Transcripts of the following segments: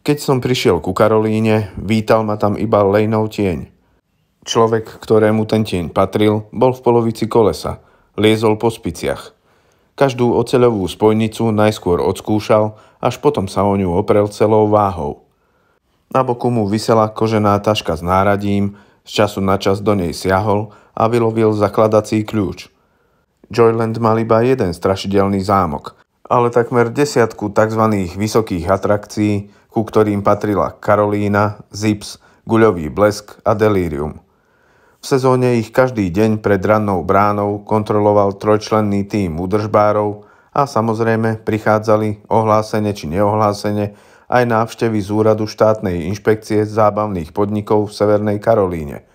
Keď som prišiel ku Karolíne, vítal ma tam iba Lejnov tieň. Človek, ktorému ten tieň patril, bol v polovici kolesa. Liezol po spiciach. Každú oceľovú spojnicu najskôr odskúšal, až potom sa o ňu oprel celou váhou. Na boku mu vysela kožená taška s náradím, z času na čas do nej siahol a vylovil zakladací kľúč. Joyland mal iba jeden strašidelný zámok, ale takmer desiatku tzv. vysokých atrakcií, ku ktorým patrila Karolína, Zips, Guľový blesk a Delirium. V sezóne ich každý deň pred rannou bránou kontroloval trojčlenný tým údržbárov a samozrejme prichádzali ohlásene či neohlásene aj návštevy z úradu štátnej inšpekcie zábavných podnikov v Severnej Karolíne.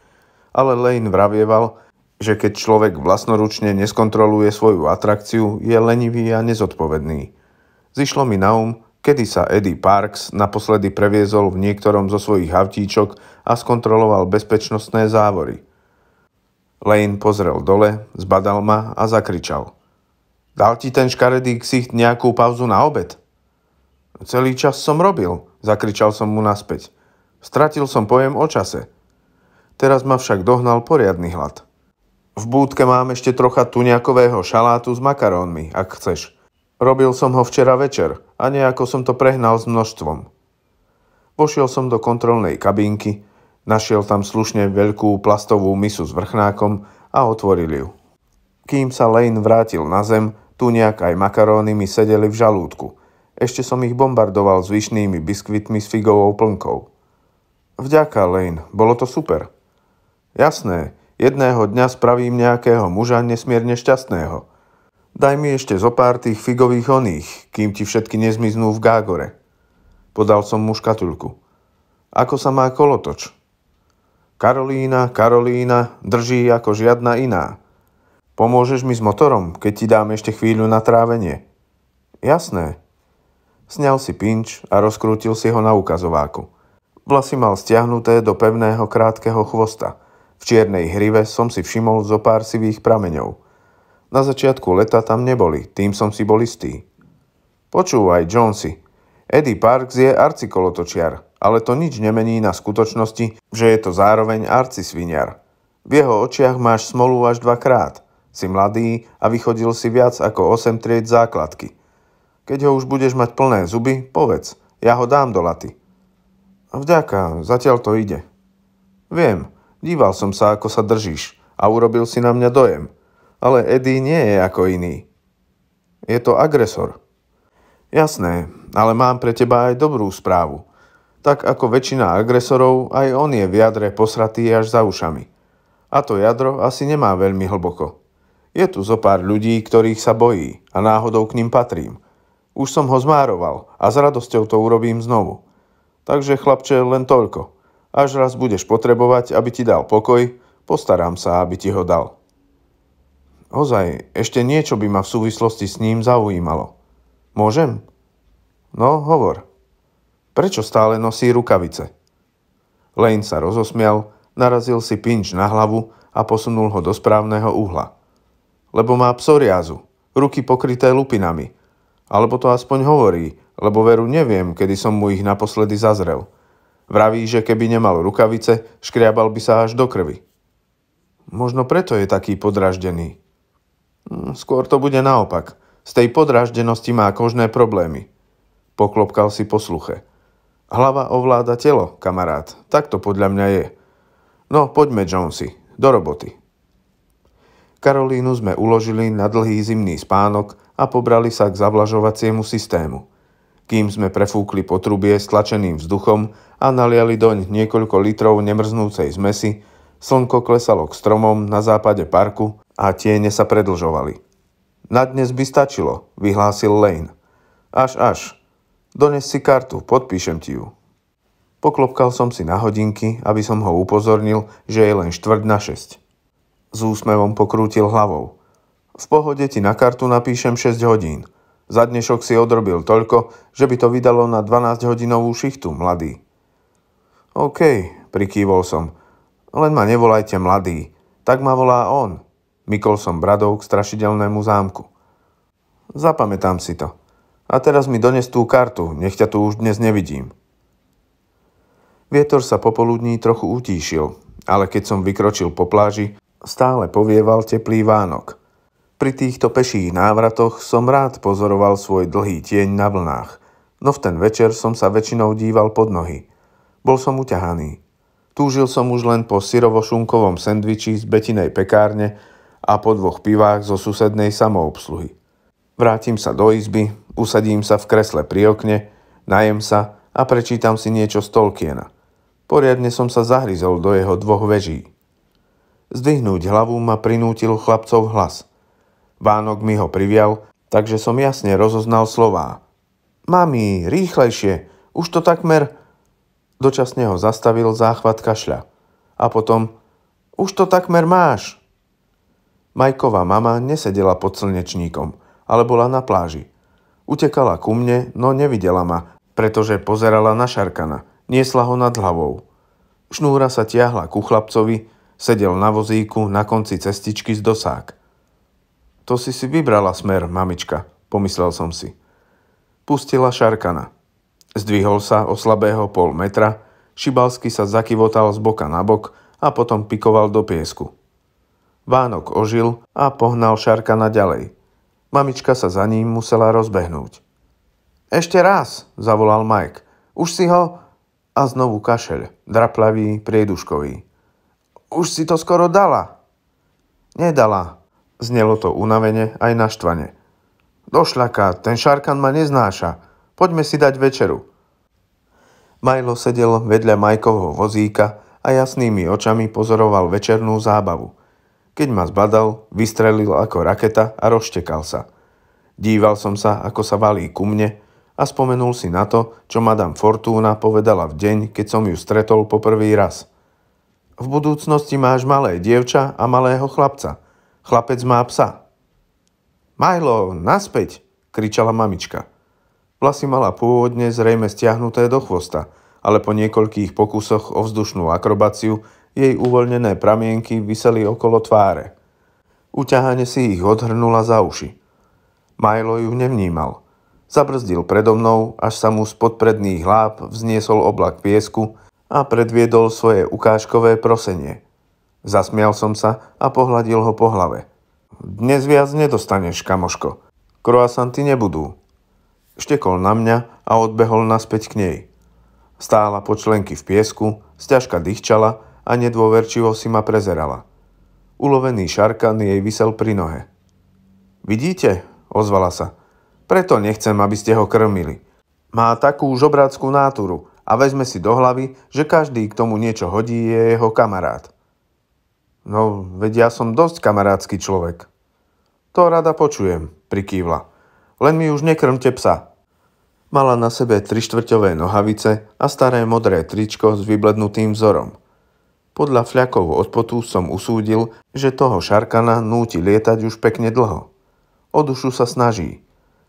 Ale Lane vravieval, že keď človek vlastnoručne neskontroluje svoju atrakciu, je lenivý a nezodpovedný. Zišlo mi na um, kedy sa Eddie Parks naposledy previezol v niektorom zo svojich avtíčok a skontroloval bezpečnostné závory. Lane pozrel dole, zbadal ma a zakričal. Dal ti ten škaredý ksicht nejakú pauzu na obed? Celý čas som robil, zakričal som mu naspäť. Stratil som pojem o čase. Teraz ma však dohnal poriadny hlad. V búdke mám ešte trocha tuňakového šalátu s makarónmi, ak chceš. Robil som ho včera večer a nejako som to prehnal s množstvom. Pošiel som do kontrolnej kabínky, našiel tam slušne veľkú plastovú misu s vrchnákom a otvoril ju. Kým sa Lane vrátil na zem, tuňak aj makaróny mi sedeli v žalúdku – ešte som ich bombardoval zvyšnými biskvitmi s figovou plnkou. Vďaka, Lane, bolo to super. Jasné, jedného dňa spravím nejakého muža nesmierne šťastného. Daj mi ešte zo pár tých figových oných, kým ti všetky nezmiznú v gágore. Podal som mu škatulku. Ako sa má kolotoč? Karolína, Karolína, drží ako žiadna iná. Pomôžeš mi s motorom, keď ti dám ešte chvíľu na trávenie? Jasné, Sňal si pinč a rozkrútil si ho na ukazováku. Vlasy mal stiahnuté do pevného krátkeho chvosta. V čiernej hrive som si všimol zo pár sivých prameňov. Na začiatku leta tam neboli, tým som si bol istý. Počúvaj, Jonesy, Eddie Parks je arcikolotočiar, ale to nič nemení na skutočnosti, že je to zároveň arcisviniar. V jeho očiach máš smolu až dvakrát. Si mladý a vychodil si viac ako 8 tried základky – keď ho už budeš mať plné zuby, povedz, ja ho dám do laty. Vďaka, zatiaľ to ide. Viem, díval som sa, ako sa držíš a urobil si na mňa dojem. Ale Eddie nie je ako iný. Je to agresor. Jasné, ale mám pre teba aj dobrú správu. Tak ako väčšina agresorov, aj on je v jadre posratý až za ušami. A to jadro asi nemá veľmi hlboko. Je tu zo pár ľudí, ktorých sa bojí a náhodou k ním patrím. Už som ho zmároval a s radosťou to urobím znovu. Takže chlapče, len toľko. Až raz budeš potrebovať, aby ti dal pokoj, postaram sa, aby ti ho dal. Ozaj, ešte niečo by ma v súvislosti s ním zaujímalo. Môžem? No, hovor. Prečo stále nosí rukavice? Lane sa rozosmial, narazil si pinč na hlavu a posunul ho do správneho uhla. Lebo má psoriázu, ruky pokryté lupinami – alebo to aspoň hovorí, lebo veru neviem, kedy som mu ich naposledy zazrel. Vraví, že keby nemal rukavice, škriabal by sa až do krvi. Možno preto je taký podraždený. Hm, skôr to bude naopak. Z tej podraždenosti má kožné problémy. Poklopkal si posluche. Hlava ovláda telo, kamarát. Tak to podľa mňa je. No, poďme, Jonesy, do roboty. Karolínu sme uložili na dlhý zimný spánok a pobrali sa k zavlažovaciemu systému. Kým sme prefúkli potrubie s tlačeným vzduchom a naliali doň niekoľko litrov nemrznúcej zmesi, slnko klesalo k stromom na západe parku a tiene sa predlžovali. Na dnes by stačilo, vyhlásil Lane. Až, až. Dones si kartu, podpíšem ti ju. Poklopkal som si na hodinky, aby som ho upozornil, že je len štvrť na šesť. S úsmevom pokrútil hlavou. V pohode ti na kartu napíšem 6 hodín. Za dnešok si odrobil toľko, že by to vydalo na 12-hodinovú šichtu, mladý. OK, prikývol som. Len ma nevolajte mladý. Tak ma volá on. Mykol som bradou k strašidelnému zámku. Zapamätám si to. A teraz mi dones tú kartu, nech ťa tu už dnes nevidím. Vietor sa popoludní trochu utíšil, ale keď som vykročil po pláži, stále povieval teplý Vánok. Pri týchto peších návratoch som rád pozoroval svoj dlhý tieň na vlnách, no v ten večer som sa väčšinou díval pod nohy. Bol som uťahaný. Túžil som už len po syrovo-šunkovom sendviči z betinej pekárne a po dvoch pivách zo susednej samoobsluhy. Vrátim sa do izby, usadím sa v kresle pri okne, najem sa a prečítam si niečo z Tolkiena. Poriadne som sa zahryzol do jeho dvoch veží. Zdvihnúť hlavu ma prinútil chlapcov hlas. Vánok mi ho privial, takže som jasne rozoznal slová. Mami, rýchlejšie, už to takmer... Dočasne ho zastavil záchvat kašľa. A potom, už to takmer máš. Majková mama nesedela pod slnečníkom, ale bola na pláži. Utekala ku mne, no nevidela ma, pretože pozerala na Šarkana – Niesla ho nad hlavou. Šnúra sa tiahla ku chlapcovi, sedel na vozíku na konci cestičky z dosák. To si si vybrala smer, mamička, pomyslel som si. Pustila Šarkana. Zdvihol sa o slabého pol metra, Šibalsky sa zakyvotal z boka na bok a potom pikoval do piesku. Vánok ožil a pohnal Šarkana ďalej. Mamička sa za ním musela rozbehnúť. Ešte raz, zavolal Mike. Už si ho... A znovu kašeľ, draplavý, prieduškový. Už si to skoro dala. Nedala. Znelo to unavene aj naštvane. Došľaka, ten šarkan ma neznáša. Poďme si dať večeru. Majlo sedel vedľa Majkovho vozíka a jasnými očami pozoroval večernú zábavu. Keď ma zbadal, vystrelil ako raketa a rozštekal sa. Díval som sa, ako sa valí ku mne a spomenul si na to, čo madam Fortuna povedala v deň, keď som ju stretol po prvý raz. V budúcnosti máš malé dievča a malého chlapca. Chlapec má psa. Majlo, naspäť, kričala mamička. Vlasy mala pôvodne zrejme stiahnuté do chvosta, ale po niekoľkých pokusoch o vzdušnú akrobáciu jej uvoľnené pramienky vyseli okolo tváre. Uťahane si ich odhrnula za uši. Majlo ju nevnímal – Zabrzdil predo mnou, až sa mu spod predných hláb vzniesol oblak piesku a predviedol svoje ukážkové prosenie. Zasmial som sa a pohľadil ho po hlave. Dnes viac nedostaneš, kamoško. Kroasanty nebudú. Štekol na mňa a odbehol naspäť k nej. Stála po členky v piesku, sťažka dýchčala a nedôverčivo si ma prezerala. Ulovený šarkan jej vysel pri nohe. Vidíte? Ozvala sa. Preto nechcem, aby ste ho krmili. Má takú žobráckú náturu a vezme si do hlavy, že každý k tomu niečo hodí je jeho kamarát. No, veď ja som dosť kamarátsky človek. To rada počujem, prikývla. Len mi už nekrmte psa. Mala na sebe trištvrťové nohavice a staré modré tričko s vyblednutým vzorom. Podľa fľakov od potu som usúdil, že toho šarkana núti lietať už pekne dlho. O dušu sa snaží.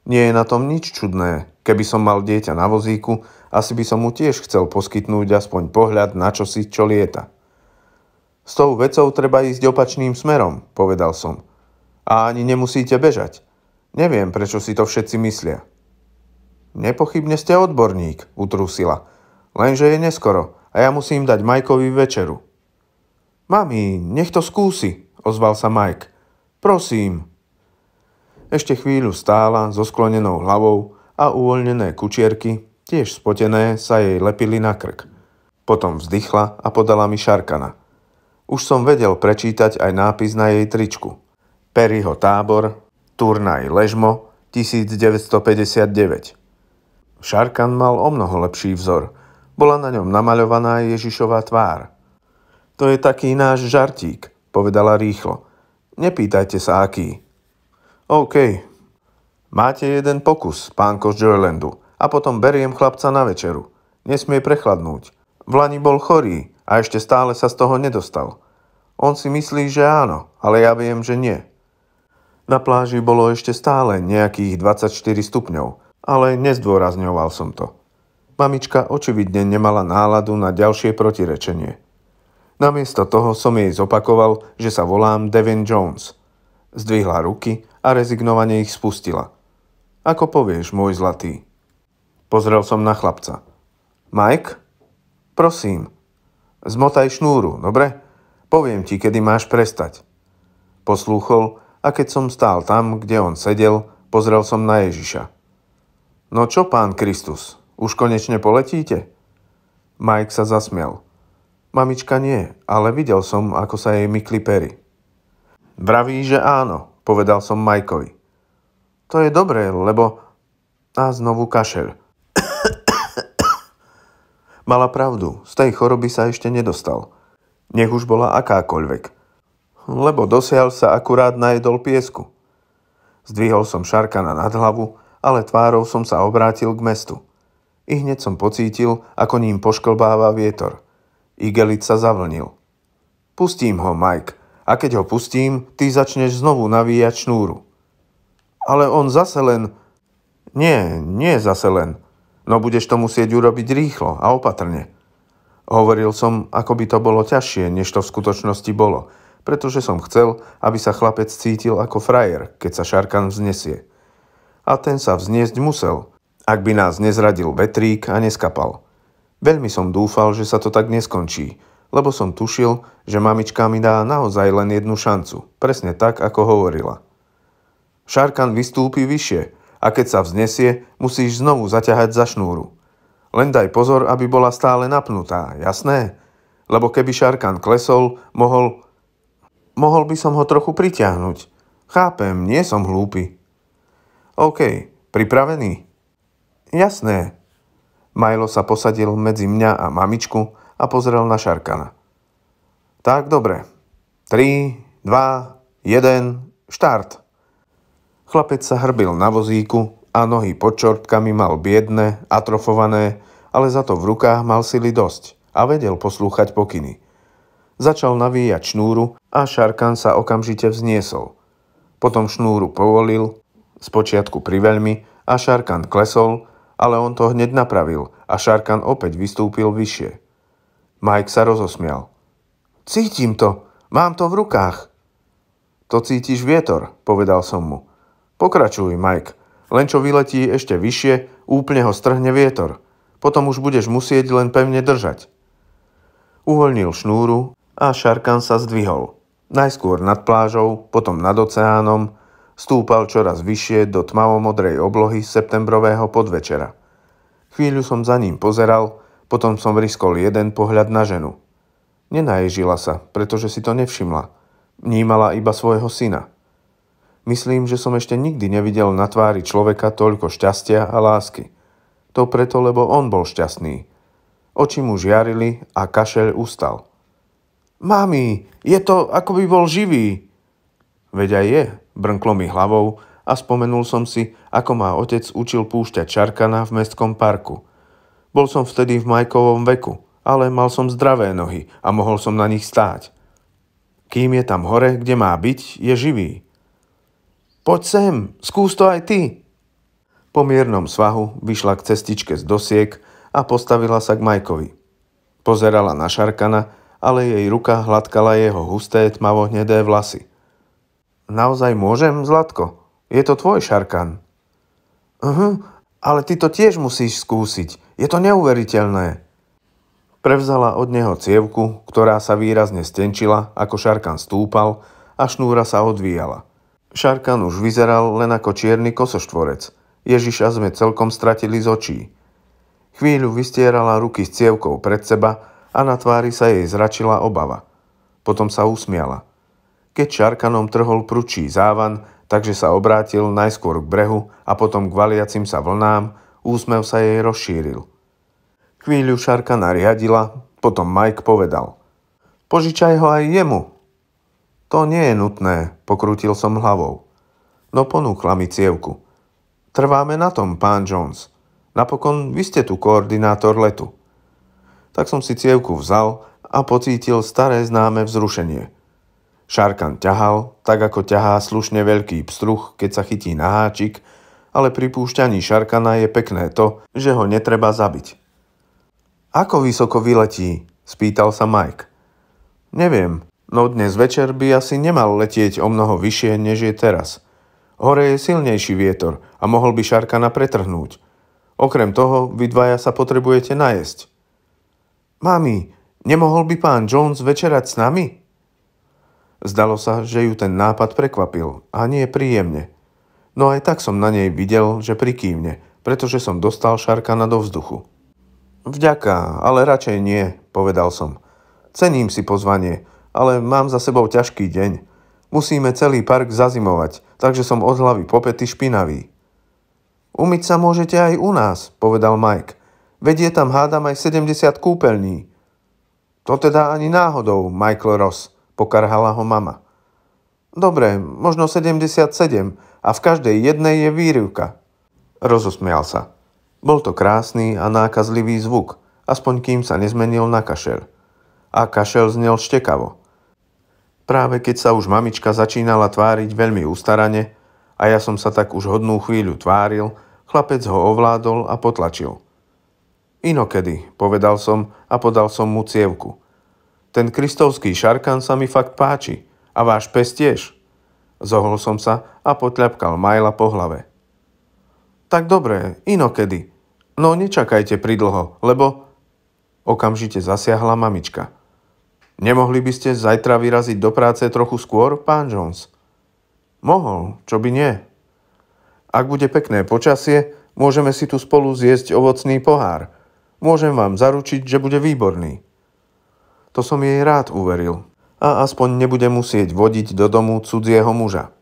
Nie je na tom nič čudné. Keby som mal dieťa na vozíku, asi by som mu tiež chcel poskytnúť aspoň pohľad na čosi, čo lieta. S tou vecou treba ísť opačným smerom, povedal som. A ani nemusíte bežať. Neviem, prečo si to všetci myslia. Nepochybne ste odborník, utrúsila. Lenže je neskoro a ja musím dať Majkovi večeru. Mami, nech to skúsi, ozval sa Mike. Prosím, ešte chvíľu stála so sklonenou hlavou a uvoľnené kučierky, tiež spotené, sa jej lepili na krk. Potom vzdychla a podala mi šarkana. Už som vedel prečítať aj nápis na jej tričku. Perryho tábor, turnaj Ležmo, 1959. Šarkan mal o mnoho lepší vzor. Bola na ňom namaľovaná Ježišová tvár. To je taký náš žartík, povedala rýchlo. Nepýtajte sa aký. OK. Máte jeden pokus, pánko z Joylandu, a potom beriem chlapca na večeru. Nesmie prechladnúť. V Lani bol chorý a ešte stále sa z toho nedostal. On si myslí, že áno, ale ja viem, že nie. Na pláži bolo ešte stále nejakých 24 stupňov, ale nezdôrazňoval som to. Mamička očividne nemala náladu na ďalšie protirečenie. Namiesto toho som jej zopakoval, že sa volám Devin Jones. Zdvihla ruky a rezignovane ich spustila. Ako povieš, môj zlatý? Pozrel som na chlapca. Mike? Prosím, zmotaj šnúru, dobre? Poviem ti, kedy máš prestať. Poslúchol a keď som stál tam, kde on sedel, pozrel som na Ježiša. No čo, pán Kristus, už konečne poletíte? Mike sa zasmiel. Mamička nie, ale videl som, ako sa jej mykli pery. Vraví, že áno, povedal som Majkovi. To je dobré, lebo... A znovu kašel. Mala pravdu, z tej choroby sa ešte nedostal. Nech už bola akákoľvek. Lebo dosiaľ sa akurát najedol piesku. Zdvihol som Šarkana nad hlavu, ale tvárou som sa obrátil k mestu. I hneď som pocítil, ako ním pošklbáva vietor. Igelit sa zavlnil. Pustím ho, Mike, a keď ho pustím, ty začneš znovu navíjať šnúru. Ale on zase len... Nie, nie zase len. No budeš to musieť urobiť rýchlo a opatrne. Hovoril som, ako by to bolo ťažšie, než to v skutočnosti bolo, pretože som chcel, aby sa chlapec cítil ako frajer, keď sa Šarkan vznesie. A ten sa vzniesť musel, ak by nás nezradil vetrík a neskapal. Veľmi som dúfal, že sa to tak neskončí, lebo som tušil, že mamička mi dá naozaj len jednu šancu, presne tak, ako hovorila. Šarkan vystúpi vyššie a keď sa vznesie, musíš znovu zaťahať za šnúru. Len daj pozor, aby bola stále napnutá, jasné? Lebo keby Šarkan klesol, mohol... Mohol by som ho trochu pritiahnuť. Chápem, nie som hlúpy. OK, pripravený? Jasné. Milo sa posadil medzi mňa a mamičku a pozrel na Šarkana. Tak, dobre. 3, 2, 1, štart. Chlapec sa hrbil na vozíku a nohy pod čortkami mal biedne, atrofované, ale za to v rukách mal sily dosť a vedel poslúchať pokyny. Začal navíjať šnúru a Šarkan sa okamžite vzniesol. Potom šnúru povolil, spočiatku priveľmi a Šarkan klesol, ale on to hneď napravil a Šarkan opäť vystúpil vyššie. Mike sa rozosmial. Cítim to, mám to v rukách. To cítiš vietor, povedal som mu. Pokračuj, Mike. Len čo vyletí ešte vyššie, úplne ho strhne vietor. Potom už budeš musieť len pevne držať. Uvoľnil šnúru a Šarkan sa zdvihol. Najskôr nad plážou, potom nad oceánom, Stúpal čoraz vyššie do tmavomodrej oblohy septembrového podvečera. Chvíľu som za ním pozeral, potom som vriskol jeden pohľad na ženu. Nenaježila sa, pretože si to nevšimla. Vnímala iba svojho syna. Myslím, že som ešte nikdy nevidel na tvári človeka toľko šťastia a lásky. To preto, lebo on bol šťastný. Oči mu žiarili a kašeľ ustal. Mami, je to, ako by bol živý. Veď aj je, Brnklo mi hlavou a spomenul som si, ako ma otec učil púšťať čarkana v mestskom parku. Bol som vtedy v Majkovom veku, ale mal som zdravé nohy a mohol som na nich stáť. Kým je tam hore, kde má byť, je živý. Poď sem, skús to aj ty. Po miernom svahu vyšla k cestičke z dosiek a postavila sa k Majkovi. Pozerala na Šarkana, ale jej ruka hladkala jeho husté tmavo-hnedé vlasy. Naozaj môžem, Zlatko? Je to tvoj šarkan. Uh-huh, ale ty to tiež musíš skúsiť. Je to neuveriteľné. Prevzala od neho cievku, ktorá sa výrazne stenčila, ako šarkan stúpal a šnúra sa odvíjala. Šarkan už vyzeral len ako čierny kosoštvorec. Ježiša sme celkom stratili z očí. Chvíľu vystierala ruky s cievkou pred seba a na tvári sa jej zračila obava. Potom sa usmiala. Keď Šarkanom trhol pručí závan, takže sa obrátil najskôr k brehu a potom k valiacim sa vlnám, úsmev sa jej rozšíril. Chvíľu Šarkana riadila, potom Mike povedal. Požičaj ho aj jemu. To nie je nutné, pokrútil som hlavou. No ponúkla mi cievku. Trváme na tom, pán Jones. Napokon vy ste tu koordinátor letu. Tak som si cievku vzal a pocítil staré známe vzrušenie – Šarkan ťahal, tak ako ťahá slušne veľký pstruh, keď sa chytí na háčik, ale pri púšťaní Šarkana je pekné to, že ho netreba zabiť. Ako vysoko vyletí? spýtal sa Mike. Neviem, no dnes večer by asi nemal letieť o mnoho vyššie, než je teraz. Hore je silnejší vietor a mohol by Šarkana pretrhnúť. Okrem toho, vy dvaja sa potrebujete najesť. Mami, nemohol by pán Jones večerať s nami? Zdalo sa, že ju ten nápad prekvapil a nie príjemne. No aj tak som na nej videl, že prikývne, pretože som dostal Šarkana do vzduchu. Vďaka, ale radšej nie, povedal som. Cením si pozvanie, ale mám za sebou ťažký deň. Musíme celý park zazimovať, takže som od hlavy popety špinavý. Umyť sa môžete aj u nás, povedal Mike. Vedie tam hádam aj 70 kúpeľní. To teda ani náhodou, Michael Ross, pokarhala ho mama. Dobre, možno 77 a v každej jednej je výrivka. Rozosmial sa. Bol to krásny a nákazlivý zvuk, aspoň kým sa nezmenil na kašel. A kašel znel štekavo. Práve keď sa už mamička začínala tváriť veľmi ustarane a ja som sa tak už hodnú chvíľu tváril, chlapec ho ovládol a potlačil. Inokedy, povedal som a podal som mu cievku. Ten kristovský šarkan sa mi fakt páči. A váš pes tiež. Zohol som sa a potľapkal Majla po hlave. Tak dobre, inokedy. No nečakajte pridlho, lebo... Okamžite zasiahla mamička. Nemohli by ste zajtra vyraziť do práce trochu skôr, pán Jones? Mohol, čo by nie. Ak bude pekné počasie, môžeme si tu spolu zjesť ovocný pohár. Môžem vám zaručiť, že bude výborný. To som jej rád uveril. A aspoň nebude musieť vodiť do domu cudzieho muža.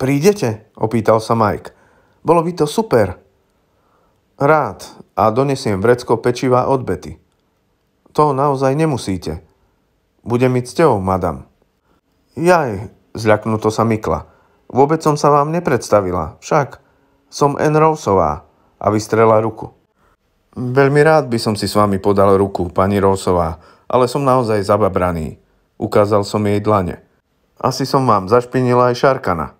Prídete? opýtal sa Mike. Bolo by to super. Rád a donesiem vrecko pečiva od Betty. To naozaj nemusíte. Bude mi cťou, madam. Jaj, zľaknuto sa Mikla. Vôbec som sa vám nepredstavila. Však som Ann Roseová a vystrela ruku. Veľmi rád by som si s vami podal ruku, pani Roseová, ale som naozaj zababraný. Ukázal som jej dlane. Asi som vám zašpinila aj šarkana.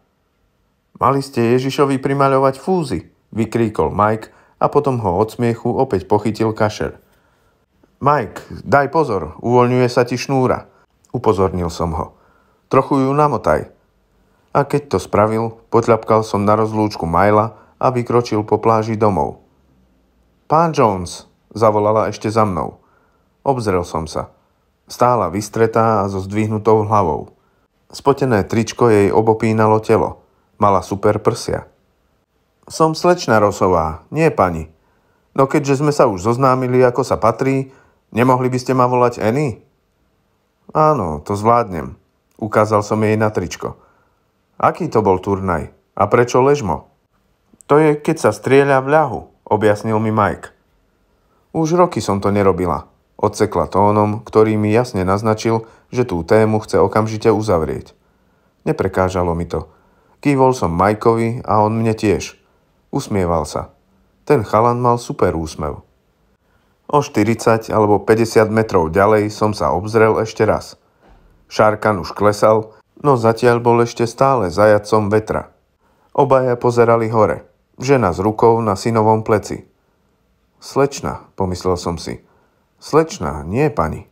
Mali ste Ježišovi primaľovať fúzy, vykríkol Mike a potom ho od smiechu opäť pochytil kašel. Mike, daj pozor, uvoľňuje sa ti šnúra. Upozornil som ho. Trochu ju namotaj. A keď to spravil, potľapkal som na rozlúčku Majla a vykročil po pláži domov. Pán Jones, zavolala ešte za mnou. Obzrel som sa. Stála vystretá a so zdvihnutou hlavou. Spotené tričko jej obopínalo telo. Mala super prsia. Som slečna Rosová, nie pani. No keďže sme sa už zoznámili, ako sa patrí, nemohli by ste ma volať Eny? Áno, to zvládnem. Ukázal som jej na tričko. Aký to bol turnaj? A prečo ležmo? To je, keď sa strieľa v ľahu, objasnil mi Mike. Už roky som to nerobila. Odsekla tónom, ktorý mi jasne naznačil, že tú tému chce okamžite uzavrieť. Neprekážalo mi to. Kývol som Majkovi a on mne tiež. Usmieval sa. Ten chalan mal super úsmev. O 40 alebo 50 metrov ďalej som sa obzrel ešte raz. Šarkan už klesal, no zatiaľ bol ešte stále zajacom vetra. Obaja pozerali hore. Žena s rukou na synovom pleci. Slečna, pomyslel som si. Slečná, nie pani.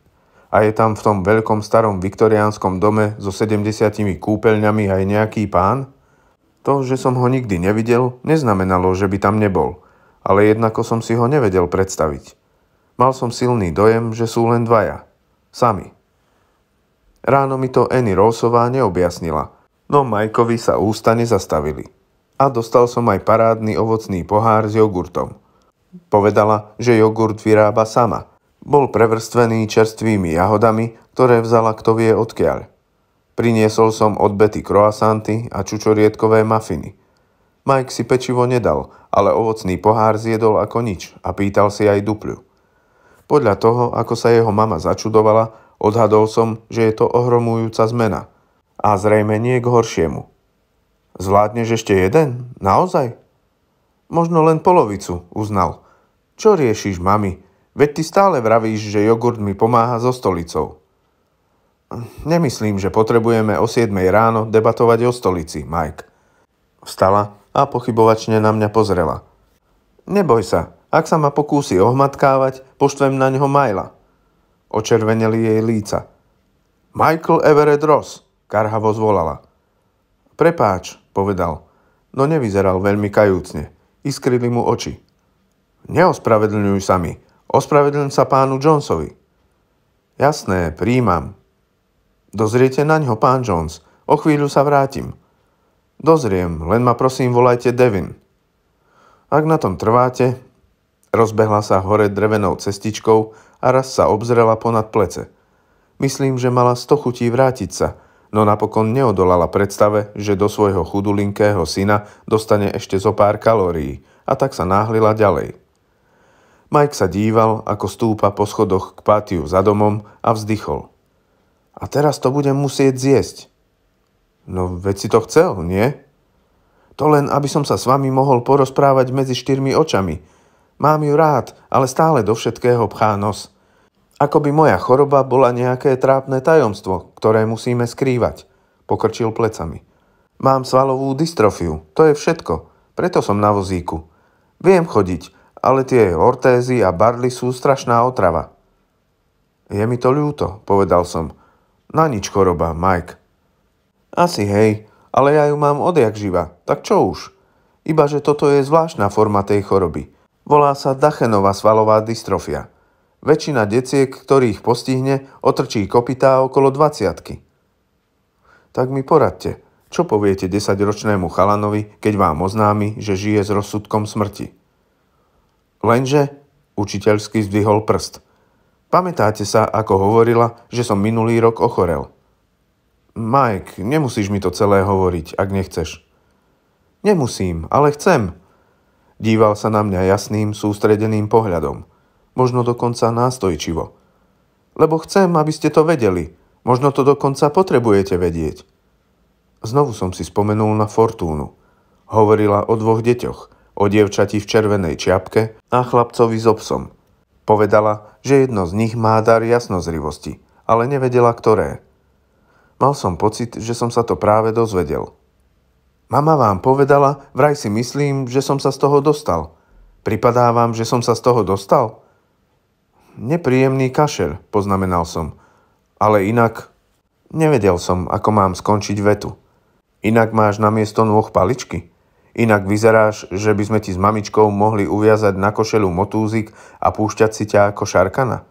A je tam v tom veľkom starom viktoriánskom dome so 70 kúpeľňami aj nejaký pán? To, že som ho nikdy nevidel, neznamenalo, že by tam nebol, ale jednako som si ho nevedel predstaviť. Mal som silný dojem, že sú len dvaja. Sami. Ráno mi to Annie Roseová neobjasnila, no Majkovi sa ústa nezastavili. A dostal som aj parádny ovocný pohár s jogurtom. Povedala, že jogurt vyrába sama – bol prevrstvený čerstvými jahodami, ktoré vzala kto vie odkiaľ. Priniesol som od Betty croissanty a čučorietkové mafiny. Mike si pečivo nedal, ale ovocný pohár zjedol ako nič a pýtal si aj dupľu. Podľa toho, ako sa jeho mama začudovala, odhadol som, že je to ohromujúca zmena. A zrejme nie k horšiemu. Zvládneš ešte jeden? Naozaj? Možno len polovicu, uznal. Čo riešiš, mami? Veď ty stále vravíš, že jogurt mi pomáha so stolicou. Nemyslím, že potrebujeme o 7 ráno debatovať o stolici, Mike. Vstala a pochybovačne na mňa pozrela. Neboj sa, ak sa ma pokúsi ohmatkávať, poštvem na ňo Majla. Očerveneli jej líca. Michael Everett Ross, karhavo zvolala. Prepáč, povedal, no nevyzeral veľmi kajúcne. Iskrili mu oči. Neospravedlňuj sa mi, Ospravedlňujem sa pánu Jonesovi. Jasné, príjmam. Dozriete na ňo, pán Jones. O chvíľu sa vrátim. Dozriem, len ma prosím volajte Devin. Ak na tom trváte, rozbehla sa hore drevenou cestičkou a raz sa obzrela ponad plece. Myslím, že mala sto chutí vrátiť sa, no napokon neodolala predstave, že do svojho chudulinkého syna dostane ešte zo pár kalórií a tak sa náhlila ďalej. Mike sa díval, ako stúpa po schodoch k pátiu za domom a vzdychol. A teraz to budem musieť zjesť. No, veď si to chcel, nie? To len, aby som sa s vami mohol porozprávať medzi štyrmi očami. Mám ju rád, ale stále do všetkého pchá nos. Ako by moja choroba bola nejaké trápne tajomstvo, ktoré musíme skrývať. Pokrčil plecami. Mám svalovú dystrofiu, to je všetko. Preto som na vozíku. Viem chodiť, ale tie ortézy a barly sú strašná otrava. Je mi to ľúto, povedal som. Na nič choroba, Mike. Asi hej, ale ja ju mám odjak živa, tak čo už? Iba, že toto je zvláštna forma tej choroby. Volá sa Dachenová svalová dystrofia. Väčšina deciek, ktorých postihne, otrčí kopytá okolo 20 Tak mi poradte, čo poviete 10-ročnému chalanovi, keď vám oznámi, že žije s rozsudkom smrti? Lenže učiteľsky zdvihol prst. Pamätáte sa, ako hovorila, že som minulý rok ochorel? Mike, nemusíš mi to celé hovoriť, ak nechceš. Nemusím, ale chcem. Díval sa na mňa jasným, sústredeným pohľadom. Možno dokonca nástojčivo. Lebo chcem, aby ste to vedeli. Možno to dokonca potrebujete vedieť. Znovu som si spomenul na Fortúnu. Hovorila o dvoch deťoch o dievčati v červenej čiapke a chlapcovi s obsom. Povedala, že jedno z nich má dar jasnozrivosti, ale nevedela ktoré. Mal som pocit, že som sa to práve dozvedel. Mama vám povedala, vraj si myslím, že som sa z toho dostal. Pripadá vám, že som sa z toho dostal? Nepríjemný kašel, poznamenal som. Ale inak... Nevedel som, ako mám skončiť vetu. Inak máš na miesto nôh paličky? Inak vyzeráš, že by sme ti s mamičkou mohli uviazať na košelu motúzik a púšťať si ťa ako šarkana.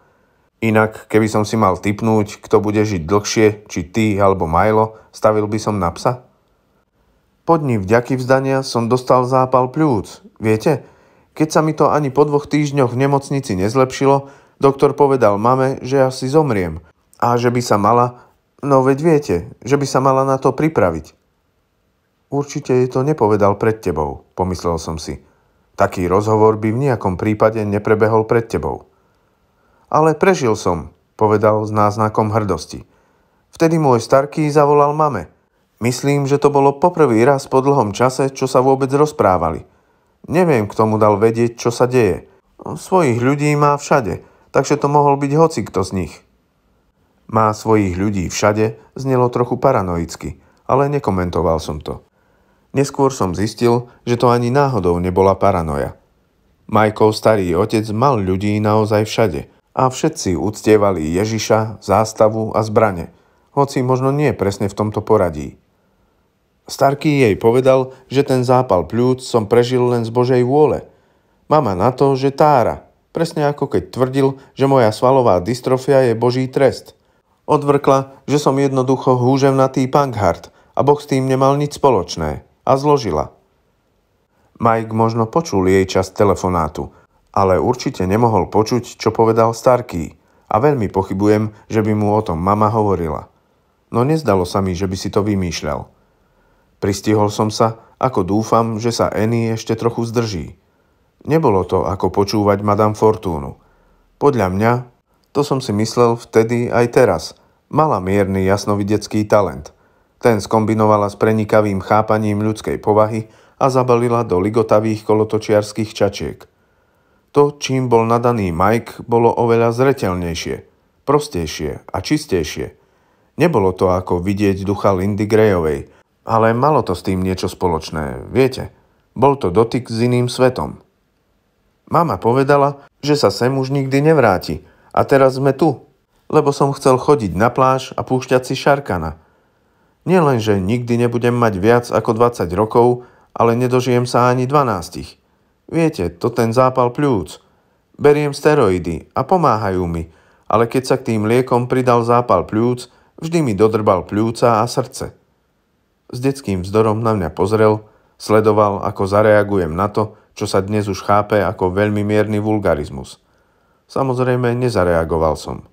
Inak, keby som si mal typnúť, kto bude žiť dlhšie, či ty alebo Milo, stavil by som na psa? Po dni vďaky vzdania som dostal zápal pľúc. Viete, keď sa mi to ani po dvoch týždňoch v nemocnici nezlepšilo, doktor povedal mame, že asi zomriem a že by sa mala, no veď viete, že by sa mala na to pripraviť. Určite jej to nepovedal pred tebou, pomyslel som si. Taký rozhovor by v nejakom prípade neprebehol pred tebou. Ale prežil som, povedal s náznakom hrdosti. Vtedy môj starký zavolal mame. Myslím, že to bolo poprvý raz po dlhom čase, čo sa vôbec rozprávali. Neviem, kto mu dal vedieť, čo sa deje. Svojich ľudí má všade, takže to mohol byť hoci kto z nich. Má svojich ľudí všade znelo trochu paranoicky, ale nekomentoval som to. Neskôr som zistil, že to ani náhodou nebola paranoja. Majkov starý otec mal ľudí naozaj všade a všetci uctievali Ježiša, zástavu a zbrane, hoci možno nie presne v tomto poradí. Starký jej povedal, že ten zápal pľúc som prežil len z Božej vôle. Mama na to, že tára, presne ako keď tvrdil, že moja svalová dystrofia je Boží trest. Odvrkla, že som jednoducho húževnatý punkhard a Boh s tým nemal nič spoločné a zložila. Mike možno počul jej čas telefonátu, ale určite nemohol počuť, čo povedal Starký a veľmi pochybujem, že by mu o tom mama hovorila. No nezdalo sa mi, že by si to vymýšľal. Pristihol som sa, ako dúfam, že sa Annie ešte trochu zdrží. Nebolo to ako počúvať Madame Fortúnu. Podľa mňa, to som si myslel vtedy aj teraz, mala mierny jasnovidecký talent – ten skombinovala s prenikavým chápaním ľudskej povahy a zabalila do ligotavých kolotočiarských čačiek. To, čím bol nadaný Mike, bolo oveľa zretelnejšie, prostejšie a čistejšie. Nebolo to ako vidieť ducha Lindy Grayovej, ale malo to s tým niečo spoločné, viete. Bol to dotyk s iným svetom. Mama povedala, že sa sem už nikdy nevráti a teraz sme tu, lebo som chcel chodiť na pláž a púšťať si šarkana – Nielen, že nikdy nebudem mať viac ako 20 rokov, ale nedožijem sa ani 12. Viete, to ten zápal pľúc. Beriem steroidy a pomáhajú mi, ale keď sa k tým liekom pridal zápal pľúc, vždy mi dodrbal pľúca a srdce. S detským vzdorom na mňa pozrel, sledoval, ako zareagujem na to, čo sa dnes už chápe ako veľmi mierny vulgarizmus. Samozrejme, nezareagoval som.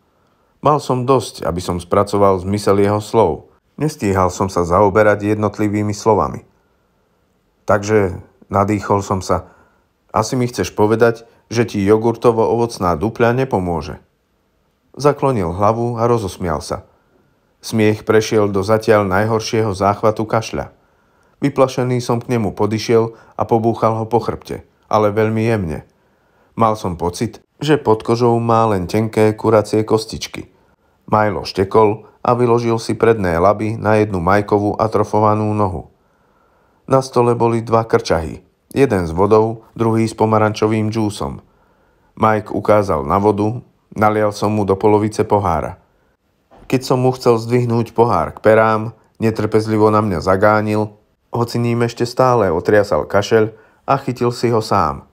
Mal som dosť, aby som spracoval zmysel jeho slov. Nestíhal som sa zaoberať jednotlivými slovami. Takže nadýchol som sa. Asi mi chceš povedať, že ti jogurtovo-ovocná dupľa nepomôže. Zaklonil hlavu a rozosmial sa. Smiech prešiel do zatiaľ najhoršieho záchvatu kašľa. Vyplašený som k nemu podišiel a pobúchal ho po chrbte, ale veľmi jemne. Mal som pocit, že pod kožou má len tenké kuracie kostičky. Majlo štekol a vyložil si predné laby na jednu majkovú atrofovanú nohu. Na stole boli dva krčahy, Jeden s vodou, druhý s pomarančovým džúsom. Mike ukázal na vodu, nalial som mu do polovice pohára. Keď som mu chcel zdvihnúť pohár k perám, netrpezlivo na mňa zagánil, hoci ním ešte stále otriasal kašeľ a chytil si ho sám.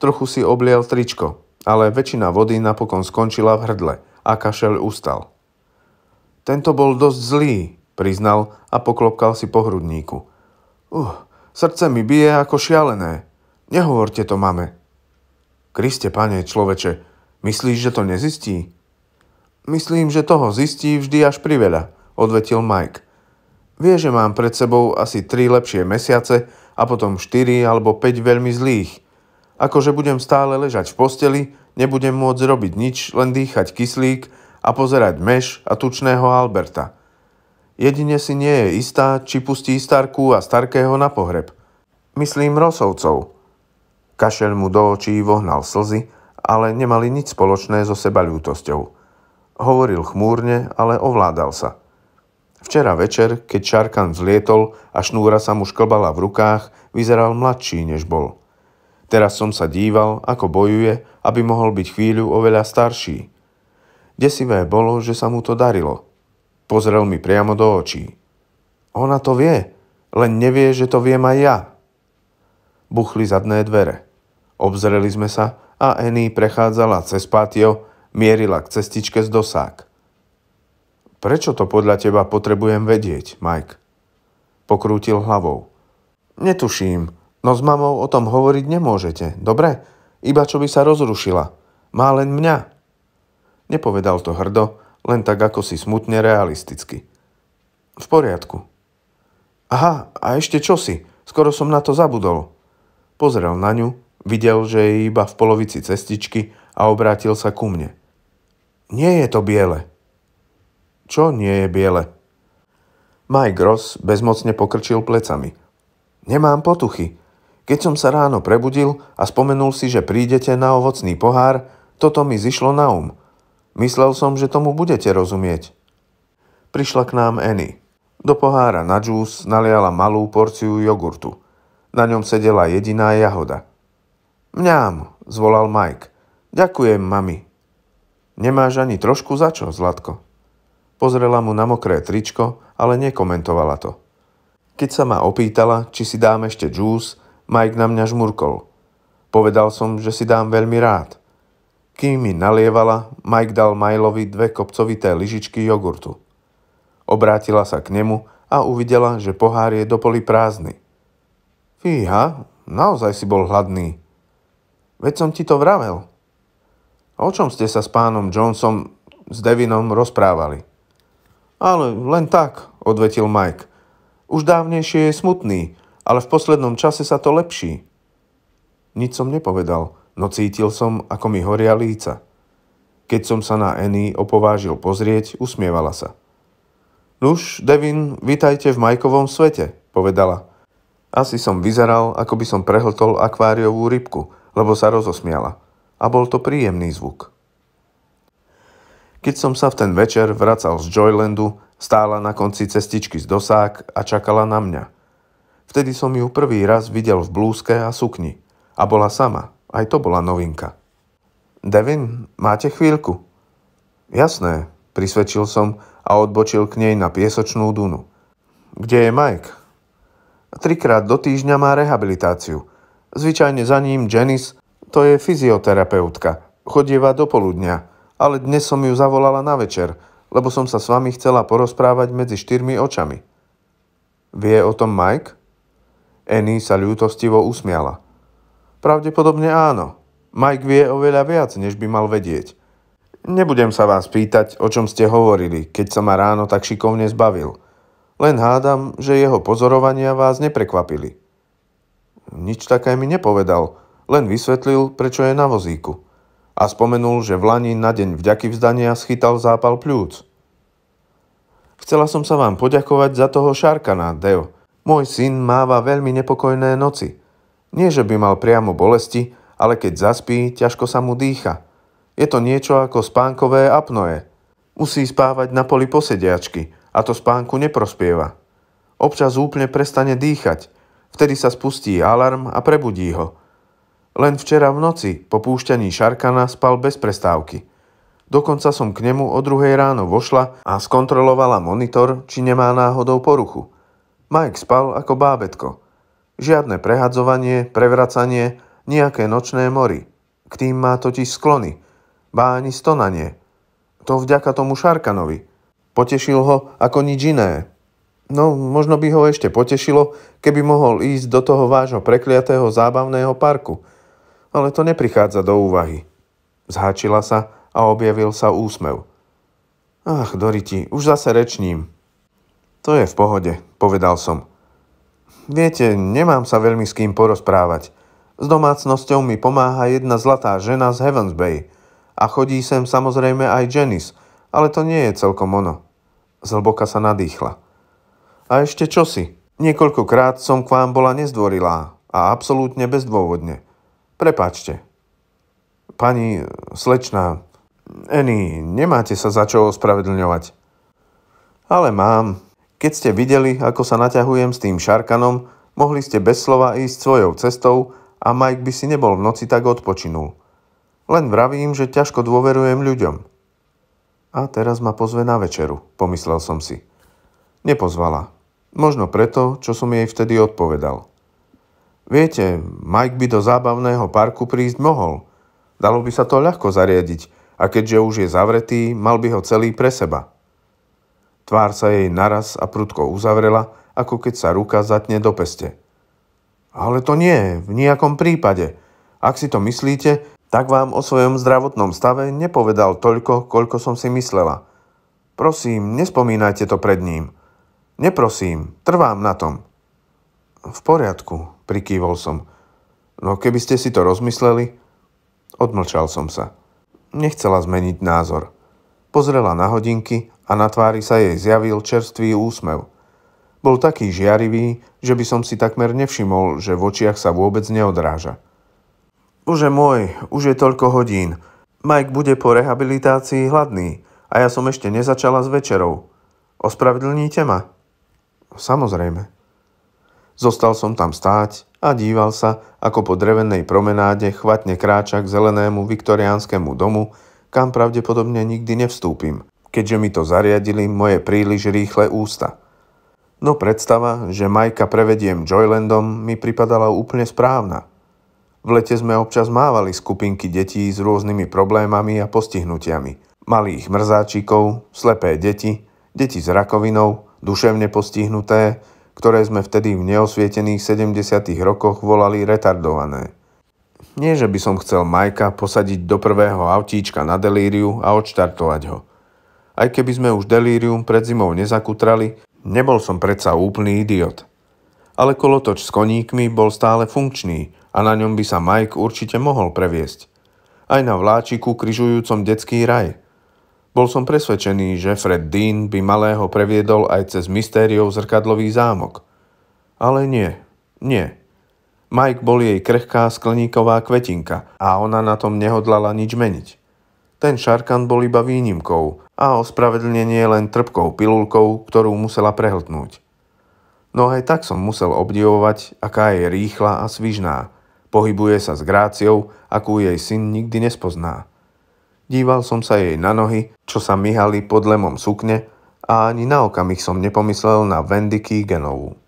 Trochu si obliel tričko, ale väčšina vody napokon skončila v hrdle a kašeľ ustal. Tento bol dosť zlý, priznal a poklopkal si po hrudníku. Uh, Srdce mi bije ako šialené. Nehovorte to mame. Kriste, pane, človeče, myslíš, že to nezistí? Myslím, že toho zistí vždy až priveľa, odvetil Mike. Vie, že mám pred sebou asi tri lepšie mesiace a potom štyri alebo päť veľmi zlých. Akože budem stále ležať v posteli, nebudem môcť robiť nič, len dýchať kyslík a pozerať meš a tučného Alberta – Jedine si nie je istá, či pustí starku a starkého na pohreb. Myslím Rosovcov. Kašel mu do očí vohnal slzy, ale nemali nič spoločné so seba ľútosťou. Hovoril chmúrne, ale ovládal sa. Včera večer, keď Šarkan vzlietol a šnúra sa mu šklbala v rukách, vyzeral mladší, než bol. Teraz som sa díval, ako bojuje, aby mohol byť chvíľu oveľa starší. Desivé bolo, že sa mu to darilo – Pozrel mi priamo do očí. Ona to vie, len nevie, že to viem aj ja. Buchli zadné dvere. Obzreli sme sa a Annie prechádzala cez patio, mierila k cestičke z dosák. Prečo to podľa teba potrebujem vedieť, Mike? Pokrútil hlavou. Netuším, no s mamou o tom hovoriť nemôžete, dobre? Iba čo by sa rozrušila. Má len mňa. Nepovedal to hrdo, len tak ako si smutne realisticky. V poriadku. Aha, a ešte čo si? Skoro som na to zabudol. Pozrel na ňu, videl, že je iba v polovici cestičky a obrátil sa ku mne. Nie je to biele. Čo nie je biele? Mike Ross bezmocne pokrčil plecami. Nemám potuchy. Keď som sa ráno prebudil a spomenul si, že prídete na ovocný pohár, toto mi zišlo na um. Myslel som, že tomu budete rozumieť. Prišla k nám Annie. Do pohára na džús naliala malú porciu jogurtu. Na ňom sedela jediná jahoda. Mňám, zvolal Mike. Ďakujem, mami. Nemáš ani trošku za čo, Zlatko? Pozrela mu na mokré tričko, ale nekomentovala to. Keď sa ma opýtala, či si dám ešte džús, Mike na mňa žmurkol. Povedal som, že si dám veľmi rád. Kým mi nalievala, Mike dal Milovi dve kopcovité lyžičky jogurtu. Obrátila sa k nemu a uvidela, že pohár je dopoli prázdny. Fíha, naozaj si bol hladný. Veď som ti to vravel. O čom ste sa s pánom Johnsom s Devinom rozprávali? Ale len tak, odvetil Mike. Už dávnejšie je smutný, ale v poslednom čase sa to lepší. Nič som nepovedal, no cítil som, ako mi horia líca. Keď som sa na Annie opovážil pozrieť, usmievala sa. Nuž, Devin, vitajte v Majkovom svete, povedala. Asi som vyzeral, ako by som prehltol akváriovú rybku, lebo sa rozosmiala. A bol to príjemný zvuk. Keď som sa v ten večer vracal z Joylandu, stála na konci cestičky z dosák a čakala na mňa. Vtedy som ju prvý raz videl v blúzke a sukni. A bola sama, aj to bola novinka. Devin, máte chvíľku? Jasné, prisvedčil som a odbočil k nej na piesočnú dunu. Kde je Mike? Trikrát do týždňa má rehabilitáciu. Zvyčajne za ním Janice, To je fyzioterapeutka. Chodieva do poludnia. Ale dnes som ju zavolala na večer, lebo som sa s vami chcela porozprávať medzi štyrmi očami. Vie o tom Mike? Annie sa ľútostivo usmiala. Pravdepodobne áno. Mike vie oveľa viac, než by mal vedieť. Nebudem sa vás pýtať, o čom ste hovorili, keď sa ma ráno tak šikovne zbavil. Len hádam, že jeho pozorovania vás neprekvapili. Nič také mi nepovedal, len vysvetlil, prečo je na vozíku. A spomenul, že v Lani na deň vďaky vzdania schytal zápal pľúc. Chcela som sa vám poďakovať za toho šarkana, Deo. Môj syn máva veľmi nepokojné noci. Nie, že by mal priamo bolesti, ale keď zaspí, ťažko sa mu dýcha. Je to niečo ako spánkové apnoe. Musí spávať na poli posediačky a to spánku neprospieva. Občas úplne prestane dýchať, vtedy sa spustí alarm a prebudí ho. Len včera v noci, po púšťaní Šarkana, spal bez prestávky. Dokonca som k nemu o druhej ráno vošla a skontrolovala monitor, či nemá náhodou poruchu – Mike spal ako bábetko. Žiadne prehadzovanie, prevracanie, nejaké nočné mory. K tým má totiž sklony. Bá ani stonanie. To vďaka tomu Šarkanovi. Potešil ho ako nič iné. No, možno by ho ešte potešilo, keby mohol ísť do toho vášho prekliatého zábavného parku. Ale to neprichádza do úvahy. Zháčila sa a objavil sa úsmev. Ach, Doriti, už zase rečním. To je v pohode, povedal som. Viete, nemám sa veľmi s kým porozprávať. S domácnosťou mi pomáha jedna zlatá žena z Heavens Bay. A chodí sem samozrejme aj Janice, ale to nie je celkom ono. Zhlboka sa nadýchla. A ešte čosi. Niekoľkokrát som k vám bola nezdvorilá a absolútne bezdôvodne. Prepačte. Pani slečná, Eni, nemáte sa za čo ospravedlňovať. Ale mám, keď ste videli, ako sa naťahujem s tým šarkanom, mohli ste bez slova ísť svojou cestou a Mike by si nebol v noci tak odpočinul. Len vravím, že ťažko dôverujem ľuďom. A teraz ma pozve na večeru, pomyslel som si. Nepozvala. Možno preto, čo som jej vtedy odpovedal. Viete, Mike by do zábavného parku prísť mohol. Dalo by sa to ľahko zariadiť a keďže už je zavretý, mal by ho celý pre seba. Tvár sa jej naraz a prudko uzavrela, ako keď sa ruka zatne do peste. Ale to nie, v nejakom prípade. Ak si to myslíte, tak vám o svojom zdravotnom stave nepovedal toľko, koľko som si myslela. Prosím, nespomínajte to pred ním. Neprosím, trvám na tom. V poriadku, prikývol som. No keby ste si to rozmysleli... Odmlčal som sa. Nechcela zmeniť názor. Pozrela na hodinky a na tvári sa jej zjavil čerstvý úsmev. Bol taký žiarivý, že by som si takmer nevšimol, že v očiach sa vôbec neodráža. Bože môj, už je toľko hodín. Mike bude po rehabilitácii hladný a ja som ešte nezačala s večerou. Ospravedlníte ma? Samozrejme. Zostal som tam stáť a díval sa, ako po drevenej promenáde chvatne kráča k zelenému viktoriánskemu domu, kam pravdepodobne nikdy nevstúpim keďže mi to zariadili moje príliš rýchle ústa. No predstava, že Majka prevediem Joylandom mi pripadala úplne správna. V lete sme občas mávali skupinky detí s rôznymi problémami a postihnutiami. Malých mrzáčikov, slepé deti, deti s rakovinou, duševne postihnuté, ktoré sme vtedy v neosvietených 70. rokoch volali retardované. Nie, že by som chcel Majka posadiť do prvého autíčka na delíriu a odštartovať ho – aj keby sme už delírium pred zimou nezakutrali, nebol som predsa úplný idiot. Ale kolotoč s koníkmi bol stále funkčný a na ňom by sa Mike určite mohol previesť. Aj na vláčiku kryžujúcom detský raj. Bol som presvedčený, že Fred Dean by malého previedol aj cez mystériou zrkadlový zámok. Ale nie, nie. Mike bol jej krehká skleníková kvetinka a ona na tom nehodlala nič meniť. Ten šarkan bol iba výnimkou a ospravedlnenie len trpkou pilulkou, ktorú musela prehltnúť. No aj tak som musel obdivovať, aká je rýchla a svižná. Pohybuje sa s gráciou, akú jej syn nikdy nespozná. Díval som sa jej na nohy, čo sa myhali pod lemom sukne a ani na okamih som nepomyslel na Wendy Keeganovú.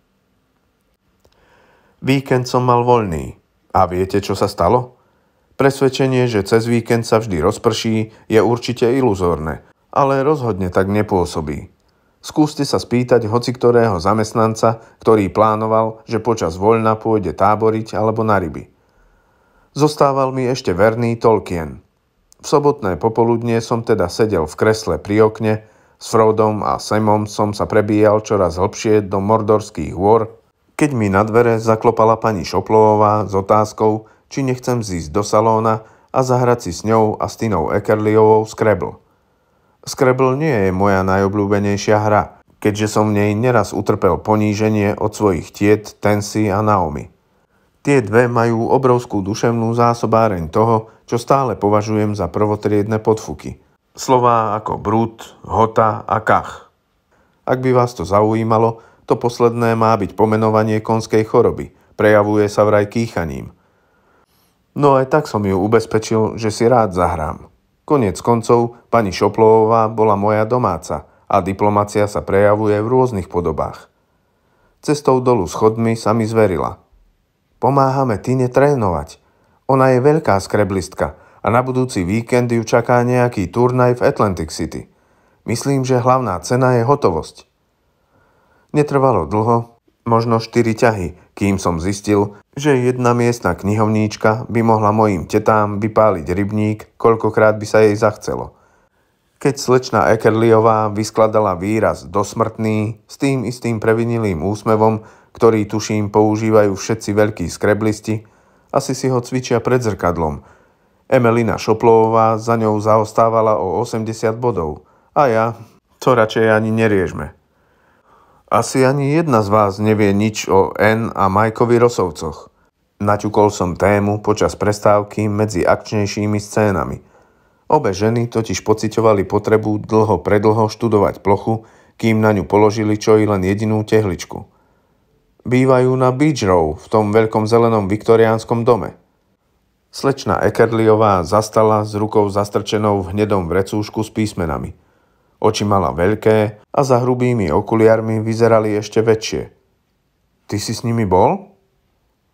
Víkend som mal voľný. A viete, čo sa stalo? Presvedčenie, že cez víkend sa vždy rozprší, je určite iluzórne, ale rozhodne tak nepôsobí. Skúste sa spýtať hoci ktorého zamestnanca, ktorý plánoval, že počas voľna pôjde táboriť alebo na ryby. Zostával mi ešte verný Tolkien. V sobotné popoludne som teda sedel v kresle pri okne, s Frodom a Semom som sa prebíjal čoraz hlbšie do mordorských hôr, keď mi na dvere zaklopala pani Šoplovová s otázkou, či nechcem zísť do salóna a zahrať si s ňou a s Tinou Ekerliovou Scrabble. Scrabble nie je moja najobľúbenejšia hra, keďže som v nej neraz utrpel poníženie od svojich tiet Tensi a Naomi. Tie dve majú obrovskú duševnú zásobáreň toho, čo stále považujem za prvotriedne podfuky. Slová ako brut, hota a kach. Ak by vás to zaujímalo, to posledné má byť pomenovanie konskej choroby. Prejavuje sa vraj kýchaním – No aj tak som ju ubezpečil, že si rád zahrám. Konec koncov, pani Šoplovová bola moja domáca a diplomacia sa prejavuje v rôznych podobách. Cestou dolu schodmi sa mi zverila. Pomáhame Tine trénovať. Ona je veľká skreblistka a na budúci víkend ju čaká nejaký turnaj v Atlantic City. Myslím, že hlavná cena je hotovosť. Netrvalo dlho, možno 4 ťahy, kým som zistil, že jedna miestna knihovníčka by mohla mojim tetám vypáliť rybník, koľkokrát by sa jej zachcelo. Keď slečna Ekerliová vyskladala výraz dosmrtný s tým istým previnilým úsmevom, ktorý tuším používajú všetci veľkí skreblisti, asi si ho cvičia pred zrkadlom. Emelina Šoplová za ňou zaostávala o 80 bodov. A ja, to radšej ani neriežme. Asi ani jedna z vás nevie nič o N a Majkovi Rosovcoch. Naťukol som tému počas prestávky medzi akčnejšími scénami. Obe ženy totiž pociťovali potrebu dlho predlho študovať plochu, kým na ňu položili čo i len jedinú tehličku. Bývajú na Beach Row v tom veľkom zelenom viktoriánskom dome. Slečna Ekerliová zastala s rukou zastrčenou v hnedom vrecúšku s písmenami – Oči mala veľké a za hrubými okuliarmi vyzerali ešte väčšie. Ty si s nimi bol?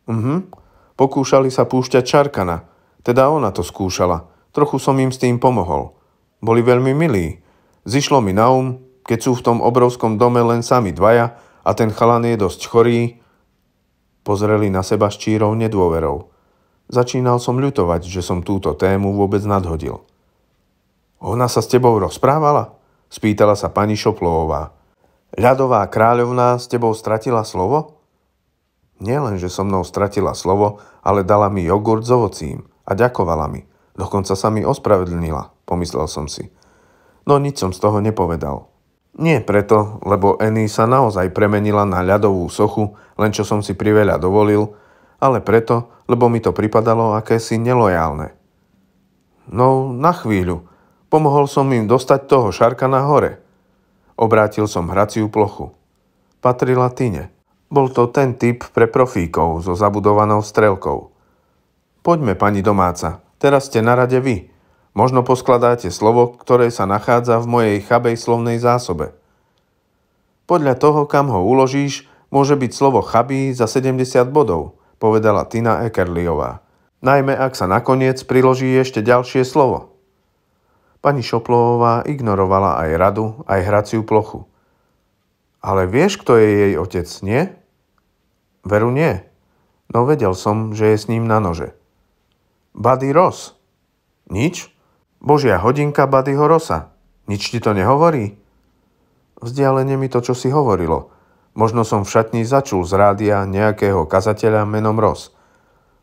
Mhm. Pokúšali sa púšťať Čarkana. Teda ona to skúšala. Trochu som im s tým pomohol. Boli veľmi milí. Zišlo mi na um, keď sú v tom obrovskom dome len sami dvaja a ten chalan je dosť chorý. Pozreli na seba s čírou nedôverou. Začínal som ľutovať, že som túto tému vôbec nadhodil. Ona sa s tebou rozprávala? Spýtala sa pani Šoplovová. Ľadová kráľovná s tebou stratila slovo? Nielen, že so mnou stratila slovo, ale dala mi jogurt s ovocím a ďakovala mi. Dokonca sa mi ospravedlnila, pomyslel som si. No nič som z toho nepovedal. Nie preto, lebo Eny sa naozaj premenila na ľadovú sochu, len čo som si priveľa dovolil, ale preto, lebo mi to pripadalo akési nelojálne. No, na chvíľu, Pomohol som im dostať toho šarka na hore. Obrátil som hraciu plochu. Patrila Tine. Bol to ten typ pre profíkov so zabudovanou strelkou. Poďme, pani domáca, teraz ste na rade vy. Možno poskladáte slovo, ktoré sa nachádza v mojej chabej slovnej zásobe. Podľa toho, kam ho uložíš, môže byť slovo chabý za 70 bodov, povedala Tina Ekerliová. Najmä ak sa nakoniec priloží ešte ďalšie slovo. Pani Šoplovová ignorovala aj radu, aj hraciu plochu. Ale vieš, kto je jej otec, nie? Veru nie. No vedel som, že je s ním na nože. Buddy Ross. Nič? Božia hodinka Buddyho Rossa. Nič ti to nehovorí? Vzdialene mi to, čo si hovorilo. Možno som v šatni začul z rádia nejakého kazateľa menom Ross.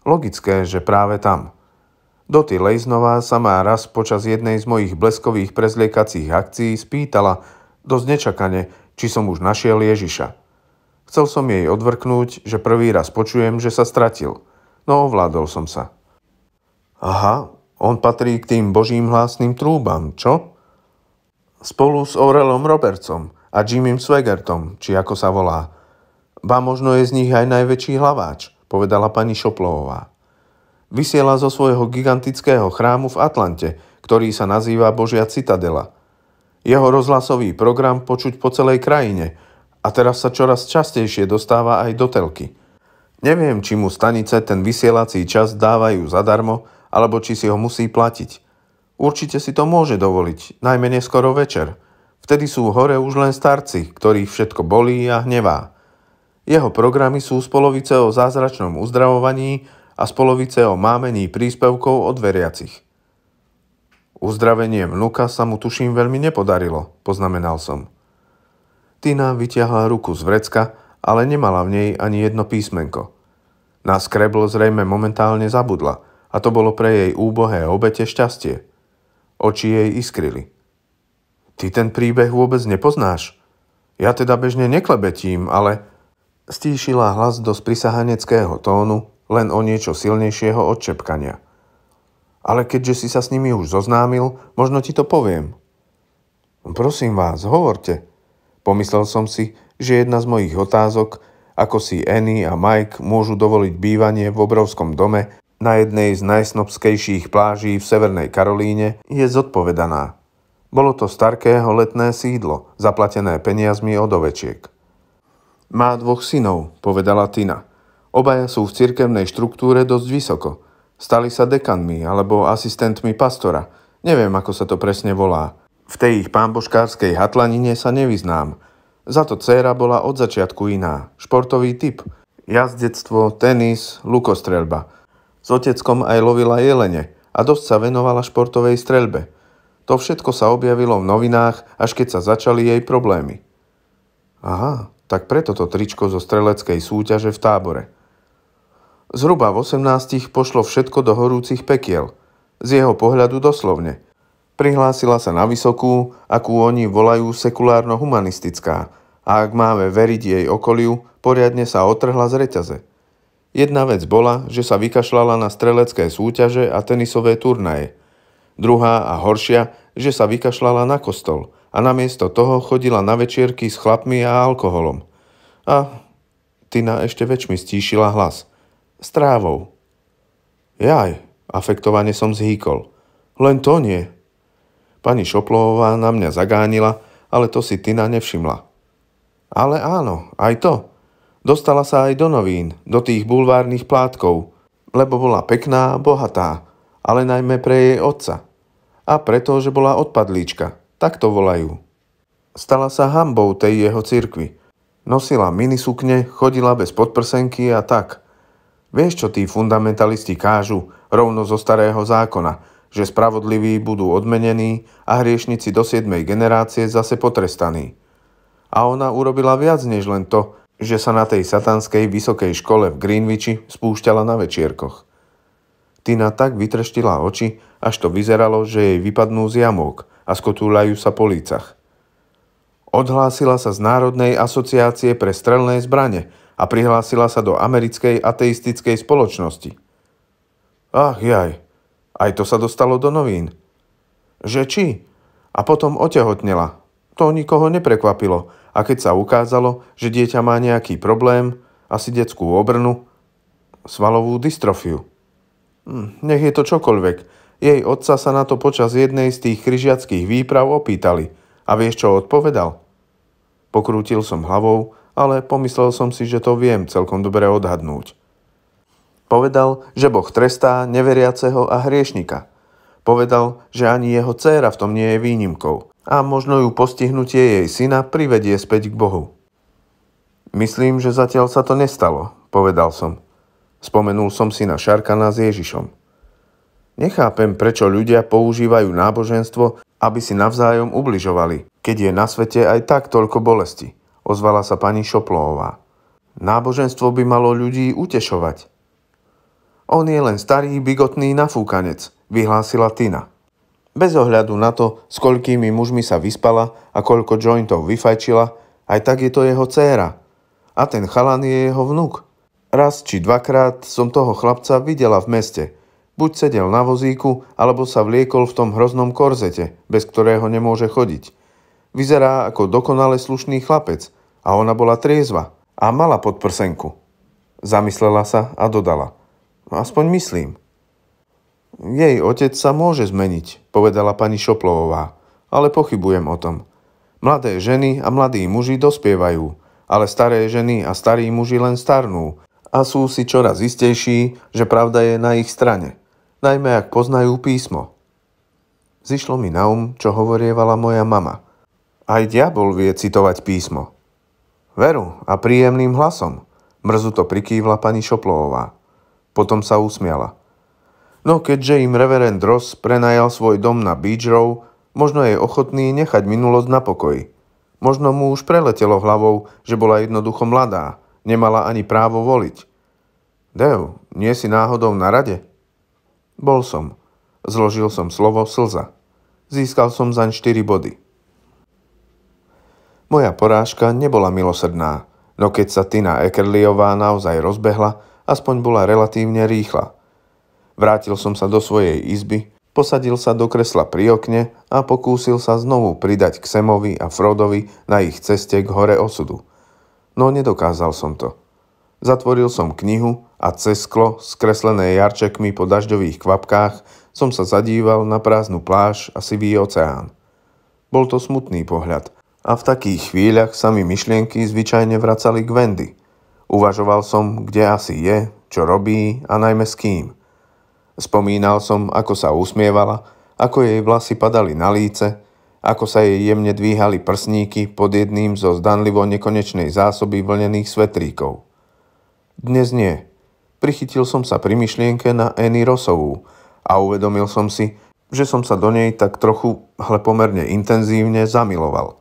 Logické, že práve tam. Doty Lejznová sa má raz počas jednej z mojich bleskových prezliekacích akcií spýtala, dosť nečakane, či som už našiel Ježiša. Chcel som jej odvrknúť, že prvý raz počujem, že sa stratil, no ovládol som sa. Aha, on patrí k tým božím hlásnym trúbam, čo? Spolu s Orelom Robertsom a Jimmym Swagertom, či ako sa volá. Ba možno je z nich aj najväčší hlaváč, povedala pani Šoplovová. Vysiela zo svojho gigantického chrámu v Atlante, ktorý sa nazýva Božia citadela. Jeho rozhlasový program počuť po celej krajine a teraz sa čoraz častejšie dostáva aj do telky. Neviem, či mu stanice ten vysielací čas dávajú zadarmo, alebo či si ho musí platiť. Určite si to môže dovoliť, najmä neskoro večer. Vtedy sú hore už len starci, ktorých všetko bolí a hnevá. Jeho programy sú z polovice o zázračnom uzdravovaní a z polovice o mámení príspevkov od veriacich. Uzdravenie vnuka sa mu tuším veľmi nepodarilo, poznamenal som. Tina vytiahla ruku z vrecka, ale nemala v nej ani jedno písmenko. Na skrebl zrejme momentálne zabudla a to bolo pre jej úbohé obete šťastie. Oči jej iskrili. Ty ten príbeh vôbec nepoznáš? Ja teda bežne neklebetím, ale... Stíšila hlas do sprisahaneckého tónu, len o niečo silnejšieho odčepkania. Ale keďže si sa s nimi už zoznámil, možno ti to poviem. Prosím vás, hovorte. Pomyslel som si, že jedna z mojich otázok, ako si Annie a Mike môžu dovoliť bývanie v obrovskom dome na jednej z najsnobskejších pláží v Severnej Karolíne, je zodpovedaná. Bolo to starkého letné sídlo, zaplatené peniazmi od ovečiek. Má dvoch synov, povedala Tina. Obaja sú v cirkevnej štruktúre dosť vysoko. Stali sa dekanmi alebo asistentmi pastora. Neviem, ako sa to presne volá. V tej ich pánboškárskej hatlanine sa nevyznám. Za to dcéra bola od začiatku iná. Športový typ. Jazdectvo, tenis, lukostrelba. S oteckom aj lovila jelene a dosť sa venovala športovej streľbe. To všetko sa objavilo v novinách, až keď sa začali jej problémy. Aha, tak preto to tričko zo streleckej súťaže v tábore. Zhruba v 18 pošlo všetko do horúcich pekiel. Z jeho pohľadu doslovne. Prihlásila sa na vysokú, akú oni volajú sekulárno-humanistická a ak máme veriť jej okoliu, poriadne sa otrhla z reťaze. Jedna vec bola, že sa vykašľala na strelecké súťaže a tenisové turnaje. Druhá a horšia, že sa vykašľala na kostol – a namiesto toho chodila na večierky s chlapmi a alkoholom. A Tina ešte väčšmi stíšila hlas. S trávou. Jaj, afektovane som zhýkol. Len to nie. Pani Šoplová na mňa zagánila, ale to si Tina nevšimla. Ale áno, aj to. Dostala sa aj do novín, do tých bulvárnych plátkov, lebo bola pekná bohatá, ale najmä pre jej otca. A preto, že bola odpadlíčka. Tak to volajú. Stala sa hambou tej jeho cirkvi. Nosila minisukne, chodila bez podprsenky a tak. Vieš, čo tí fundamentalisti kážu rovno zo starého zákona, že spravodliví budú odmenení a hriešnici do 7. generácie zase potrestaní. A ona urobila viac než len to, že sa na tej satanskej vysokej škole v Greenwichi spúšťala na večierkoch. Tina tak vytreštila oči, až to vyzeralo, že jej vypadnú z jamok a skotúľajú sa po lícach. Odhlásila sa z Národnej asociácie pre strelné zbrane a prihlásila sa do americkej ateistickej spoločnosti. Ach jaj, aj to sa dostalo do novín. Že či? A potom otehotnela. To nikoho neprekvapilo a keď sa ukázalo, že dieťa má nejaký problém, asi detskú obrnu, svalovú dystrofiu. Hm, nech je to čokoľvek, jej otca sa na to počas jednej z tých kryžiackých výprav opýtali. A vieš, čo odpovedal? Pokrútil som hlavou, ale pomyslel som si, že to viem celkom dobre odhadnúť. Povedal, že Boh trestá neveriaceho a hriešnika. Povedal, že ani jeho dcéra v tom nie je výnimkou a možno ju postihnutie jej syna privedie späť k Bohu. Myslím, že zatiaľ sa to nestalo, povedal som. Spomenul som si na Šarkana s Ježišom. Nechápem, prečo ľudia používajú náboženstvo, aby si navzájom ubližovali, keď je na svete aj tak toľko bolesti, ozvala sa pani Šoplová. Náboženstvo by malo ľudí utešovať. On je len starý, bigotný nafúkanec, vyhlásila Tina. Bez ohľadu na to, s koľkými mužmi sa vyspala a koľko jointov vyfajčila, aj tak je to jeho dcéra. A ten chalan je jeho vnuk. Raz či dvakrát som toho chlapca videla v meste – Buď sedel na vozíku, alebo sa vliekol v tom hroznom korzete, bez ktorého nemôže chodiť. Vyzerá ako dokonale slušný chlapec a ona bola triezva a mala podprsenku. Zamyslela sa a dodala. Aspoň myslím. Jej otec sa môže zmeniť, povedala pani Šoplovová, ale pochybujem o tom. Mladé ženy a mladí muži dospievajú, ale staré ženy a starí muži len starnú a sú si čoraz istejší, že pravda je na ich strane. najmä ak poznajú písmo. Zišlo mi na um, čo hovorievala moja mama. Aj diabol vie citovať písmo. Veru a príjemným hlasom, mrzuto prikývla pani Šoplová. Potom sa usmiala. No keďže im reverend Ross prenajal svoj dom na Beach Row, možno je ochotný nechať minulosť na pokoji. Možno mu už preletelo hlavou, že bola jednoducho mladá, nemala ani právo voliť. Deo, nie si náhodou na rade? Bol som. Zložil som slovo slza. Získal som zaň 4 body. Moja porážka nebola milosrdná, no keď sa Tina Ekerliová naozaj rozbehla, aspoň bola relatívne rýchla. Vrátil som sa do svojej izby, posadil sa do kresla pri okne a pokúsil sa znovu pridať k Semovi a Frodovi na ich ceste k hore osudu. No nedokázal som to. Zatvoril som knihu a cez sklo, skreslené jarčekmi po dažďových kvapkách, som sa zadíval na prázdnu pláž a sivý oceán. Bol to smutný pohľad a v takých chvíľach sa mi myšlienky zvyčajne vracali k Wendy. Uvažoval som, kde asi je, čo robí a najmä s kým – Spomínal som, ako sa usmievala, ako jej vlasy padali na líce, ako sa jej jemne dvíhali prsníky pod jedným zo zdanlivo nekonečnej zásoby vlnených svetríkov. Dnes nie. Prichytil som sa pri myšlienke na Annie Rosovú a uvedomil som si, že som sa do nej tak trochu, ale pomerne intenzívne zamiloval.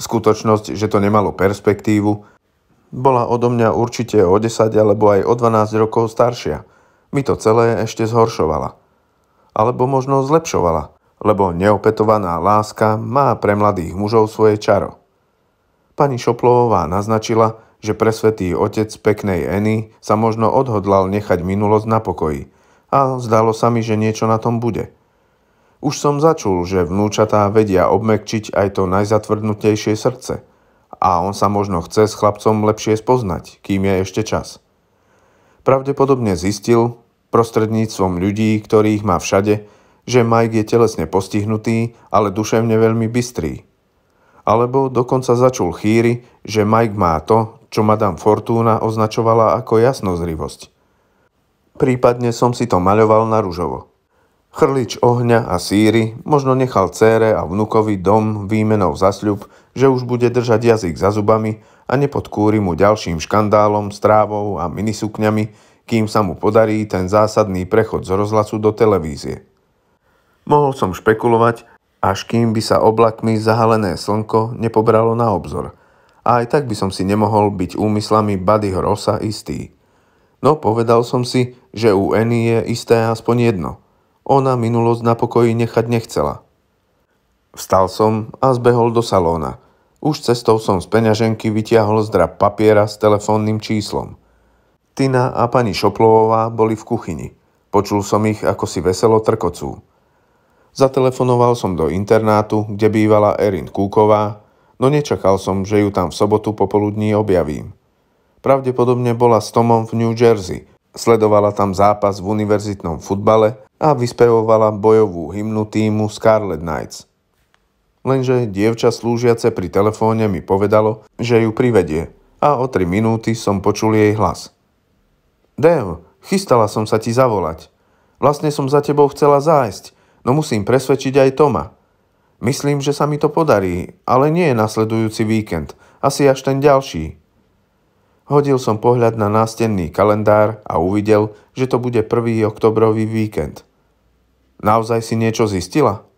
Skutočnosť, že to nemalo perspektívu, bola odo mňa určite o 10 alebo aj o 12 rokov staršia – mi to celé ešte zhoršovala. Alebo možno zlepšovala, lebo neopetovaná láska má pre mladých mužov svoje čaro. Pani Šoplová naznačila, že pre svetý otec peknej Eny sa možno odhodlal nechať minulosť na pokoji a zdalo sa mi, že niečo na tom bude. Už som začul, že vnúčatá vedia obmekčiť aj to najzatvrdnutejšie srdce a on sa možno chce s chlapcom lepšie spoznať, kým je ešte čas. Pravdepodobne zistil, prostredníctvom ľudí, ktorých má všade, že Mike je telesne postihnutý, ale duševne veľmi bystrý. Alebo dokonca začul chýry, že Mike má to, čo Madame Fortuna označovala ako jasnozrivosť. Prípadne som si to maľoval na ružovo. Chrlič ohňa a síry možno nechal cére a vnukovi dom výmenou za sľub, že už bude držať jazyk za zubami a nepodkúri mu ďalším škandálom, strávou a minisukňami, kým sa mu podarí ten zásadný prechod z rozhlasu do televízie. Mohol som špekulovať, až kým by sa oblakmi zahalené slnko nepobralo na obzor. A aj tak by som si nemohol byť úmyslami Buddyho Rossa istý. No povedal som si, že u Annie je isté aspoň jedno. Ona minulosť na pokoji nechať nechcela. Vstal som a zbehol do salóna. Už cestou som z peňaženky vytiahol zdrab papiera s telefónnym číslom – Tina a pani Šoplovová boli v kuchyni. Počul som ich, ako si veselo trkocú. Zatelefonoval som do internátu, kde bývala Erin Kúková, no nečakal som, že ju tam v sobotu popoludní objavím. Pravdepodobne bola s Tomom v New Jersey, sledovala tam zápas v univerzitnom futbale a vyspevovala bojovú hymnu týmu Scarlet Knights. Lenže dievča slúžiace pri telefóne mi povedalo, že ju privedie a o 3 minúty som počul jej hlas. Deo, chystala som sa ti zavolať. Vlastne som za tebou chcela zájsť, no musím presvedčiť aj Toma. Myslím, že sa mi to podarí, ale nie je nasledujúci víkend, asi až ten ďalší. Hodil som pohľad na nástenný kalendár a uvidel, že to bude prvý oktobrový víkend. Naozaj si niečo zistila?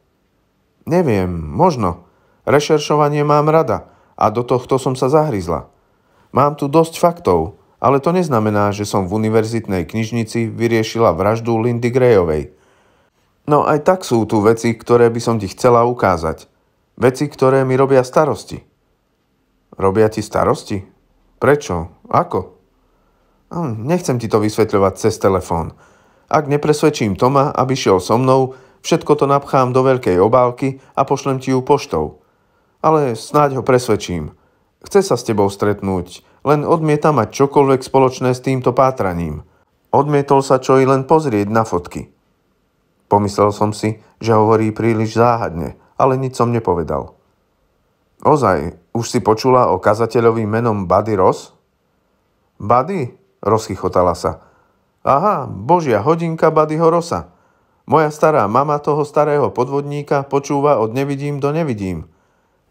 Neviem, možno. Rešeršovanie mám rada a do tohto som sa zahryzla. Mám tu dosť faktov, ale to neznamená, že som v univerzitnej knižnici vyriešila vraždu Lindy Grayovej. No aj tak sú tu veci, ktoré by som ti chcela ukázať. Veci, ktoré mi robia starosti. Robia ti starosti? Prečo? Ako? Hm, nechcem ti to vysvetľovať cez telefón. Ak nepresvedčím Toma, aby šiel so mnou, všetko to napchám do veľkej obálky a pošlem ti ju poštou. Ale snáď ho presvedčím. Chce sa s tebou stretnúť, len odmieta mať čokoľvek spoločné s týmto pátraním. Odmietol sa čo i len pozrieť na fotky. Pomyslel som si, že hovorí príliš záhadne, ale nič som nepovedal. Ozaj, už si počula o kazateľovi menom Buddy Ross? Buddy? Rozchychotala sa. Aha, božia hodinka Buddyho Rossa. Moja stará mama toho starého podvodníka počúva od nevidím do nevidím.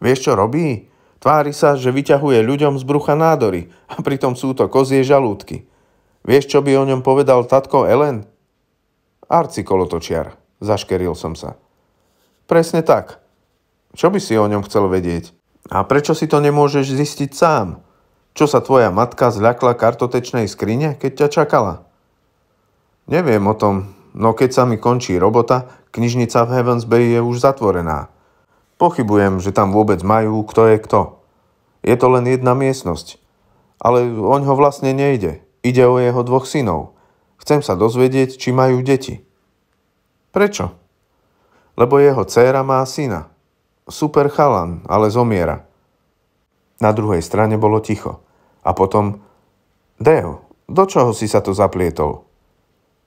Vieš, čo robí? Tvári sa, že vyťahuje ľuďom z brucha nádory a pritom sú to kozie žalúdky. Vieš, čo by o ňom povedal tatko Ellen? Arci kolotočiar, zaškeril som sa. Presne tak. Čo by si o ňom chcel vedieť? A prečo si to nemôžeš zistiť sám? Čo sa tvoja matka zľakla kartotečnej skrine, keď ťa čakala? Neviem o tom, no keď sa mi končí robota, knižnica v Heavens Bay je už zatvorená. Pochybujem, že tam vôbec majú, kto je kto. Je to len jedna miestnosť. Ale oň ho vlastne nejde. Ide o jeho dvoch synov. Chcem sa dozvedieť, či majú deti. Prečo? Lebo jeho dcéra má syna. Super chalan, ale zomiera. Na druhej strane bolo ticho. A potom... Deo, do čoho si sa to zaplietol?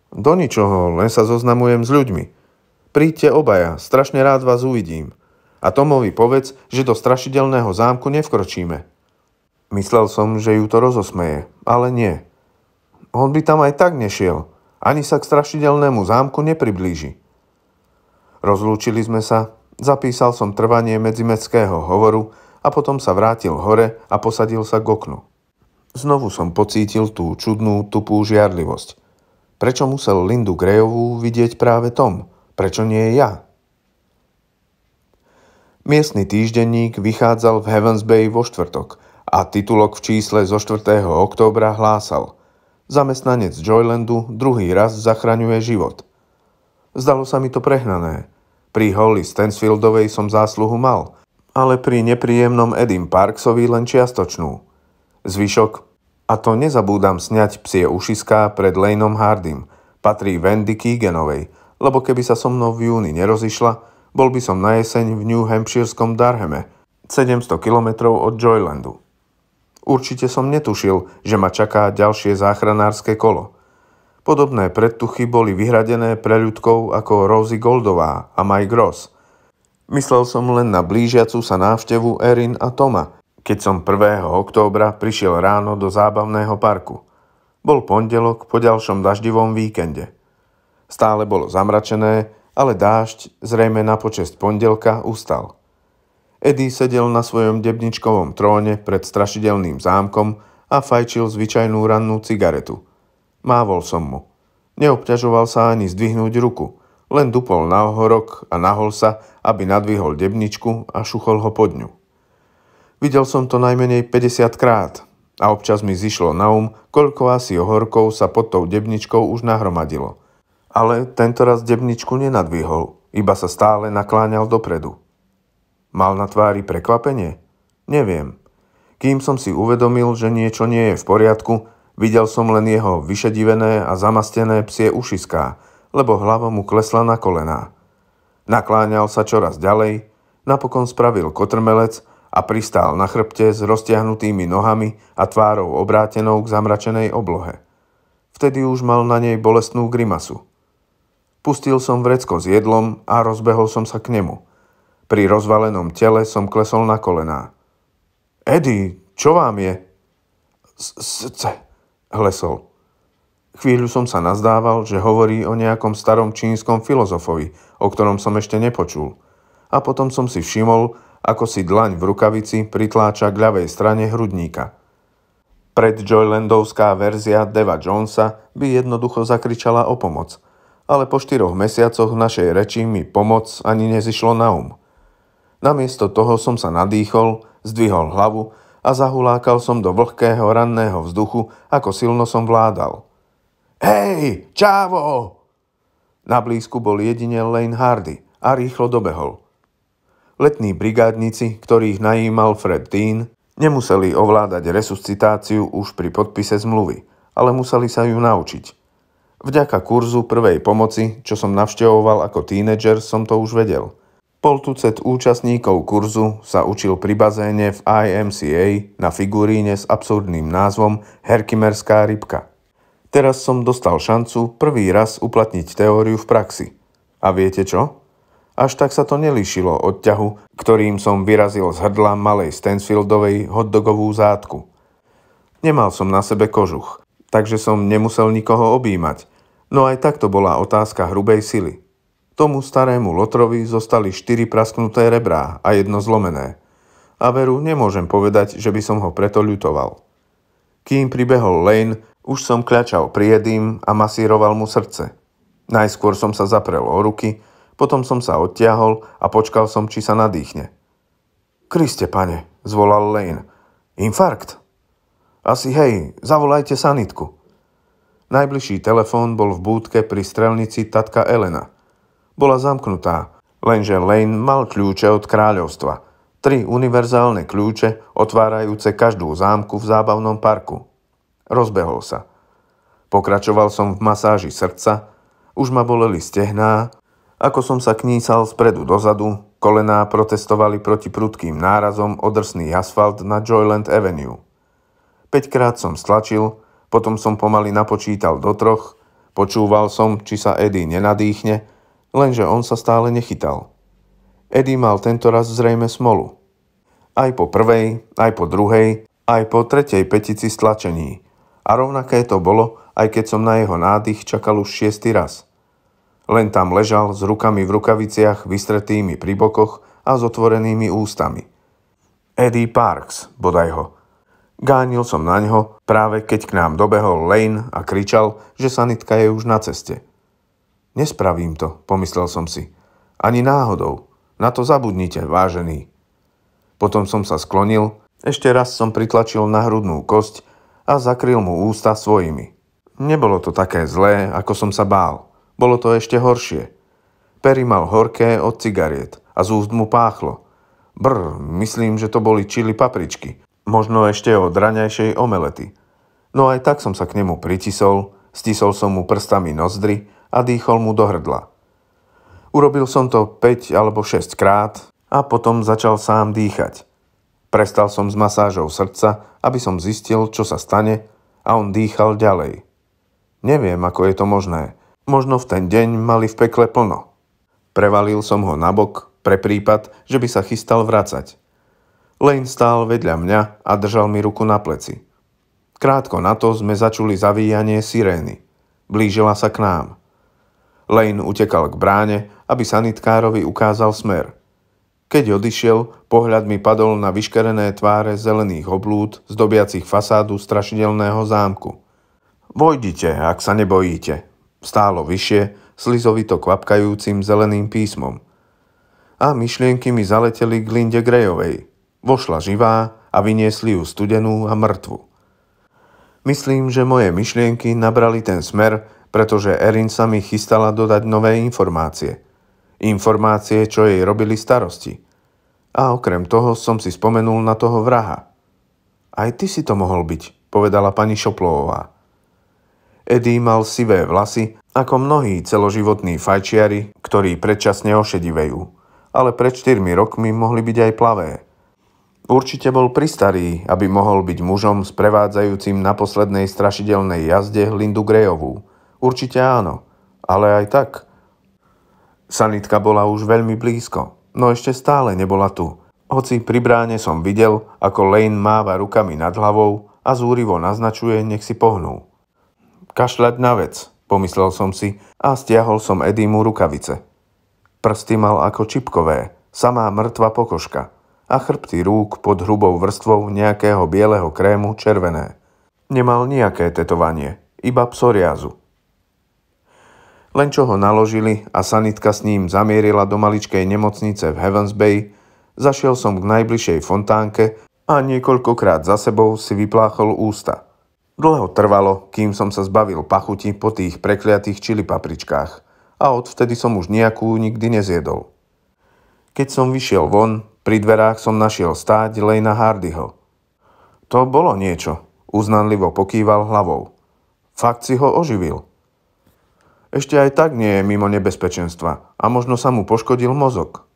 Do ničoho, len sa zoznamujem s ľuďmi. Príďte obaja, strašne rád vás uvidím. A Tomovi povedz, že do strašidelného zámku nevkročíme. Myslel som, že ju to rozosmeje, ale nie. On by tam aj tak nešiel. Ani sa k strašidelnému zámku nepriblíži. Rozlúčili sme sa, zapísal som trvanie medzimeckého hovoru a potom sa vrátil hore a posadil sa k oknu. Znovu som pocítil tú čudnú, tupú žiarlivosť. Prečo musel Lindu Grejovú vidieť práve Tom? Prečo nie ja? Miestny týždenník vychádzal v Heavens Bay vo štvrtok a titulok v čísle zo 4. októbra hlásal Zamestnanec Joylandu druhý raz zachraňuje život. Zdalo sa mi to prehnané. Pri Holly Stansfieldovej som zásluhu mal, ale pri nepríjemnom Edim Parksovi len čiastočnú. Zvyšok a to nezabúdam sňať psie ušiská pred Laneom Hardym. Patrí Wendy Keeganovej, lebo keby sa so mnou v júni nerozišla, bol by som na jeseň v New Hampshireskom Darheme, 700 km od Joylandu. Určite som netušil, že ma čaká ďalšie záchranárske kolo. Podobné predtuchy boli vyhradené pre ľudkov ako Rosie Goldová a Mike Ross. Myslel som len na blížiacu sa návštevu Erin a Toma, keď som 1. októbra prišiel ráno do zábavného parku. Bol pondelok po ďalšom daždivom víkende. Stále bolo zamračené, ale dážď, zrejme na počest pondelka, ustal. Eddie sedel na svojom debničkovom tróne pred strašidelným zámkom a fajčil zvyčajnú rannú cigaretu. Mávol som mu. Neobťažoval sa ani zdvihnúť ruku, len dupol na ohorok a nahol sa, aby nadvihol debničku a šuchol ho pod ňu. Videl som to najmenej 50 krát a občas mi zišlo na um, koľko asi ohorkov sa pod tou debničkou už nahromadilo. Ale tento raz debničku nenadvihol, iba sa stále nakláňal dopredu. Mal na tvári prekvapenie? Neviem. Kým som si uvedomil, že niečo nie je v poriadku, videl som len jeho vyšedivené a zamastené psie ušiská, lebo hlava mu klesla na kolená. Nakláňal sa čoraz ďalej, napokon spravil kotrmelec a pristál na chrbte s roztiahnutými nohami a tvárou obrátenou k zamračenej oblohe. Vtedy už mal na nej bolestnú grimasu. Pustil som vrecko s jedlom a rozbehol som sa k nemu. Pri rozvalenom tele som klesol na kolená. Edy, čo vám je? Srdce, hlesol. Chvíľu som sa nazdával, že hovorí o nejakom starom čínskom filozofovi, o ktorom som ešte nepočul. A potom som si všimol, ako si dlaň v rukavici pritláča k ľavej strane hrudníka. Pred Joylandovská verzia Deva Jonesa by jednoducho zakričala o pomoc, ale po štyroch mesiacoch našej reči mi pomoc ani nezišlo na um. Namiesto toho som sa nadýchol, zdvihol hlavu a zahulákal som do vlhkého ranného vzduchu, ako silno som vládal. Hej, čávo! Na blízku bol jedine Lane Hardy a rýchlo dobehol – Letní brigádnici, ktorých najímal Fred Dean, nemuseli ovládať resuscitáciu už pri podpise zmluvy, ale museli sa ju naučiť. Vďaka kurzu prvej pomoci, čo som navštevoval ako tínedžer, som to už vedel. Poltucet účastníkov kurzu sa učil pri bazéne v IMCA na figuríne s absurdným názvom Herkimerská rybka. Teraz som dostal šancu prvý raz uplatniť teóriu v praxi. A viete čo? Až tak sa to nelíšilo od ťahu, ktorým som vyrazil z hrdla malej Stansfieldovej hotdogovú zátku. Nemal som na sebe kožuch, takže som nemusel nikoho objímať, no aj tak to bola otázka hrubej sily. Tomu starému Lotrovi zostali štyri prasknuté rebrá a jedno zlomené. A veru nemôžem povedať, že by som ho preto ľutoval. Kým pribehol Lane, už som kľačal pri jedým a masíroval mu srdce. Najskôr som sa zaprel o ruky, potom som sa odtiahol a počkal som, či sa nadýchne. Kriste, pane, zvolal Lane. Infarkt? Asi hej, zavolajte sanitku. Najbližší telefón bol v búdke pri strelnici tatka Elena – bola zamknutá, lenže Lane mal kľúče od kráľovstva. Tri univerzálne kľúče, otvárajúce každú zámku v zábavnom parku. Rozbehol sa. Pokračoval som v masáži srdca, už ma boleli stehná, ako som sa knísal spredu dozadu, kolená protestovali proti prudkým nárazom o drsný asfalt na Joyland Avenue. Peťkrát som stlačil, potom som pomaly napočítal do troch, počúval som, či sa Eddie nenadýchne Lenže on sa stále nechytal. Eddie mal tento raz zrejme smolu. Aj po prvej, aj po druhej, aj po tretej petici stlačení. A rovnaké to bolo, aj keď som na jeho nádych čakal už šiestý raz. Len tam ležal s rukami v rukaviciach vystretými pri bokoch a s otvorenými ústami. Eddie Parks, bodaj ho. Gánil som na ňo, práve keď k nám dobehol Lane a kričal, že sanitka je už na ceste. Nespravím to, pomyslel som si. Ani náhodou. Na to zabudnite, vážený. Potom som sa sklonil, ešte raz som pritlačil na hrudnú kosť a zakryl mu ústa svojimi. Nebolo to také zlé, ako som sa bál. Bolo to ešte horšie. Perry mal horké od cigariet a z úst mu páchlo. Brr, myslím, že to boli čili papričky. Možno ešte od raňajšej omelety. No aj tak som sa k nemu pritisol, stisol som mu prstami nozdry a dýchol mu do hrdla. Urobil som to 5 alebo 6 krát a potom začal sám dýchať. Prestal som s masážou srdca, aby som zistil, čo sa stane a on dýchal ďalej. Neviem, ako je to možné. Možno v ten deň mali v pekle plno. Prevalil som ho nabok pre prípad, že by sa chystal vracať. Lane stál vedľa mňa a držal mi ruku na pleci. Krátko na to sme začuli zavíjanie sirény. Blížila sa k nám. Lane utekal k bráne, aby sanitkárovi ukázal smer. Keď odišiel, pohľad mi padol na vyškerené tváre zelených oblúd zdobiacich fasádu strašidelného zámku. Vojdite, ak sa nebojíte. Stálo vyššie, slizovito kvapkajúcim zeleným písmom. A myšlienky mi zaleteli k Linde Grejovej. Vošla živá a vyniesli ju studenú a mŕtvu. Myslím, že moje myšlienky nabrali ten smer, pretože Erin sa mi chystala dodať nové informácie. Informácie, čo jej robili starosti. A okrem toho som si spomenul na toho vraha. Aj ty si to mohol byť, povedala pani Šoplová. Eddie mal sivé vlasy, ako mnohí celoživotní fajčiari, ktorí predčasne ošedivejú. Ale pred 4 rokmi mohli byť aj plavé. Určite bol pristarý, aby mohol byť mužom sprevádzajúcim na poslednej strašidelnej jazde Lindu Grejovú – Určite áno, ale aj tak. Sanitka bola už veľmi blízko, no ešte stále nebola tu. Hoci pri bráne som videl, ako Lane máva rukami nad hlavou a zúrivo naznačuje, nech si pohnú. Kašľať na vec, pomyslel som si a stiahol som Edimu rukavice. Prsty mal ako čipkové, samá mŕtva pokožka a chrbty rúk pod hrubou vrstvou nejakého bieleho krému červené. Nemal nejaké tetovanie, iba psoriázu. Len čo ho naložili a sanitka s ním zamierila do maličkej nemocnice v Heavens Bay, zašiel som k najbližšej fontánke a niekoľkokrát za sebou si vypláchol ústa. Dlho trvalo, kým som sa zbavil pachuti po tých prekliatých čili papričkách a odvtedy som už nejakú nikdy nezjedol. Keď som vyšiel von, pri dverách som našiel stáť Lejna Hardyho. To bolo niečo, uznanlivo pokýval hlavou. Fakt si ho oživil. Ešte aj tak nie je mimo nebezpečenstva a možno sa mu poškodil mozog.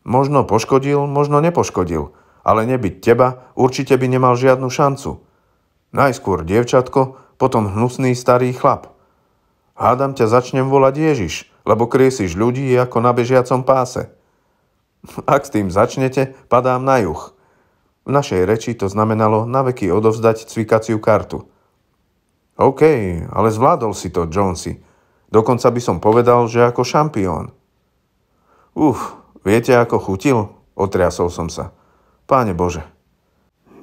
Možno poškodil, možno nepoškodil, ale nebyť teba určite by nemal žiadnu šancu. Najskôr dievčatko, potom hnusný starý chlap. Hádam ťa začnem volať Ježiš, lebo kriesiš ľudí ako na bežiacom páse. Ak s tým začnete, padám na juh. V našej reči to znamenalo na veky odovzdať cvikaciu kartu. OK, ale zvládol si to, Jonesy. Dokonca by som povedal, že ako šampión. Uf, viete, ako chutil? Otriasol som sa. Páne Bože.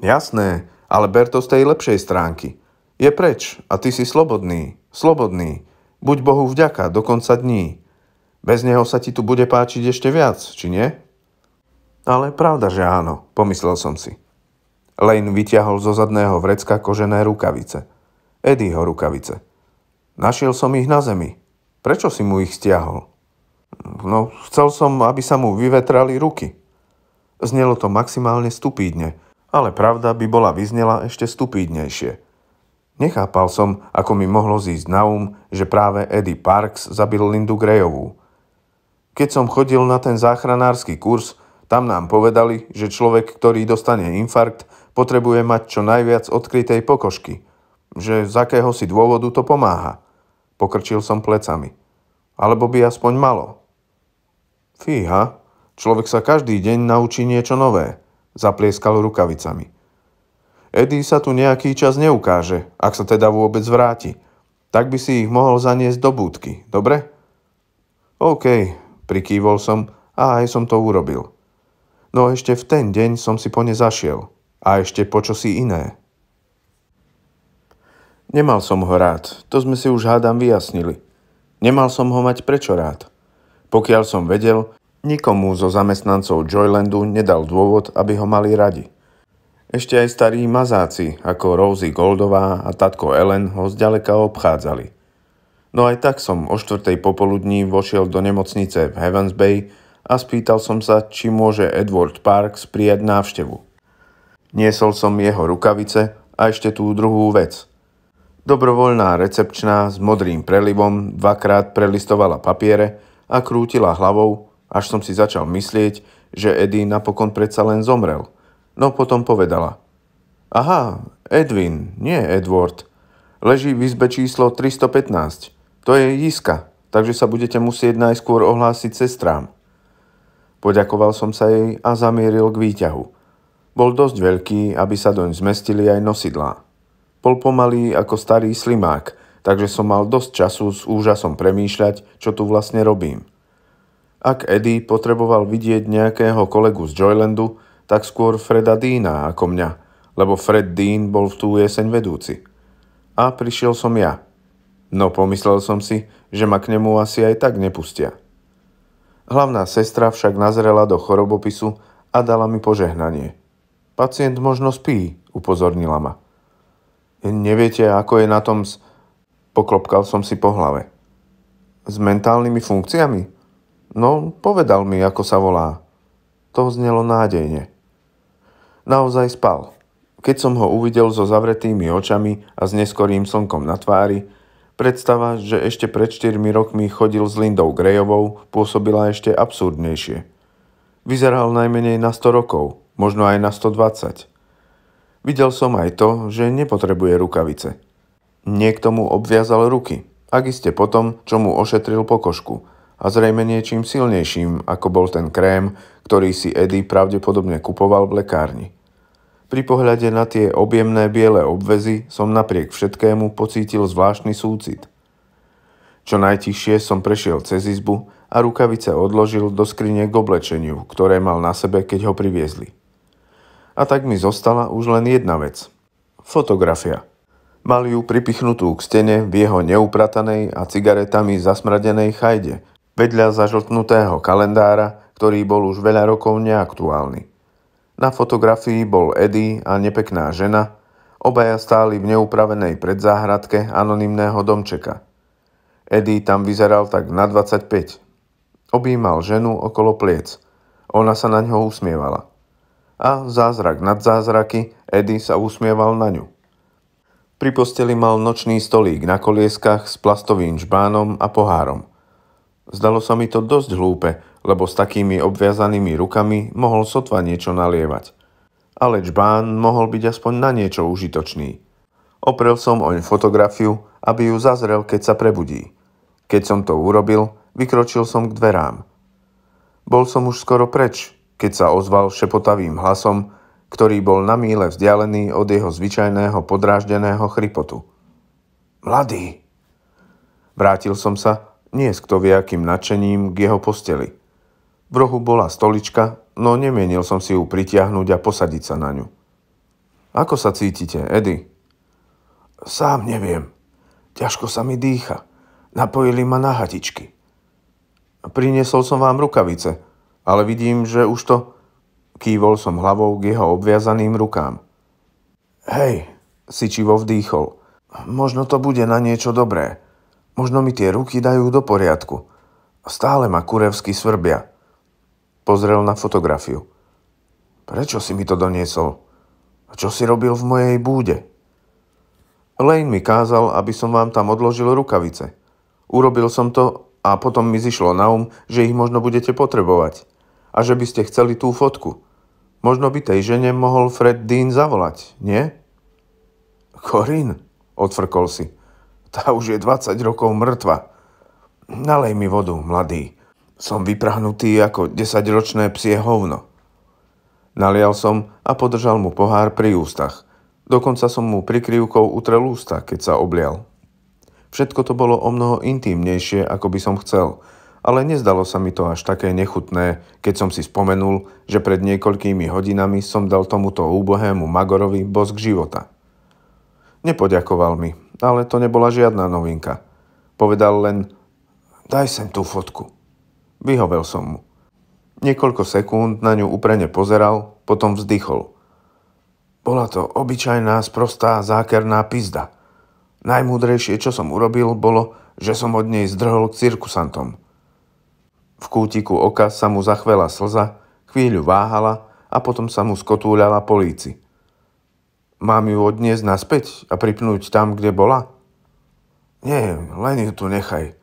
Jasné, ale ber to z tej lepšej stránky. Je preč a ty si slobodný, slobodný. Buď Bohu vďaka do konca dní. Bez neho sa ti tu bude páčiť ešte viac, či nie? Ale pravda, že áno, pomyslel som si. Lane vyťahol zo zadného vrecka kožené rukavice. Eddieho rukavice. Našiel som ich na zemi. Prečo si mu ich stiahol? No, chcel som, aby sa mu vyvetrali ruky. Znelo to maximálne stupídne, ale pravda by bola vyznela ešte stupídnejšie. Nechápal som, ako mi mohlo zísť na um, že práve Eddie Parks zabil Lindu Greyovú. Keď som chodil na ten záchranársky kurz, tam nám povedali, že človek, ktorý dostane infarkt, potrebuje mať čo najviac odkrytej pokožky. Že z akého si dôvodu to pomáha. Pokrčil som plecami. Alebo by aspoň malo. Fíha, človek sa každý deň naučí niečo nové, zaplieskal rukavicami. Eddie sa tu nejaký čas neukáže, ak sa teda vôbec vráti. Tak by si ich mohol zaniesť do búdky, dobre? OK, prikývol som a aj som to urobil. No ešte v ten deň som si po ne zašiel. A ešte po čosi iné. Nemal som ho rád, to sme si už hádam vyjasnili. Nemal som ho mať prečo rád. Pokiaľ som vedel, nikomu zo zamestnancov Joylandu nedal dôvod, aby ho mali radi. Ešte aj starí mazáci, ako Rosie Goldová a tatko Ellen ho zďaleka obchádzali. No aj tak som o štvrtej popoludní vošiel do nemocnice v Heavens Bay a spýtal som sa, či môže Edward Parks prijať návštevu. Niesol som jeho rukavice a ešte tú druhú vec – Dobrovoľná recepčná s modrým prelivom dvakrát prelistovala papiere a krútila hlavou, až som si začal myslieť, že Eddie napokon predsa len zomrel. No potom povedala. Aha, Edwin, nie Edward. Leží v izbe číslo 315. To je Jiska, takže sa budete musieť najskôr ohlásiť sestrám. Poďakoval som sa jej a zamieril k výťahu. Bol dosť veľký, aby sa doň zmestili aj nosidlá. Bol pomalý ako starý slimák, takže som mal dosť času s úžasom premýšľať, čo tu vlastne robím. Ak Eddie potreboval vidieť nejakého kolegu z Joylandu, tak skôr Freda Deana ako mňa, lebo Fred Dean bol v tú jeseň vedúci. A prišiel som ja. No pomyslel som si, že ma k nemu asi aj tak nepustia. Hlavná sestra však nazrela do chorobopisu a dala mi požehnanie. Pacient možno spí, upozornila ma. Neviete, ako je na tom s... Poklopkal som si po hlave. S mentálnymi funkciami? No, povedal mi, ako sa volá. To znelo nádejne. Naozaj spal. Keď som ho uvidel so zavretými očami a s neskorým slnkom na tvári, predstava, že ešte pred 4 rokmi chodil s Lindou Grejovou, pôsobila ešte absurdnejšie. Vyzeral najmenej na 100 rokov, možno aj na 120. Videl som aj to, že nepotrebuje rukavice. Niekto mu obviazal ruky, ak iste potom, čo mu ošetril pokožku a zrejme niečím silnejším, ako bol ten krém, ktorý si Eddie pravdepodobne kupoval v lekárni. Pri pohľade na tie objemné biele obvezy som napriek všetkému pocítil zvláštny súcit. Čo najtichšie som prešiel cez izbu a rukavice odložil do skrine k oblečeniu, ktoré mal na sebe, keď ho priviezli. A tak mi zostala už len jedna vec. Fotografia. Mal ju pripichnutú k stene v jeho neupratanej a cigaretami zasmradenej chajde, vedľa zažltnutého kalendára, ktorý bol už veľa rokov neaktuálny. Na fotografii bol Eddie a nepekná žena, obaja stáli v neupravenej predzáhradke anonymného domčeka. Eddie tam vyzeral tak na 25. Objímal ženu okolo pliec. Ona sa na ňo usmievala a zázrak nad zázraky Eddie sa usmieval na ňu. Pri posteli mal nočný stolík na kolieskach s plastovým žbánom a pohárom. Zdalo sa mi to dosť hlúpe, lebo s takými obviazanými rukami mohol sotva niečo nalievať. Ale žbán mohol byť aspoň na niečo užitočný. Oprel som oň fotografiu, aby ju zazrel, keď sa prebudí. Keď som to urobil, vykročil som k dverám. Bol som už skoro preč, keď sa ozval šepotavým hlasom, ktorý bol na míle vzdialený od jeho zvyčajného podráždeného chrypotu. Mladý! Vrátil som sa, nie s kto akým nadšením, k jeho posteli. V rohu bola stolička, no nemienil som si ju pritiahnuť a posadiť sa na ňu. Ako sa cítite, Edy? Sám neviem. Ťažko sa mi dýcha. Napojili ma na hatičky. Priniesol som vám rukavice, ale vidím, že už to... Kývol som hlavou k jeho obviazaným rukám. Hej, Sičivo vdýchol. Možno to bude na niečo dobré. Možno mi tie ruky dajú do poriadku. Stále ma kurevsky svrbia. Pozrel na fotografiu. Prečo si mi to doniesol? A čo si robil v mojej búde? Lane mi kázal, aby som vám tam odložil rukavice. Urobil som to a potom mi zišlo na um, že ich možno budete potrebovať. A že by ste chceli tú fotku. Možno by tej žene mohol Fred Dean zavolať, nie? Corinne, odfrkol si. Tá už je 20 rokov mŕtva. Nalej mi vodu, mladý. Som vyprahnutý ako 10-ročné psie hovno. Nalial som a podržal mu pohár pri ústach. Dokonca som mu prikryvkou utrel ústa, keď sa oblial. Všetko to bolo o mnoho intímnejšie, ako by som chcel, ale nezdalo sa mi to až také nechutné, keď som si spomenul, že pred niekoľkými hodinami som dal tomuto úbohému Magorovi bosk života. Nepoďakoval mi, ale to nebola žiadna novinka. Povedal len, daj sem tú fotku. Vyhovel som mu. Niekoľko sekúnd na ňu uprene pozeral, potom vzdychol. Bola to obyčajná, sprostá, zákerná pizda – Najmúdrejšie, čo som urobil, bolo, že som od nej zdrhol k cirkusantom. V kútiku oka sa mu zachvela slza, chvíľu váhala a potom sa mu skotúľala po líci. Mám ju odniesť naspäť a pripnúť tam, kde bola? Nie, len ju tu nechaj.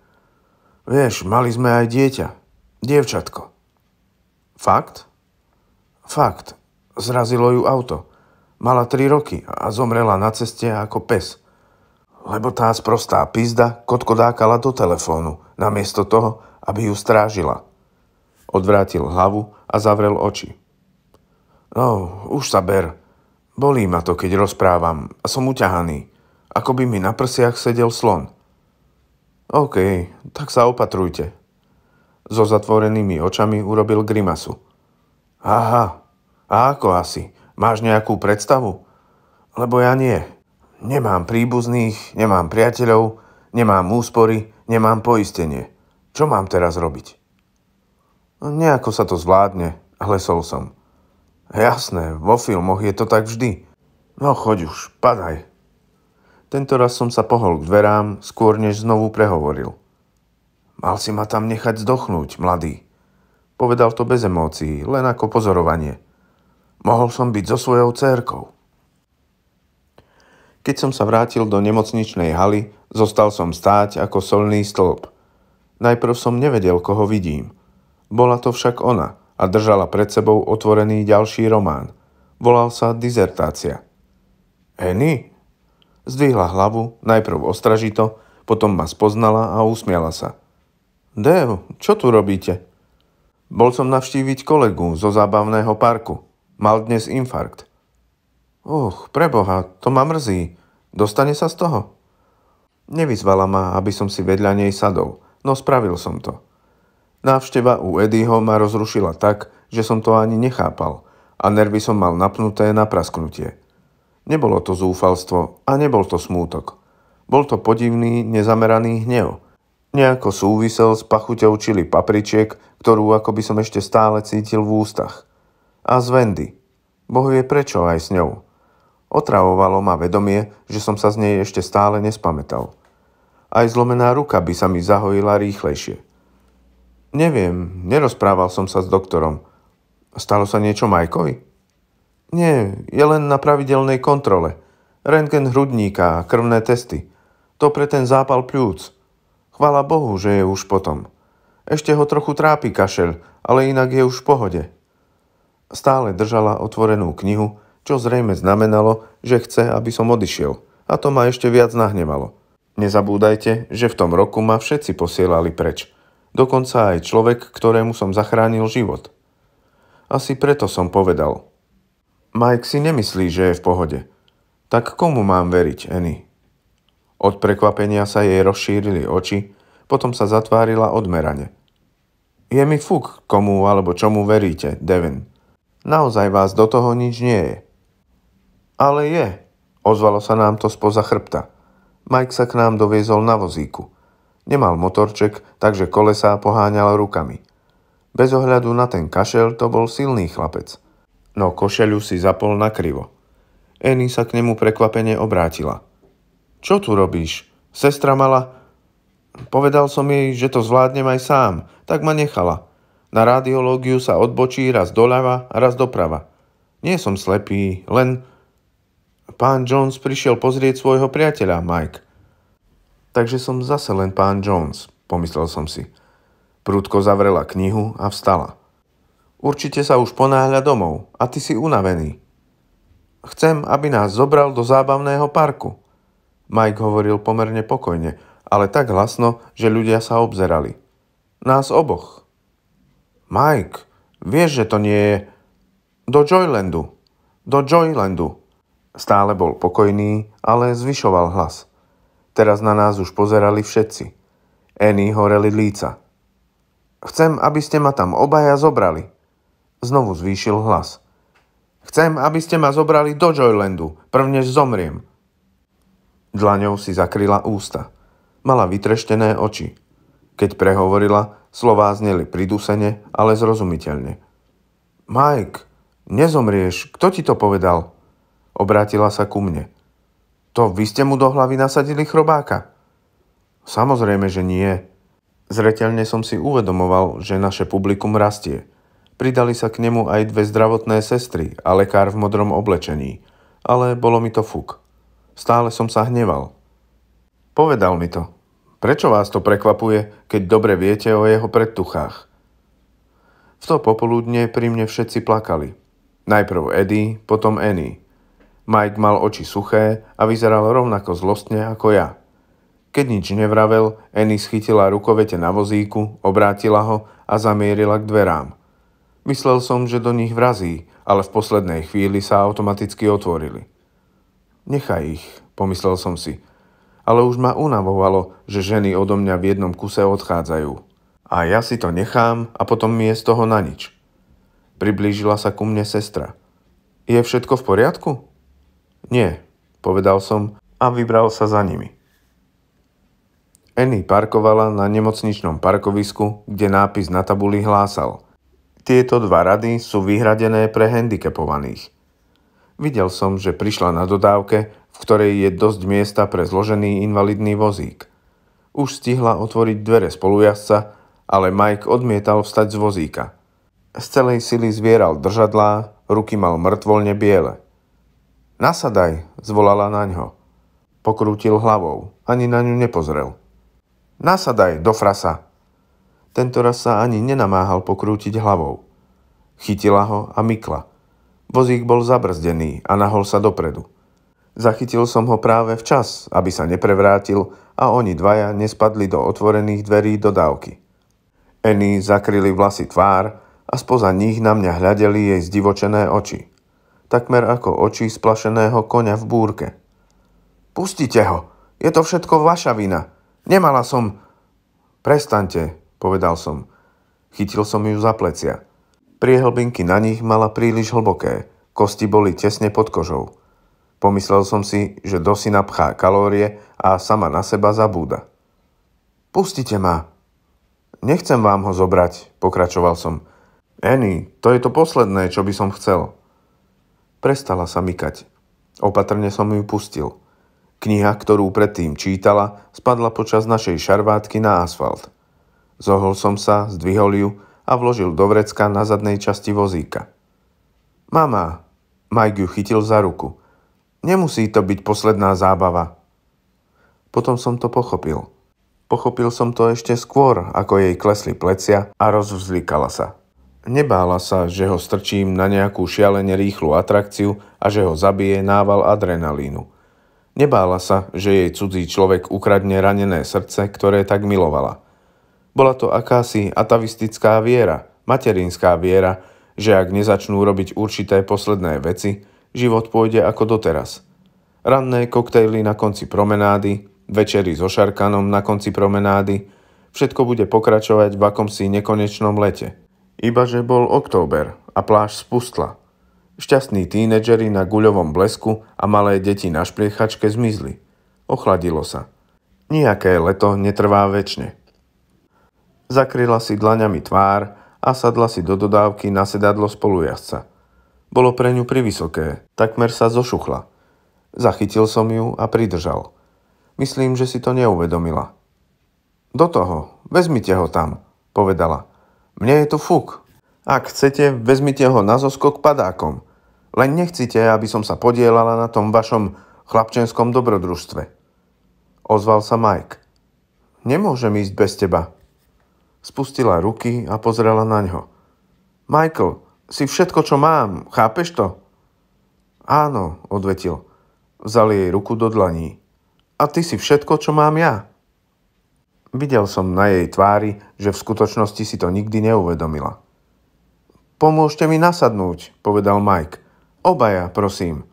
Vieš, mali sme aj dieťa. Dievčatko. Fakt? Fakt. Zrazilo ju auto. Mala tri roky a zomrela na ceste ako pes lebo tá sprostá pizda kotkodákala do telefónu, namiesto toho, aby ju strážila. Odvrátil hlavu a zavrel oči. No, už sa ber. Bolí ma to, keď rozprávam a som uťahaný. Ako by mi na prsiach sedel slon. OK, tak sa opatrujte. So zatvorenými očami urobil grimasu. Aha, a ako asi? Máš nejakú predstavu? Lebo ja nie. Nemám príbuzných, nemám priateľov, nemám úspory, nemám poistenie. Čo mám teraz robiť? No, nejako sa to zvládne, hlesol som. Jasné, vo filmoch je to tak vždy. No choď už, padaj. Tento raz som sa pohol k dverám, skôr než znovu prehovoril. Mal si ma tam nechať zdochnúť, mladý. Povedal to bez emócií, len ako pozorovanie. Mohol som byť so svojou cérkou. Keď som sa vrátil do nemocničnej haly, zostal som stáť ako solný stĺp. Najprv som nevedel, koho vidím. Bola to však ona a držala pred sebou otvorený ďalší román. Volal sa Dizertácia. Eny? Zdvihla hlavu, najprv ostražito, potom ma spoznala a usmiala sa. Dev, čo tu robíte? Bol som navštíviť kolegu zo zábavného parku. Mal dnes infarkt. Uch, preboha, to ma mrzí. Dostane sa z toho? Nevyzvala ma, aby som si vedľa nej sadol, no spravil som to. Návšteva u Eddieho ma rozrušila tak, že som to ani nechápal a nervy som mal napnuté na prasknutie. Nebolo to zúfalstvo a nebol to smútok. Bol to podivný, nezameraný hnev. Nejako súvisel s pachuťou čili papričiek, ktorú ako by som ešte stále cítil v ústach. A z Wendy. Bohu je prečo aj s ňou. Otravovalo ma vedomie, že som sa z nej ešte stále nespamätal. Aj zlomená ruka by sa mi zahojila rýchlejšie. Neviem, nerozprával som sa s doktorom. Stalo sa niečo Majkovi? Nie, je len na pravidelnej kontrole. Rentgen hrudníka a krvné testy. To pre ten zápal pľúc. Chvála Bohu, že je už potom. Ešte ho trochu trápi kašel, ale inak je už v pohode. Stále držala otvorenú knihu, čo zrejme znamenalo, že chce, aby som odišiel. A to ma ešte viac nahnevalo. Nezabúdajte, že v tom roku ma všetci posielali preč. Dokonca aj človek, ktorému som zachránil život. Asi preto som povedal. Mike si nemyslí, že je v pohode. Tak komu mám veriť, Annie? Od prekvapenia sa jej rozšírili oči, potom sa zatvárila odmerane. Je mi fuk, komu alebo čomu veríte, Devin. Naozaj vás do toho nič nie je. Ale je, ozvalo sa nám to spoza chrbta. Mike sa k nám doviezol na vozíku. Nemal motorček, takže kolesá poháňal rukami. Bez ohľadu na ten kašel to bol silný chlapec. No košeľu si zapol na krivo. Eny sa k nemu prekvapene obrátila. Čo tu robíš? Sestra mala... Povedal som jej, že to zvládnem aj sám, tak ma nechala. Na radiológiu sa odbočí raz doľava raz doprava. Nie som slepý, len... Pán Jones prišiel pozrieť svojho priateľa, Mike. Takže som zase len pán Jones, pomyslel som si. Prúdko zavrela knihu a vstala. Určite sa už ponáhľa domov a ty si unavený. Chcem, aby nás zobral do zábavného parku. Mike hovoril pomerne pokojne, ale tak hlasno, že ľudia sa obzerali. Nás oboch. Mike, vieš, že to nie je... Do Joylandu. Do Joylandu. Stále bol pokojný, ale zvyšoval hlas. Teraz na nás už pozerali všetci. Annie horeli líca. Chcem, aby ste ma tam obaja zobrali. Znovu zvýšil hlas. Chcem, aby ste ma zobrali do Joylandu, prvnež zomriem. Dlaňou si zakryla ústa. Mala vytreštené oči. Keď prehovorila, slová zneli pridusene, ale zrozumiteľne. Mike, nezomrieš, kto ti to povedal? Obrátila sa ku mne. To vy ste mu do hlavy nasadili chrobáka? Samozrejme, že nie. Zreteľne som si uvedomoval, že naše publikum rastie. Pridali sa k nemu aj dve zdravotné sestry a lekár v modrom oblečení. Ale bolo mi to fuk. Stále som sa hneval. Povedal mi to. Prečo vás to prekvapuje, keď dobre viete o jeho predtuchách? V to popoludne pri mne všetci plakali. Najprv Eddie, potom Annie. Mike mal oči suché a vyzeral rovnako zlostne ako ja. Keď nič nevravel, Annie schytila rukovete na vozíku, obrátila ho a zamierila k dverám. Myslel som, že do nich vrazí, ale v poslednej chvíli sa automaticky otvorili. Nechaj ich, pomyslel som si ale už ma unavovalo, že ženy odo mňa v jednom kuse odchádzajú. A ja si to nechám a potom mi je z toho na nič. Priblížila sa ku mne sestra. Je všetko v poriadku? Nie, povedal som a vybral sa za nimi. Annie parkovala na nemocničnom parkovisku, kde nápis na tabuli hlásal. Tieto dva rady sú vyhradené pre handicapovaných. Videl som, že prišla na dodávke v ktorej je dosť miesta pre zložený invalidný vozík. Už stihla otvoriť dvere spolujazca, ale Mike odmietal vstať z vozíka. Z celej sily zvieral držadlá, ruky mal mŕtvolne biele. Nasadaj, zvolala na ňo. Pokrútil hlavou, ani na ňu nepozrel. Nasadaj, do frasa. Tento raz sa ani nenamáhal pokrútiť hlavou. Chytila ho a mykla. Vozík bol zabrzdený a nahol sa dopredu. Zachytil som ho práve včas, aby sa neprevrátil a oni dvaja nespadli do otvorených dverí dodávky. Eny zakryli vlasy tvár a spoza nich na mňa hľadeli jej zdivočené oči. Takmer ako oči splašeného konia v búrke. Pustite ho! Je to všetko vaša vina! Nemala som... Prestante, povedal som. Chytil som ju za plecia. Priehlbinky na nich mala príliš hlboké. Kosti boli tesne pod kožou. Pomyslel som si, že do syna pchá kalórie a sama na seba zabúda. Pustite ma. Nechcem vám ho zobrať, pokračoval som. Eny, to je to posledné, čo by som chcel. Prestala sa mykať. Opatrne som ju pustil. Kniha, ktorú predtým čítala, spadla počas našej šarvátky na asfalt. Zohol som sa, zdvihol ju a vložil do vrecka na zadnej časti vozíka. Mama, Mike ju chytil za ruku – Nemusí to byť posledná zábava. Potom som to pochopil. Pochopil som to ešte skôr, ako jej klesli plecia a rozvzlikala sa. Nebála sa, že ho strčím na nejakú šialene rýchlu atrakciu a že ho zabije nával adrenalínu. Nebála sa, že jej cudzí človek ukradne ranené srdce, ktoré tak milovala. Bola to akási atavistická viera, materinská viera, že ak nezačnú robiť určité posledné veci, život pôjde ako doteraz. Ranné koktejly na konci promenády, večery so šarkanom na konci promenády, Všetko bude pokračovať v akomsi nekonečnom lete. Iba že bol október a pláž spustla. Šťastní tínedžeri na guľovom blesku a malé deti na špliechačke zmizli. Ochladilo sa. Nijaké leto netrvá väčšine. Zakryla si dlaňami tvár a sadla si do dodávky na sedadlo spolujazca. Bolo pre ňu privysoké, takmer sa zošuchla. Zachytil som ju a pridržal. Myslím, že si to neuvedomila. Do toho, vezmite ho tam, povedala. Mne je to fuk. Ak chcete, vezmite ho na zoskok padákom. Len nechcite, aby som sa podielala na tom vašom chlapčenskom dobrodružstve. Ozval sa Mike. Nemôžem ísť bez teba. Spustila ruky a pozrela na ňo. Michael, si všetko, čo mám, chápeš to? Áno, odvetil. Vzal jej ruku do dlaní. A ty si všetko, čo mám ja. Videl som na jej tvári, že v skutočnosti si to nikdy neuvedomila. Pomôžte mi nasadnúť, povedal Mike. Obaja, prosím.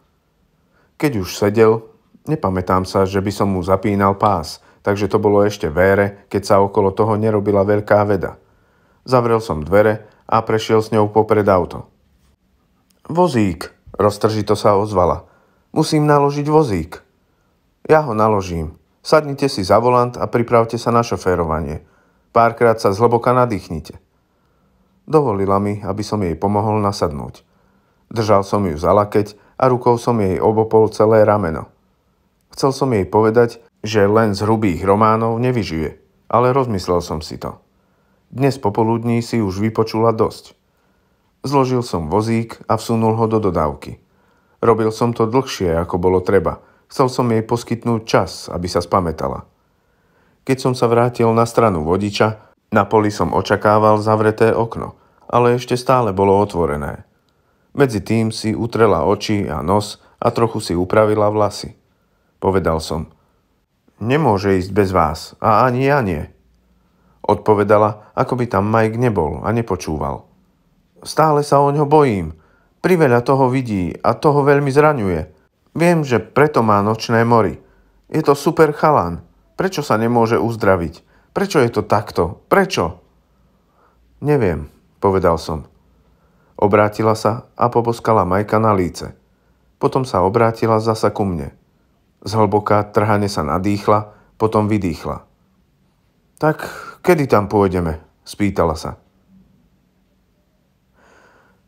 Keď už sedel, nepamätám sa, že by som mu zapínal pás, takže to bolo ešte vére, keď sa okolo toho nerobila veľká veda. Zavrel som dvere a prešiel s ňou popred auto. Vozík, roztržito sa ozvala. Musím naložiť vozík. Ja ho naložím. Sadnite si za volant a pripravte sa na šoférovanie. Párkrát sa zhlboka nadýchnite. Dovolila mi, aby som jej pomohol nasadnúť. Držal som ju za lakeť a rukou som jej obopol celé rameno. Chcel som jej povedať, že len z hrubých románov nevyžije, ale rozmyslel som si to. Dnes popoludní si už vypočula dosť. Zložil som vozík a vsunul ho do dodávky. Robil som to dlhšie, ako bolo treba – Chcel som jej poskytnúť čas, aby sa spametala. Keď som sa vrátil na stranu vodiča, na poli som očakával zavreté okno, ale ešte stále bolo otvorené. Medzi tým si utrela oči a nos a trochu si upravila vlasy. Povedal som, nemôže ísť bez vás a ani ja nie. Odpovedala, ako by tam Mike nebol a nepočúval. Stále sa o ňo bojím. Priveľa toho vidí a toho veľmi zraňuje. Viem, že preto má nočné mori. Je to super chalan. Prečo sa nemôže uzdraviť? Prečo je to takto? Prečo? Neviem, povedal som. Obrátila sa a poboskala Majka na líce. Potom sa obrátila zasa ku mne. Zhlboka trhane sa nadýchla, potom vydýchla. Tak kedy tam pôjdeme? spýtala sa.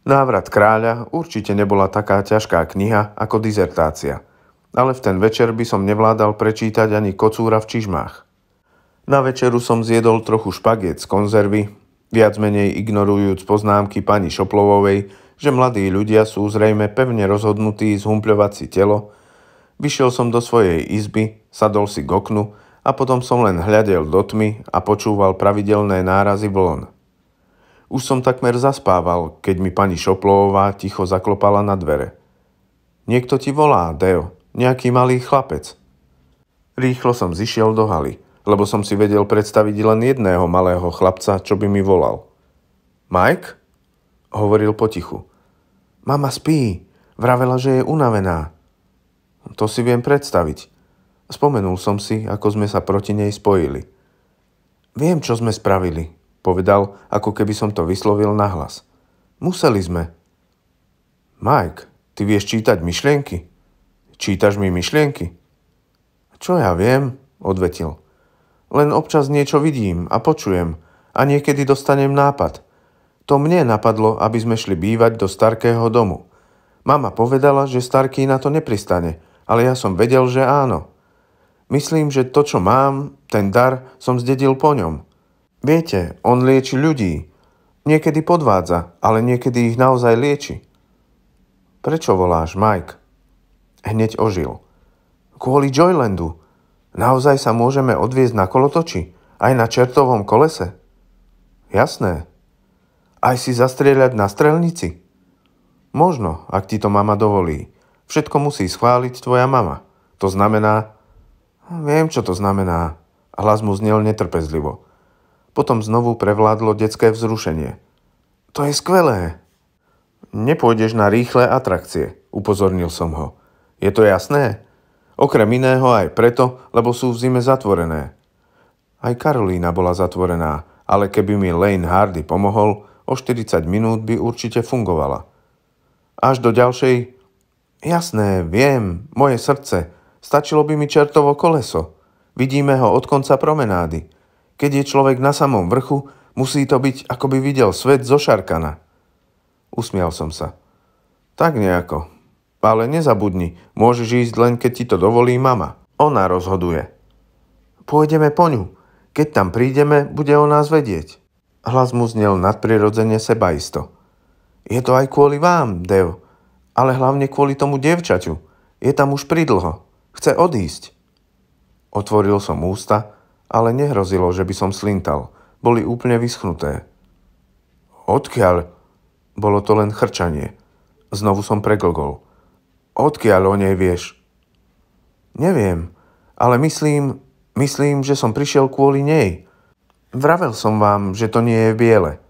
Návrat kráľa určite nebola taká ťažká kniha ako dizertácia, ale v ten večer by som nevládal prečítať ani kocúra v čižmách. Na večeru som zjedol trochu špagiet z konzervy, viac menej ignorujúc poznámky pani Šoplovovej, že mladí ľudia sú zrejme pevne rozhodnutí zhumpľovať si telo, vyšiel som do svojej izby, sadol si k oknu a potom som len hľadel do tmy a počúval pravidelné nárazy vln. Už som takmer zaspával, keď mi pani Šoplová ticho zaklopala na dvere. Niekto ti volá, Deo, nejaký malý chlapec. Rýchlo som zišiel do haly, lebo som si vedel predstaviť len jedného malého chlapca, čo by mi volal. Mike? Hovoril potichu. Mama spí, vravela, že je unavená. To si viem predstaviť. Spomenul som si, ako sme sa proti nej spojili. Viem, čo sme spravili, Povedal, ako keby som to vyslovil nahlas. Museli sme. Mike, ty vieš čítať myšlienky? Čítaš mi myšlienky? Čo ja viem, odvetil. Len občas niečo vidím a počujem a niekedy dostanem nápad. To mne napadlo, aby sme šli bývať do starkého domu. Mama povedala, že starký na to nepristane, ale ja som vedel, že áno. Myslím, že to, čo mám, ten dar, som zdedil po ňom. Viete, on lieči ľudí. Niekedy podvádza, ale niekedy ich naozaj lieči. Prečo voláš, Mike? Hneď ožil. Kvôli Joylandu. Naozaj sa môžeme odviezť na kolotoči? Aj na čertovom kolese? Jasné. Aj si zastrieľať na strelnici? Možno, ak ti to mama dovolí. Všetko musí schváliť tvoja mama. To znamená... Viem, čo to znamená. Hlas mu znel netrpezlivo. Potom znovu prevládlo detské vzrušenie. To je skvelé. Nepôjdeš na rýchle atrakcie, upozornil som ho. Je to jasné? Okrem iného aj preto, lebo sú v zime zatvorené. Aj Karolína bola zatvorená, ale keby mi Lane Hardy pomohol, o 40 minút by určite fungovala. Až do ďalšej... Jasné, viem, moje srdce. Stačilo by mi čertovo koleso. Vidíme ho od konca promenády. Keď je človek na samom vrchu, musí to byť, ako by videl svet zo Šarkana. Usmial som sa. Tak nejako. Ale nezabudni, môžeš ísť len, keď ti to dovolí mama. Ona rozhoduje. Pôjdeme po ňu. Keď tam prídeme, bude o nás vedieť. Hlas mu znel nadprirodzene sebaisto. Je to aj kvôli vám, Dev. Ale hlavne kvôli tomu devčaťu. Je tam už pridlho. Chce odísť. Otvoril som ústa, ale nehrozilo, že by som slintal. Boli úplne vyschnuté. Odkiaľ? Bolo to len chrčanie. Znovu som preglgol. Odkiaľ o nej vieš? Neviem, ale myslím, myslím, že som prišiel kvôli nej. Vravel som vám, že to nie je biele.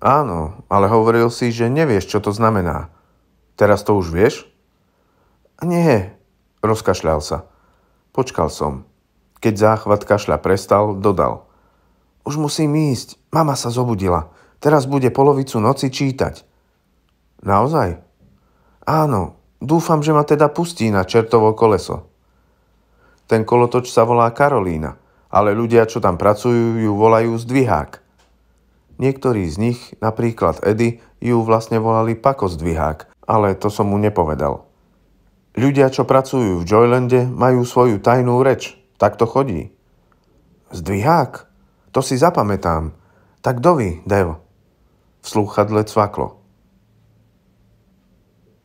Áno, ale hovoril si, že nevieš, čo to znamená. Teraz to už vieš? Nie, rozkašľal sa. Počkal som. Keď záchvat kašľa prestal, dodal. Už musím ísť, mama sa zobudila. Teraz bude polovicu noci čítať. Naozaj? Áno, Dúfam, že ma teda pustí na čertovo koleso. Ten kolotoč sa volá Karolína, ale ľudia, čo tam pracujú, ju volajú zdvihák. Niektorí z nich, napríklad Edy, ju vlastne volali Pako zdvihák, ale to som mu nepovedal. Ľudia, čo pracujú v Joylande, majú svoju tajnú reč. Tak to chodí. Zdvihák? To si zapamätám. Tak dovi, Dev. V slúchadle cvaklo.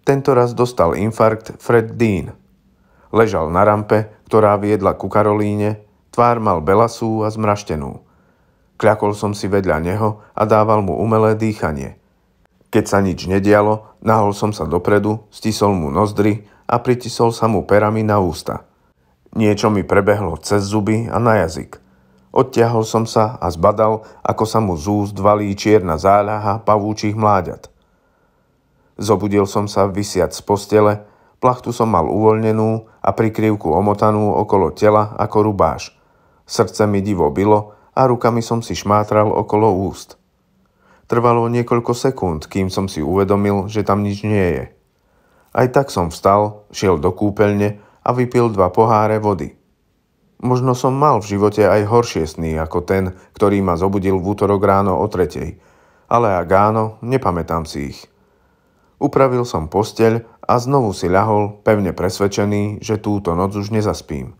Tento raz dostal infarkt Fred Dean. Ležal na rampe, ktorá viedla ku Karolíne, tvár mal belasú a zmraštenú. Kľakol som si vedľa neho a dával mu umelé dýchanie. Keď sa nič nedialo, nahol som sa dopredu, stisol mu nozdry a pritisol sa mu perami na ústa. Niečo mi prebehlo cez zuby a na jazyk. Odtiahol som sa a zbadal, ako sa mu z úst valí čierna záľaha pavúčich mláďat. Zobudil som sa vysiať z postele, plachtu som mal uvoľnenú a prikryvku omotanú okolo tela ako rubáš. Srdce mi divo bylo a rukami som si šmátral okolo úst. Trvalo niekoľko sekúnd, kým som si uvedomil, že tam nič nie je. Aj tak som vstal, šiel do kúpeľne a vypil dva poháre vody. Možno som mal v živote aj horšie sny ako ten, ktorý ma zobudil v útorok ráno o tretej. Ale ak áno, nepamätám si ich. Upravil som posteľ a znovu si ľahol, pevne presvedčený, že túto noc už nezaspím.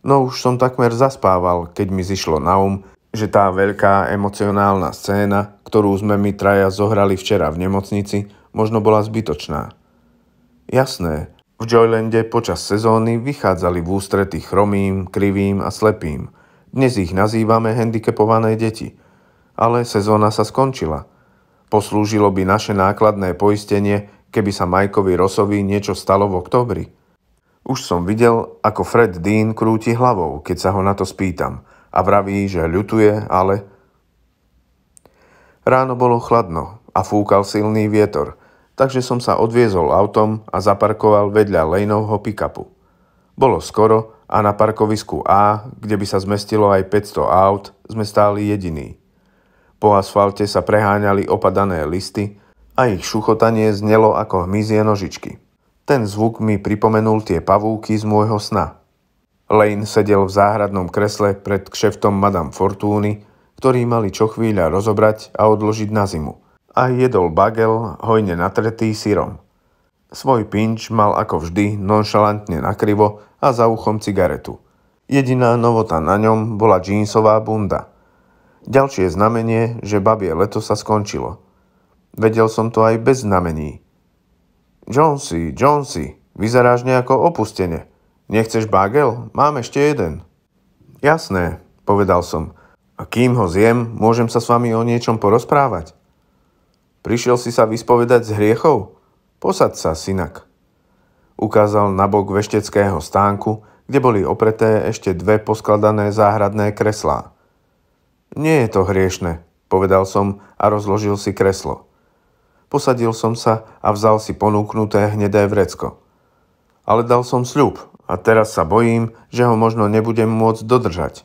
No už som takmer zaspával, keď mi zišlo na um, že tá veľká emocionálna scéna, ktorú sme my traja zohrali včera v nemocnici, možno bola zbytočná. Jasné, v Joylande počas sezóny vychádzali v ústrety chromým, krivým a slepým. Dnes ich nazývame handicapované deti. Ale sezóna sa skončila – Poslúžilo by naše nákladné poistenie, keby sa Majkovi Rosovi niečo stalo v oktobri? Už som videl, ako Fred Dean krúti hlavou, keď sa ho na to spýtam a vraví, že ľutuje, ale... Ráno bolo chladno a fúkal silný vietor, takže som sa odviezol autom a zaparkoval vedľa Laneovho pick-upu. Bolo skoro a na parkovisku A, kde by sa zmestilo aj 500 aut, sme stáli jediní. Po asfalte sa preháňali opadané listy a ich šuchotanie znelo ako hmyzie nožičky. Ten zvuk mi pripomenul tie pavúky z môjho sna. Lane sedel v záhradnom kresle pred kšeftom Madame Fortúny, ktorý mali čo chvíľa rozobrať a odložiť na zimu. A jedol bagel, hojne natretý syrom. Svoj pinč mal ako vždy nonšalantne nakrivo a za uchom cigaretu. Jediná novota na ňom bola džínsová bunda – Ďalšie znamenie, že babie leto sa skončilo. Vedel som to aj bez znamení. Jonesy, Jonesy, vyzeráš nejako opustene. Nechceš bagel? Mám ešte jeden. Jasné, povedal som. A kým ho zjem, môžem sa s vami o niečom porozprávať. Prišiel si sa vyspovedať z hriechov? Posad sa, synak. Ukázal na bok vešteckého stánku, kde boli opreté ešte dve poskladané záhradné kreslá. Nie je to hriešne, povedal som a rozložil si kreslo. Posadil som sa a vzal si ponúknuté hnedé vrecko. Ale dal som sľub a teraz sa bojím, že ho možno nebudem môcť dodržať.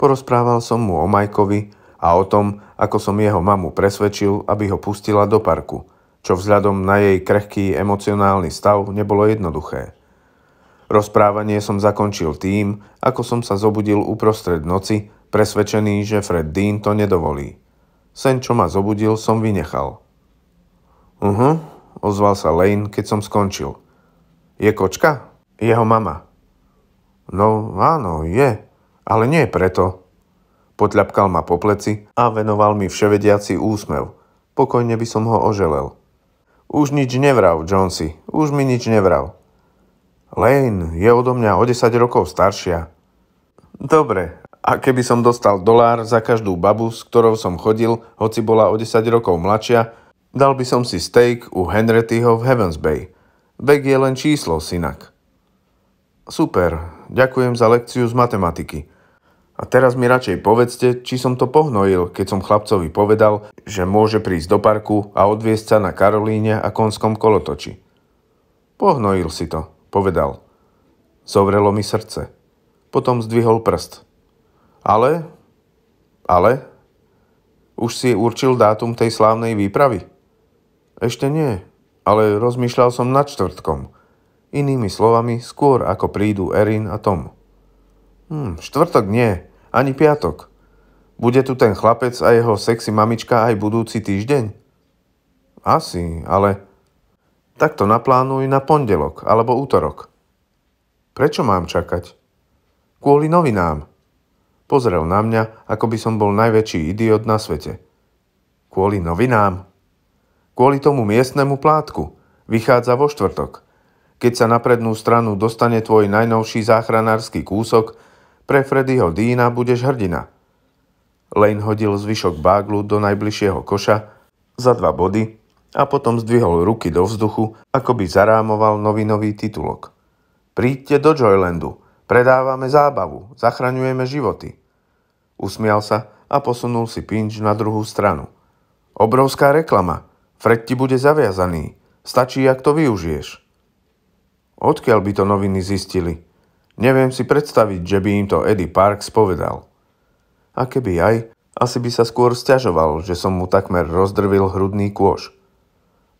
Porozprával som mu o Majkovi a o tom, ako som jeho mamu presvedčil, aby ho pustila do parku, čo vzhľadom na jej krehký emocionálny stav nebolo jednoduché. Rozprávanie som zakončil tým, ako som sa zobudil uprostred noci, presvedčený, že Fred Dean to nedovolí. Sen, čo ma zobudil, som vynechal. Uh-huh, ozval sa Lane, keď som skončil. Je kočka? Jeho mama. No áno, je, ale nie preto. Potľapkal ma po pleci a venoval mi vševediaci úsmev. Pokojne by som ho oželel. Už nič nevrav, Jonesy, už mi nič nevrav. Lane je odo mňa o 10 rokov staršia. Dobre, a keby som dostal dolár za každú babu, s ktorou som chodil, hoci bola o 10 rokov mladšia, dal by som si steak u Henrettyho v Heavens Bay. Vek je len číslo, synak. Super, ďakujem za lekciu z matematiky. A teraz mi radšej povedzte, či som to pohnojil, keď som chlapcovi povedal, že môže prísť do parku a odviesť sa na Karolíne a konskom kolotoči. Pohnojil si to, povedal. Zovrelo mi srdce. Potom zdvihol prst. Ale? Ale? Už si určil dátum tej slávnej výpravy? Ešte nie, ale rozmýšľal som nad štvrtkom. Inými slovami, skôr ako prídu Erin a Tom. Hm, štvrtok nie, ani piatok. Bude tu ten chlapec a jeho sexy mamička aj budúci týždeň? Asi, ale tak to naplánuj na pondelok alebo útorok. Prečo mám čakať? Kvôli novinám. Pozrel na mňa, ako by som bol najväčší idiot na svete. Kvôli novinám? Kvôli tomu miestnemu plátku. Vychádza vo štvrtok. Keď sa na prednú stranu dostane tvoj najnovší záchranársky kúsok, pre Freddyho Dína budeš hrdina. Lane hodil zvyšok báglu do najbližšieho koša za dva body a potom zdvihol ruky do vzduchu, ako by zarámoval novinový titulok. Príďte do Joylandu, predávame zábavu, zachraňujeme životy. Usmial sa a posunul si pinč na druhú stranu. Obrovská reklama. Fred ti bude zaviazaný. Stačí, ak to využiješ. Odkiaľ by to noviny zistili? Neviem si predstaviť, že by im to Eddie Parks povedal. A keby aj, asi by sa skôr stiažoval, že som mu takmer rozdrvil hrudný kôž.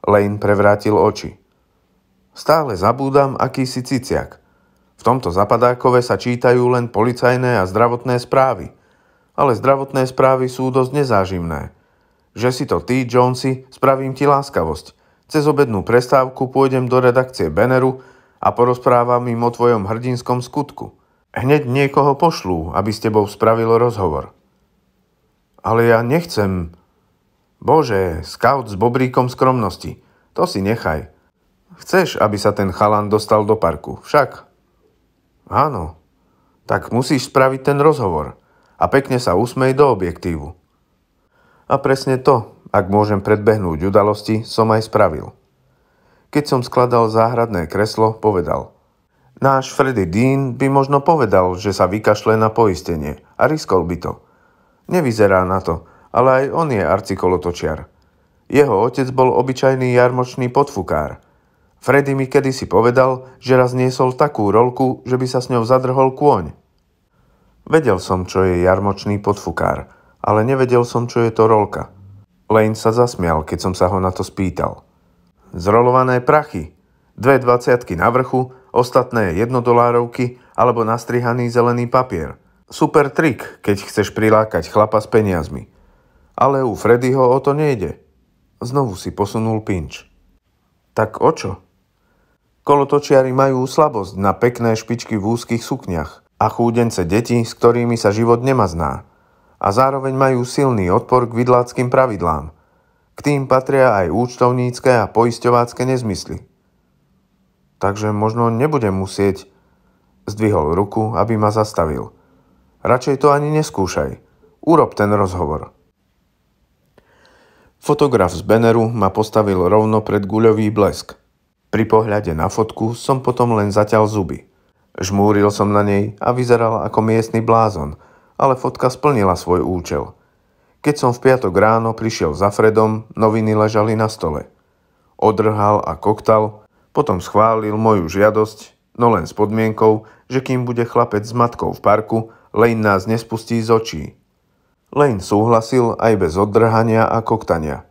Lane prevrátil oči. Stále zabúdam, aký si ciciak. V tomto zapadákove sa čítajú len policajné a zdravotné správy. Ale zdravotné správy sú dosť nezážimné. Že si to ty, Jonesy, spravím ti láskavosť. Cez obednú prestávku pôjdem do redakcie Banneru a porozprávam im o tvojom hrdinskom skutku. Hneď niekoho pošlú, aby s tebou spravil rozhovor. Ale ja nechcem... Bože, scout s bobríkom skromnosti. To si nechaj. Chceš, aby sa ten chalan dostal do parku, však? Áno. Tak musíš spraviť ten rozhovor a pekne sa usmej do objektívu. A presne to, ak môžem predbehnúť udalosti, som aj spravil. Keď som skladal záhradné kreslo, povedal. Náš Freddy Dean by možno povedal, že sa vykašle na poistenie a riskol by to. Nevyzerá na to, ale aj on je arcikolotočiar. Jeho otec bol obyčajný jarmočný podfukár. Freddy mi kedysi povedal, že raz niesol takú rolku, že by sa s ňou zadrhol kôň. Vedel som, čo je jarmočný podfukár, ale nevedel som, čo je to rolka. Lane sa zasmial, keď som sa ho na to spýtal zrolované prachy, dve dvaciatky na vrchu, ostatné jednodolárovky alebo nastrihaný zelený papier. Super trik, keď chceš prilákať chlapa s peniazmi. Ale u Freddyho o to nejde. Znovu si posunul pinč. Tak o čo? Kolotočiari majú slabosť na pekné špičky v úzkých sukniach a chúdence deti, s ktorými sa život nemazná. A zároveň majú silný odpor k vidláckým pravidlám – k tým patria aj účtovnícke a poisťovácké nezmysly. Takže možno nebudem musieť... Zdvihol ruku, aby ma zastavil. Radšej to ani neskúšaj. Urob ten rozhovor. Fotograf z Beneru ma postavil rovno pred guľový blesk. Pri pohľade na fotku som potom len zaťal zuby. Žmúril som na nej a vyzeral ako miestny blázon, ale fotka splnila svoj účel – keď som v piatok ráno prišiel za Fredom, noviny ležali na stole. Odrhal a koktal, potom schválil moju žiadosť, no len s podmienkou, že kým bude chlapec s matkou v parku Lane nás nespustí z očí. Lane súhlasil aj bez oddrhania a koktania.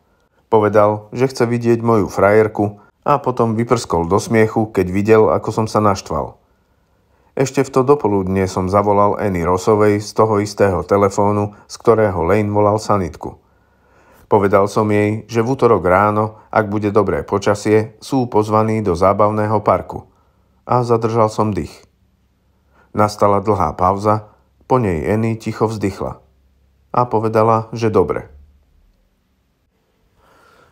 Povedal, že chce vidieť moju frajerku a potom vyprskol do smiechu, keď videl, ako som sa naštval. Ešte v to dopoludne som zavolal Annie Rossovej z toho istého telefónu, z ktorého Lane volal sanitku. Povedal som jej, že v útorok ráno, ak bude dobré počasie, sú pozvaní do zábavného parku. A zadržal som dých. Nastala dlhá pauza, po nej Annie ticho vzdychla. A povedala, že dobre.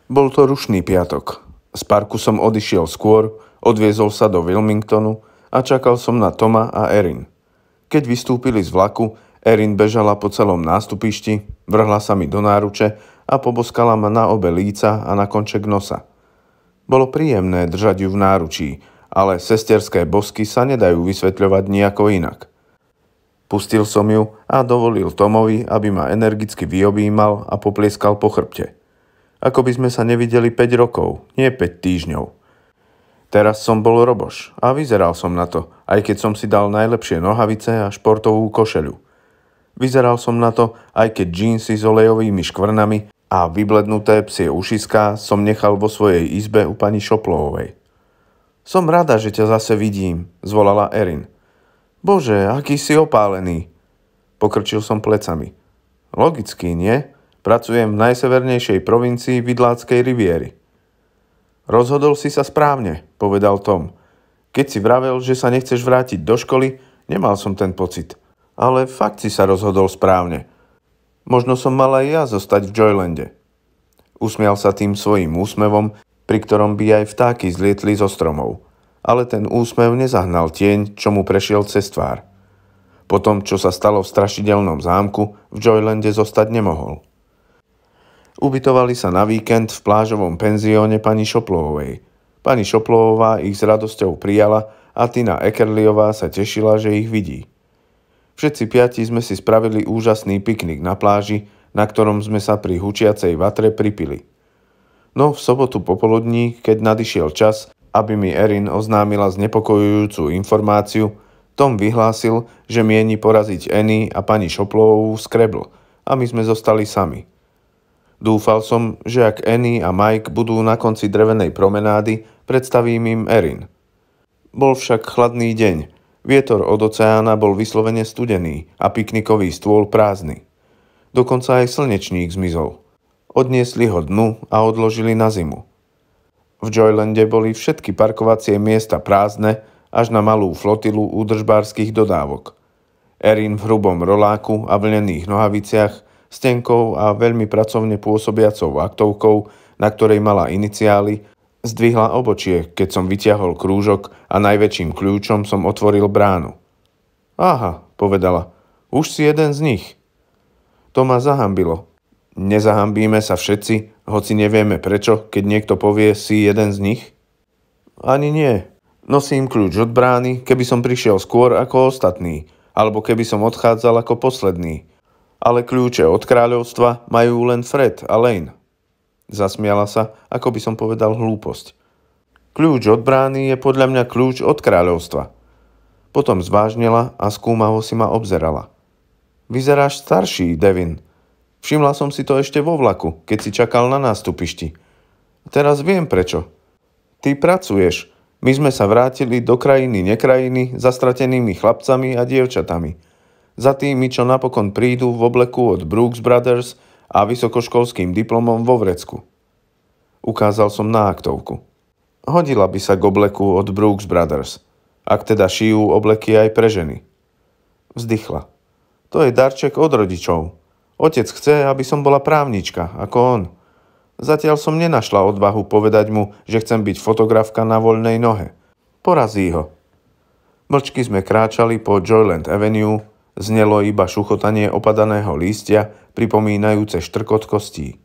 Bol to rušný piatok. Z parku som odišiel skôr, odviezol sa do Wilmingtonu, a čakal som na Toma a Erin. Keď vystúpili z vlaku, Erin bežala po celom nástupišti, vrhla sa mi do náruče a poboskala ma na obe líca a na konček nosa. Bolo príjemné držať ju v náručí, ale sesterské bosky sa nedajú vysvetľovať nejako inak. Pustil som ju a dovolil Tomovi, aby ma energicky vyobímal a poplieskal po chrbte. Ako by sme sa nevideli 5 rokov, nie 5 týždňov. Teraz som bol roboš a vyzeral som na to, aj keď som si dal najlepšie nohavice a športovú košeľu. Vyzeral som na to, aj keď džínsy s olejovými škvrnami a vyblednuté psie ušiská som nechal vo svojej izbe u pani Šoplovovej. Som rada, že ťa zase vidím, zvolala Erin. Bože, aký si opálený. Pokrčil som plecami. Logicky, nie? Pracujem v najsevernejšej provincii Vidláckej riviery. Rozhodol si sa správne, povedal Tom. Keď si vravel, že sa nechceš vrátiť do školy, nemal som ten pocit. Ale fakt si sa rozhodol správne. Možno som mal aj ja zostať v Joylande. Usmial sa tým svojím úsmevom, pri ktorom by aj vtáky zlietli zo stromov. Ale ten úsmev nezahnal tieň, čo mu prešiel cez tvár. Po tom, čo sa stalo v strašidelnom zámku, v Joylande zostať nemohol. Ubytovali sa na víkend v plážovom penzióne pani Šoplovovej. Pani Šoplovová ich s radosťou prijala a Tina Ekerliová sa tešila, že ich vidí. Všetci piati sme si spravili úžasný piknik na pláži, na ktorom sme sa pri hučiacej vatre pripili. No v sobotu popoludní, keď nadišiel čas, aby mi Erin oznámila znepokojujúcu informáciu, Tom vyhlásil, že mieni poraziť Annie a pani Šoplovovú z Krebl a my sme zostali sami. Dúfal som, že ak Annie a Mike budú na konci drevenej promenády, predstavím im Erin. Bol však chladný deň. Vietor od oceána bol vyslovene studený a piknikový stôl prázdny. Dokonca aj slnečník zmizol. Odniesli ho dnu a odložili na zimu. V Joylande boli všetky parkovacie miesta prázdne až na malú flotilu údržbárskych dodávok. Erin v hrubom roláku a vlnených nohaviciach s tenkou a veľmi pracovne pôsobiacou aktovkou, na ktorej mala iniciály, zdvihla obočie, keď som vyťahol krúžok a najväčším kľúčom som otvoril bránu. Aha, povedala, už si jeden z nich. To ma zahambilo. Nezahambíme sa všetci, hoci nevieme prečo, keď niekto povie si jeden z nich? Ani nie. Nosím kľúč od brány, keby som prišiel skôr ako ostatní, alebo keby som odchádzal ako posledný ale kľúče od kráľovstva majú len Fred a Lane. Zasmiala sa, ako by som povedal hlúposť. Kľúč od brány je podľa mňa kľúč od kráľovstva. Potom zvážnela a skúmavo si ma obzerala. Vyzeráš starší, Devin. Všimla som si to ešte vo vlaku, keď si čakal na nástupišti. Teraz viem prečo. Ty pracuješ. My sme sa vrátili do krajiny nekrajiny zastratenými chlapcami a dievčatami – za tými, čo napokon prídu v obleku od Brooks Brothers a vysokoškolským diplomom vo vrecku. Ukázal som na aktovku. Hodila by sa k obleku od Brooks Brothers, ak teda šijú obleky aj pre ženy. Vzdychla. To je darček od rodičov. Otec chce, aby som bola právnička, ako on. Zatiaľ som nenašla odvahu povedať mu, že chcem byť fotografka na voľnej nohe. Porazí ho. Mlčky sme kráčali po Joyland Avenue, Znelo iba šuchotanie opadaného lístia, pripomínajúce štrkot kostí.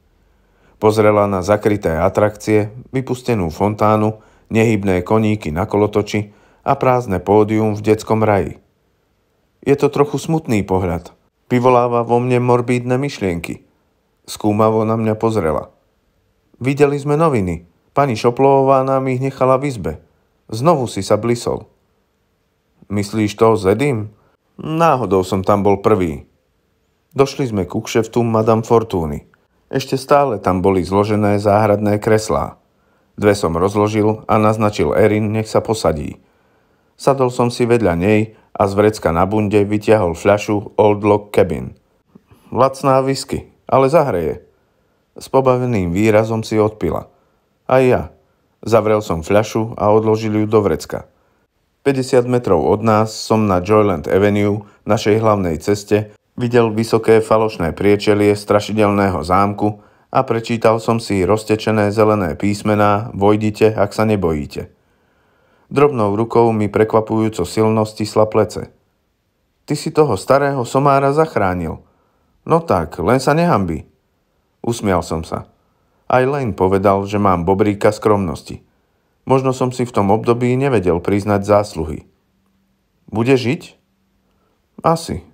Pozrela na zakryté atrakcie, vypustenú fontánu, nehybné koníky na kolotoči a prázdne pódium v detskom raji. Je to trochu smutný pohľad. Vyvoláva vo mne morbídne myšlienky. Skúmavo na mňa pozrela. Videli sme noviny. Pani Šoplová nám ich nechala v izbe. Znovu si sa blisol. Myslíš to s Edim? Náhodou som tam bol prvý. Došli sme ku kšeftu Madame Fortuny. Ešte stále tam boli zložené záhradné kreslá. Dve som rozložil a naznačil Erin, nech sa posadí. Sadol som si vedľa nej a z vrecka na bunde vytiahol fľašu Old Lock Cabin. Lacná whisky, ale zahreje. S pobaveným výrazom si odpila. Aj ja. Zavrel som fľašu a odložil ju do vrecka. 50 metrov od nás som na Joyland Avenue, našej hlavnej ceste, videl vysoké falošné priečelie strašidelného zámku a prečítal som si roztečené zelené písmená Vojdite, ak sa nebojíte. Drobnou rukou mi prekvapujúco silno stisla plece. Ty si toho starého somára zachránil. No tak, len sa nehambi. Usmial som sa. Aj Lane povedal, že mám bobríka skromnosti. Možno som si v tom období nevedel priznať zásluhy. Bude žiť? Asi.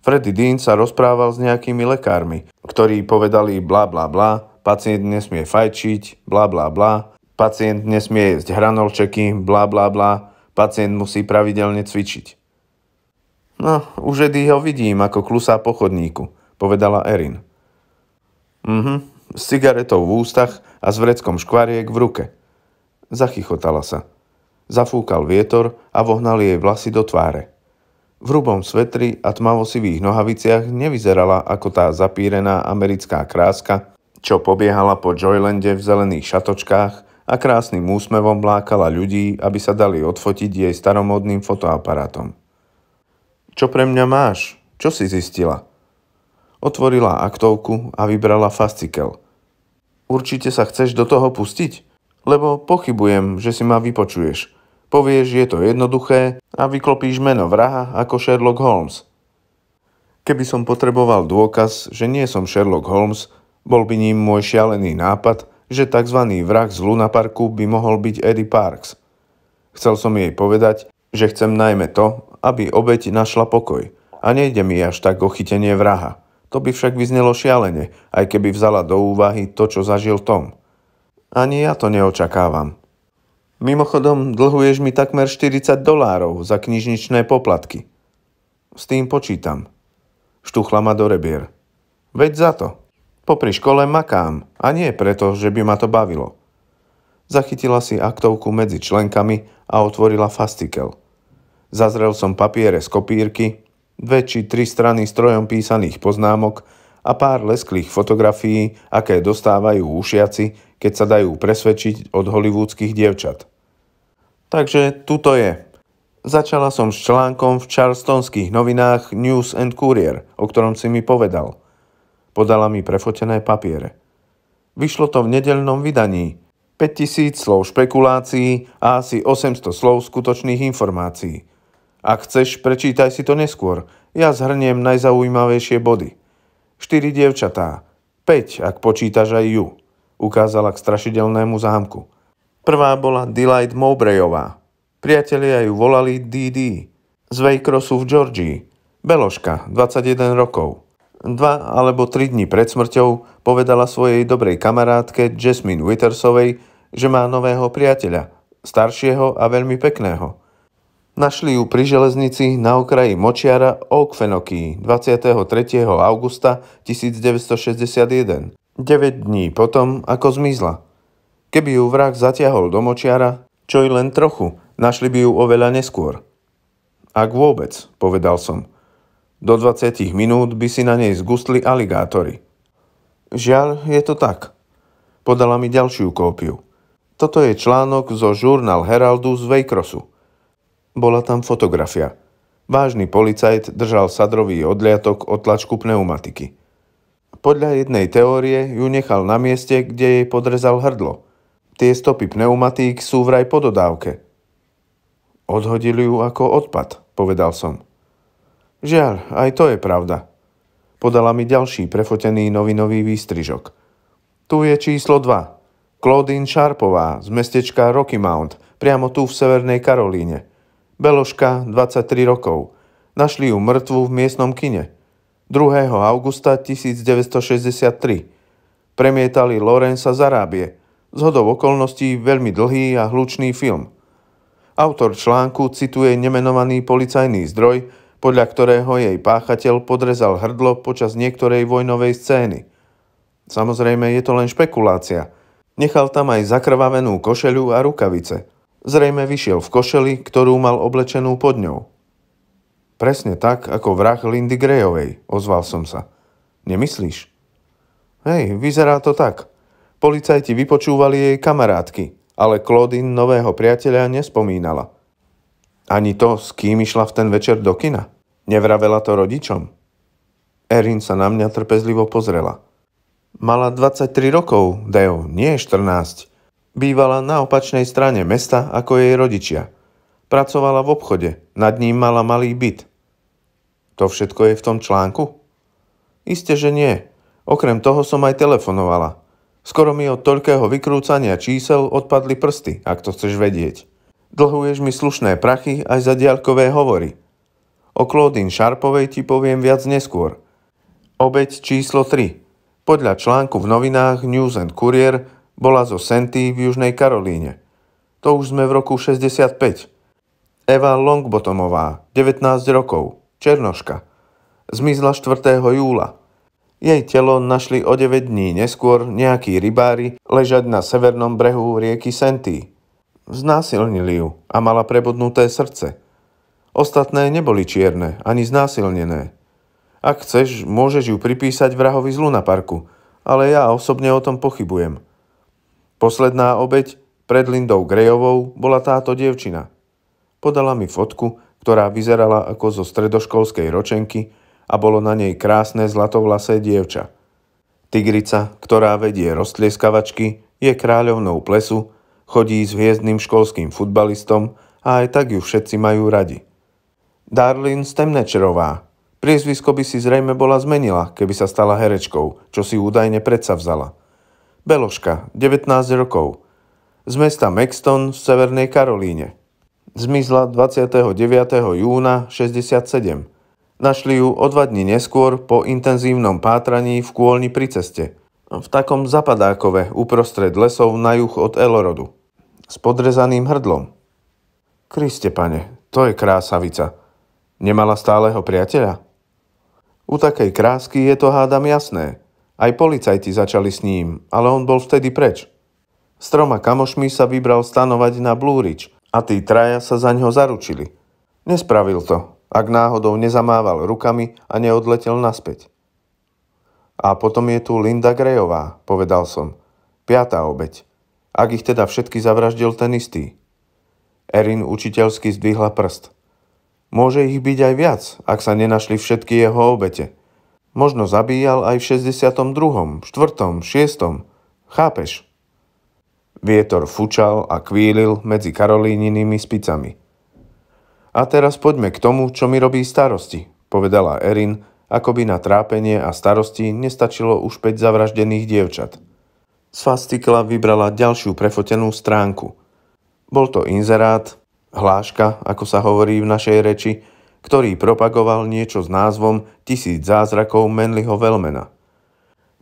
Freddy Dean sa rozprával s nejakými lekármi, ktorí povedali bla bla bla, pacient nesmie fajčiť, bla bla bla, pacient nesmie jesť hranolčeky, bla bla bla, pacient musí pravidelne cvičiť. No, už edy ho vidím, ako klusá po chodníku, povedala Erin. Mhm, s cigaretou v ústach a s vreckom škvariek v ruke – Zachychotala sa. Zafúkal vietor a vohnal jej vlasy do tváre. V hrubom svetri a tmavosivých nohaviciach nevyzerala ako tá zapírená americká kráska, čo pobiehala po Joylande v zelených šatočkách a krásnym úsmevom lákala ľudí, aby sa dali odfotiť jej staromodným fotoaparátom. Čo pre mňa máš? Čo si zistila? Otvorila aktovku a vybrala fascikel. Určite sa chceš do toho pustiť? Lebo pochybujem, že si ma vypočuješ. Povieš, je to jednoduché a vyklopíš meno vraha ako Sherlock Holmes. Keby som potreboval dôkaz, že nie som Sherlock Holmes, bol by ním môj šialený nápad, že tzv. vrah z Luna Parku by mohol byť Eddie Parks. Chcel som jej povedať, že chcem najmä to, aby obeť našla pokoj a nejde mi až tak o chytenie vraha. To by však vyznelo šialene, aj keby vzala do úvahy to, čo zažil Tom. Ani ja to neočakávam. Mimochodom, dlhuješ mi takmer 40 dolárov za knižničné poplatky. S tým počítam. Štuchla ma do rebier. Veď za to. Popri škole makám a nie preto, že by ma to bavilo. Zachytila si aktovku medzi členkami a otvorila fastikel. Zazrel som papiere z kopírky, dve či tri strany strojom písaných poznámok a pár lesklých fotografií, aké dostávajú ušiaci, keď sa dajú presvedčiť od hollywoodských dievčat. Takže tuto je. Začala som s článkom v charlestonských novinách News and Courier, o ktorom si mi povedal. Podala mi prefotené papiere. Vyšlo to v nedelnom vydaní. 5000 slov špekulácií a asi 800 slov skutočných informácií. Ak chceš, prečítaj si to neskôr. Ja zhrniem najzaujímavejšie body. 4 dievčatá, 5, ak počítaš aj ju, ukázala k strašidelnému zámku. Prvá bola Delight Mowbrayová. Priatelia ju volali DD. Z Waycrossu v Georgii. Beloška, 21 rokov. Dva alebo tri dni pred smrťou povedala svojej dobrej kamarátke Jasmine Wittersovej, že má nového priateľa, staršieho a veľmi pekného – Našli ju pri železnici na okraji Močiara Oakfenoky 23. augusta 1961, 9 dní potom, ako zmizla. Keby ju vrah zatiahol do Močiara, čo i len trochu, našli by ju oveľa neskôr. Ak vôbec, povedal som. Do 20 minút by si na nej zgustli aligátory. Žiaľ, je to tak. Podala mi ďalšiu kópiu. Toto je článok zo Journal Heraldu z Waycrossu. Bola tam fotografia. Vážny policajt držal sadrový odliatok od tlačku pneumatiky. Podľa jednej teórie ju nechal na mieste, kde jej podrezal hrdlo. Tie stopy pneumatík sú vraj po dodávke. Odhodili ju ako odpad, povedal som. Žiaľ, aj to je pravda. Podala mi ďalší prefotený novinový výstrižok. Tu je číslo 2. Claudine Sharpová z mestečka Rocky Mount, priamo tu v Severnej Karolíne. Beloška, 23 rokov. Našli ju mŕtvu v miestnom kine. 2. augusta 1963. Premietali Lorenza Zarábie. Z hodov okolností veľmi dlhý a hlučný film. Autor článku cituje nemenovaný policajný zdroj, podľa ktorého jej páchateľ podrezal hrdlo počas niektorej vojnovej scény. Samozrejme, je to len špekulácia. Nechal tam aj zakrvavenú košeľu a rukavice. Zrejme vyšiel v košeli, ktorú mal oblečenú pod ňou. Presne tak, ako vrah Lindy Greyovej, ozval som sa. Nemyslíš? Hej, vyzerá to tak. Policajti vypočúvali jej kamarátky, ale Claudine nového priateľa nespomínala. Ani to, s kým išla v ten večer do kina. Nevravela to rodičom. Erin sa na mňa trpezlivo pozrela. Mala 23 rokov, Deo, nie 14. Bývala na opačnej strane mesta ako jej rodičia. Pracovala v obchode, nad ním mala malý byt. To všetko je v tom článku? Isté, že nie. Okrem toho som aj telefonovala. Skoro mi od toľkého vykrúcania čísel odpadli prsty, ak to chceš vedieť. Dlhuješ mi slušné prachy aj za diaľkové hovory – O Claudine Sharpovej ti poviem viac neskôr. Obeď číslo 3. Podľa článku v novinách News and Courier bola zo Senty v Južnej Karolíne. To už sme v roku 65. Eva Longbottomová, 19 rokov, Černoška. Zmizla 4. júla. Jej telo našli o 9 dní neskôr nejakí rybári ležať na severnom brehu rieky Senty. Znásilnili ju a mala prebodnuté srdce – Ostatné neboli čierne, ani znásilnené. Ak chceš, môžeš ju pripísať vrahovi z Lunaparku, ale ja osobne o tom pochybujem. Posledná obeď pred Lindou Grejovou bola táto dievčina. Podala mi fotku, ktorá vyzerala ako zo stredoškolskej ročenky a bolo na nej krásne zlatovlasé dievča. Tigrica, ktorá vedie roztlieskavačky, je kráľovnou plesu, chodí s hviezdnym školským futbalistom a aj tak ju všetci majú radi. Darlin Stemnečerová. Priezvisko by si zrejme bola zmenila, keby sa stala herečkou, čo si údajne predsa vzala. Beloška, 19 rokov. Z mesta Maxton v Severnej Karolíne. Zmizla 29. júna 67. Našli ju o dva dní neskôr po intenzívnom pátraní v Kôlni pri ceste. V takom zapadákove uprostred lesov na juh od Elorodu. S podrezaným hrdlom. Kriste pane, to je krásavica. Nemala stáleho priateľa? U takej krásky je to hádam jasné. Aj policajti začali s ním, ale on bol vtedy preč. S troma kamošmi sa vybral stanovať na Blue a tí traja sa za ňo zaručili. Nespravil to, ak náhodou nezamával rukami a neodletel naspäť. A potom je tu Linda Grejová, povedal som. Piatá obeď. Ak ich teda všetky zavraždil ten istý. Erin učiteľsky zdvihla prst. Môže ich byť aj viac, ak sa nenašli všetky jeho obete. Možno zabíjal aj v 62., 4., 6. Chápeš? Vietor fučal a kvílil medzi Karolíninými spicami. A teraz poďme k tomu, čo mi robí starosti, povedala Erin, ako by na trápenie a starosti nestačilo už 5 zavraždených dievčat. Svastikla vybrala ďalšiu prefotenú stránku. Bol to inzerát, hláška, ako sa hovorí v našej reči, ktorý propagoval niečo s názvom Tisíc zázrakov Menliho Velmena.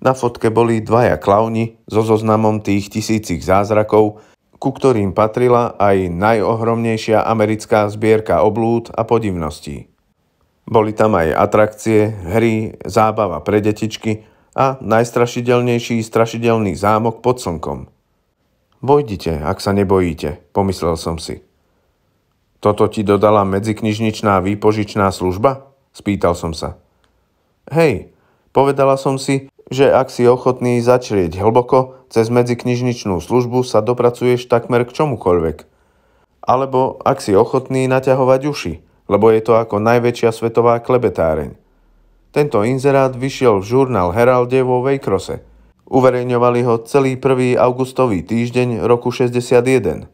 Na fotke boli dvaja klauni so zoznamom tých tisícich zázrakov, ku ktorým patrila aj najohromnejšia americká zbierka oblúd a podivností. Boli tam aj atrakcie, hry, zábava pre detičky a najstrašidelnejší strašidelný zámok pod slnkom. Vojdite, ak sa nebojíte, pomyslel som si. Toto ti dodala medziknižničná výpožičná služba? Spýtal som sa. Hej, povedala som si, že ak si ochotný začrieť hlboko, cez medziknižničnú službu sa dopracuješ takmer k čomukoľvek. Alebo ak si ochotný naťahovať uši, lebo je to ako najväčšia svetová klebetáreň. Tento inzerát vyšiel v žurnál Heralde vo Waycrosse. Uverejňovali ho celý 1. augustový týždeň roku 61.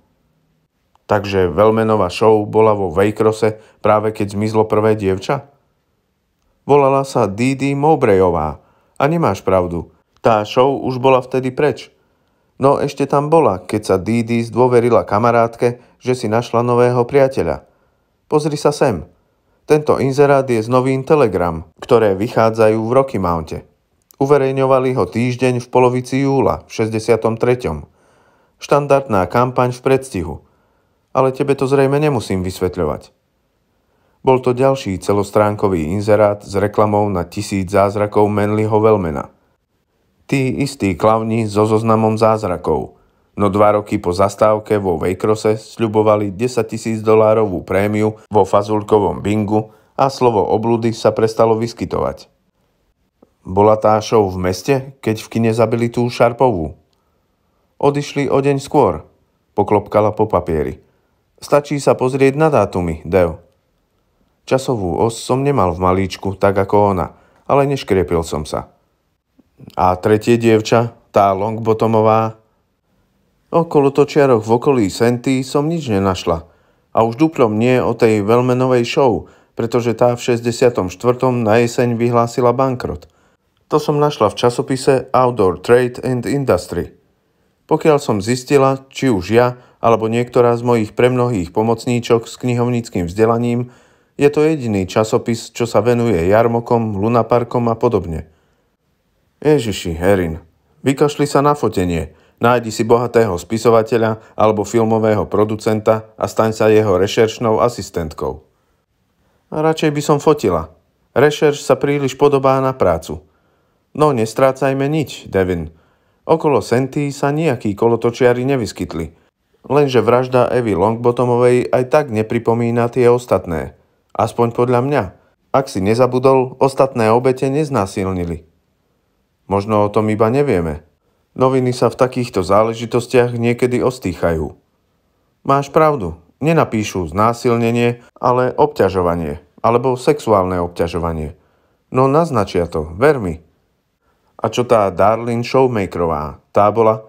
Takže Velmenová show bola vo Vejkrose práve keď zmizlo prvé dievča? Volala sa Didi Mowbrayová. A nemáš pravdu. Tá show už bola vtedy preč. No ešte tam bola, keď sa Didi zdôverila kamarátke, že si našla nového priateľa. Pozri sa sem. Tento inzerát je z novín Telegram, ktoré vychádzajú v Rocky Mounte. Uverejňovali ho týždeň v polovici júla v 63. Štandardná kampaň v predstihu – ale tebe to zrejme nemusím vysvetľovať. Bol to ďalší celostránkový inzerát s reklamou na tisíc zázrakov Manlyho Velmena. Tí istí klavni so zoznamom zázrakov, no dva roky po zastávke vo Waycrosse sľubovali 10 tisíc dolárovú prémiu vo fazulkovom bingu a slovo obludy sa prestalo vyskytovať. Bola tá show v meste, keď v kine zabili tú Šarpovú? Odišli o deň skôr, poklopkala po papieri. Stačí sa pozrieť na dátumy, Deo. Časovú os som nemal v malíčku, tak ako ona, ale neškriepil som sa. A tretie dievča, tá Longbottomová, okolo točiaroch v okolí Senty som nič nenašla. A už duplom nie o tej Velmenovej show, pretože tá v 64. na jeseň vyhlásila bankrot – to som našla v časopise Outdoor Trade and Industry. Pokiaľ som zistila, či už ja, alebo niektorá z mojich premnohých pomocníčok s knihovníckým vzdelaním, je to jediný časopis, čo sa venuje jarmokom, lunaparkom a podobne. Ježiši, Herin, vykašli sa na fotenie, nájdi si bohatého spisovateľa alebo filmového producenta a staň sa jeho rešeršnou asistentkou. A radšej by som fotila. Rešerš sa príliš podobá na prácu. No nestrácajme nič, Devin. Okolo Senty sa nejakí kolotočiari nevyskytli. Lenže vražda Evy Longbottomovej aj tak nepripomína tie ostatné. Aspoň podľa mňa. Ak si nezabudol, ostatné obete neznásilnili. Možno o tom iba nevieme. Noviny sa v takýchto záležitostiach niekedy ostýchajú. Máš pravdu, nenapíšu znásilnenie, ale obťažovanie, alebo sexuálne obťažovanie. No naznačia to, ver mi. A čo tá Darlin Showmakerová? Tá bola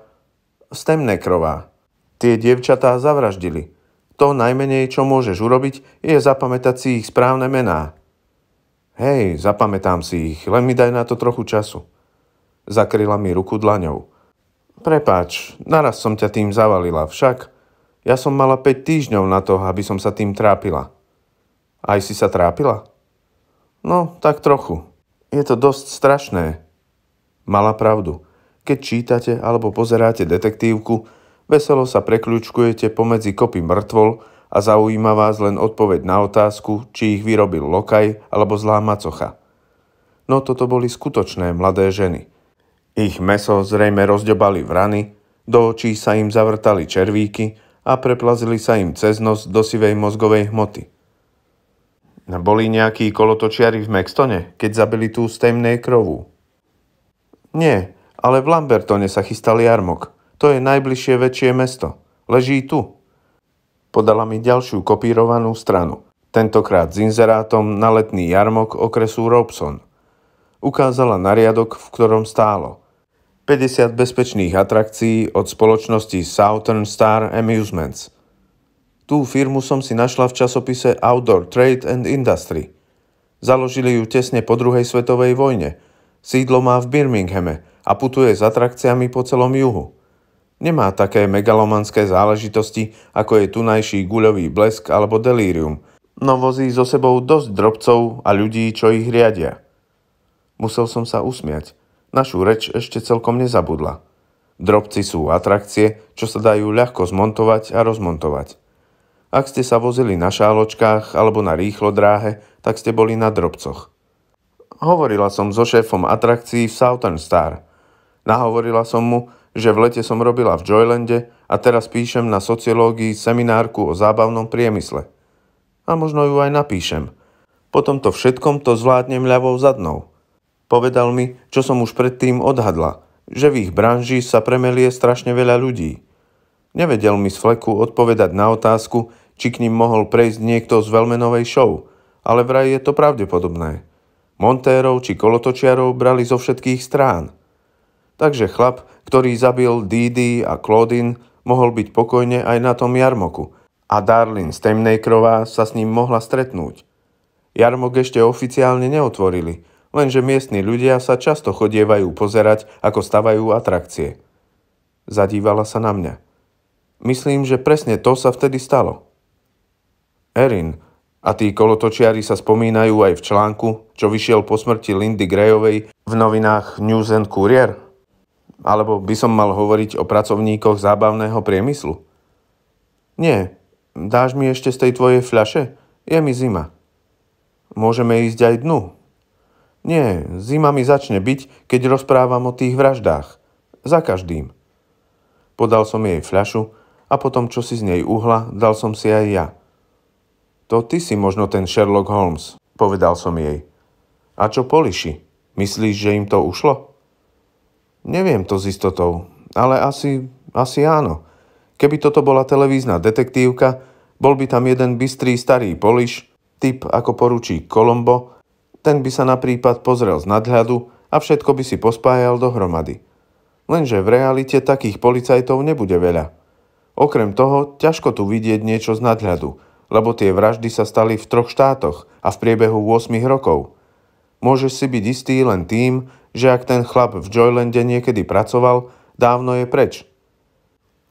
Stemnekrová. Tie dievčatá zavraždili. To najmenej, čo môžeš urobiť, je zapamätať si ich správne mená. Hej, zapamätám si ich, len mi daj na to trochu času. Zakryla mi ruku dlaňou. Prepáč, naraz som ťa tým zavalila, však ja som mala 5 týždňov na to, aby som sa tým trápila. Aj si sa trápila? No, tak trochu. Je to dosť strašné. Mala pravdu. Keď čítate alebo pozeráte detektívku, veselo sa prekľúčkujete pomedzi kopy mŕtvol a zaujíma vás len odpoveď na otázku, či ich vyrobil lokaj alebo zlá macocha. No toto boli skutočné mladé ženy. Ich meso zrejme rozďobali vrany, do očí sa im zavrtali červíky a preplazili sa im cez nos do sivej mozgovej hmoty. Boli nejakí kolotočiari v Mextone, keď zabili tú stemnej krovu. Nie, ale v Lambertone sa chystal jarmok. To je najbližšie väčšie mesto. Leží tu. Podala mi ďalšiu kopírovanú stranu. Tentokrát s inzerátom na letný jarmok okresu Robson. Ukázala na riadok, v ktorom stálo. 50 bezpečných atrakcií od spoločnosti Southern Star Amusements. Tú firmu som si našla v časopise Outdoor Trade and Industry. Založili ju tesne po druhej svetovej vojne – Sídlo má v Birminghame a putuje s atrakciami po celom juhu. Nemá také megalomanské záležitosti, ako je tunajší guľový blesk alebo delírium, no vozí so sebou dosť drobcov a ľudí, čo ich riadia. Musel som sa usmiať. Našu reč ešte celkom nezabudla. Drobci sú atrakcie, čo sa dajú ľahko zmontovať a rozmontovať. Ak ste sa vozili na šáločkách alebo na rýchlo dráhe, tak ste boli na drobcoch. Hovorila som so šéfom atrakcií v Southern Star. Nahovorila som mu, že v lete som robila v Joylande a teraz píšem na sociológii seminárku o zábavnom priemysle. A možno ju aj napíšem. Po tomto všetkom to zvládnem ľavou zadnou. Povedal mi, čo som už predtým odhadla, že v ich branži sa premelie strašne veľa ľudí. Nevedel mi z fleku odpovedať na otázku, či k ním mohol prejsť niekto z Velmenovej show, ale vraj je to pravdepodobné. Montérov či kolotočiarov brali zo všetkých strán. Takže chlap, ktorý zabil Didi a Claudine, mohol byť pokojne aj na tom jarmoku a Darlin Stemnejkrová sa s ním mohla stretnúť. Jarmok ešte oficiálne neotvorili, lenže miestni ľudia sa často chodievajú pozerať, ako stavajú atrakcie. Zadívala sa na mňa. Myslím, že presne to sa vtedy stalo. Erin, a tí kolotočiari sa spomínajú aj v článku, čo vyšiel po smrti Lindy Grayovej v novinách News and Courier? Alebo by som mal hovoriť o pracovníkoch zábavného priemyslu? Nie. Dáš mi ešte z tej tvojej fľaše? Je mi zima. Môžeme ísť aj dnu. Nie, zima mi začne byť, keď rozprávam o tých vraždách. Za každým. Podal som jej fľašu a potom, čo si z nej uhla, dal som si aj ja. To ty si možno ten Sherlock Holmes, povedal som jej. A čo poliši? Myslíš, že im to ušlo? Neviem to s istotou, ale asi, asi áno. Keby toto bola televízna detektívka, bol by tam jeden bystrý starý poliš, typ ako poručí Kolombo, ten by sa na prípad pozrel z nadhľadu a všetko by si pospájal dohromady. Lenže v realite takých policajtov nebude veľa. Okrem toho, ťažko tu vidieť niečo z nadhľadu, lebo tie vraždy sa stali v troch štátoch a v priebehu 8 rokov. Môžeš si byť istý len tým, že ak ten chlap v Joylande niekedy pracoval, dávno je preč.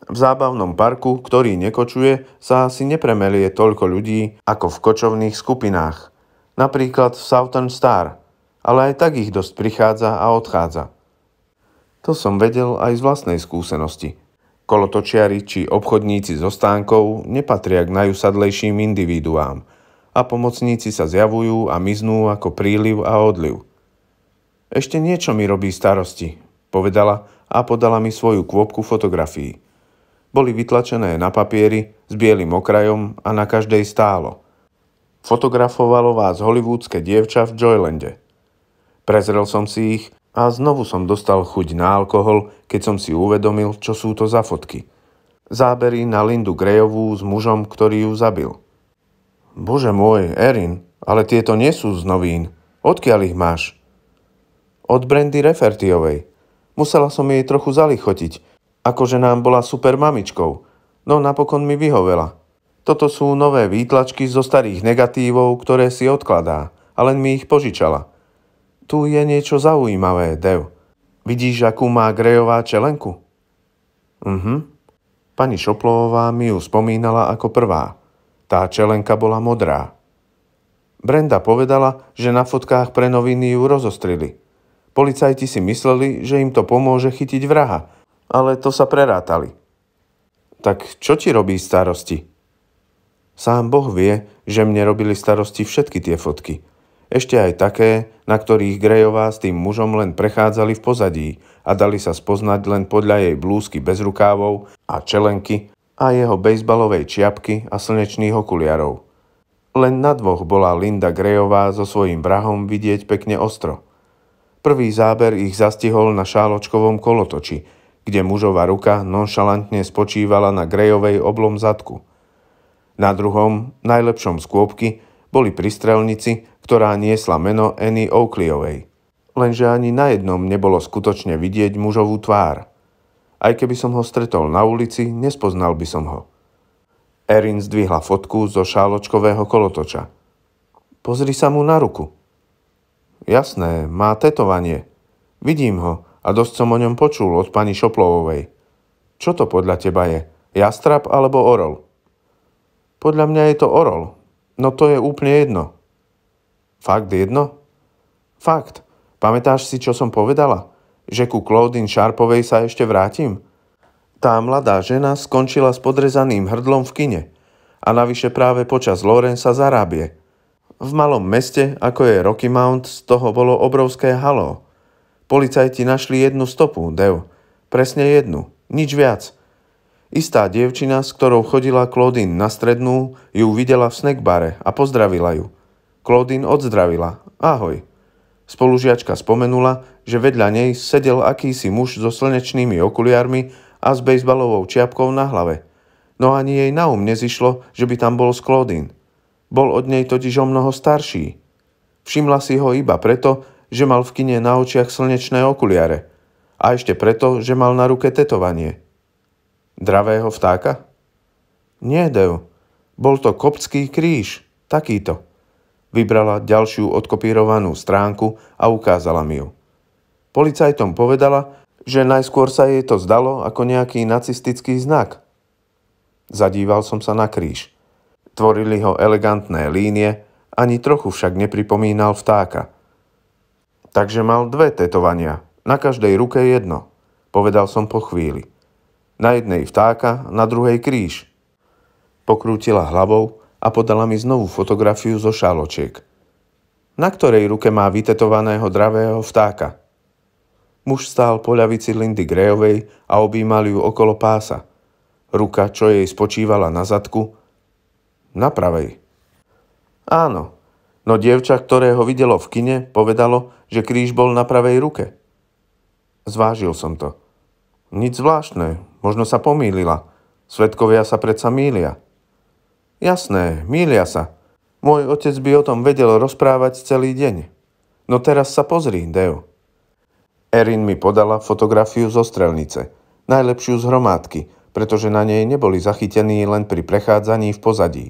V zábavnom parku, ktorý nekočuje, sa asi nepremelie toľko ľudí ako v kočovných skupinách. Napríklad v Southern Star, ale aj tak ich dosť prichádza a odchádza. To som vedel aj z vlastnej skúsenosti. Kolotočiari či obchodníci so stánkou nepatria k najusadlejším individuám a pomocníci sa zjavujú a miznú ako príliv a odliv. Ešte niečo mi robí starosti, povedala a podala mi svoju kôpku fotografií. Boli vytlačené na papieri s bielým okrajom a na každej stálo. Fotografovalo vás hollywoodske dievča v Joylande. Prezrel som si ich a znovu som dostal chuť na alkohol, keď som si uvedomil, čo sú to za fotky. Zábery na Lindu Grejovú s mužom, ktorý ju zabil. Bože môj, Erin, ale tieto nie sú z novín. Odkiaľ ich máš? Od Brandy Refertiovej. Musela som jej trochu zalichotiť, akože nám bola super mamičkou, no napokon mi vyhovela. Toto sú nové výtlačky zo starých negatívov, ktoré si odkladá, a len mi ich požičala. Tu je niečo zaujímavé, Dev. Vidíš, akú má Grejová čelenku? Mhm. Pani Šoplová mi ju spomínala ako prvá. Tá čelenka bola modrá. Brenda povedala, že na fotkách pre noviny ju rozostrili. Policajti si mysleli, že im to pomôže chytiť vraha, ale to sa prerátali. Tak čo ti robí starosti? Sám Boh vie, že mne robili starosti všetky tie fotky. Ešte aj také, na ktorých Grejová s tým mužom len prechádzali v pozadí a dali sa spoznať len podľa jej blúzky bez rukávov a čelenky a jeho bejsbalovej čiapky a slnečných okuliarov. Len na dvoch bola Linda Grejová so svojím vrahom vidieť pekne ostro – Prvý záber ich zastihol na šáločkovom kolotoči, kde mužová ruka nonšalantne spočívala na grejovej oblom zadku. Na druhom, najlepšom z kôpky, boli pristrelnici, ktorá niesla meno Annie Oakleyovej. Lenže ani na jednom nebolo skutočne vidieť mužovú tvár. Aj keby som ho stretol na ulici, nespoznal by som ho. Erin zdvihla fotku zo šáločkového kolotoča. Pozri sa mu na ruku – Jasné, má tetovanie. Vidím ho a dosť som o ňom počul od pani Šoplovovej. Čo to podľa teba je? Jastrab alebo orol? Podľa mňa je to orol. No to je úplne jedno. Fakt jedno? Fakt. Pamätáš si, čo som povedala? Že ku Claudine Sharpovej sa ešte vrátim? Tá mladá žena skončila s podrezaným hrdlom v kine. A navyše práve počas Lorenza zarábie. V malom meste, ako je Rocky Mount, z toho bolo obrovské halo. Policajti našli jednu stopu, Dev. Presne jednu. Nič viac. Istá dievčina, s ktorou chodila Claudine na strednú, ju videla v snackbare a pozdravila ju. Claudine odzdravila. Ahoj. Spolužiačka spomenula, že vedľa nej sedel akýsi muž so slnečnými okuliarmi a s bejsbalovou čiapkou na hlave. No ani jej na um nezišlo, že by tam bol s Claudine. Bol od nej totiž o mnoho starší. Všimla si ho iba preto, že mal v kine na očiach slnečné okuliare. A ešte preto, že mal na ruke tetovanie. Dravého vtáka? Nie, Deo. Bol to koptský kríž. Takýto. Vybrala ďalšiu odkopírovanú stránku a ukázala mi ju. Policajtom povedala, že najskôr sa jej to zdalo ako nejaký nacistický znak. Zadíval som sa na kríž. Tvorili ho elegantné línie, ani trochu však nepripomínal vtáka. Takže mal dve tetovania, na každej ruke jedno, povedal som po chvíli. Na jednej vtáka, na druhej kríž. Pokrútila hlavou a podala mi znovu fotografiu zo šáločiek. Na ktorej ruke má vytetovaného dravého vtáka? Muž stál po ľavici Lindy Grejovej a objímal ju okolo pása. Ruka, čo jej spočívala na zadku, na pravej. Áno, no dievča, ktoré ho videlo v kine, povedalo, že kríž bol na pravej ruke. Zvážil som to. Nič zvláštne, možno sa pomýlila. Svetkovia sa predsa mýlia. Jasné, mýlia sa, môj otec by o tom vedel rozprávať celý deň. No teraz sa pozri, Deo. Erin mi podala fotografiu zo strelnice, najlepšiu z hromádky, pretože na nej neboli zachytení len pri prechádzaní v pozadí.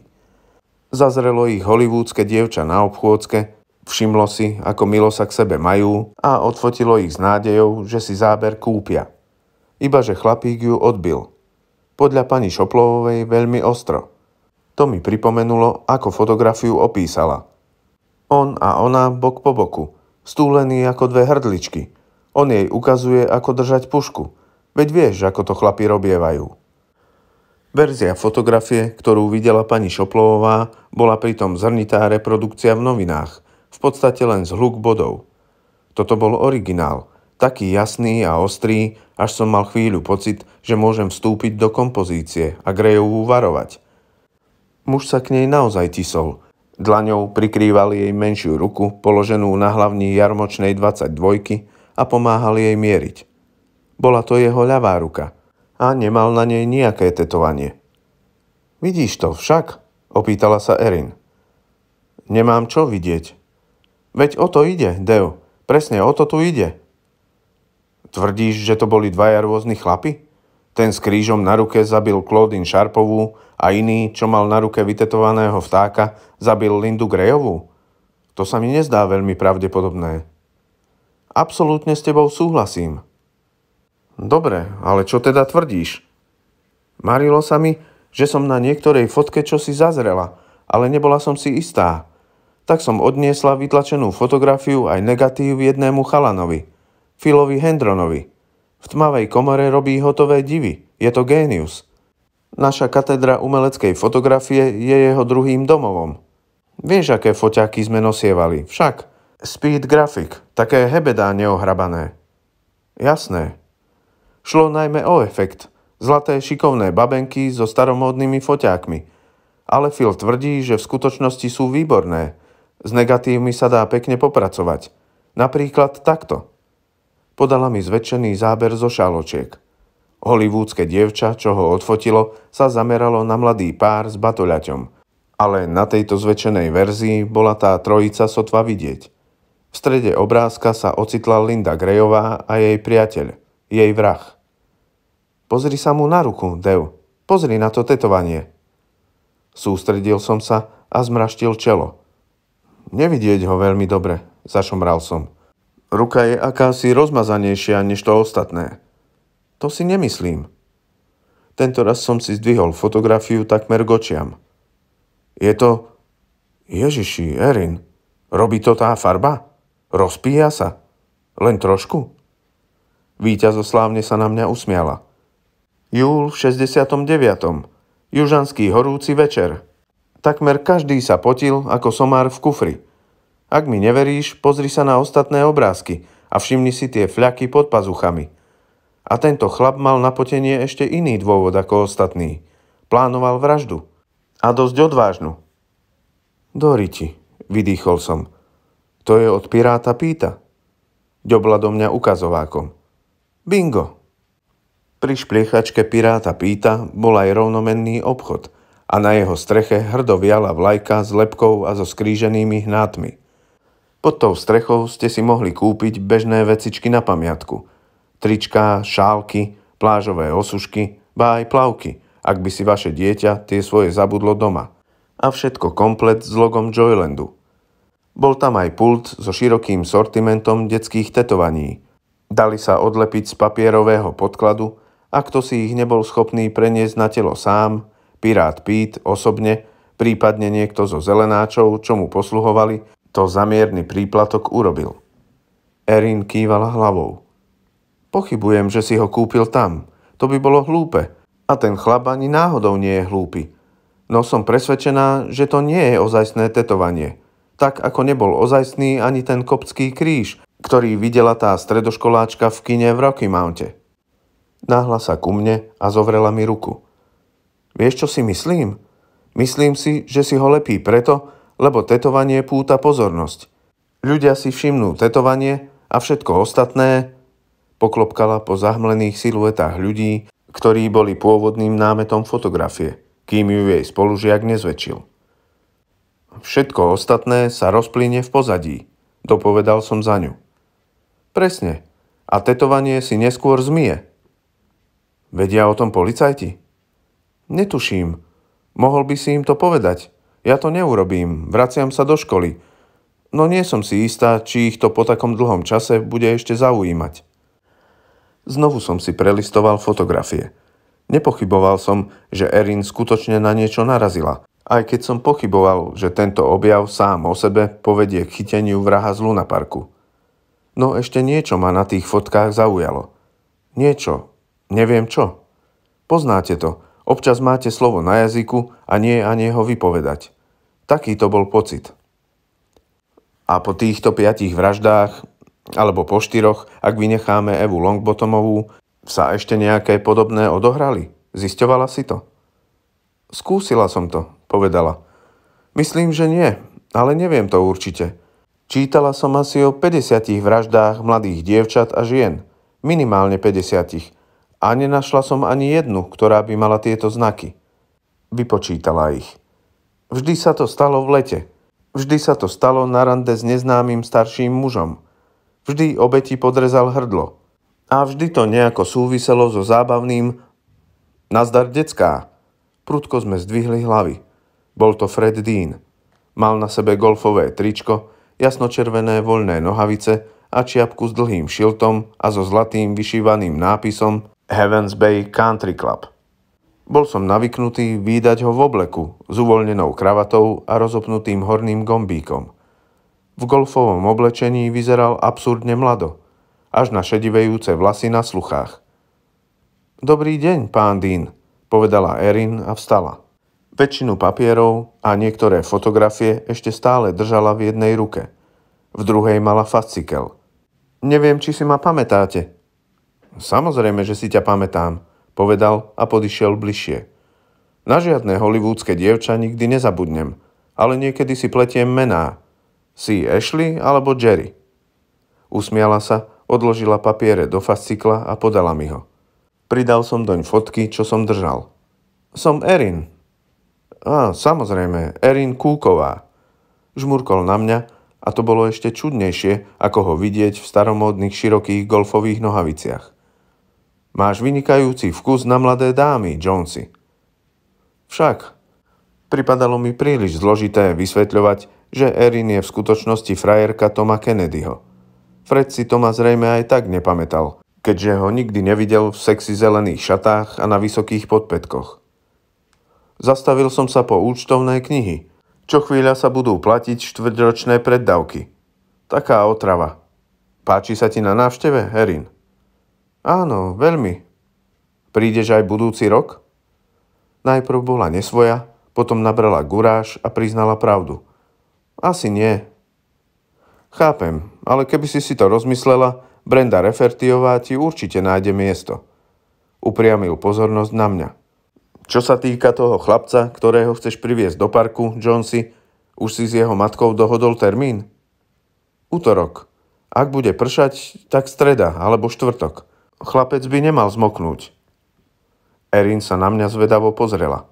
Zazrelo ich hollywoodske dievča na obchôdzke, všimlo si, ako milo sa k sebe majú a odfotilo ich s nádejou, že si záber kúpia. Ibaže chlapík ju odbil. Podľa pani Šoplovovej veľmi ostro – to mi pripomenulo, ako fotografiu opísala. On a ona bok po boku, stúlení ako dve hrdličky. On jej ukazuje, ako držať pušku. Veď vieš, ako to chlapi robievajú. Verzia fotografie, ktorú videla pani Šoplovová, bola pritom zrnitá reprodukcia v novinách, v podstate len zhluk bodov. Toto bol originál, taký jasný a ostrý, až som mal chvíľu pocit, že môžem vstúpiť do kompozície a Grejovú varovať – Muž sa k nej naozaj tisol. Dlaňou prikrýval jej menšiu ruku, položenú na hlavní jarmočnej 22 a pomáhal jej mieriť. Bola to jeho ľavá ruka a nemal na nej nejaké tetovanie. Vidíš to však? Opýtala sa Erin. Nemám čo vidieť. Veď o to ide, Deo. Presne o to tu ide. Tvrdíš, že to boli dvaja rôzni chlapi? Ten s krížom na ruke zabil Claudine Sharpovú a iný, čo mal na ruke vytetovaného vtáka, zabil Lindu Grejovú? To sa mi nezdá veľmi pravdepodobné. Absolútne s tebou súhlasím. Dobre, ale čo teda tvrdíš? Marilo sa mi, že som na niektorej fotke čosi zazrela, ale nebola som si istá. Tak som odniesla vytlačenú fotografiu aj negatív jednému chalanovi, Filovi Hendronovi. V tmavej komore robí hotové divy. Je to génius. Naša katedra umeleckej fotografie je jeho druhým domovom. Vieš, aké foťáky sme nosievali, však. Speed graphic, také hebedá neohrabané. Jasné. Šlo najmä o efekt. Zlaté šikovné babenky so staromódnymi foťákmi. Ale Phil tvrdí, že v skutočnosti sú výborné. S negatívmi sa dá pekne popracovať. Napríklad takto. Podala mi zväčšený záber zo šaločiek. Hollywoodske dievča, čo ho odfotilo, sa zameralo na mladý pár s batoľaťom. Ale na tejto zväčšenej verzii bola tá trojica sotva vidieť. V strede obrázka sa ocitla Linda Grejová a jej priateľ, jej vrah. Pozri sa mu na ruku, Dev. Pozri na to tetovanie. Sústredil som sa a zmraštil čelo. Nevidieť ho veľmi dobre, zašomral som. Ruka je akási rozmazanejšia než to ostatné. To si nemyslím. Tento raz som si zdvihol fotografiu takmer gočiam. Je to... Ježiši, Erin, robí to tá farba? Rozpíja sa? Len trošku? Výťazoslávne sa na mňa usmiala. Júl v 69. Južanský horúci večer. Takmer každý sa potil ako somár v kufri. Ak mi neveríš, pozri sa na ostatné obrázky a všimni si tie fľaky pod pazuchami. A tento chlap mal na potenie ešte iný dôvod ako ostatní. Plánoval vraždu. A dosť odvážnu. Doriti, vydýchol som. To je od Piráta Píta. Ďobla do mňa ukazovákom. Bingo. Pri špliechačke Piráta Píta bol aj rovnomenný obchod a na jeho streche hrdo viala vlajka s lepkou a so skríženými hnátmi. Pod tou strechou ste si mohli kúpiť bežné vecičky na pamiatku. Trička, šálky, plážové osušky, ba aj plavky, ak by si vaše dieťa tie svoje zabudlo doma. A všetko komplet s logom Joylandu. Bol tam aj pult so širokým sortimentom detských tetovaní. Dali sa odlepiť z papierového podkladu a kto si ich nebol schopný preniesť na telo sám, Pirát Pete osobne, prípadne niekto zo zelenáčov, čo mu posluhovali, to zamierny príplatok urobil. Erin kývala hlavou. Pochybujem, že si ho kúpil tam. To by bolo hlúpe. A ten chlap ani náhodou nie je hlúpy. No som presvedčená, že to nie je ozajstné tetovanie. Tak ako nebol ozajstný ani ten koptský kríž, ktorý videla tá stredoškoláčka v kine v Rocky Mounte. Náhla sa ku mne a zovrela mi ruku. Vieš, čo si myslím? Myslím si, že si ho lepí preto, lebo tetovanie púta pozornosť. Ľudia si všimnú tetovanie a všetko ostatné poklopkala po zahmlených siluetách ľudí, ktorí boli pôvodným námetom fotografie, kým ju jej spolužiak nezväčšil. Všetko ostatné sa rozplyne v pozadí, dopovedal som za ňu. Presne. A tetovanie si neskôr zmije. Vedia o tom policajti? Netuším. Mohol by si im to povedať. Ja to neurobím. Vraciam sa do školy. No nie som si istá, či ich to po takom dlhom čase bude ešte zaujímať. Znovu som si prelistoval fotografie. Nepochyboval som, že Erin skutočne na niečo narazila aj keď som pochyboval, že tento objav sám o sebe povedie k chyteniu vraha z Lunaparku. No ešte niečo ma na tých fotkách zaujalo. Niečo. Neviem čo. Poznáte to. Občas máte slovo na jazyku a nie ani ho vypovedať. Taký to bol pocit. A po týchto piatich vraždách, alebo po štyroch, ak vynecháme Evu Longbottomovú, sa ešte nejaké podobné odohrali? Zisťovala si to? Skúsila som to, povedala. Myslím, že nie, ale neviem to určite. Čítala som asi o 50 vraždách mladých dievčat a žien. Minimálne 50. A nenašla som ani jednu, ktorá by mala tieto znaky. Vypočítala ich. Vždy sa to stalo v lete. Vždy sa to stalo na rande s neznámym starším mužom. Vždy obeti podrezal hrdlo. A vždy to nejako súviselo so zábavným Nazdar decká. Prudko sme zdvihli hlavy. Bol to Fred Dean. Mal na sebe golfové tričko, jasnočervené voľné nohavice a čiapku s dlhým šiltom a so zlatým vyšívaným nápisom Heavens Bay Country Club. Bol som navyknutý výdať ho v obleku s uvoľnenou kravatou a rozopnutým horným gombíkom. V golfovom oblečení vyzeral absurdne mlado, až na šedivejúce vlasy na sluchách. Dobrý deň, pán Dean, povedala Erin a vstala. Väčšinu papierov a niektoré fotografie ešte stále držala v jednej ruke. V druhej mala fascikel. Neviem, či si ma pamätáte. Samozrejme, že si ťa pamätám, povedal a podišiel bližšie. Na žiadne hollywoodske dievča nikdy nezabudnem, ale niekedy si pletiem mená. Si Ashley alebo Jerry? Usmiala sa, odložila papiere do fascikla a podala mi ho. Pridal som doň fotky, čo som držal. Som Erin, Á, samozrejme, Erin Kúková. Žmurkol na mňa a to bolo ešte čudnejšie, ako ho vidieť v staromódnych širokých golfových nohaviciach. Máš vynikajúci vkus na mladé dámy, Jonesy. Však, pripadalo mi príliš zložité vysvetľovať, že Erin je v skutočnosti frajerka Toma Kennedyho. Fred si Toma zrejme aj tak nepamätal, keďže ho nikdy nevidel v sexy zelených šatách a na vysokých podpetkoch. Zastavil som sa po účtovnej knihy. Čo chvíľa sa budú platiť štvrťročné preddavky. Taká otrava. Páči sa ti na návšteve, Erin? Áno, veľmi. Prídeš aj budúci rok? Najprv bola nesvoja, potom nabrala guráž a priznala pravdu. Asi nie. Chápem, ale keby si si to rozmyslela, Brenda Refertiová ti určite nájde miesto. Upriamil pozornosť na mňa. Čo sa týka toho chlapca, ktorého chceš priviesť do parku, Jonesy, už si s jeho matkou dohodol termín? Útorok. Ak bude pršať, tak streda alebo štvrtok. Chlapec by nemal zmoknúť. Erin sa na mňa zvedavo pozrela.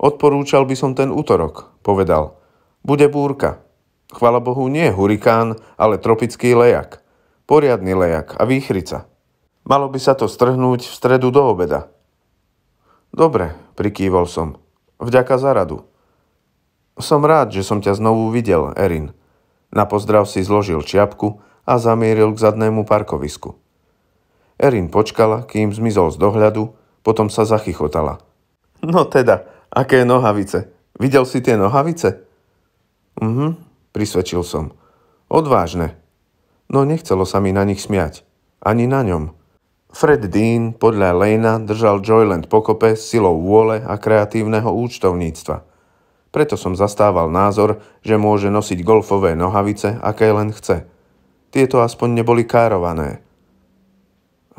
Odporúčal by som ten útorok, povedal. Bude búrka. Chvala Bohu, nie hurikán, ale tropický lejak. Poriadny lejak a výchrica. Malo by sa to strhnúť v stredu do obeda. Dobre, prikývol som. Vďaka za radu. Som rád, že som ťa znovu videl, Erin. Na pozdrav si zložil čiapku a zamieril k zadnému parkovisku. Erin počkala, kým zmizol z dohľadu, potom sa zachychotala. No teda, aké nohavice. Videl si tie nohavice? Mhm, prisvedčil som. Odvážne. No nechcelo sa mi na nich smiať. Ani na ňom. Fred Dean podľa Lejna držal Joyland pokope silou vôle a kreatívneho účtovníctva. Preto som zastával názor, že môže nosiť golfové nohavice, aké len chce. Tieto aspoň neboli kárované.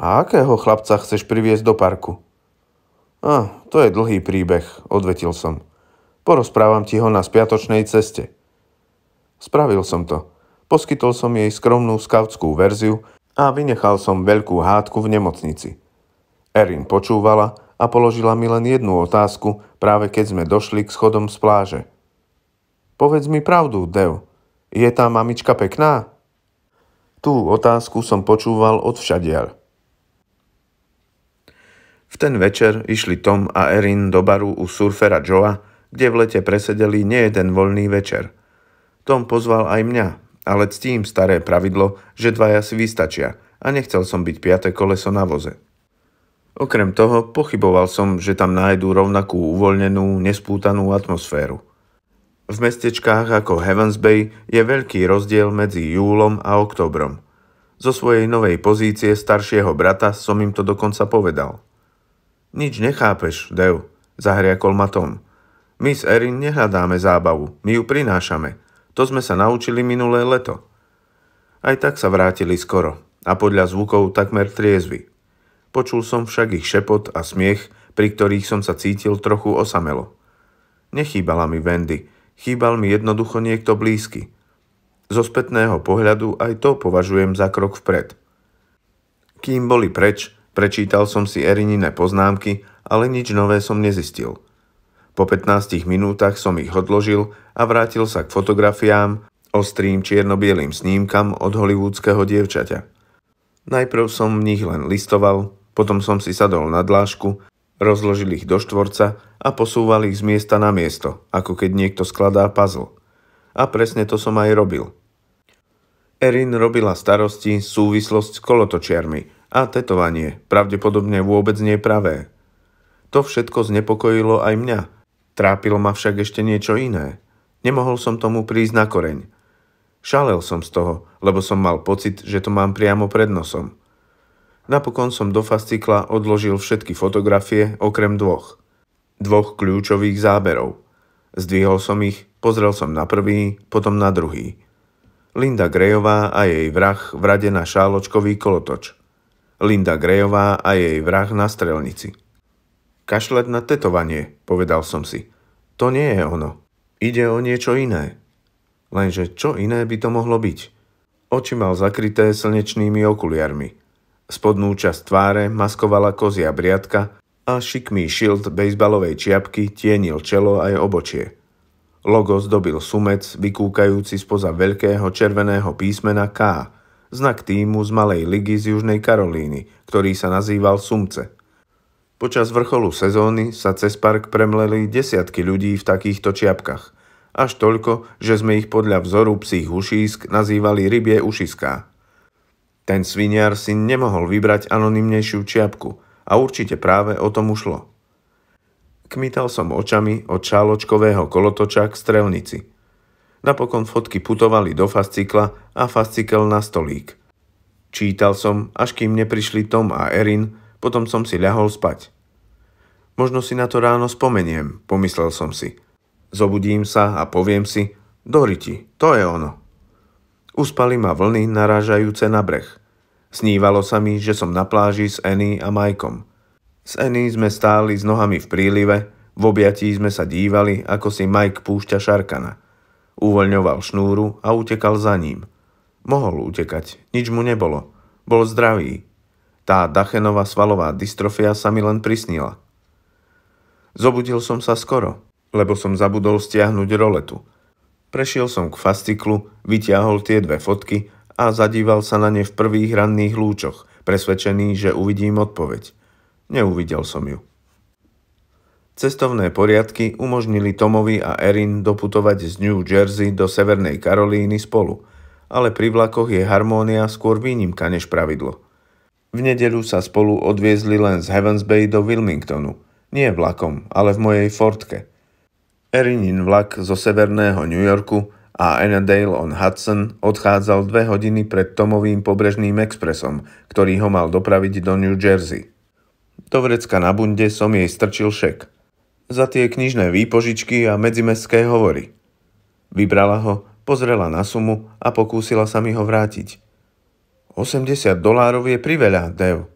A akého chlapca chceš priviesť do parku? A, to je dlhý príbeh, odvetil som. Porozprávam ti ho na spiatočnej ceste. Spravil som to. Poskytol som jej skromnú skautskú verziu a vynechal som veľkú hádku v nemocnici. Erin počúvala a položila mi len jednu otázku, práve keď sme došli k schodom z pláže. Povedz mi pravdu, Dev. Je tá mamička pekná? Tú otázku som počúval od všadiaľ. V ten večer išli Tom a Erin do baru u surfera Joa, kde v lete presedeli nie jeden voľný večer. Tom pozval aj mňa, ale ctím staré pravidlo, že dvaja si vystačia a nechcel som byť piate koleso na voze. Okrem toho pochyboval som, že tam nájdú rovnakú uvoľnenú, nespútanú atmosféru. V mestečkách ako Heavens Bay je veľký rozdiel medzi júlom a oktobrom. Zo svojej novej pozície staršieho brata som im to dokonca povedal. Nič nechápeš, Dev, zahriakol ma. My s Erin nehľadáme zábavu, my ju prinášame. To sme sa naučili minulé leto. Aj tak sa vrátili skoro a podľa zvukov takmer triezvy. Počul som však ich šepot a smiech, pri ktorých som sa cítil trochu osamelo. Nechýbala mi Wendy, chýbal mi jednoducho niekto blízky. Zo spätného pohľadu aj to považujem za krok vpred. Kým boli preč, prečítal som si Erinine poznámky, ale nič nové som nezistil. Po 15 minútach som ich odložil a vrátil sa k fotografiám, ostrým čierno-bielým snímkam od hollywoodského dievčaťa. Najprv som v nich len listoval, potom som si sadol na dlášku, rozložil ich do štvorca a posúval ich z miesta na miesto, ako keď niekto skladá puzzle. A presne to som aj robil. Erin robila starosti súvislosť s kolotočiarmi a tetovanie, pravdepodobne vôbec nie pravé. To všetko znepokojilo aj mňa. Trápilo ma však ešte niečo iné. Nemohol som tomu prísť na koreň. Šalel som z toho, lebo som mal pocit, že to mám priamo pred nosom. Napokon som do fascikla odložil všetky fotografie okrem dvoch. Dvoch kľúčových záberov. Zdvihol som ich, pozrel som na prvý, potom na druhý. Linda Grejová a jej vrah v rade na šáločkový kolotoč. Linda Grejová a jej vrah na strelnici. Kašľať na tetovanie, povedal som si. To nie je ono. Ide o niečo iné. Lenže čo iné by to mohlo byť? Oči mal zakryté slnečnými okuliarmi. Spodnú časť tváre maskovala kozia briadka a šikmý šilt bejsbalovej čiapky tienil čelo aj obočie. Logo zdobil sumec, vykúkajúci spoza veľkého červeného písmena K, znak týmu z malej ligy z Južnej Karolíny, ktorý sa nazýval Sumce. Počas vrcholu sezóny sa cez park premleli desiatky ľudí v takýchto čiapkach. Až toľko, že sme ich podľa vzoru psích ušísk nazývali rybie ušiská. Ten sviniar si nemohol vybrať anonymnejšiu čiapku a určite práve o tom ušlo. Kmital som očami od šáločkového kolotoča k strelnici. Napokon fotky putovali do fascikla a fascikel na stolík. Čítal som, až kým neprišli Tom a Erin, potom som si ľahol spať. Možno si na to ráno spomeniem, pomyslel som si. Zobudím sa a poviem si, Doriti, to je ono. Uspali ma vlny narážajúce na breh. Snívalo sa mi, že som na pláži s Annie a Majkom. S Annie sme stáli s nohami v prílive, v objatí sme sa dívali, ako si Mike púšťa šarkana. Uvoľňoval šnúru a utekal za ním. Mohol utekať, nič mu nebolo. Bol zdravý. Tá Dachenová svalová dystrofia sa mi len prisnila. Zobudil som sa skoro, lebo som zabudol stiahnuť roletu. Prešiel som k fasciklu, vyťahol tie dve fotky a zadíval sa na ne v prvých ranných lúčoch, presvedčený, že uvidím odpoveď. Neuvidel som ju. Cestovné poriadky umožnili Tomovi a Erin doputovať z New Jersey do Severnej Karolíny spolu, ale pri vlakoch je harmónia skôr výnimka než pravidlo. V nedeľu sa spolu odviezli len z Heavens Bay do Wilmingtonu, nie vlakom, ale v mojej Fortke. Erinin vlak zo severného New Yorku a Annandale on Hudson odchádzal dve hodiny pred Tomovým pobrežným expresom, ktorý ho mal dopraviť do New Jersey. Do vrecka na bunde som jej strčil šek. Za tie knižné výpožičky a medzimestské hovory. Vybrala ho, pozrela na sumu a pokúsila sa mi ho vrátiť. 80 dolárov je priveľa, Dev.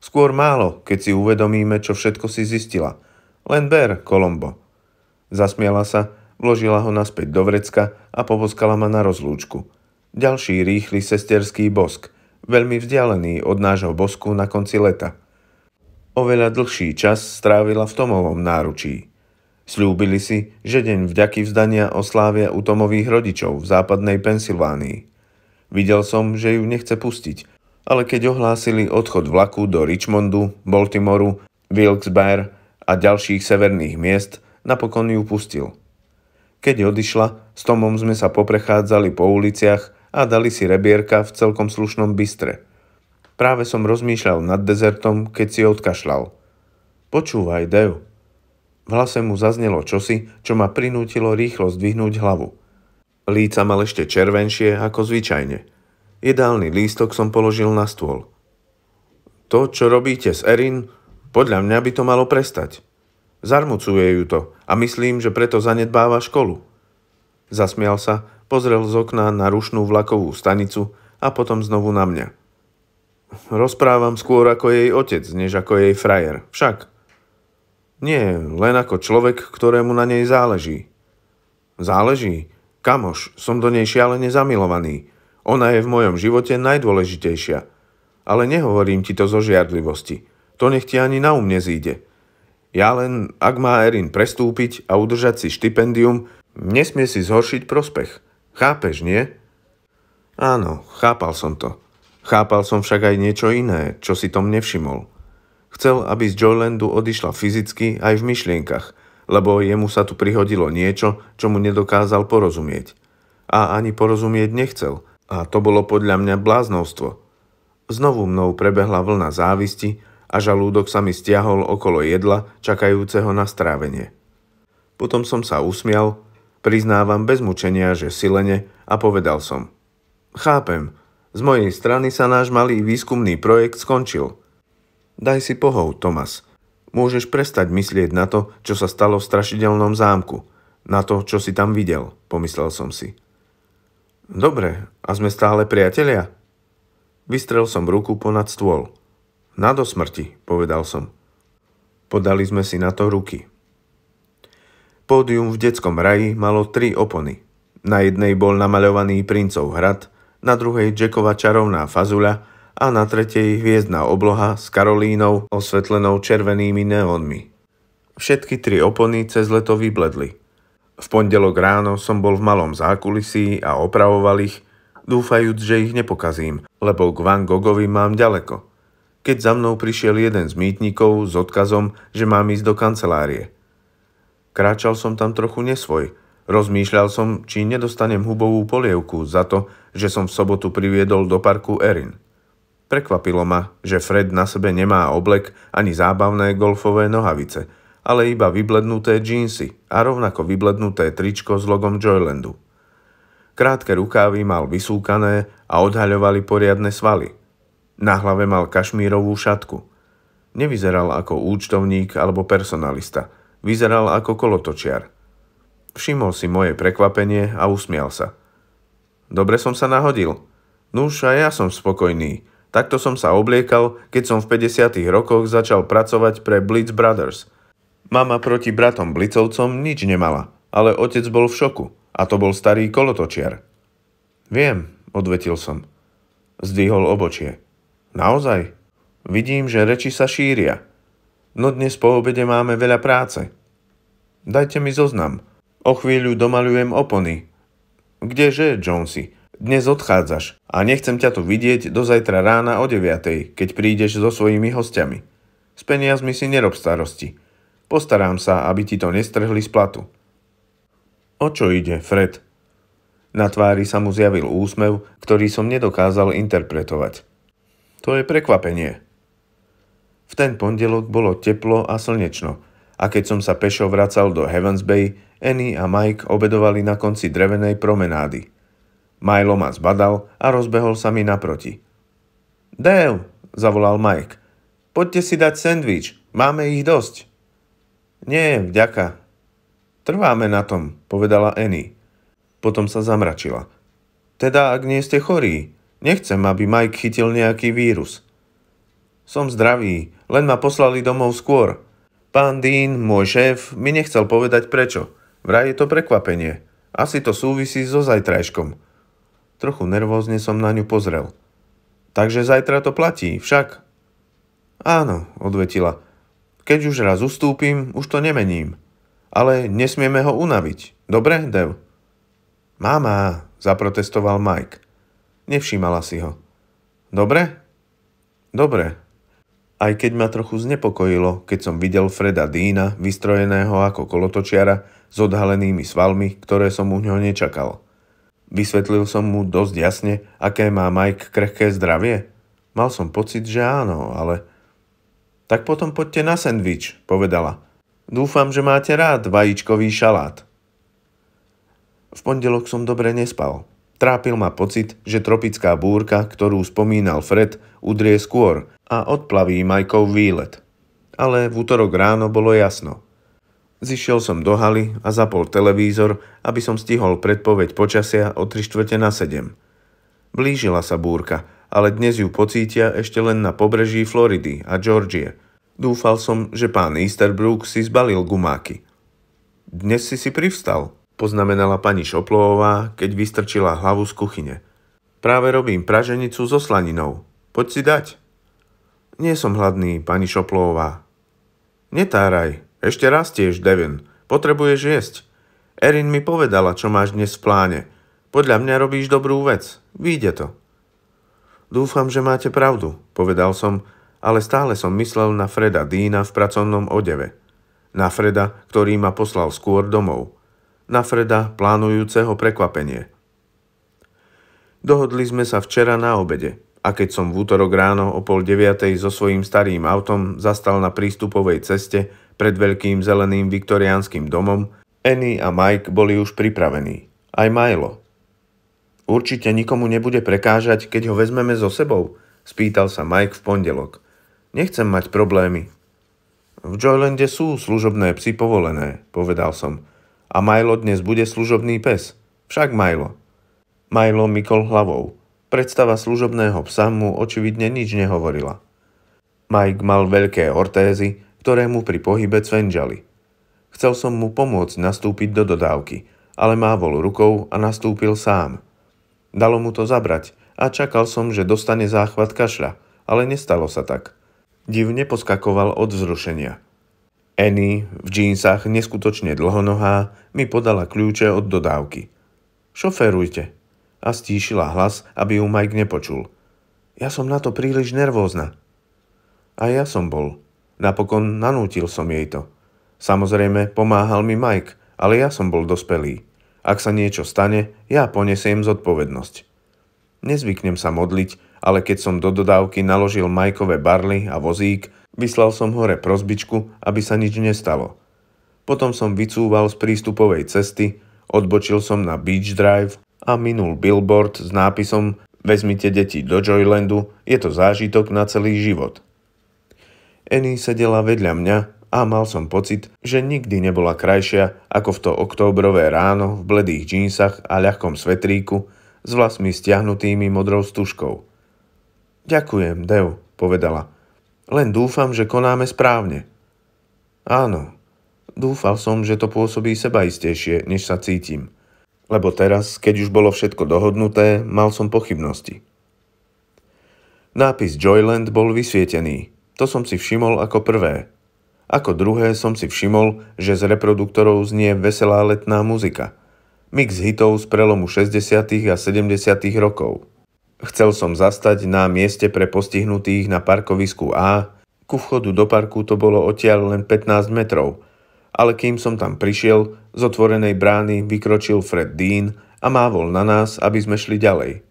Skôr málo, keď si uvedomíme, čo všetko si zistila. Len ber, Kolombo. Zasmiala sa, vložila ho naspäť do vrecka a poboskala ma na rozlúčku. Ďalší rýchly sesterský bosk, veľmi vzdialený od nášho bosku na konci leta. Oveľa dlhší čas strávila v Tomovom náručí. Sľúbili si, že deň vďaky vzdania oslávia u Tomových rodičov v západnej Pensylvánii. Videl som, že ju nechce pustiť, ale keď ohlásili odchod vlaku do Richmondu, Baltimoru, Wilkes-Barre a ďalších severných miest, napokon ju pustil. Keď odišla, s Tomom sme sa poprechádzali po uliciach a dali si rebierka v celkom slušnom bystre. Práve som rozmýšľal nad dezertom, keď si odkašľal. Počúvaj, Dev. V hlase mu zaznelo čosi, čo ma prinútilo rýchlo zdvihnúť hlavu. Líca mal ešte červenšie ako zvyčajne. Jedálny lístok som položil na stôl. To, čo robíte s Erin, podľa mňa by to malo prestať. Zarmucuje ju to a myslím, že preto zanedbáva školu. Zasmial sa, pozrel z okna na rušnú vlakovú stanicu a potom znovu na mňa. Rozprávam skôr ako jej otec, než ako jej frajer. Však. Nie, len ako človek, ktorému na nej záleží. Záleží? Kamoš, som do nej šialene zamilovaný. Ona je v mojom živote najdôležitejšia. Ale nehovorím ti to zo žiadlivosti. To nech ti ani na um nezíde. Ja len, ak má Erin prestúpiť a udržať si štipendium, nesmie si zhoršiť prospech. Chápeš, nie? Áno, chápal som to. Chápal som však aj niečo iné, čo si Tom nevšimol. Chcel, aby z Joylandu odišla fyzicky aj v myšlienkach, lebo jemu sa tu prihodilo niečo, čo mu nedokázal porozumieť. A ani porozumieť nechcel, a to bolo podľa mňa bláznovstvo. Znovu mnou prebehla vlna závisti a žalúdok sa mi stiahol okolo jedla, čakajúceho na strávenie. Potom som sa usmial, priznávam bez mučenia, že silene a povedal som. Chápem, z mojej strany sa náš malý výskumný projekt skončil. Daj si pohov, Tomas. Môžeš prestať myslieť na to, čo sa stalo v strašidelnom zámku. Na to, čo si tam videl, pomyslel som si. Dobre, a sme stále priatelia? Vystrel som ruku ponad stôl. Na do smrti, povedal som. Podali sme si na to ruky. Pódium v detskom raji malo tri opony. Na jednej bol namaľovaný princov hrad, na druhej Jackova čarovná fazuľa a na tretej hviezdna obloha s Karolínou osvetlenou červenými neónmi. Všetky tri opony cez leto vybledli. V pondelok ráno som bol v malom zákulisí a opravoval ich, dúfajúc, že ich nepokazím, lebo k Van Gogovi mám ďaleko – keď za mnou prišiel jeden z mýtnikov s odkazom, že mám ísť do kancelárie. Kráčal som tam trochu nesvoj. Rozmýšľal som, či nedostanem hubovú polievku za to, že som v sobotu priviedol do parku Erin. Prekvapilo ma, že Fred na sebe nemá oblek ani zábavné golfové nohavice, ale iba vyblednuté džínsy a rovnako vyblednuté tričko s logom Joylandu. Krátke rukávy mal vysúkané a odhaľovali poriadne svaly – na hlave mal kašmírovú šatku. Nevyzeral ako účtovník alebo personalista. Vyzeral ako kolotočiar. Všimol si moje prekvapenie a usmial sa. Dobre som sa nahodil. Nuž a ja som spokojný. Takto som sa obliekal, keď som v 50. rokoch začal pracovať pre Blitz Brothers. Mama proti bratom Blicovcom nič nemala, ale otec bol v šoku a to bol starý kolotočiar. Viem, odvetil som. Zdvihol obočie. Naozaj? Vidím, že reči sa šíria. No dnes po obede máme veľa práce. Dajte mi zoznam. O chvíľu domalujem opony. Kdeže, Jonesy? Dnes odchádzaš a nechcem ťa tu vidieť do zajtra rána o 9, keď prídeš so svojimi hostiami. S peniazmi si nerob starosti. Postarám sa, aby ti to nestrhli z platu. O čo ide, Fred? Na tvári sa mu zjavil úsmev, ktorý som nedokázal interpretovať. To je prekvapenie. V ten pondelok bolo teplo a slnečno a keď som sa pešo vracal do Heavens Bay, Annie a Mike obedovali na konci drevenej promenády. Milo ma zbadal a rozbehol sa mi naproti. Dale, zavolal Mike, poďte si dať sendvič, máme ich dosť. Nie, vďaka. Trváme na tom, povedala Annie. Potom sa zamračila. Teda, ak nie ste chorí, nechcem, aby Mike chytil nejaký vírus. Som zdravý, len ma poslali domov skôr. Pán Dean, môj šéf, mi nechcel povedať prečo. Vraj je to prekvapenie. Asi to súvisí so zajtrajškom. Trochu nervózne som na ňu pozrel. Takže zajtra to platí, však? Áno, odvetila. Keď už raz ustúpim, už to nemením. Ale nesmieme ho unaviť. Dobre, Dev? Mama, zaprotestoval Mike. Nevšímala si ho. Dobre? Dobre. Aj keď ma trochu znepokojilo, keď som videl Freda Dína, vystrojeného ako kolotočiara, s odhalenými svalmi, ktoré som u ňoho nečakal. Vysvetlil som mu dosť jasne, aké má Mike krehké zdravie? Mal som pocit, že áno, ale... Tak potom poďte na sendvič, povedala. Dúfam, že máte rád vajíčkový šalát. V pondelok som dobre nespal. Trápil ma pocit, že tropická búrka, ktorú spomínal Fred, udrie skôr a odplaví Majkov výlet. Ale v útorok ráno bolo jasno. Zišiel som do haly a zapol televízor, aby som stihol predpoveď počasia o 3 čtvrte na 7. Blížila sa búrka, ale dnes ju pocítia ešte len na pobreží Floridy a Georgie. Dúfal som, že pán Easterbrook si zbalil gumáky. Dnes si si privstal, poznamenala pani Šoplová, keď vystrčila hlavu z kuchyne. Práve robím praženicu so slaninou. Poď si dať. Nie som hladný, pani Šoplová. Netáraj, ešte rastieš, Devin. Potrebuješ jesť. Erin mi povedala, čo máš dnes v pláne. Podľa mňa robíš dobrú vec. Výjde to. Dúfam, že máte pravdu, povedal som, ale stále som myslel na Freda Dína v pracovnom odeve. Na Freda, ktorý ma poslal skôr domov. Na Freda, plánujúceho prekvapenie. Dohodli sme sa včera na obede a keď som v útorok ráno o pol deviatej so svojím starým autom zastal na prístupovej ceste, pred veľkým zeleným viktoriánskym domom, Annie a Mike boli už pripravení. Aj Milo. Určite nikomu nebude prekážať, keď ho vezmeme so sebou? Spýtal sa Mike v pondelok. Nechcem mať problémy. V Joylande sú služobné psy povolené, povedal som. A Milo dnes bude služobný pes. Však Milo. Milo mykol hlavou. Predstava služobného psa mu očividne nič nehovorila. Mike mal veľké ortézy, ktoré mu pri pohybe cvenžali. Chcel som mu pomôcť nastúpiť do dodávky, ale mávol rukou a nastúpil sám. Dalo mu to zabrať a čakal som, že dostane záchvat kašľa, ale nestalo sa tak. Divne poskakoval od vzrušenia. Annie, v džínsach neskutočne dlhonohá, mi podala kľúče od dodávky. Šoférujte. A stíšila hlas, aby ju Mike nepočul. Ja som na to príliš nervózna. A ja som bol. Napokon nanútil som jej to. Samozrejme, pomáhal mi Mike, ale ja som bol dospelý. Ak sa niečo stane, ja ponesiem zodpovednosť. Nezvyknem sa modliť, ale keď som do dodávky naložil Majkové barly a vozík, vyslal som hore prozbičku, aby sa nič nestalo. Potom som vycúval z prístupovej cesty, odbočil som na Beach Drive a minul billboard s nápisom Vezmite deti do Joylandu, je to zážitok na celý život. Annie sedela vedľa mňa a mal som pocit, že nikdy nebola krajšia ako v to októbrové ráno v bledých džínsach a ľahkom svetríku s vlasmi stiahnutými modrou stužkou. Ďakujem, Dev, povedala. Len dúfam, že konáme správne. Áno, dúfal som, že to pôsobí sebaistejšie, než sa cítim. Lebo teraz, keď už bolo všetko dohodnuté, mal som pochybnosti. Nápis Joyland bol vysvietený, to som si všimol ako prvé. Ako druhé som si všimol, že z reproduktorov znie veselá letná muzika. Mix hitov z prelomu 60. a 70. rokov. Chcel som zastať na mieste pre postihnutých na parkovisku A. Ku vchodu do parku to bolo odtiaľ len 15 metrov, ale kým som tam prišiel, z otvorenej brány vykročil Fred Dean a mávol na nás, aby sme šli ďalej.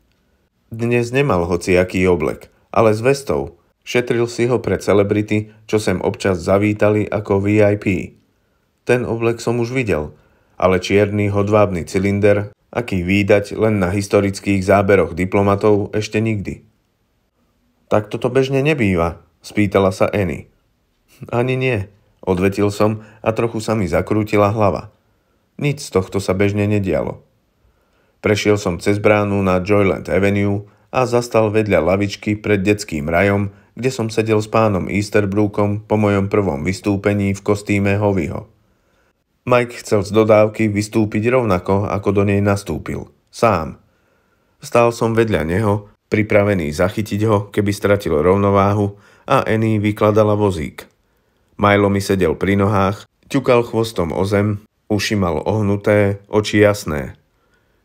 Dnes nemal hociaký oblek, ale s vestou, Šetril si ho pre celebrity, čo sem občas zavítali ako VIP. Ten oblek som už videl, ale čierny hodvábny cylinder, aký výdať len na historických záberoch diplomatov ešte nikdy. Tak toto bežne nebýva, spýtala sa Annie. Ani nie. Odvetil som a trochu sa mi zakrútila hlava. Nič z tohto sa bežne nedialo. Prešiel som cez bránu na Joyland Avenue a zastal vedľa lavičky pred detským rajom, kde som sedel s pánom Easterbrookom po mojom prvom vystúpení v kostýme Hovyho. Mike chcel z dodávky vystúpiť rovnako, ako do nej nastúpil. Sám. Stál som vedľa neho, pripravený zachytiť ho, keby stratil rovnováhu a Annie vykladala vozík. Milo mi sedel pri nohách, ťukal chvostom o zem, uši mal ohnuté, oči jasné.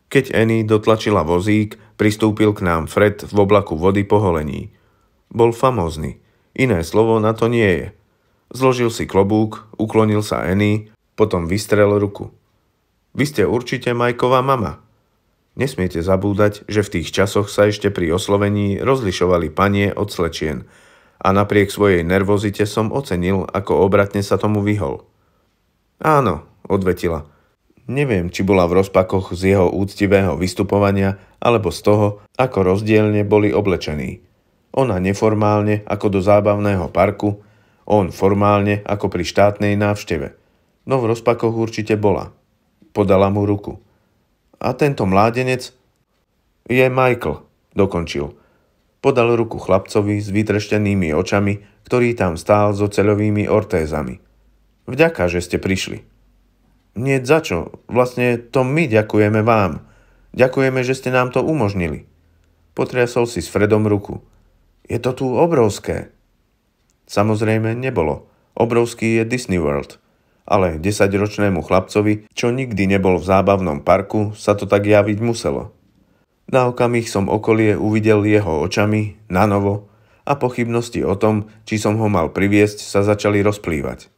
Keď Annie dotlačila vozík, pristúpil k nám Fred v oblaku vody po holení. Bol famózny. Iné slovo na to nie je. Zložil si klobúk, uklonil sa Annie, potom vystrel ruku. Vy ste určite Majková mama. Nesmiete zabúdať, že v tých časoch sa ešte pri oslovení rozlišovali panie od slečien a napriek svojej nervozite som ocenil, ako obratne sa tomu vyhol. Áno, odvetila. Neviem, či bola v rozpakoch z jeho úctivého vystupovania alebo z toho, ako rozdielne boli oblečení. Ona neformálne ako do zábavného parku, on formálne ako pri štátnej návšteve. No v rozpakoch určite bola. Podala mu ruku. A tento mládenec je Michael, dokončil. Podal ruku chlapcovi s vytreštenými očami, ktorý tam stál s oceľovými ortézami. Vďaka, že ste prišli. Nie za čo, vlastne to my ďakujeme vám. Ďakujeme, že ste nám to umožnili. Potriasol si s Fredom ruku. Je to tu obrovské. Samozrejme nebolo. Obrovský je Disney World – ale desaťročnému chlapcovi, čo nikdy nebol v zábavnom parku, sa to tak javiť muselo. Na okamih som okolie uvidel jeho očami, na novo, a pochybnosti o tom, či som ho mal priviesť, sa začali rozplývať.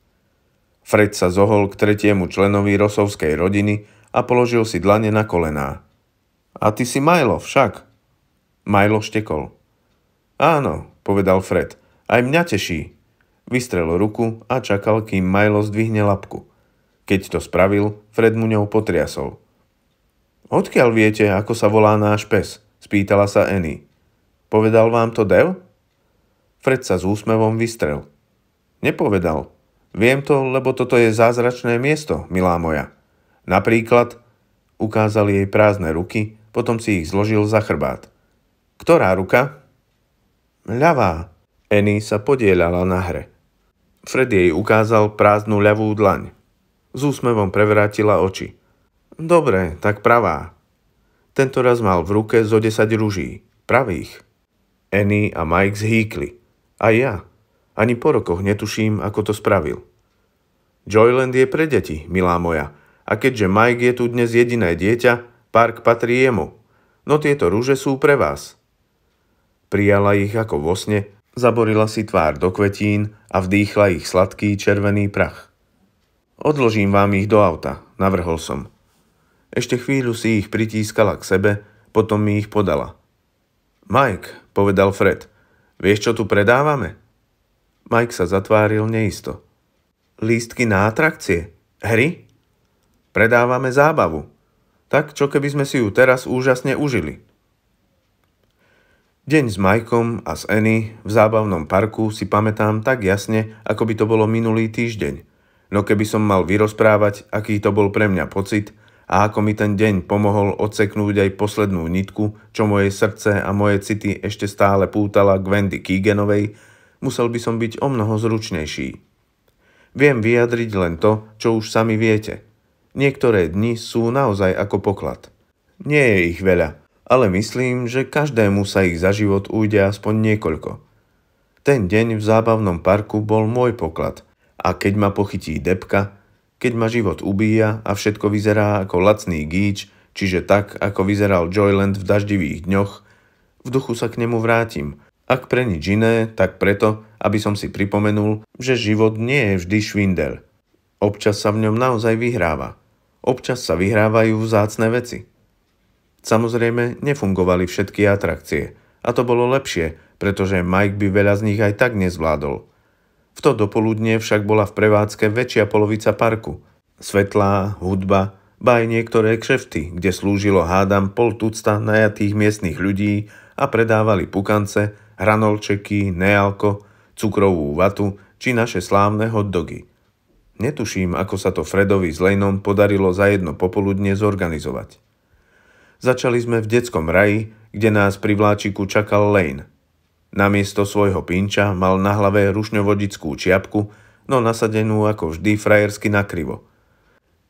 Fred sa zohol k tretiemu členovi rosovskej rodiny a položil si dlane na kolená. A ty si Milo však. Milo štekol. Áno, povedal Fred, aj mňa teší, Vystrel ruku a čakal, kým Milo zdvihne lapku. Keď to spravil, Fred mu ňou potriasol. Odkiaľ viete, ako sa volá náš pes? Spýtala sa Annie. Povedal vám to Dev? Fred sa s úsmevom vystrel. Nepovedal. Viem to, lebo toto je zázračné miesto, milá moja. Napríklad, ukázal jej prázdne ruky, potom si ich zložil za chrbát. Ktorá ruka? Ľavá. Annie sa podielala na hre. Fred jej ukázal prázdnu ľavú dlaň. S úsmevom prevrátila oči. Dobre, tak pravá. Tento raz mal v ruke zo 10 ruží. Pravých. Annie a Mike zhýkli. A ja. Ani po rokoch netuším, ako to spravil. Joyland je pre deti, milá moja. A keďže Mike je tu dnes jediné dieťa, park patrí jemu. No tieto rúže sú pre vás. Prijala ich ako vo sne Zaborila si tvár do kvetín a vdýchla ich sladký červený prach. Odložím vám ich do auta, navrhol som. Ešte chvíľu si ich pritískala k sebe, potom mi ich podala. Mike, povedal Fred, vieš, čo tu predávame? Mike sa zatváril neisto. Lístky na atrakcie? Hry? Predávame zábavu. Tak, čo keby sme si ju teraz úžasne užili. Deň s Majkom a s Annie v zábavnom parku si pamätám tak jasne, ako by to bolo minulý týždeň. No keby som mal vyrozprávať, aký to bol pre mňa pocit a ako mi ten deň pomohol odseknúť aj poslednú nitku, čo moje srdce a moje city ešte stále pútala k Wendy Keeganovej, musel by som byť o mnoho zručnejší. Viem vyjadriť len to, čo už sami viete. Niektoré dni sú naozaj ako poklad. Nie je ich veľa, ale myslím, že každému sa ich za život ujde aspoň niekoľko. Ten deň v zábavnom parku bol môj poklad a keď ma pochytí depka, keď ma život ubíja a všetko vyzerá ako lacný gíč, čiže tak, ako vyzeral Joyland v daždivých dňoch, v duchu sa k nemu vrátim. Ak pre nič iné, tak preto, aby som si pripomenul, že život nie je vždy švindel. Občas sa v ňom naozaj vyhráva. Občas sa vyhrávajú vzácne veci. Samozrejme, nefungovali všetky atrakcie. A to bolo lepšie, pretože Mike by veľa z nich aj tak nezvládol. V to dopoludne však bola v prevádzke väčšia polovica parku. Svetlá, hudba, ba aj niektoré kšefty, kde slúžilo hádam pol tucta najatých miestnych ľudí a predávali pukance, hranolčeky, nealko, cukrovú vatu či naše slávne hotdogy. Netuším, ako sa to Fredovi s Laneom podarilo za jedno popoludne zorganizovať. Začali sme v detskom raji, kde nás pri vláčiku čakal Lane. Namiesto svojho pinča mal na hlave rušňovodickú čiapku, no nasadenú ako vždy frajersky nakrivo.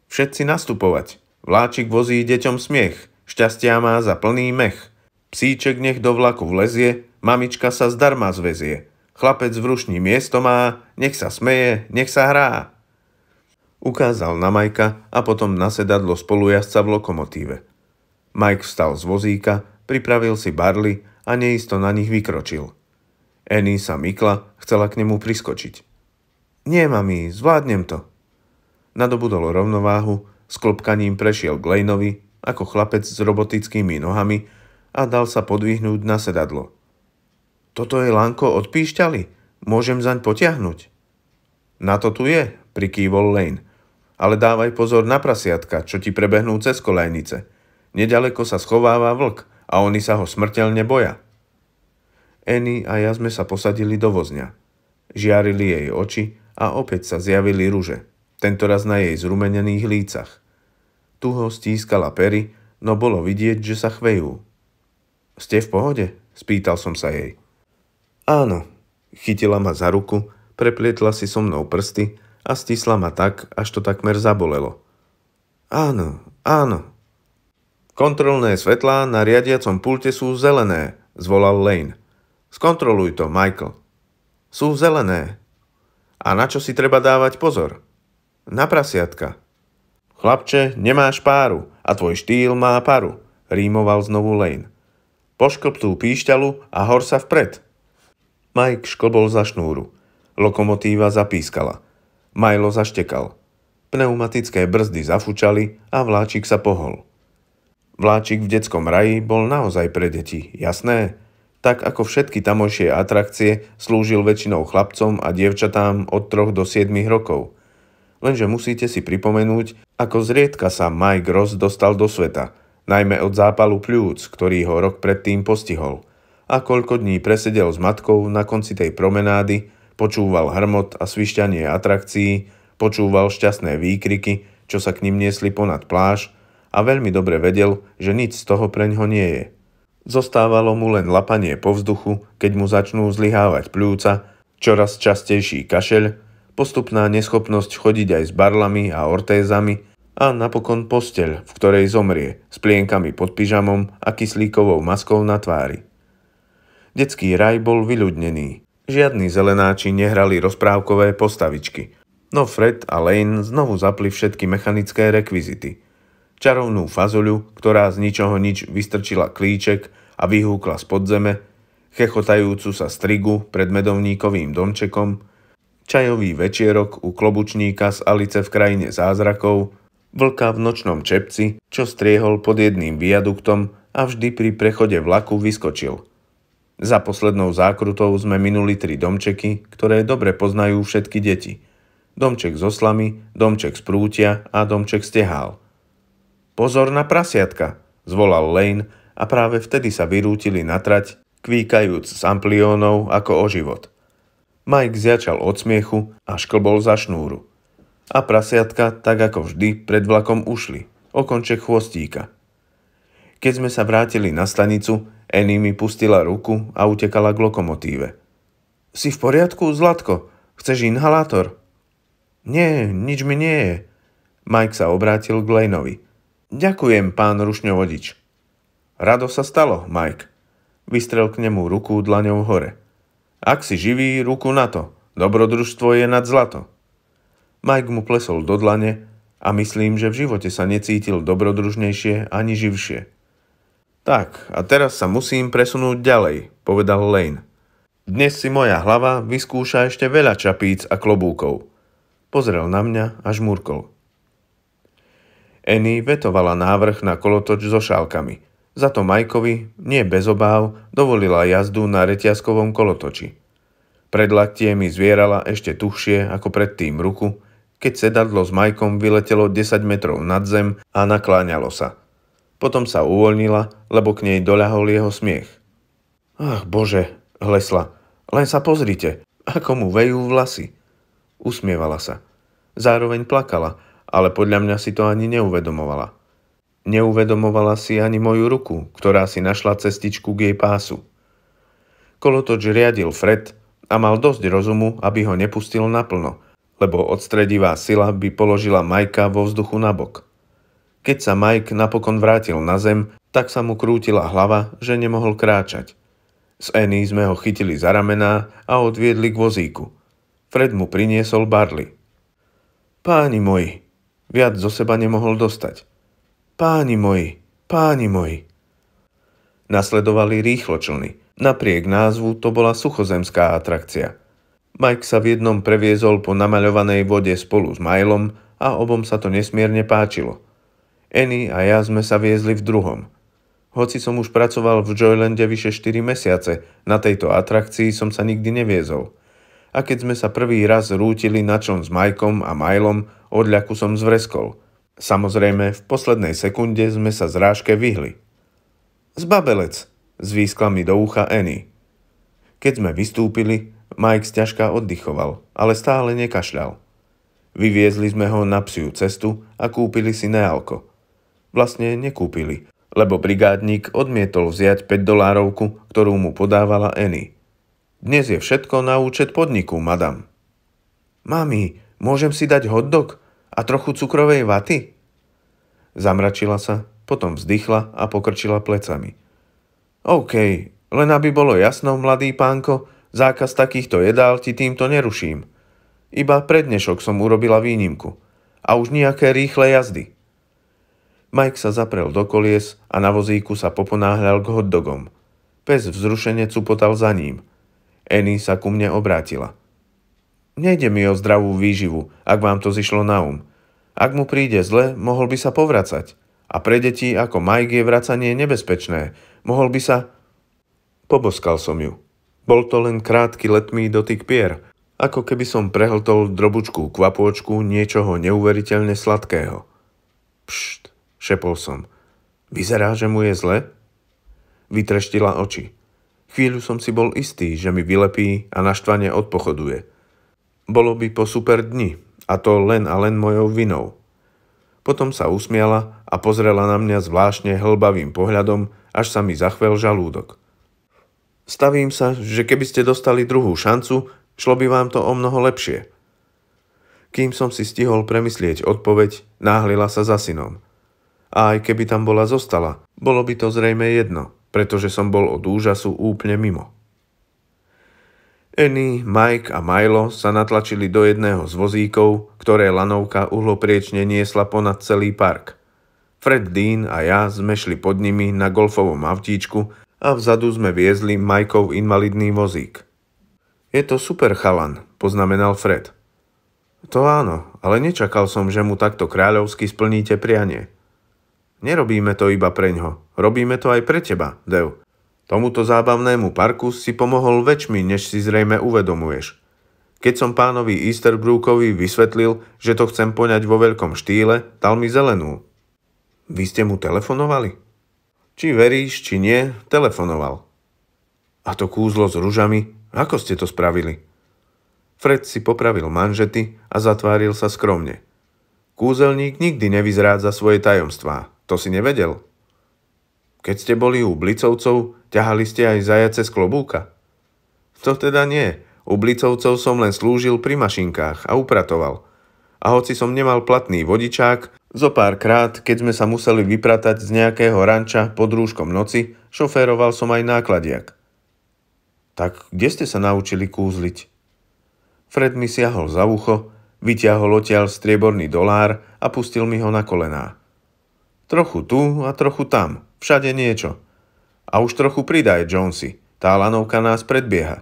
Všetci nastupovať. Vláčik vozí deťom smiech, šťastia má za plný mech. Psíček nech do vlaku vlezie, mamička sa zdarma zvezie. Chlapec v rušni miesto má, nech sa smeje, nech sa hrá. Ukázal na Majka a potom na sedadlo spolujazca v lokomotíve. Mike vstal z vozíka, pripravil si barly a neisto na nich vykročil. Annie sa mykla, chcela k nemu priskočiť. Nie, mami, zvládnem to. Nadobudol rovnováhu, s klopkaním prešiel k Laneovi, ako chlapec s robotickými nohami a dal sa podvihnúť na sedadlo. Toto je lanko od píšťaly, môžem zaň potiahnuť. Na to tu je, prikývol Lane. Ale dávaj pozor na prasiatka, čo ti prebehnú cez kolajnice. Nedaleko sa schováva vlk a oni sa ho smrteľne boja. Eny a ja sme sa posadili do vozňa. Žiarili jej oči a opäť sa zjavili ruže, tentoraz na jej zrumenených lícach. Tu ho stískala pery, no bolo vidieť, že sa chvejú. Ste v pohode? Spýtal som sa jej. Áno. Chytila ma za ruku, preplietla si so mnou prsty a stisla ma tak, až to takmer zabolelo. Áno, áno. Kontrolné svetlá na riadiacom pulte sú zelené, zvolal Lane. Skontroluj to, Michael. Sú zelené. A na čo si treba dávať pozor? Na prasiatka. Chlapče, nemáš páru a tvoj štýl má paru, rímoval znovu Lane. Pošklp tú píšťalu a hor sa vpred. Mike šklbol za šnúru. Lokomotíva zapískala. Milo zaštekal. Pneumatické brzdy zafučali a vláčik sa pohol. Vláčik v detskom raji bol naozaj pre deti, jasné? Tak ako všetky tamojšie atrakcie slúžil väčšinou chlapcom a dievčatám od 3 do 7 rokov. Lenže musíte si pripomenúť, ako zriedka sa Mike Ross dostal do sveta, najmä od zápalu pľúc, ktorý ho rok predtým postihol. A koľko dní presedel s matkou na konci tej promenády, Počúval hrmot a svišťanie atrakcií, počúval šťastné výkriky, čo sa k ním niesli ponad pláž a veľmi dobre vedel, že nič z toho preňho nie je. Zostávalo mu len lapanie po vzduchu, keď mu začnú zlyhávať pľúca, čoraz častejší kašeľ, postupná neschopnosť chodiť aj s barlami a ortézami a napokon posteľ, v ktorej zomrie, s plienkami pod pyžamom a kyslíkovou maskou na tvári. Detský raj bol vyľudnený. Žiadni zelenáči nehrali rozprávkové postavičky, no Fred a Lane znovu zapli všetky mechanické rekvizity. Čarovnú fazuľu, ktorá z ničoho nič vystrčila klíček a vyhúkla z podzeme, chechotajúcu sa strigu pred medovníkovým domčekom, čajový večierok u klobučníka z Alice v krajine zázrakov, vlka v nočnom čepci, čo striehol pod jedným viaduktom a vždy pri prechode vlaku vyskočil – za poslednou zákrutou sme minuli tri domčeky, ktoré dobre poznajú všetky deti. Domček z oslami, domček z prútia a domček z tehál. Pozor na prasiatka, zvolal Lane a práve vtedy sa vyrútili na trať, kvíkajúc s ampliónov ako o život. Mike zjačal od smiechu a šklbol za šnúru. A prasiatka, tak ako vždy, pred vlakom ušli, o konček chvostíka. Keď sme sa vrátili na stanicu, Annie mi pustila ruku a utekala k lokomotíve. Si v poriadku, Zlatko? Chceš inhalátor? Nie, nič mi nie je. Mike sa obrátil k Laneovi. Ďakujem, pán rušňovodič. Rado sa stalo, Mike. Vystrel k nemu ruku dlaňou hore. Ak si živý, ruku na to. Dobrodružstvo je nad zlato. Mike mu plesol do dlane a myslím, že v živote sa necítil dobrodružnejšie ani živšie. Tak, a teraz sa musím presunúť ďalej, povedal Lane. Dnes si moja hlava vyskúša ešte veľa čapíc a klobúkov. Pozrel na mňa a žmurkol. Annie vetovala návrh na kolotoč so šálkami. Za to Majkovi, nie bez obáv, dovolila jazdu na reťazkovom kolotoči. Pred laktie mi zvierala ešte tuhšie ako predtým ruku, keď sedadlo s Majkom vyletelo 10 metrov nad zem a nakláňalo sa – potom sa uvoľnila, lebo k nej doľahol jeho smiech. Ach bože, hlesla, len sa pozrite, ako mu vejú vlasy. Usmievala sa. Zároveň plakala, ale podľa mňa si to ani neuvedomovala. Neuvedomovala si ani moju ruku, ktorá si našla cestičku k jej pásu. Kolotoč riadil Fred a mal dosť rozumu, aby ho nepustil naplno, lebo odstredivá sila by položila Majka vo vzduchu na bok. Keď sa Mike napokon vrátil na zem, tak sa mu krútila hlava, že nemohol kráčať. S Annie sme ho chytili za ramená a odviedli k vozíku. Fred mu priniesol barly. Páni moji, viac zo seba nemohol dostať. Páni moji, páni moji. Nasledovali rýchlo člny. Napriek názvu to bola suchozemská atrakcia. Mike sa v jednom previezol po namaľovanej vode spolu s Milom a obom sa to nesmierne páčilo. Annie a ja sme sa viezli v druhom. Hoci som už pracoval v Joylande vyše 4 mesiace, na tejto atrakcii som sa nikdy neviezol. A keď sme sa prvý raz rútili na čom s Mikeom a Milom, odľaku som zvreskol – Samozrejme, v poslednej sekunde sme sa zrážke vyhli. Zbabelec, zvískla mi do ucha Annie. Keď sme vystúpili, Mike sťažka oddychoval, ale stále nekašľal. Vyviezli sme ho na psiu cestu a kúpili si nealko. Vlastne nekúpili, lebo brigádnik odmietol vziať 5 dolárovku, ktorú mu podávala Annie. Dnes je všetko na účet podniku, madam. Mami, môžem si dať hotdog? A trochu cukrovej vaty? Zamračila sa, potom vzdychla a pokrčila plecami. OK, len aby bolo jasno, mladý pánko, zákaz takýchto jedál ti týmto neruším. Iba prednešok som urobila výnimku. A už nejaké rýchle jazdy. Mike sa zaprel do kolies a na vozíku sa poponáhľal k hotdogom. Pes vzrušene cupotal za ním. Eny sa ku mne obrátila. Nejde mi o zdravú výživu, ak vám to zišlo na um. Ak mu príde zle, mohol by sa povracať. A pre deti ako Mike je vracanie nebezpečné. Mohol by sa... Poboskal som ju. Bol to len krátky letmý dotyk pier, ako keby som prehltol drobučku kvapôčku niečoho neuveriteľne sladkého. Pšt, šepol som. Vyzerá, že mu je zle? Vytreštila oči. Chvíľu som si bol istý, že mi vylepí a naštvane odpochoduje. Bolo by po super dni, a to len a len mojou vinou. Potom sa usmiala a pozrela na mňa zvláštne hlbavým pohľadom, až sa mi zachvel žalúdok. Stavím sa, že keby ste dostali druhú šancu, šlo by vám to o mnoho lepšie. Kým som si stihol premyslieť odpoveď, náhlila sa za synom. A aj keby tam bola zostala, bolo by to zrejme jedno, pretože som bol od úžasu úplne mimo. Annie, Mike a Milo sa natlačili do jedného z vozíkov, ktoré lanovka uhlopriečne niesla ponad celý park. Fred Dean a ja sme šli pod nimi na golfovom avtíčku a vzadu sme viezli Majkov invalidný vozík. Je to super chalan, poznamenal Fred. To áno, ale nečakal som, že mu takto kráľovsky splníte prianie. Nerobíme to iba preňho, robíme to aj pre teba, Dev. Tomuto zábavnému parku si pomohol väčšmi, než si zrejme uvedomuješ. Keď som pánovi Easterbrookovi vysvetlil, že to chcem poňať vo veľkom štýle, dal mi zelenú. Vy ste mu telefonovali? Či veríš, či nie, telefonoval. A to kúzlo s ružami, ako ste to spravili? Fred si popravil manžety a zatváril sa skromne. Kúzelník nikdy nevyzrádza svoje tajomstvá. To si nevedel? Keď ste boli u Blicovcov, ťahali ste aj zajace z klobúka? To teda nie. U Blicovcov som len slúžil pri mašinkách a upratoval. A hoci som nemal platný vodičák, zo pár krát, keď sme sa museli vypratať z nejakého ranča pod rúškom noci, šoféroval som aj nákladiak. Tak kde ste sa naučili kúzliť? Fred mi siahol za ucho, vyťahol odtiaľ strieborný dolár a pustil mi ho na kolená. Trochu tu a trochu tam, Všade niečo. A už trochu pridaj, Jonesy. Tá lanovka nás predbieha.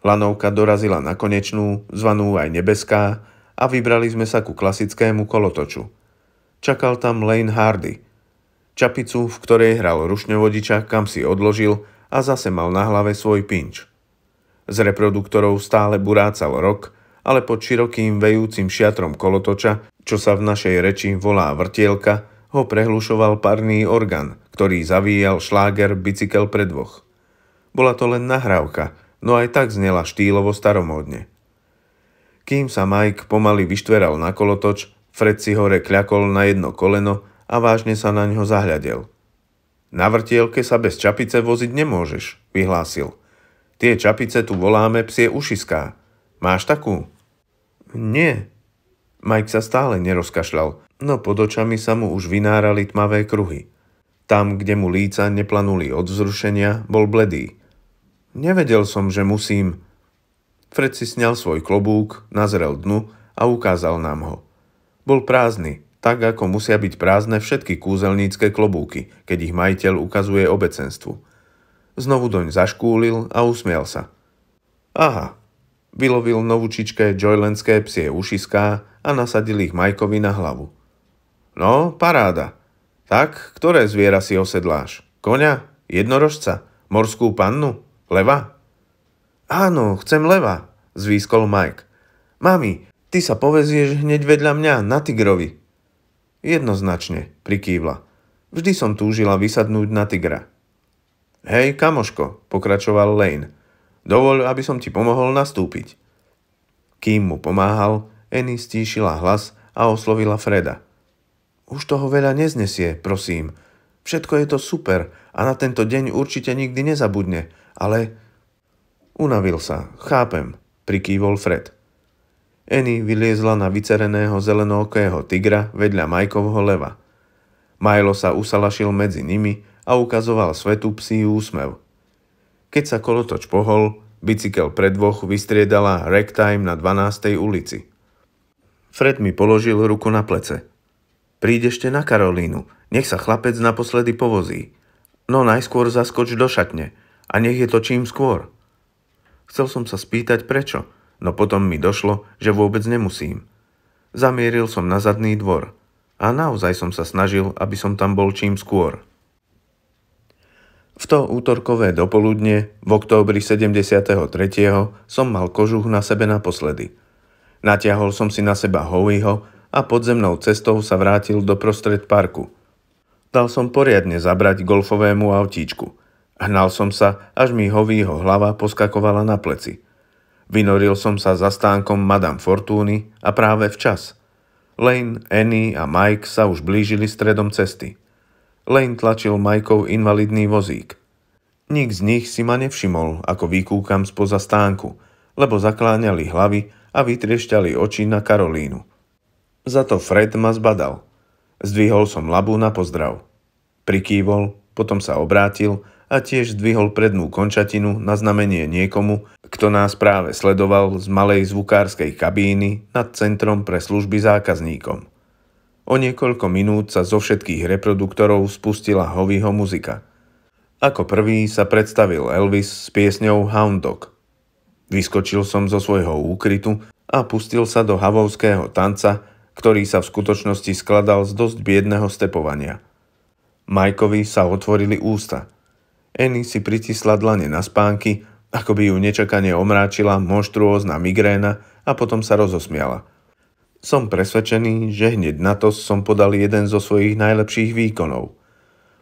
Lanovka dorazila na konečnú, zvanú aj nebeská, a vybrali sme sa ku klasickému kolotoču. Čakal tam Lane Hardy. Čapicu, v ktorej hral rušňovodiča, kam si odložil a zase mal na hlave svoj pinč. Z reproduktorov stále burácal rok, ale pod širokým vejúcim šiatrom kolotoča, čo sa v našej reči volá vrtielka, ho prehlušoval parný orgán, ktorý zavíjal šláger bicykel pre dvoch. Bola to len nahrávka, no aj tak znela štýlovo staromódne. Kým sa Mike pomaly vyštveral na kolotoč, Fred si hore kľakol na jedno koleno a vážne sa na ňo zahľadel. Na vrtielke sa bez čapice voziť nemôžeš, vyhlásil. Tie čapice tu voláme psie ušiská. Máš takú? Nie. Mike sa stále nerozkašľal, no pod očami sa mu už vynárali tmavé kruhy. Tam, kde mu líca neplanuli od vzrušenia, bol bledý. Nevedel som, že musím... Fred si sňal svoj klobúk, nazrel dnu a ukázal nám ho. Bol prázdny, tak ako musia byť prázdne všetky kúzelnícke klobúky, keď ich majiteľ ukazuje obecenstvu. Znovu doň zaškúlil a usmiel sa. Aha, vylovil novúčičké joylenské psie ušiská a nasadil ich Majkovi na hlavu. No, paráda. Tak, ktoré zviera si osedláš? Koňa? Jednorožca? Morskú pannu? Leva? Áno, chcem leva, zvýskol Mike. Mami, ty sa povezieš hneď vedľa mňa na tigrovi. Jednoznačne, prikývla. Vždy som túžila vysadnúť na tigra. Hej, kamoško, pokračoval Lane. Dovol, aby som ti pomohol nastúpiť. Kým mu pomáhal, Annie stíšila hlas a oslovila Freda. Už toho veľa neznesie, prosím. Všetko je to super a na tento deň určite nikdy nezabudne, ale... Unavil sa, chápem, prikývol Fred. Annie vyliezla na vycereného zelenokého tigra vedľa Majkovho leva. Milo sa usalašil medzi nimi a ukazoval svetu psí úsmev. Keď sa kolotoč pohol, bicykel pre dvoch vystriedala ragtime na 12. ulici. Fred mi položil ruku na plece. Príď ešte na Karolínu, nech sa chlapec naposledy povozí. No najskôr zaskoč do šatne a nech je to čím skôr. Chcel som sa spýtať prečo, no potom mi došlo, že vôbec nemusím. Zamieril som na zadný dvor a naozaj som sa snažil, aby som tam bol čím skôr. V to útorkové dopoludne v októbri 73. som mal kožuch na sebe naposledy. Natiahol som si na seba Howieho a podzemnou cestou sa vrátil do prostred parku. Dal som poriadne zabrať golfovému autíčku. Hnal som sa, až mi Howieho hlava poskakovala na pleci. Vynoril som sa za stánkom Madame Fortúny a práve včas. Lane, Annie a Mike sa už blížili stredom cesty – Lane tlačil Majkov invalidný vozík. Nik z nich si ma nevšimol, ako vykúkam spoza stánku, lebo zakláňali hlavy a vytriešťali oči na Karolínu. Za to Fred ma zbadal. Zdvihol som labu na pozdrav. Prikývol, potom sa obrátil a tiež zdvihol prednú končatinu na znamenie niekomu, kto nás práve sledoval z malej zvukárskej kabíny nad Centrom pre služby zákazníkom. O niekoľko minút sa zo všetkých reproduktorov spustila Hovyho muzika. Ako prvý sa predstavil Elvis s piesňou Hound Dog. Vyskočil som zo svojho úkrytu a pustil sa do havovského tanca, ktorý sa v skutočnosti skladal z dosť biedného stepovania. Majkovi sa otvorili ústa. Eny si pritisla dlane na spánky, ako by ju nečakane omráčila monštruózna migréna a potom sa rozosmiala – som presvedčený, že hneď na to som podal jeden zo svojich najlepších výkonov.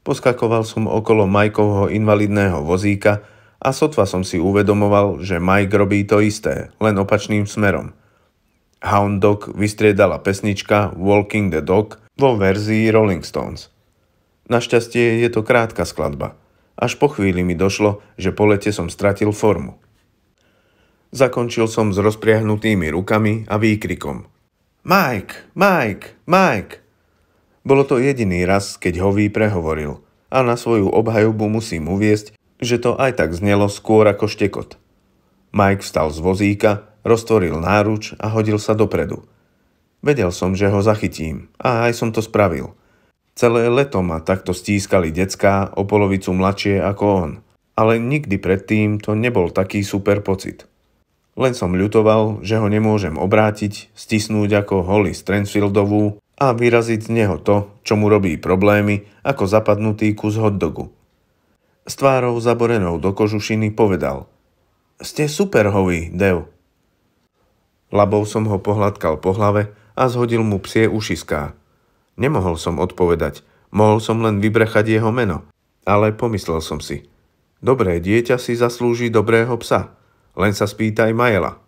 Poskakoval som okolo Majkovho invalidného vozíka a sotva som si uvedomoval, že Mike robí to isté, len opačným smerom. Hound Dog vystriedala pesnička Walking the Dog vo verzii Rolling Stones. Našťastie je to krátka skladba. Až po chvíli mi došlo, že po lete som stratil formu. Zakončil som s rozpriahnutými rukami a výkrikom – Mike, Mike, Mike. Bolo to jediný raz, keď Hový prehovoril a na svoju obhajobu musím uviesť, že to aj tak znelo skôr ako štekot. Mike vstal z vozíka, roztvoril náruč a hodil sa dopredu. Vedel som, že ho zachytím a aj som to spravil. Celé leto ma takto stískali decká o polovicu mladšie ako on, ale nikdy predtým to nebol taký super pocit. Len som ľutoval, že ho nemôžem obrátiť, stisnúť ako Holly Stransfieldovú a vyraziť z neho to, čo mu robí problémy, ako zapadnutý kus hotdogu. S tvárou zaborenou do kožušiny povedal Ste super, Hovi, Dev. Labou som ho pohľadkal po hlave a zhodil mu psie ušiská. Nemohol som odpovedať, mohol som len vybrechať jeho meno, ale pomyslel som si. Dobré dieťa si zaslúži dobrého psa – len sa spýtaj Majela.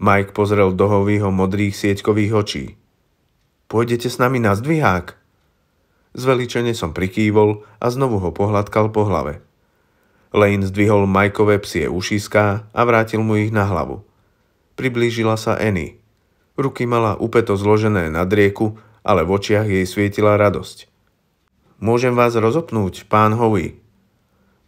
Mike pozrel do Hovýho modrých sieťkových očí. Pôjdete s nami na zdvihák? Zveličene som prikývol a znovu ho pohľadkal po hlave. Lane zdvihol Majkové psie ušiská a vrátil mu ich na hlavu. Priblížila sa Annie. Ruky mala upeto zložené nad rieku, ale v očiach jej svietila radosť. Môžem vás rozopnúť, pán Howie?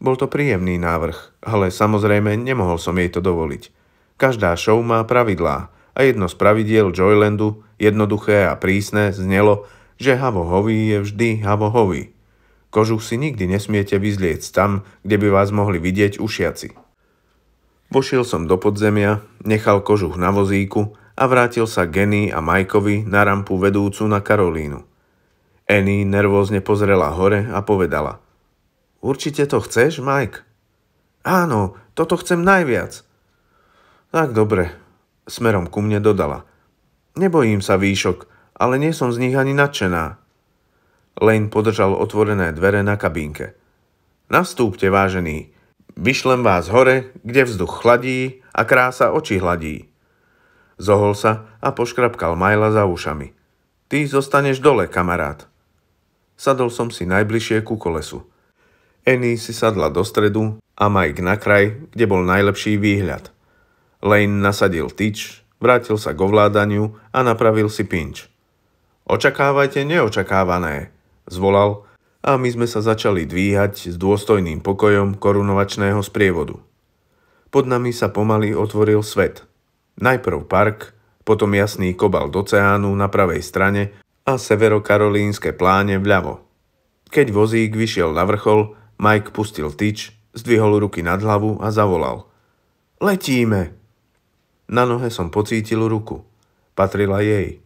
Bol to príjemný návrh, ale samozrejme nemohol som jej to dovoliť. Každá show má pravidlá a jedno z pravidiel Joylandu, jednoduché a prísne, znelo, že havohový je vždy havohový. Kožuch si nikdy nesmiete vyzliecť tam, kde by vás mohli vidieť ušiaci. Vošiel som do podzemia, nechal kožuch na vozíku a vrátil sa Genny a Majkovi na rampu vedúcu na Karolínu. Annie nervózne pozrela hore a povedala Určite to chceš, Mike? Áno, toto chcem najviac. Tak dobre, smerom ku mne dodala. Nebojím sa výšok, ale nie som z nich ani nadšená. Lane podržal otvorené dvere na kabínke. Nastúpte, vážený. Vyšlem vás hore, kde vzduch chladí a krása oči hladí. Zohol sa a poškrapkal Majla za ušami. Ty zostaneš dole, kamarát. Sadol som si najbližšie ku kolesu. Annie si sadla do stredu a Mike na kraj, kde bol najlepší výhľad. Lane nasadil tyč, vrátil sa k ovládaniu a napravil si pinč. Očakávajte neočakávané, zvolal a my sme sa začali dvíhať s dôstojným pokojom korunovačného sprievodu. Pod nami sa pomaly otvoril svet. Najprv park, potom jasný kobal oceánu na pravej strane a severokarolínske pláne vľavo. Keď vozík vyšiel na vrchol, Mike pustil tyč, zdvihol ruky nad hlavu a zavolal. Letíme! Na nohe som pocítil ruku. Patrila jej.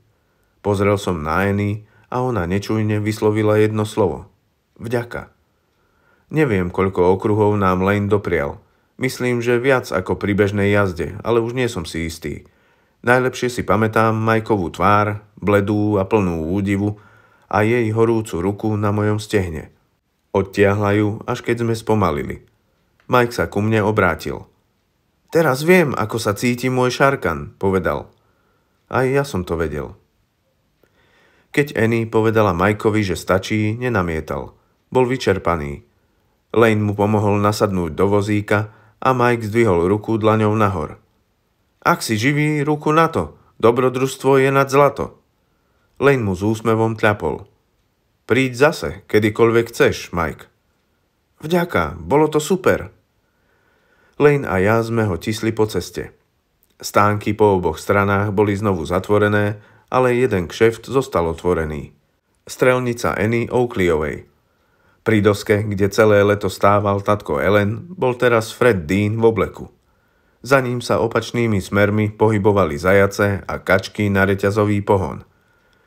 Pozrel som na Eny a ona nečujne vyslovila jedno slovo. Vďaka. Neviem, koľko okruhov nám Lane doprial. Myslím, že viac ako pri bežnej jazde, ale už nie som si istý. Najlepšie si pamätám Majkovú tvár, bledú a plnú údivu a jej horúcu ruku na mojom stehne. Odtiahla ju, až keď sme spomalili. Mike sa ku mne obrátil. Teraz viem, ako sa cíti môj šarkan, povedal. Aj ja som to vedel. Keď Annie povedala Majkovi, že stačí, nenamietal. Bol vyčerpaný. Lane mu pomohol nasadnúť do vozíka a Mike zdvihol ruku dlaňou nahor. Ak si živý, ruku na to. Dobrodružstvo je nad zlato. Lane mu s úsmevom tľapol. Príď zase, kedykoľvek chceš, Mike. Vďaka, bolo to super. Lane a ja sme ho tisli po ceste. Stánky po oboch stranách boli znovu zatvorené ale jeden kšeft zostal otvorený. Strelnica Annie Oakleyovej. Pri doske, kde celé leto stával tatko Ellen, bol teraz Fred Dean v obleku. Za ním sa opačnými smermi pohybovali zajace a kačky na reťazový pohon.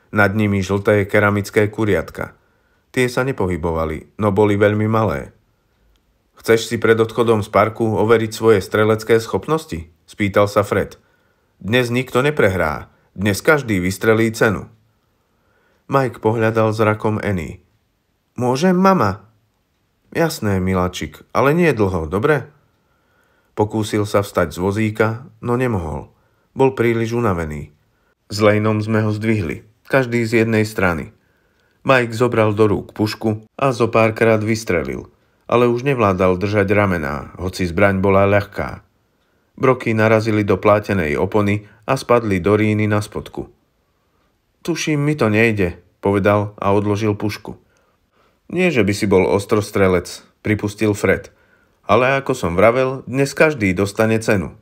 Nad nimi žlté keramické kuriatka. Tie sa nepohybovali, no boli veľmi malé. Chceš si pred odchodom z parku overiť svoje strelecké schopnosti? Spýtal sa Fred. Dnes nikto neprehrá. Dnes každý vystrelí cenu. Mike pohľadal zrakom Annie. Môžem, mama? Jasné, miláčik, ale nie dlho, dobre? Pokúsil sa vstať z vozíka, no nemohol. Bol príliš unavený. S Lejnom sme ho zdvihli, každý z jednej strany. Mike zobral do rúk pušku a zo párkrát vystrelil, ale už nevládal držať ramená, hoci zbraň bola ľahká. Broky narazili do plátenej opony a spadli do ríny na spodku. Tuším, mi to nejde, povedal a odložil pušku. Nie, že by si bol ostrostrelec, pripustil Fred. Ale ako som vravel, dnes každý dostane cenu.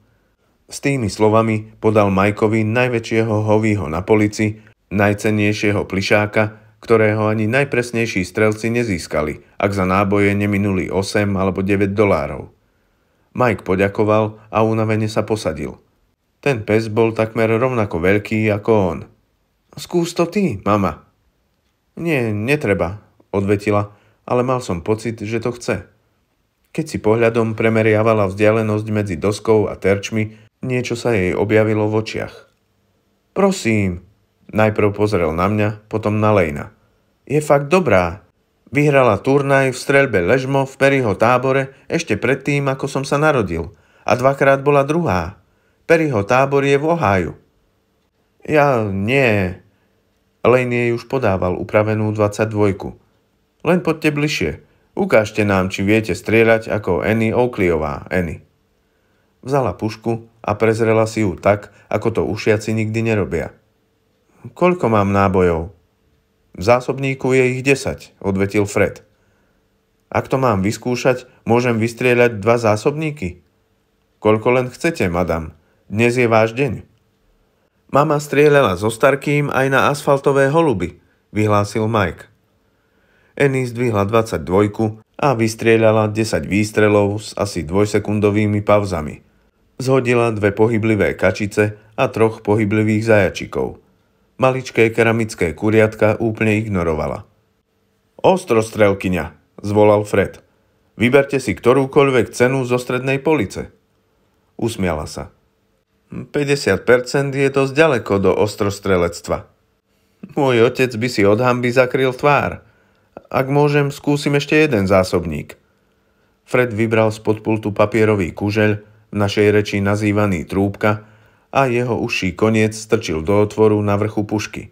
S tými slovami podal Majkovi najväčšieho hovýho na polici, najcennejšieho plišáka, ktorého ani najpresnejší strelci nezískali, ak za náboje neminuli 8 alebo 9 dolárov. Mike poďakoval a unavene sa posadil – ten pes bol takmer rovnako veľký ako on. Skús to ty, mama. Nie, netreba, odvetila, ale mal som pocit, že to chce. Keď si pohľadom premeriavala vzdialenosť medzi doskou a terčmi, niečo sa jej objavilo v očiach. Prosím, najprv pozrel na mňa, potom na Lejna. Je fakt dobrá. Vyhrala turnaj v streľbe Ležmo v Perryho tábore ešte predtým, ako som sa narodil. A dvakrát bola druhá. Perryho tábor je v Oháju. Ja nie. Lane už podával upravenú 22. Len poďte bližšie. Ukážte nám, či viete strieľať ako Annie Oakleyová, Annie. Vzala pušku a prezrela si ju tak, ako to ušiaci nikdy nerobia. Koľko mám nábojov? V zásobníku je ich 10, odvetil Fred. Ak to mám vyskúšať, môžem vystrieľať dva zásobníky? Koľko len chcete, madam. Dnes je váš deň. Mama strieľala so Starkým aj na asfaltové holuby, vyhlásil Mike. Annie zdvihla 22 a vystrieľala 10 výstrelov s asi dvojsekundovými pauzami. Zhodila dve pohyblivé kačice a troch pohyblivých zajačikov. Maličké keramické kuriatka úplne ignorovala. Ostrostrelkyňa, zvolal Fred. Vyberte si ktorúkoľvek cenu zo strednej police. Usmiala sa. 50% je dosť ďaleko do ostrostrelectva. Môj otec by si od hamby zakryl tvár. Ak môžem, skúsim ešte jeden zásobník. Fred vybral spod pultu papierový kužeľ, v našej reči nazývaný trúbka, a jeho uší koniec strčil do otvoru na vrchu pušky.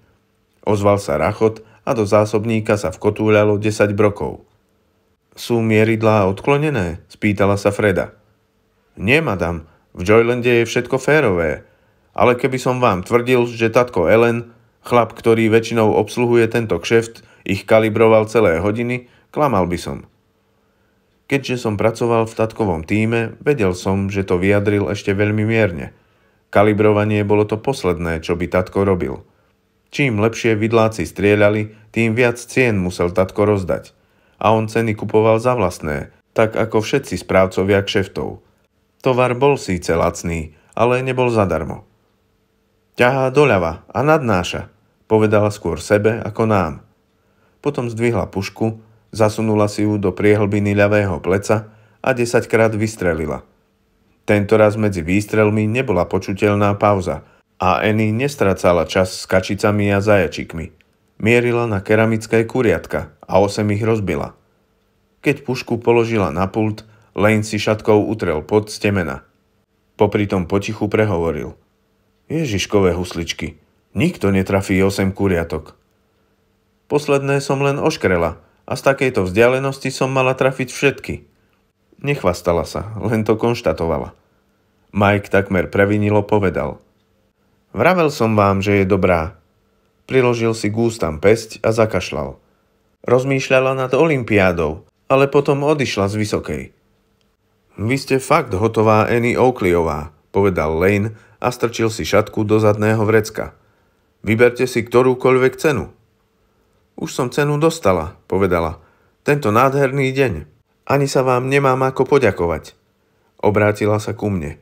Ozval sa rachot a do zásobníka sa vkotúľalo 10 brokov. Sú mieridlá odklonené? spýtala sa Freda. Nie, madam, v Joylande je všetko férové. Ale keby som vám tvrdil, že tatko Ellen, chlap, ktorý väčšinou obsluhuje tento kšeft, ich kalibroval celé hodiny, klamal by som. Keďže som pracoval v tatkovom týme, vedel som, že to vyjadril ešte veľmi mierne. Kalibrovanie bolo to posledné, čo by tatko robil. Čím lepšie vidláci strieľali, tým viac cien musel tatko rozdať a on ceny kupoval za vlastné, tak ako všetci správcovia kšeftov. Tovar bol síce lacný, ale nebol zadarmo. Ťahá doľava a nadnáša, povedala skôr sebe ako nám. Potom zdvihla pušku, zasunula si ju do priehlbiny ľavého pleca a desaťkrát vystrelila. Tento raz medzi výstrelmi nebola počuteľná pauza a Eny nestracala čas s kačicami a zajačikmi. Mierila na keramické kuriatka a osem ich rozbila. Keď pušku položila na pult, Lane si šatkou utrel pod z temena. Popri tom potichu prehovoril. Ježiškové husličky, nikto netrafí 8 kuriatok. Posledné som len oškrela a z takejto vzdialenosti som mala trafiť všetky. Nechvastala sa, len to konštatovala. Mike takmer previnilo povedal. Vravel som vám, že je dobrá, Priložil si k ústam pesť a zakašľal. Rozmýšľala nad olympiádou, ale potom odišla z vysokej. Vy ste fakt hotová Annie Oakleyová, povedal Lane a strčil si šatku do zadného vrecka. Vyberte si ktorúkoľvek cenu. Už som cenu dostala, povedala. Tento nádherný deň. Ani sa vám nemám ako poďakovať. Obrátila sa ku mne.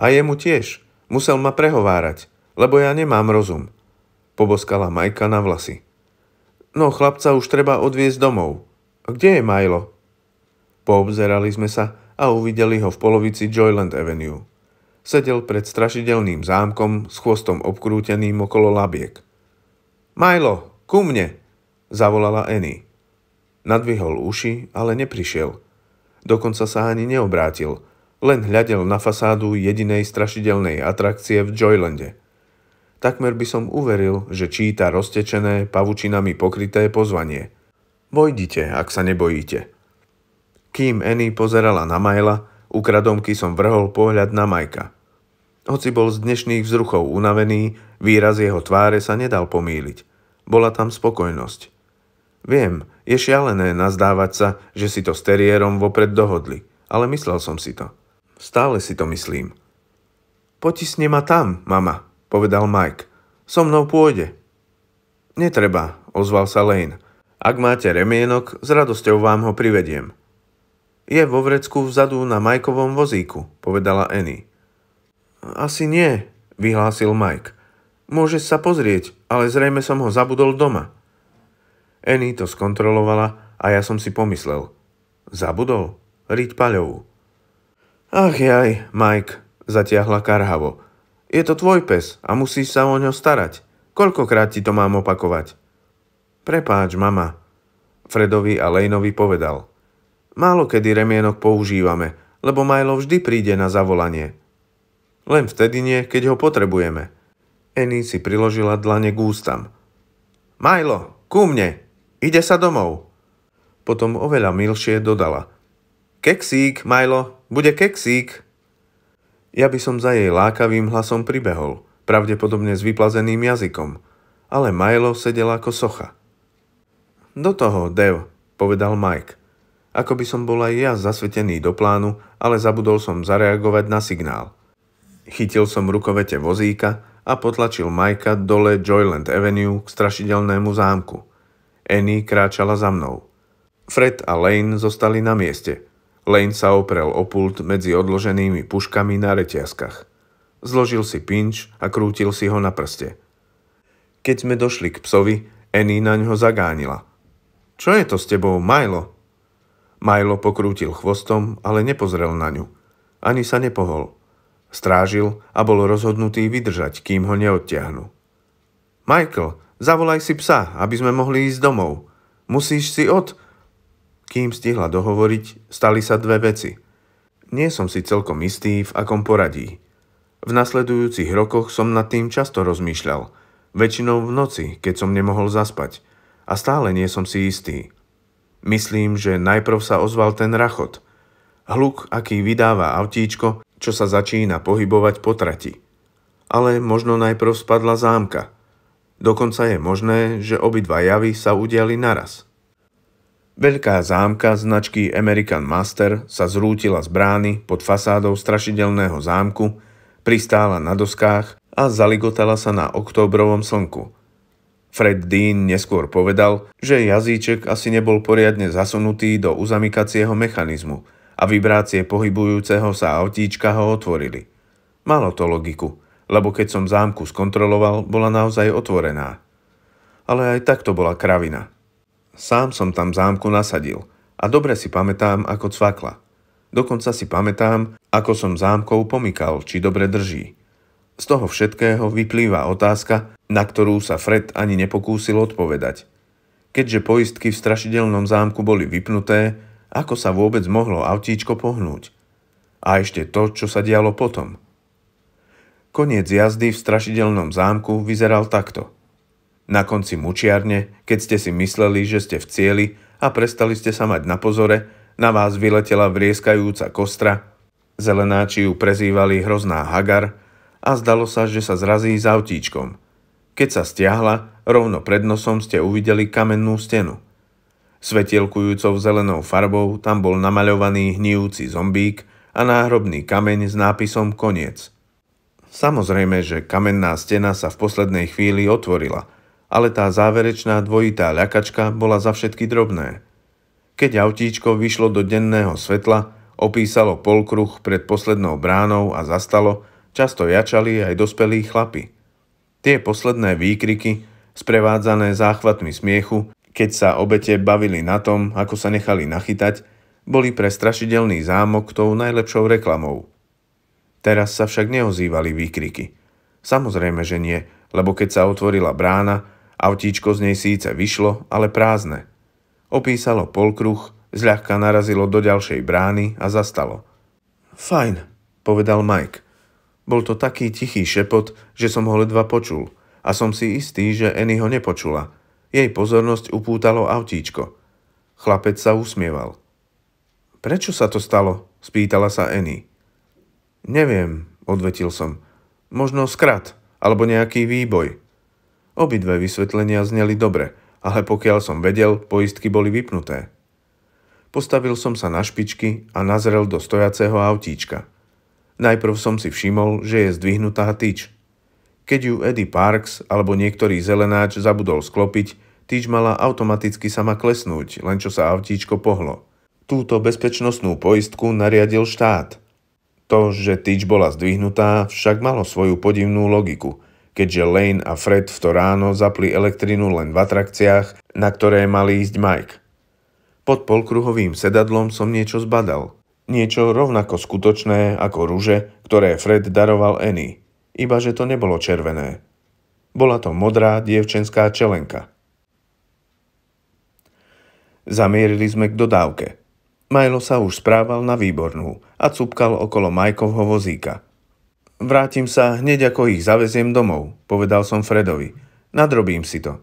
A jemu tiež. Musel ma prehovárať, lebo ja nemám rozum. Poboskala Majka na vlasy. No, chlapca už treba odviezť domov. Kde je Milo? Poobzerali sme sa a uvideli ho v polovici Joyland Avenue. Sedel pred strašidelným zámkom s chvostom obkrúteným okolo labiek. Milo, ku mne! Zavolala Annie. Nadvihol uši, ale neprišiel. Dokonca sa ani neobrátil, len hľadel na fasádu jedinej strašidelnej atrakcie v Joylande – Takmer by som uveril, že číta roztečené, pavučinami pokryté pozvanie. Vojdite, ak sa nebojíte. Kým Annie pozerala na Majla, ukradomky som vrhol pohľad na Majka. Hoci bol z dnešných vzruchov unavený, výraz jeho tváre sa nedal pomýliť. Bola tam spokojnosť. Viem, je šialené nazdávať sa, že si to s teriérom vopred dohodli, ale myslel som si to. Stále si to myslím. Potisne ma tam, mama, povedal Mike. So mnou pôjde. Netreba, ozval sa Lane. Ak máte remienok, s radosťou vám ho privediem. Je vo vrecku vzadu na Majkovom vozíku, povedala Annie. Asi nie, vyhlásil Mike. Môžeš sa pozrieť, ale zrejme som ho zabudol doma. Annie to skontrolovala a ja som si pomyslel. Zabudol? Riť paľovú. Ach jaj, Mike, zatiahla karhavo. Je to tvoj pes a musíš sa o ňo starať. Koľkokrát ti to mám opakovať? Prepáč, mama, Fredovi a Lejnovi povedal. Málo kedy remienok používame, lebo Milo vždy príde na zavolanie. Len vtedy nie, keď ho potrebujeme. Eny si priložila dlane k ústam. Milo, ku mne! Ide sa domov! Potom oveľa milšie dodala. Keksík, Milo, bude keksík! Ja by som za jej lákavým hlasom pribehol, pravdepodobne s vyplazeným jazykom, ale Milo sedel ako socha. Do toho, Dev, povedal Mike. Ako by som bol aj ja zasvetený do plánu, ale zabudol som zareagovať na signál. Chytil som rukovete vozíka a potlačil Majka dole Joyland Avenue k strašidelnému zámku. Annie kráčala za mnou. Fred a Lane zostali na mieste – Lane sa oprel o pult medzi odloženými puškami na reťazkách. Zložil si pinč a krútil si ho na prste. Keď sme došli k psovi, Annie na ňo zagánila. Čo je to s tebou, Milo? Milo pokrútil chvostom, ale nepozrel na ňu. Ani sa nepohol. Strážil a bol rozhodnutý vydržať, kým ho neodtiahnu. Michael, zavolaj si psa, aby sme mohli ísť domov. Musíš si od... Kým stihla dohovoriť, stali sa dve veci. Nie som si celkom istý, v akom poradí. V nasledujúcich rokoch som nad tým často rozmýšľal, väčšinou v noci, keď som nemohol zaspať. A stále nie som si istý. Myslím, že najprv sa ozval ten rachot. Hluk, aký vydáva autíčko, čo sa začína pohybovať po trati. Ale možno najprv spadla zámka. Dokonca je možné, že obidva javy sa udiali naraz. Veľká zámka značky American Master sa zrútila z brány pod fasádou strašidelného zámku, pristála na doskách a zaligotala sa na októbrovom slnku. Fred Dean neskôr povedal, že jazyček asi nebol poriadne zasunutý do uzamykacieho mechanizmu a vibrácie pohybujúceho sa autíčka ho otvorili. Malo to logiku, lebo keď som zámku skontroloval, bola naozaj otvorená. Ale aj takto bola kravina – Sám som tam zámku nasadil a dobre si pamätám, ako cvakla. Dokonca si pamätám, ako som zámkou pomykal, či dobre drží. Z toho všetkého vyplýva otázka, na ktorú sa Fred ani nepokúsil odpovedať. Keďže poistky v strašidelnom zámku boli vypnuté, ako sa vôbec mohlo autíčko pohnúť? A ešte to, čo sa dialo potom. Koniec jazdy v strašidelnom zámku vyzeral takto – na konci mučiarne, keď ste si mysleli, že ste v cieli a prestali ste sa mať na pozore, na vás vyletela vrieskajúca kostra, zelenáči ju prezývali hrozná hagar a zdalo sa, že sa zrazí s autíčkom. Keď sa stiahla, rovno pred nosom ste uvideli kamennú stenu. Svetielkujúcou zelenou farbou tam bol namaľovaný hnijúci zombík a náhrobný kameň s nápisom koniec. Samozrejme, že kamenná stena sa v poslednej chvíli otvorila – ale tá záverečná dvojitá ľakačka bola za všetky drobné. Keď autíčko vyšlo do denného svetla, opísalo polkruh pred poslednou bránou a zastalo, často jačali aj dospelí chlapi. Tie posledné výkriky, sprevádzané záchvatmi smiechu, keď sa obete bavili na tom, ako sa nechali nachytať, boli pre strašidelný zámok tou najlepšou reklamou. Teraz sa však neozývali výkriky. Samozrejme, že nie, lebo keď sa otvorila brána, Autíčko z nej síce vyšlo, ale prázdne. Opísalo polkruh, zľahka narazilo do ďalšej brány a zastalo. Fajn, povedal Mike. Bol to taký tichý šepot, že som ho ledva počul a som si istý, že Annie ho nepočula. Jej pozornosť upútalo autíčko. Chlapec sa usmieval. Prečo sa to stalo? spýtala sa Annie. Neviem, odvetil som. Možno skrat, alebo nejaký výboj. Obidve vysvetlenia zneli dobre, ale pokiaľ som vedel, poistky boli vypnuté. Postavil som sa na špičky a nazrel do stojaceho autíčka. Najprv som si všimol, že je zdvihnutá tyč. Keď ju Eddie Parks alebo niektorý zelenáč zabudol sklopiť, tyč mala automaticky sama klesnúť, len čo sa autíčko pohlo. Túto bezpečnostnú poistku nariadil štát. To, že tyč bola zdvihnutá, však malo svoju podivnú logiku – keďže Lane a Fred v to ráno zapli elektrinu len v atrakciách, na ktoré mali ísť Mike. Pod polkruhovým sedadlom som niečo zbadal. Niečo rovnako skutočné ako rúže, ktoré Fred daroval Annie, iba že to nebolo červené. Bola to modrá dievčenská čelenka. Zamierili sme k dodávke. Milo sa už správal na výbornú a cupkal okolo Majkovho vozíka. Vrátim sa hneď ako ich zaveziem domov, povedal som Fredovi. Nadrobím si to.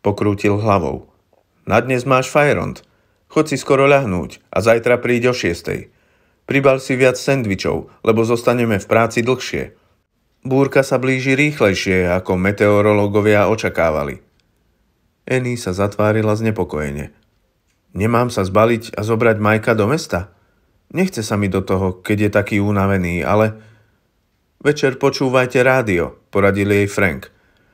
Pokrútil hlavou. Na dnes máš fajront. Chod si skoro ľahnúť a zajtra príď o šiestej. Pribal si viac sendvičov, lebo zostaneme v práci dlhšie. Búrka sa blíži rýchlejšie, ako meteorológovia očakávali. Eny sa zatvárila znepokojene. Nemám sa zbaliť a zobrať Majka do mesta? Nechce sa mi do toho, keď je taký unavený, ale... Večer počúvajte rádio, poradil jej Frank.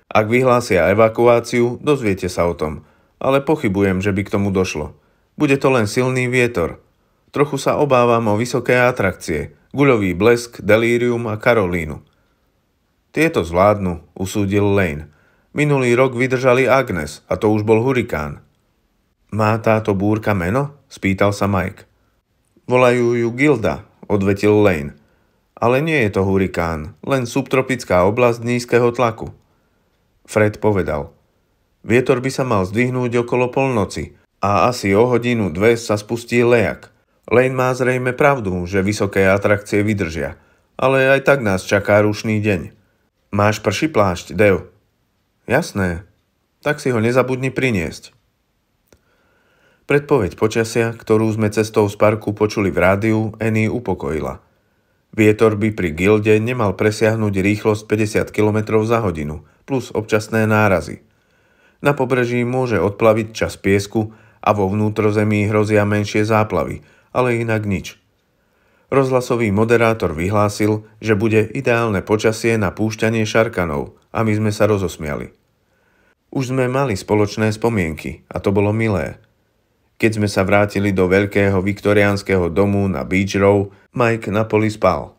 Ak vyhlásia evakuáciu, dozviete sa o tom, ale pochybujem, že by k tomu došlo. Bude to len silný vietor. Trochu sa obávam o vysoké atrakcie, guľový blesk, delírium a Karolínu. Tieto zvládnu, usúdil Lane. Minulý rok vydržali Agnes a to už bol hurikán. Má táto búrka meno? spýtal sa Mike. Volajú ju Gilda, odvetil Lane. Ale nie je to hurikán, len subtropická oblasť nízkeho tlaku. Fred povedal. Vietor by sa mal zdvihnúť okolo polnoci a asi o hodinu dve sa spustí lejak. Lane má zrejme pravdu, že vysoké atrakcie vydržia, ale aj tak nás čaká rušný deň. Máš prší plášť, Deo? Jasné. Tak si ho nezabudni priniesť. Predpoveď počasia, ktorú sme cestou z parku počuli v rádiu, Eny upokojila. Vietor by pri gilde nemal presiahnuť rýchlosť 50 km za hodinu, plus občasné nárazy. Na pobreží môže odplaviť čas piesku a vo vnútrozemí hrozia menšie záplavy, ale inak nič. Rozhlasový moderátor vyhlásil, že bude ideálne počasie na púšťanie šarkanov a my sme sa rozosmiali. Už sme mali spoločné spomienky a to bolo milé. Keď sme sa vrátili do veľkého viktoriánskeho domu na Beach Row, Mike na poli spal.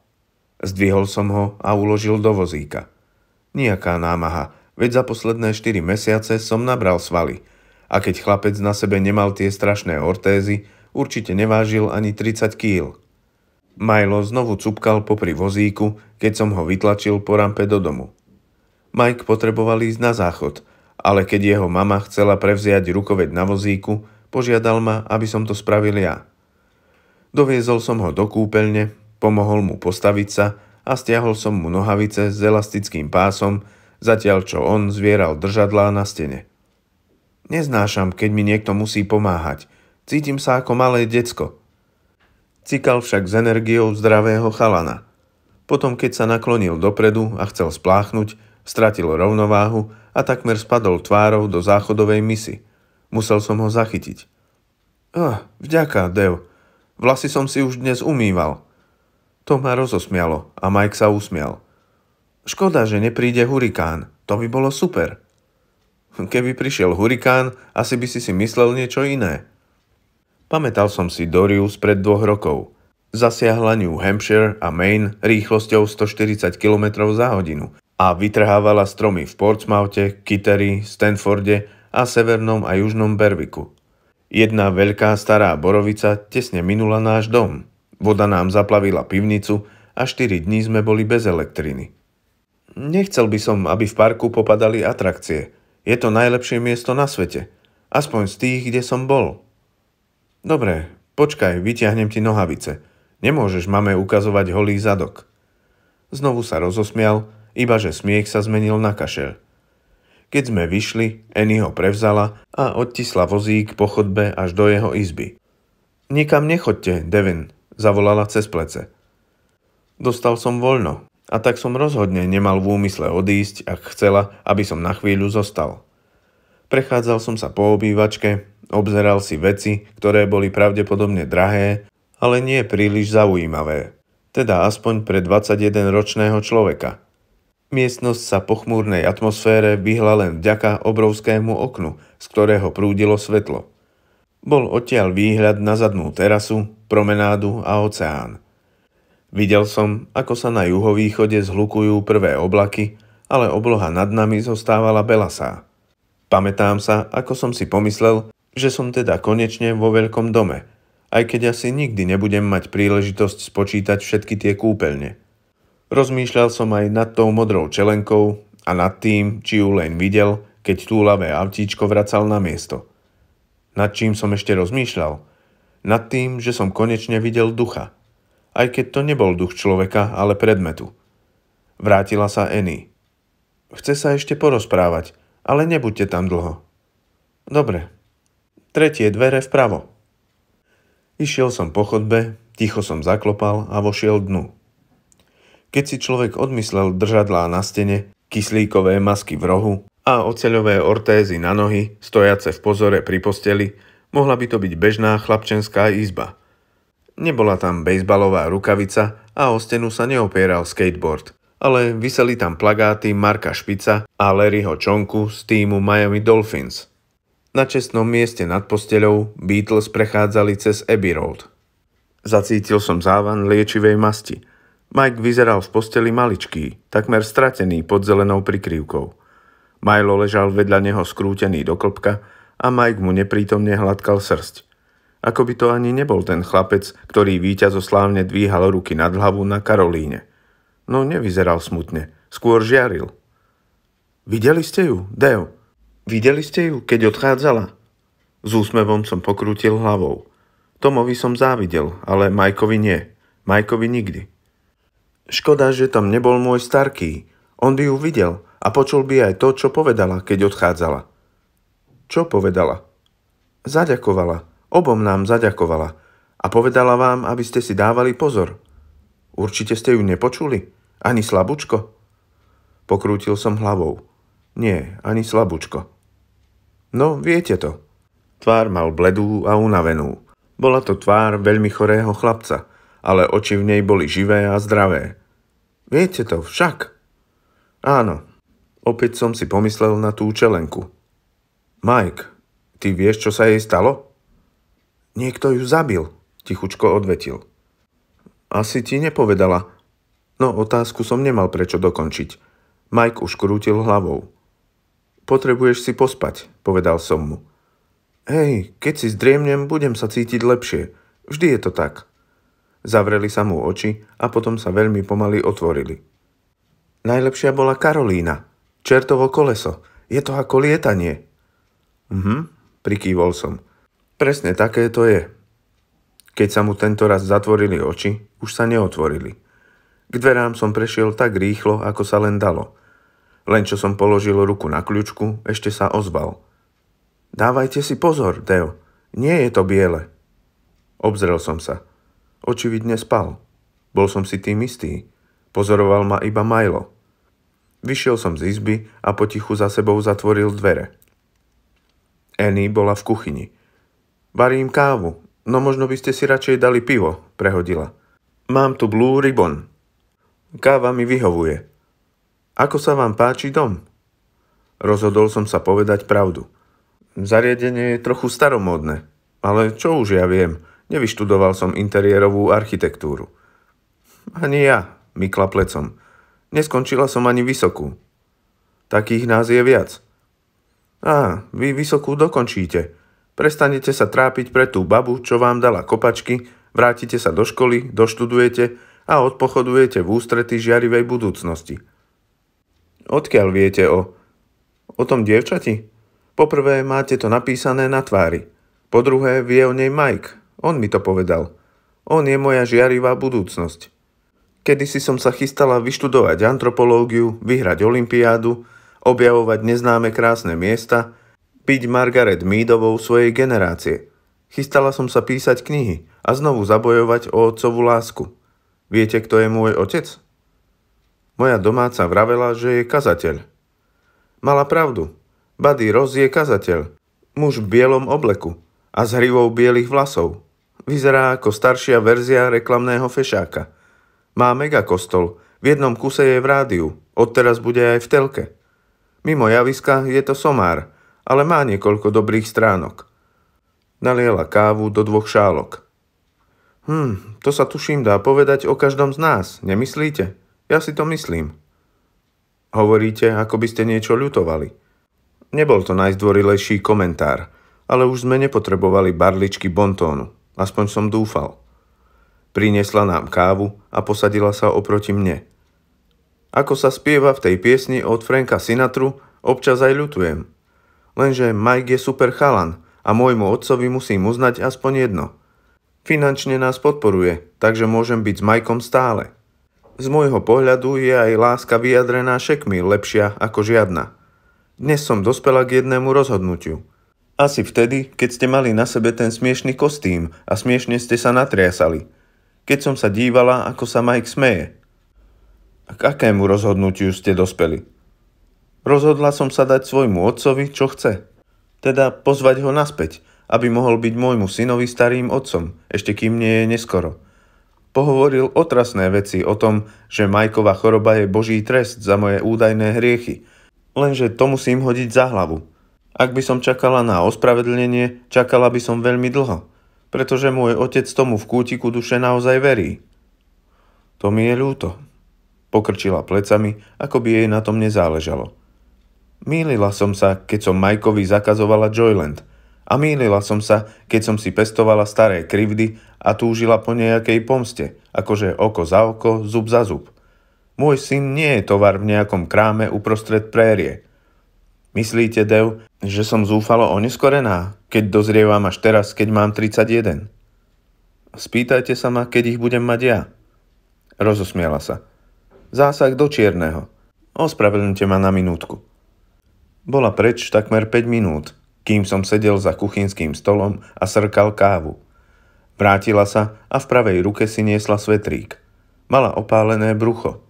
Zdvihol som ho a uložil do vozíka. Nijaká námaha, veď za posledné 4 mesiace som nabral svaly a keď chlapec na sebe nemal tie strašné ortézy, určite nevážil ani 30 kýl. Milo znovu cupkal popri vozíku, keď som ho vytlačil po rampe do domu. Mike potreboval ísť na záchod, ale keď jeho mama chcela prevziať rukoveď na vozíku, požiadal ma, aby som to spravil ja. Doviezol som ho do kúpeľne, pomohol mu postaviť sa a stiahol som mu nohavice s elastickým pásom, zatiaľ čo on zvieral držadlá na stene. Neznášam, keď mi niekto musí pomáhať. Cítim sa ako malé decko, Cikal však s energiou zdravého chalana. Potom, keď sa naklonil dopredu a chcel spláchnuť, stratil rovnováhu a takmer spadol tvárou do záchodovej misy. Musel som ho zachytiť. Oh, vďaka, Dev. Vlasy som si už dnes umýval. To ma rozosmialo a Mike sa usmial. Škoda, že nepríde hurikán. To by bolo super. Keby prišiel hurikán, asi by si si myslel niečo iné. Pamätal som si Dorius pred dvoch rokov. Zasiahla New Hampshire a Maine rýchlosťou 140 km za hodinu a vytrhávala stromy v Portsmouthe, Kittery, Stanforde a severnom a južnom Berviku. Jedna veľká stará borovica tesne minula náš dom. Voda nám zaplavila pivnicu a 4 dní sme boli bez elektriny. Nechcel by som, aby v parku popadali atrakcie. Je to najlepšie miesto na svete. Aspoň z tých, kde som bol. Dobre, počkaj, vyťahnem ti nohavice. Nemôžeš mame ukazovať holý zadok. Znovu sa rozosmial, iba že smiech sa zmenil na kašel. Keď sme vyšli, Eny ho prevzala a odtisla vozík po chodbe až do jeho izby. Nikam nechoďte, Devin, zavolala cez plece. Dostal som voľno a tak som rozhodne nemal v úmysle odísť, ak chcela, aby som na chvíľu zostal. Prechádzal som sa po obývačke, Obzeral si veci, ktoré boli pravdepodobne drahé, ale nie príliš zaujímavé. Teda aspoň pre 21-ročného človeka. Miestnosť sa po chmúrnej atmosfére vyhla len vďaka obrovskému oknu, z ktorého prúdilo svetlo. Bol odtiaľ výhľad na zadnú terasu, promenádu a oceán. Videl som, ako sa na juhovýchode zhlukujú prvé oblaky, ale obloha nad nami zostávala belasá. Pamätám sa, ako som si pomyslel, že som teda konečne vo veľkom dome, aj keď asi nikdy nebudem mať príležitosť spočítať všetky tie kúpeľne. Rozmýšľal som aj nad tou modrou čelenkou a nad tým, či ju len videl, keď túlavé autíčko vracal na miesto. Nad čím som ešte rozmýšľal? Nad tým, že som konečne videl ducha. Aj keď to nebol duch človeka, ale predmetu. Vrátila sa Annie. Chce sa ešte porozprávať, ale nebuďte tam dlho. Dobre. Tretie dvere vpravo. Išiel som po chodbe, ticho som zaklopal a vošiel dnu. Keď si človek odmyslel držadlá na stene, kyslíkové masky v rohu a oceľové ortézy na nohy, stojace v pozore pri posteli, mohla by to byť bežná chlapčenská izba. Nebola tam bejsbalová rukavica a o stenu sa neopieral skateboard ale vyseli tam plagáty Marka Špica a Larryho Čonku z týmu Miami Dolphins. Na čestnom mieste nad posteľou Beatles prechádzali cez Abbey Road. Zacítil som závan liečivej masti. Mike vyzeral v posteli maličký, takmer stratený pod zelenou prikryvkou. Milo ležal vedľa neho skrútený do klopka a Mike mu neprítomne hladkal srst. Ako by to ani nebol ten chlapec, ktorý víťazoslávne dvíhal ruky nad hlavu na Karolíne. No nevyzeral smutne, skôr žiaril. Videli ste ju, Deo? Videli ste ju, keď odchádzala? S úsmevom som pokrútil hlavou. Tomovi som závidel, ale Majkovi nie. Majkovi nikdy. Škoda, že tam nebol môj starký. On by ju videl a počul by aj to, čo povedala, keď odchádzala. Čo povedala? Zaďakovala. Obom nám zaďakovala. A povedala vám, aby ste si dávali pozor. Určite ste ju nepočuli? Ani slabúčko? Pokrútil som hlavou. Nie, ani slabúčko. No, viete to. Tvár mal bledú a unavenú. Bola to tvár veľmi chorého chlapca, ale oči v nej boli živé a zdravé. Viete to však? Áno. Opäť som si pomyslel na tú čelenku. Mike, ty vieš, čo sa jej stalo? Niekto ju zabil, tichučko odvetil. Asi ti nepovedala, No otázku som nemal prečo dokončiť. Mike už krútil hlavou. Potrebuješ si pospať, povedal som mu. Hej, keď si zdriemnem, budem sa cítiť lepšie. Vždy je to tak. Zavreli sa mu oči a potom sa veľmi pomaly otvorili. Najlepšia bola Karolína. Čertovo koleso. Je to ako lietanie. Mhm, prikývol som. Presne také to je. Keď sa mu tento raz zatvorili oči, už sa neotvorili. K dverám som prešiel tak rýchlo, ako sa len dalo. Len čo som položil ruku na kľúčku, ešte sa ozval. Dávajte si pozor, Deo. Nie je to biele. Obzrel som sa. Očividne spal. Bol som si tým istý. Pozoroval ma iba Milo. Vyšiel som z izby a potichu za sebou zatvoril dvere. Annie bola v kuchyni. Varím kávu, no možno by ste si radšej dali pivo, prehodila. Mám tu Blue Ribbon, Káva mi vyhovuje. Ako sa vám páči dom? Rozhodol som sa povedať pravdu. Zariadenie je trochu staromódne, ale čo už ja viem, nevyštudoval som interiérovú architektúru. Ani ja, mykla plecom. Neskončila som ani vysokú. Takých nás je viac. Á, vy vysokú dokončíte. Prestanete sa trápiť pre tú babu, čo vám dala kopačky, vrátite sa do školy, doštudujete a odpochodujete v ústrety žiarivej budúcnosti. Odkiaľ viete o... o tom dievčati? Poprvé máte to napísané na tvári. Po druhé vie o nej Mike. On mi to povedal. On je moja žiarivá budúcnosť. Kedysi som sa chystala vyštudovať antropológiu, vyhrať olympiádu, objavovať neznáme krásne miesta, byť Margaret Meadovou svojej generácie. Chystala som sa písať knihy a znovu zabojovať o otcovú lásku. Viete, kto je môj otec? Moja domáca vravela, že je kazateľ. Mala pravdu. Buddy Ross je kazateľ. Muž v bielom obleku a s hrivou bielých vlasov. Vyzerá ako staršia verzia reklamného fešáka. Má megakostol, v jednom kuse je v rádiu, odteraz bude aj v telke. Mimo javiska je to somár, ale má niekoľko dobrých stránok. Naliela kávu do dvoch šálok. Hm, to sa tuším dá povedať o každom z nás, nemyslíte? Ja si to myslím. Hovoríte, ako by ste niečo ľutovali. Nebol to najzdvorilejší komentár, ale už sme nepotrebovali barličky bontónu. Aspoň som dúfal. Priniesla nám kávu a posadila sa oproti mne. Ako sa spieva v tej piesni od Franka Sinatru, občas aj ľutujem. Lenže Mike je super chalan a môjmu otcovi musím uznať aspoň jedno – Finančne nás podporuje, takže môžem byť s Majkom stále. Z môjho pohľadu je aj láska vyjadrená šekmi lepšia ako žiadna. Dnes som dospela k jednému rozhodnutiu. Asi vtedy, keď ste mali na sebe ten smiešný kostým a smiešne ste sa natriasali. Keď som sa dívala, ako sa Mike smeje. A k akému rozhodnutiu ste dospeli? Rozhodla som sa dať svojmu otcovi, čo chce. Teda pozvať ho naspäť, aby mohol byť môjmu synovi starým otcom, ešte kým nie je neskoro. Pohovoril otrasné veci o tom, že Majková choroba je boží trest za moje údajné hriechy. Lenže to musím hodiť za hlavu. Ak by som čakala na ospravedlnenie, čakala by som veľmi dlho, pretože môj otec tomu v kútiku duše naozaj verí. To mi je ľúto. Pokrčila plecami, ako by jej na tom nezáležalo. Mýlila som sa, keď som Majkovi zakazovala Joyland – a mýlila som sa, keď som si pestovala staré krivdy a túžila po nejakej pomste, akože oko za oko, zub za zub. Môj syn nie je tovar v nejakom kráme uprostred prérie. Myslíte, Dev, že som zúfalo oneskorená, keď dozrievam až teraz, keď mám 31? Spýtajte sa ma, keď ich budem mať ja. Rozosmiela sa. Zásah do čierneho. Ospravedlňte ma na minútku. Bola preč takmer 5 minút kým som sedel za kuchynským stolom a srkal kávu. Vrátila sa a v pravej ruke si niesla svetrík. Mala opálené brucho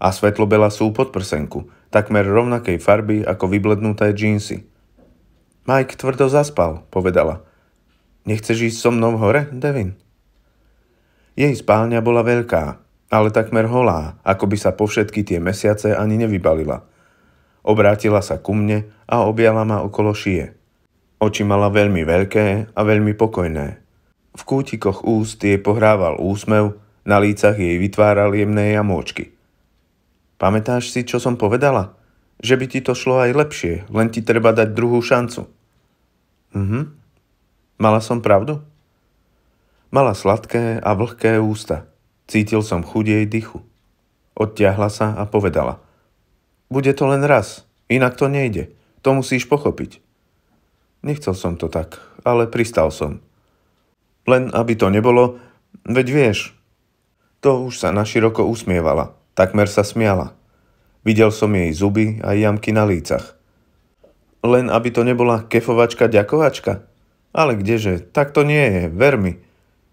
a svetlobela sú podprsenku, takmer rovnakej farby ako vyblednuté džínsy. Mike tvrdo zaspal, povedala. Nechceš ísť so mnou hore, Devin? Jej spálňa bola veľká, ale takmer holá, ako by sa po všetky tie mesiace ani nevybalila. Obrátila sa ku mne a objala ma okolo šie. Oči mala veľmi veľké a veľmi pokojné. V kútikoch úst jej pohrával úsmev, na lícach jej vytváral jemné jamôčky. Pamätáš si, čo som povedala? Že by ti to šlo aj lepšie, len ti treba dať druhú šancu. Mhm. Mala som pravdu? Mala sladké a vlhké ústa. Cítil som chuť jej dychu. Odtiahla sa a povedala. Bude to len raz, inak to nejde. To musíš pochopiť. Nechcel som to tak, ale pristal som. Len aby to nebolo, veď vieš. To už sa naširoko usmievala, takmer sa smiala. Videl som jej zuby a jamky na lícach. Len aby to nebola kefovačka ďakovačka? Ale kdeže, tak to nie je, ver mi.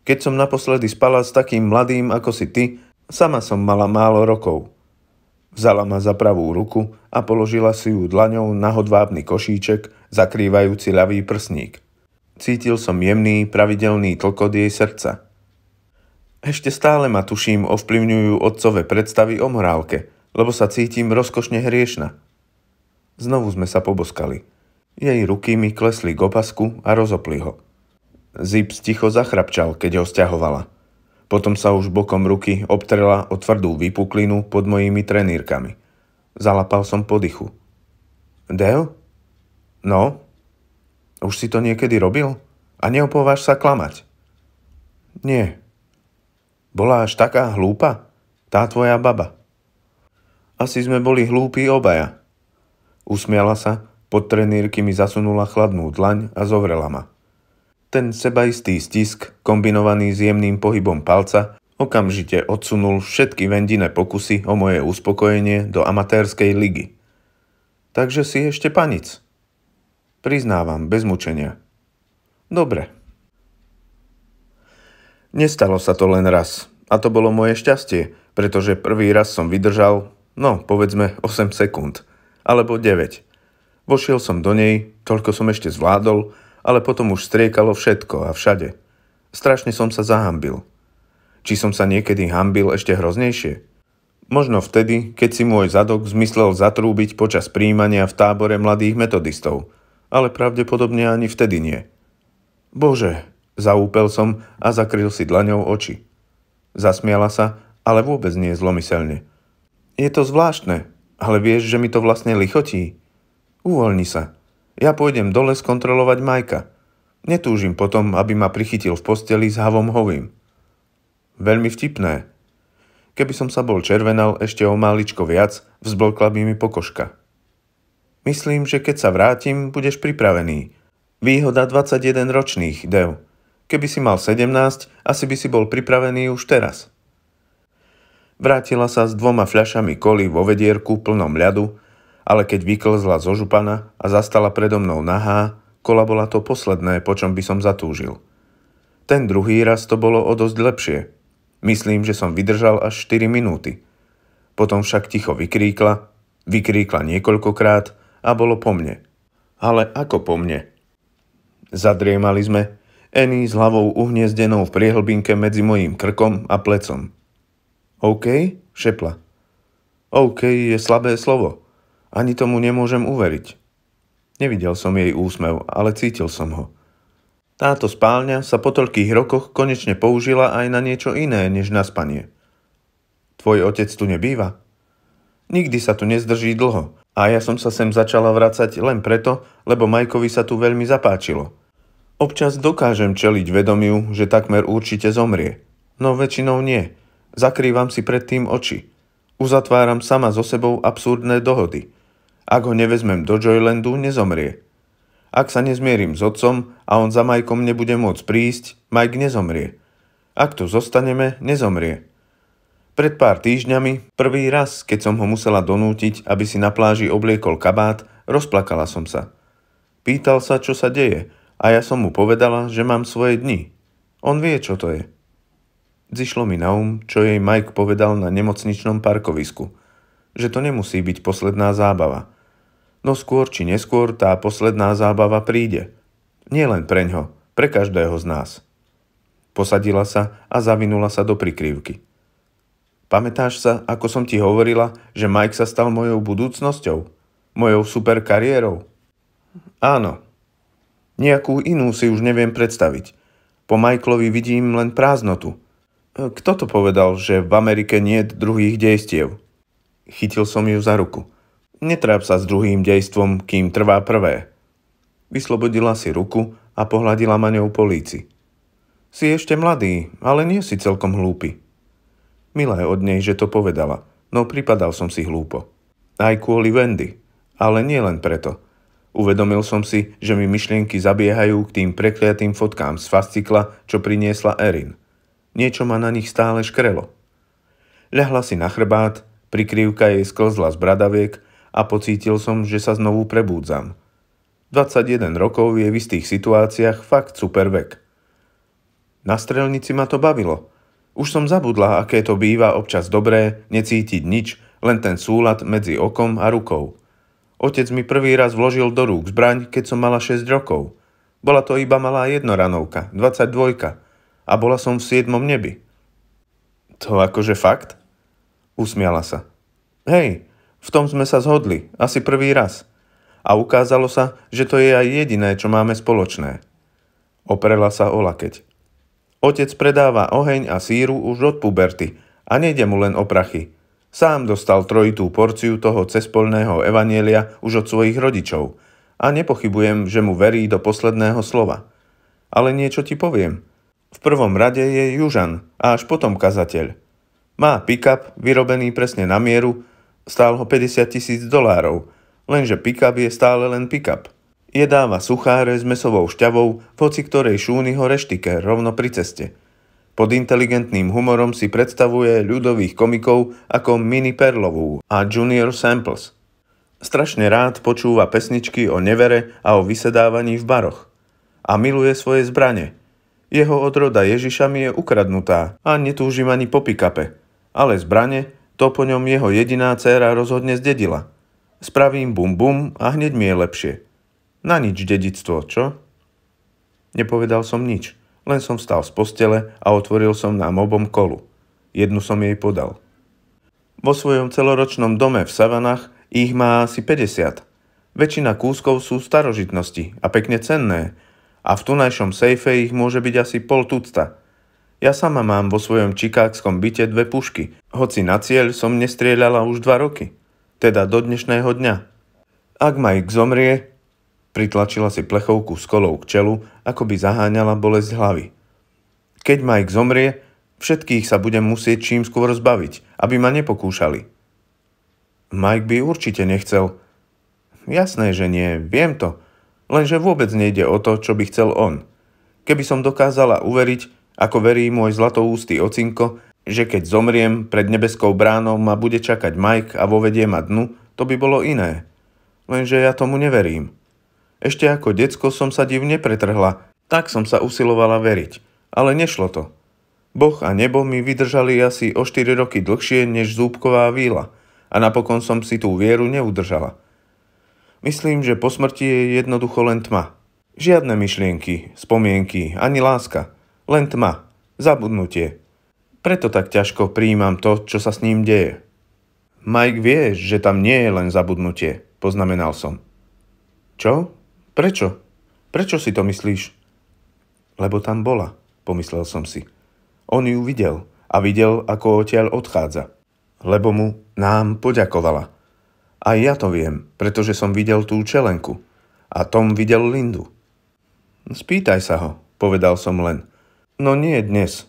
Keď som naposledy spala s takým mladým ako si ty, sama som mala málo rokov. Vzala ma za pravú ruku a položila si ju dlaňou na hodvábny košíček, zakrývajúci ľavý prsník. Cítil som jemný, pravidelný tlkot jej srdca. Ešte stále ma tuším ovplyvňujú otcové predstavy o morálke, lebo sa cítim rozkošne hriešna. Znovu sme sa poboskali. Jej ruky mi klesli k opasku a rozopli ho. Zips ticho zachrapčal, keď ho stiahovala. Potom sa už bokom ruky obtrela o tvrdú vypuklinu pod mojimi trenírkami. Zalapal som po dychu. Deo? No? Už si to niekedy robil? A neopováš sa klamať? Nie. Bola až taká hlúpa? Tá tvoja baba. Asi sme boli hlúpi obaja. Usmiala sa, pod trenírky mi zasunula chladnú dlaň a zovrela ma. Ten sebaistý stisk, kombinovaný s jemným pohybom palca, okamžite odsunul všetky vendine pokusy o moje uspokojenie do amatérskej ligy. Takže si ešte panic. Priznávam, bez mučenia. Dobre. Nestalo sa to len raz. A to bolo moje šťastie, pretože prvý raz som vydržal, no povedzme 8 sekúnd, alebo 9. Vošiel som do nej, toľko som ešte zvládol ale potom už striekalo všetko a všade. Strašne som sa zahambil. Či som sa niekedy hambil ešte hroznejšie? Možno vtedy, keď si môj zadok zmyslel zatrúbiť počas príjmania v tábore mladých metodistov, ale pravdepodobne ani vtedy nie. Bože, zaúpel som a zakryl si dlaňou oči. Zasmiala sa, ale vôbec nie zlomyselne. Je to zvláštne, ale vieš, že mi to vlastne lichotí. Uvoľni sa. Ja pôjdem dole skontrolovať Majka. Netúžim potom, aby ma prichytil v posteli s havom hovým. Veľmi vtipné. Keby som sa bol červenal ešte o máličko viac, vzblkla by mi pokožka. Myslím, že keď sa vrátim, budeš pripravený. Výhoda 21 ročných, Dev. Keby si mal 17, asi by si bol pripravený už teraz. Vrátila sa s dvoma fľašami koli vo vedierku plnom ľadu, ale keď vyklzla zo župana a zastala predo mnou nahá, kola bola to posledné, po čom by som zatúžil. Ten druhý raz to bolo o dosť lepšie. Myslím, že som vydržal až 4 minúty. Potom však ticho vykríkla, vykríkla niekoľkokrát a bolo po mne. Ale ako po mne? Zadriemali sme, Eny s hlavou uhniezdenou v priehlbinke medzi mojím krkom a plecom. OK? Šepla. OK je slabé slovo. Ani tomu nemôžem uveriť. Nevidel som jej úsmev, ale cítil som ho. Táto spálňa sa po toľkých rokoch konečne použila aj na niečo iné než na spanie. Tvoj otec tu nebýva? Nikdy sa tu nezdrží dlho a ja som sa sem začala vracať len preto, lebo Majkovi sa tu veľmi zapáčilo – Občas dokážem čeliť vedomiu, že takmer určite zomrie. No väčšinou nie. Zakrývam si predtým oči. Uzatváram sama so sebou absurdné dohody. Ak ho nevezmem do Joylandu, nezomrie. Ak sa nezmierim s otcom a on za Majkom nebude môcť prísť, Mike nezomrie. Ak tu zostaneme, nezomrie. Pred pár týždňami, prvý raz, keď som ho musela donútiť, aby si na pláži obliekol kabát, rozplakala som sa. Pýtal sa, čo sa deje a ja som mu povedala, že mám svoje dni. On vie, čo to je. Zišlo mi na um, čo jej Mike povedal na nemocničnom parkovisku. Že to nemusí byť posledná zábava. No skôr či neskôr tá posledná zábava príde. Nie len preňho, pre každého z nás. Posadila sa a zavinula sa do prikryvky. Pamätáš sa, ako som ti hovorila, že Mike sa stal mojou budúcnosťou? Mojou super kariérou? Áno, Nejakú inú si už neviem predstaviť. Po Michaelovi vidím len prázdnotu. Kto to povedal, že v Amerike nie je druhých dejstiev? Chytil som ju za ruku. Netráp sa s druhým dejstvom, kým trvá prvé. Vyslobodila si ruku a pohľadila ma ňou po líci. Si ešte mladý, ale nie si celkom hlúpy. Milé od nej, že to povedala, no pripadal som si hlúpo. Aj kvôli Wendy, ale nie len preto – Uvedomil som si, že mi myšlienky zabiehajú k tým prekliatým fotkám z fascikla, čo priniesla Erin. Niečo ma na nich stále škrelo. Ľahla si na chrbát, prikrývka jej sklzla z bradaviek a pocítil som, že sa znovu prebúdzam. 21 rokov je v istých situáciách fakt super vek. Na strelnici ma to bavilo. Už som zabudla, aké to býva občas dobré, necítiť nič, len ten súlad medzi okom a rukou – Otec mi prvý raz vložil do rúk zbraň, keď som mala 6 rokov. Bola to iba malá jednoranovka, 22, a bola som v 7. nebi. To akože fakt? Usmiala sa. Hej, v tom sme sa zhodli, asi prvý raz. A ukázalo sa, že to je aj jediné, čo máme spoločné. Oprela sa o lakeť. Otec predáva oheň a síru už od puberty a nejde mu len o prachy – Sám dostal trojitú porciu toho cespolného evanielia už od svojich rodičov a nepochybujem, že mu verí do posledného slova. Ale niečo ti poviem. V prvom rade je južan a až potom kazateľ. Má pick-up vyrobený presne na mieru, stál ho 50 tisíc dolárov, lenže pick-up je stále len pick-up. Jedáva sucháre s mesovou šťavou v hoci ktorej šúny ho reštike rovno pri ceste – pod inteligentným humorom si predstavuje ľudových komikov ako Mini Perlovú a Junior Samples. Strašne rád počúva pesničky o nevere a o vysedávaní v baroch. A miluje svoje zbrane. Jeho odroda Ježiša mi je ukradnutá a netúžim ani po pikape. Ale zbrane, to po ňom jeho jediná dcéra rozhodne zdedila. Spravím bum bum a hneď mi je lepšie. Na nič dedictvo, čo? Nepovedal som nič. Len som vstal z postele a otvoril som nám obom kolu. Jednu som jej podal. Vo svojom celoročnom dome v Savanách ich má asi 50. Väčšina kúskov sú starožitnosti a pekne cenné a v tunajšom sejfe ich môže byť asi pol tucta. Ja sama mám vo svojom čikákskom byte dve pušky, hoci na cieľ som nestrieľala už dva roky, teda do dnešného dňa. Ak Mike zomrie, Pritlačila si plechovku s kolou k čelu, ako by zaháňala bolesť hlavy. Keď Mike zomrie, všetkých sa budem musieť čím skôr zbaviť, aby ma nepokúšali. Mike by určite nechcel. Jasné, že nie, viem to. Lenže vôbec nejde o to, čo by chcel on. Keby som dokázala uveriť, ako verí môj zlatoústý ocinko, že keď zomriem, pred nebeskou bránou ma bude čakať Mike a vovedie ma dnu, to by bolo iné. Lenže ja tomu neverím. Ešte ako decko som sa divne pretrhla, tak som sa usilovala veriť. Ale nešlo to. Boh a nebo mi vydržali asi o 4 roky dlhšie než zúbková víla a napokon som si tú vieru neudržala. Myslím, že po smrti je jednoducho len tma. Žiadne myšlienky, spomienky, ani láska. Len tma. Zabudnutie. Preto tak ťažko príjmam to, čo sa s ním deje. Mike vie, že tam nie je len zabudnutie, poznamenal som. Čo? Prečo? Prečo si to myslíš? Lebo tam bola, pomyslel som si. On ju videl a videl, ako odtiaľ odchádza. Lebo mu nám poďakovala. A ja to viem, pretože som videl tú čelenku. A Tom videl Lindu. Spýtaj sa ho, povedal som len. No nie dnes,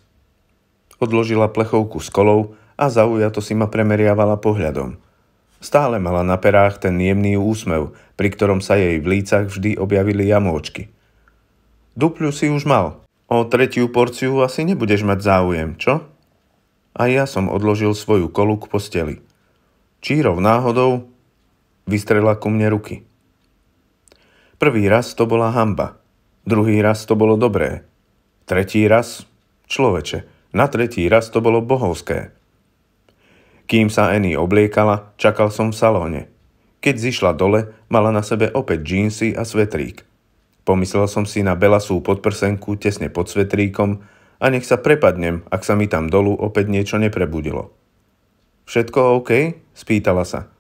Odložila plechovku s kolou a zaujato si ma premeriavala pohľadom. Stále mala na perách ten jemný úsmev, pri ktorom sa jej v lícach vždy objavili jamôčky. Dupľu si už mal. O tretiu porciu asi nebudeš mať záujem, čo? A ja som odložil svoju kolu k posteli. Čírov náhodou vystrela ku mne ruky. Prvý raz to bola hamba, druhý raz to bolo dobré, tretí raz človeče. Na tretí raz to bolo bohovské. Kým sa Annie obliekala, čakal som v salóne. Keď zišla dole, mala na sebe opäť džínsy a svetrík. Pomyslel som si na belasú podprsenku tesne pod svetríkom a nech sa prepadnem, ak sa mi tam dolu opäť niečo neprebudilo. Všetko OK? spýtala sa.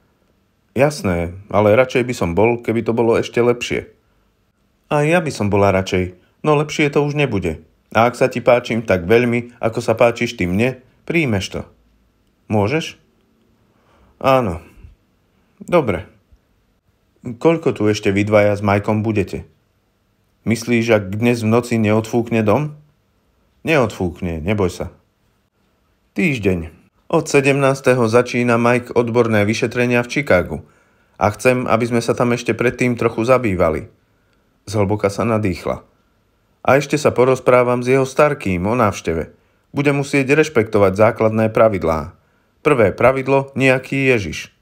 Jasné, ale radšej by som bol, keby to bolo ešte lepšie. A ja by som bola radšej, no lepšie to už nebude, a ak sa ti páčim tak veľmi, ako sa páčiš ty mne, príjmeš to. Môžeš? Áno. Dobre. Koľko tu ešte vy dvaja s Majkom budete? Myslíš, ak dnes v noci neodfúkne dom? Neodfúkne, neboj sa. Týždeň. Od 17. začína Mike odborné vyšetrenia v Chicagu a chcem, aby sme sa tam ešte predtým trochu zabývali. Zhlboka sa nadýchla. A ešte sa porozprávam s jeho starkým o návšteve. Bude musieť rešpektovať základné pravidlá. Prvé pravidlo, nejaký Ježiš.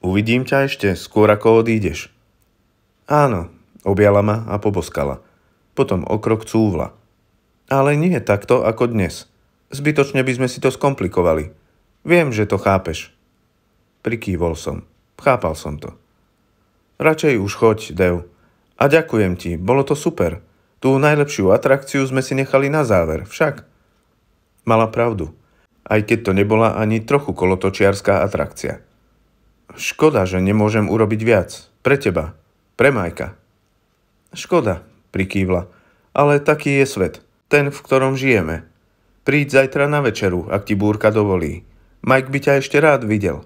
Uvidím ťa ešte, skôr ako odídeš. Áno, objala ma a poboskala. Potom o krok cúvla. Ale nie takto ako dnes. Zbytočne by sme si to skomplikovali. Viem, že to chápeš. Prikývol som. Chápal som to. Radšej už choď, Dev. A ďakujem ti, bolo to super. Tú najlepšiu atrakciu sme si nechali na záver, však. Mala pravdu, aj keď to nebola ani trochu kolotočiarská atrakcia. Škoda, že nemôžem urobiť viac. Pre teba. Pre Majka. Škoda, prikývla. Ale taký je svet. Ten, v ktorom žijeme. Príď zajtra na večeru, ak ti búrka dovolí. Mike by ťa ešte rád videl.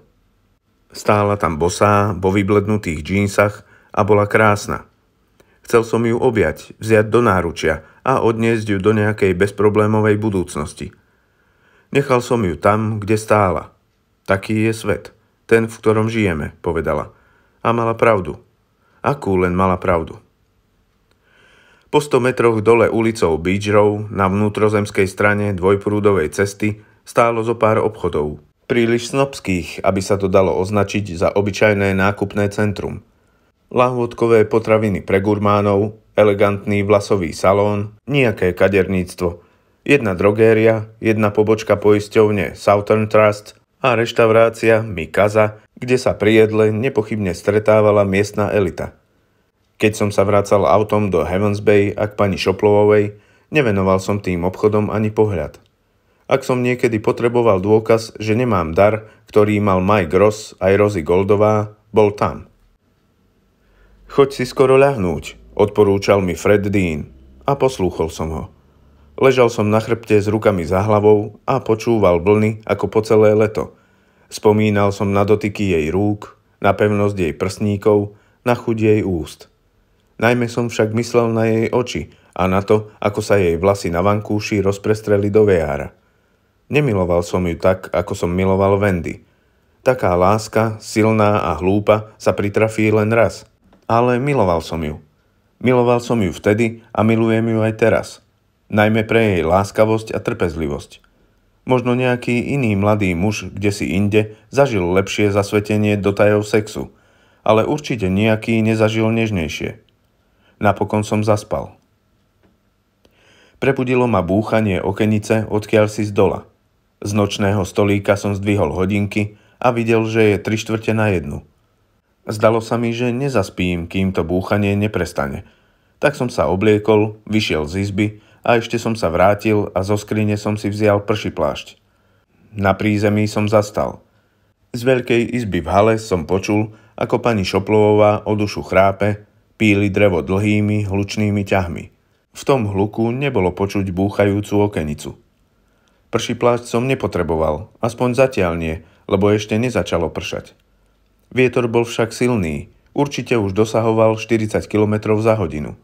Stála tam bosá, vo vyblednutých džínsach a bola krásna. Chcel som ju objať, vziať do náručia a odniesť ju do nejakej bezproblémovej budúcnosti. Nechal som ju tam, kde stála. Taký je svet. Ten, v ktorom žijeme, povedala. A mala pravdu. Akú len mala pravdu. Po 100 metroch dole ulicou Beach Row na vnútrozemskej strane dvojprúdovej cesty stálo zo pár obchodov. Príliš snobských, aby sa to dalo označiť za obyčajné nákupné centrum – lahôdkové potraviny pre gurmánov, elegantný vlasový salón, nejaké kaderníctvo, jedna drogéria, jedna pobočka poisťovne Southern Trust a reštaurácia Mikaza, kde sa pri jedle nepochybne stretávala miestna elita. Keď som sa vracal autom do Heavens Bay a k pani Šoplovovej, nevenoval som tým obchodom ani pohľad. Ak som niekedy potreboval dôkaz, že nemám dar, ktorý mal Mike Ross aj Rozy Goldová, bol tam – Choď si skoro ľahnúť, odporúčal mi Fred Dean a poslúchol som ho. Ležal som na chrbte s rukami za hlavou a počúval vlny ako po celé leto. Spomínal som na dotyky jej rúk, na pevnosť jej prsníkov, na chuť jej úst. Najmä som však myslel na jej oči a na to, ako sa jej vlasy na vankúši rozprestreli do vejára. Nemiloval som ju tak, ako som miloval Wendy. Taká láska, silná a hlúpa, sa pritrafí len raz – ale miloval som ju. Miloval som ju vtedy a milujem ju aj teraz. Najmä pre jej láskavosť a trpezlivosť. Možno nejaký iný mladý muž, kde si inde, zažil lepšie zasvetenie do tajov sexu, ale určite nejaký nezažil nežnejšie. Napokon som zaspal. Prebudilo ma búchanie okenice, odkiaľ si z dola. Z nočného stolíka som zdvihol hodinky a videl, že je tri štvrte na jednu. Zdalo sa mi, že nezaspím, kým to búchanie neprestane. Tak som sa obliekol, vyšiel z izby a ešte som sa vrátil a zo skrine som si vzial prší plášť. Na prízemí som zastal. Z veľkej izby v hale som počul, ako pani Šoplovová o dušu chrápe, píli drevo dlhými, hlučnými ťahmi. V tom hluku nebolo počuť búchajúcu okenicu. Prší plášť som nepotreboval, aspoň zatiaľ nie, lebo ešte nezačalo pršať. Vietor bol však silný, určite už dosahoval 40 km za hodinu.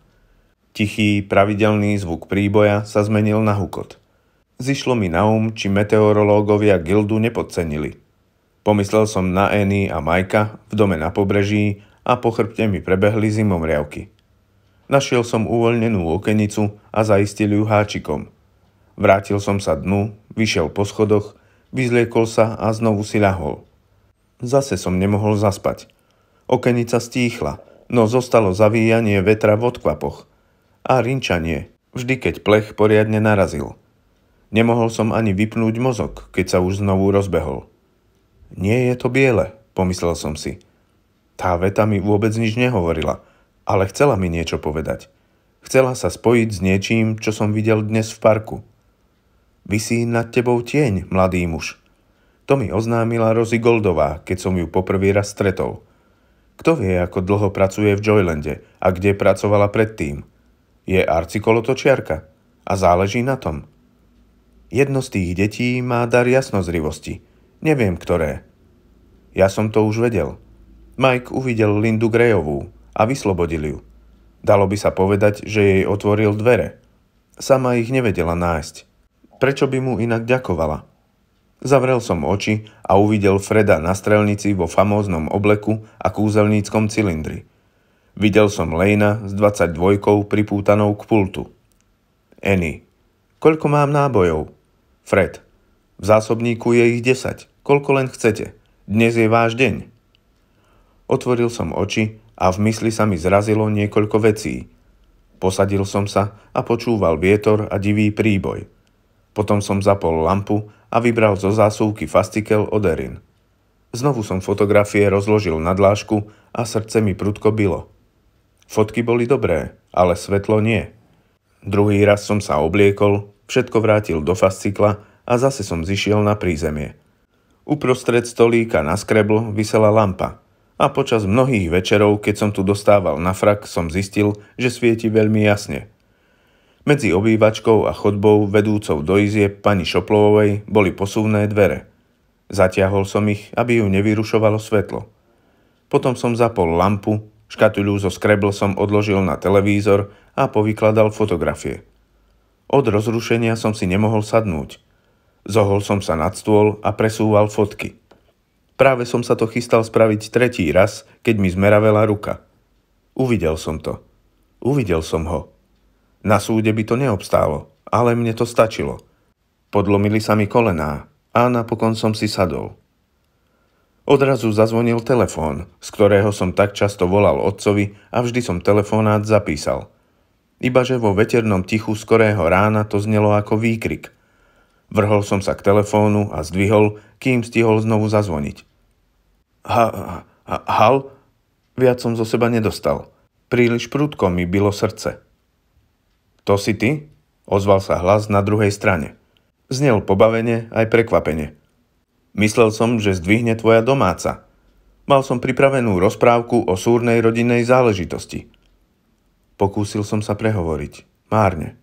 Tichý, pravidelný zvuk príboja sa zmenil na hukot. Zišlo mi na um, či meteorológovia gildu nepodcenili. Pomyslel som na Eny a Majka v dome na pobreží a po chrbte mi prebehli zimomriavky. Našiel som uvoľnenú okenicu a zaistil ju háčikom. Vrátil som sa dnu, vyšiel po schodoch, vyzliekol sa a znovu si ľahol. Zase som nemohol zaspať. Okenica stíchla, no zostalo zavíjanie vetra v odkvapoch – a rinčanie, vždy keď plech poriadne narazil. Nemohol som ani vypnúť mozog, keď sa už znovu rozbehol. Nie je to biele, pomyslel som si. Tá veta mi vôbec nič nehovorila, ale chcela mi niečo povedať. Chcela sa spojiť s niečím, čo som videl dnes v parku. Vysí nad tebou tieň, mladý muž. To mi oznámila Rozy Goldová, keď som ju poprvý raz stretol. Kto vie, ako dlho pracuje v Joylande a kde pracovala predtým? Je arcikolotočiarka a záleží na tom. Jedno z tých detí má dar jasnozrivosti. Neviem, ktoré. Ja som to už vedel. Mike uvidel Lindu Grejovú a vyslobodil ju. Dalo by sa povedať, že jej otvoril dvere. Sama ich nevedela nájsť. Prečo by mu inak ďakovala? Zavrel som oči a uvidel Freda na strelnici vo famóznom obleku a kúzelníckom cylindri. Videl som Lejna s 22 pripútanou k pultu. Eny. Koľko mám nábojov? Fred. V zásobníku je ich 10. Koľko len chcete. Dnes je váš deň. Otvoril som oči a v mysli sa mi zrazilo niekoľko vecí. Posadil som sa a počúval vietor a divý príboj. Potom som zapol lampu a vybral zo zásuvky fastikel od Erin. Znovu som fotografie rozložil na dlážku a srdce mi prudko bylo. Fotky boli dobré, ale svetlo nie. Druhý raz som sa obliekol, všetko vrátil do fascikla a zase som zišiel na prízemie. Uprostred stolíka na skrebl vysela lampa a počas mnohých večerov, keď som tu dostával na frak, som zistil, že svieti veľmi jasne. Medzi obývačkou a chodbou vedúcou do izie pani Šoplovovej boli posuvné dvere. Zatiahol som ich, aby ju nevyrušovalo svetlo. Potom som zapol lampu Škatuľu Scrabble som odložil na televízor a povykladal fotografie. Od rozrušenia som si nemohol sadnúť. Zohol som sa nad stôl a presúval fotky. Práve som sa to chystal spraviť tretí raz, keď mi zmeravela ruka. Uvidel som to. Uvidel som ho. Na súde by to neobstálo, ale mne to stačilo. Podlomili sa mi kolená a napokon som si sadol. Odrazu zazvonil telefón, z ktorého som tak často volal otcovi a vždy som telefonát zapísal. Ibaže vo veternom tichu skorého rána to znelo ako výkrik. Vrhol som sa k telefónu a zdvihol, kým stihol znovu zazvoniť. Ha, ha, hal? Viac som zo seba nedostal. Príliš prúdko mi bylo srdce. To si ty? Ozval sa hlas na druhej strane. Znel pobavene aj prekvapenie. Myslel som, že zdvihne tvoja domáca. Mal som pripravenú rozprávku o súrnej rodinnej záležitosti. Pokúsil som sa prehovoriť. Márne.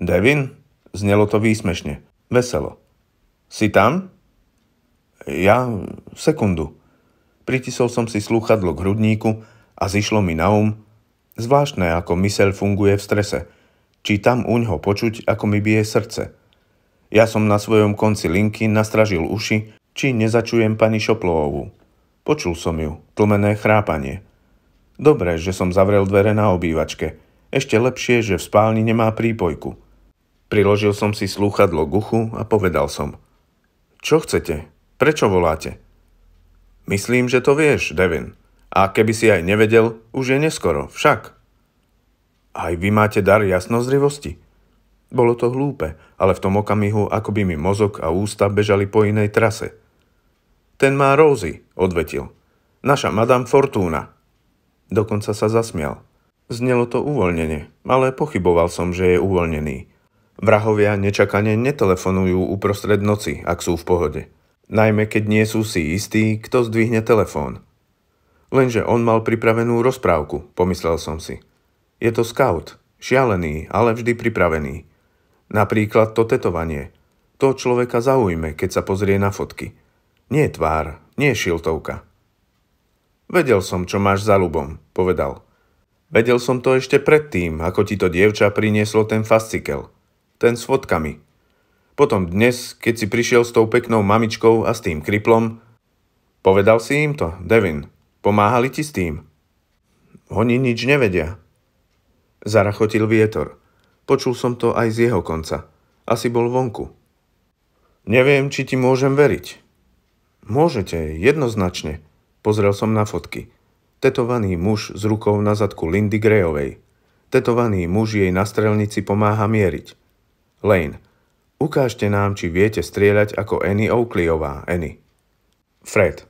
Devin? Znelo to výsmešne. Veselo. Si tam? Ja... sekundu. Pritisol som si slúchadlo k hrudníku a zišlo mi na um. Zvláštne, ako myseľ funguje v strese. Či tam uňho počuť, ako mi bije srdce – ja som na svojom konci linky nastražil uši, či nezačujem pani Šoplovovú. Počul som ju, tlmené chrápanie. Dobre, že som zavrel dvere na obývačke. Ešte lepšie, že v spálni nemá prípojku. Priložil som si slúchadlo k uchu a povedal som. Čo chcete? Prečo voláte? Myslím, že to vieš, Devin. A keby si aj nevedel, už je neskoro, však. Aj vy máte dar jasnozrivosti? Bolo to hlúpe, ale v tom okamihu ako by mi mozog a ústa bežali po inej trase. Ten má Rosie, odvetil. Naša Madame Fortuna. Dokonca sa zasmial. Znelo to uvoľnenie, ale pochyboval som, že je uvoľnený. Vrahovia nečakane netelefonujú uprostred noci, ak sú v pohode. Najmä keď nie sú si istí, kto zdvihne telefón. Lenže on mal pripravenú rozprávku, pomyslel som si. Je to scout, šialený, ale vždy pripravený. Napríklad to tetovanie. To človeka zaujme, keď sa pozrie na fotky. Nie tvár, nie šiltovka. Vedel som, čo máš za ľubom, povedal. Vedel som to ešte predtým, ako ti to dievča prinieslo ten fascikel. Ten s fotkami. Potom dnes, keď si prišiel s tou peknou mamičkou a s tým kriplom, povedal si im to, Devin. Pomáhali ti s tým? Oni nič nevedia. Zarachotil vietor. Počul som to aj z jeho konca. Asi bol vonku. Neviem, či ti môžem veriť. Môžete, jednoznačne. Pozrel som na fotky. Tetovaný muž s rukou na zadku Lindy Grayovej. Tetovaný muž jej na strelnici pomáha mieriť. Lane. Ukážte nám, či viete strieľať ako Annie Oakleyová, Annie. Fred.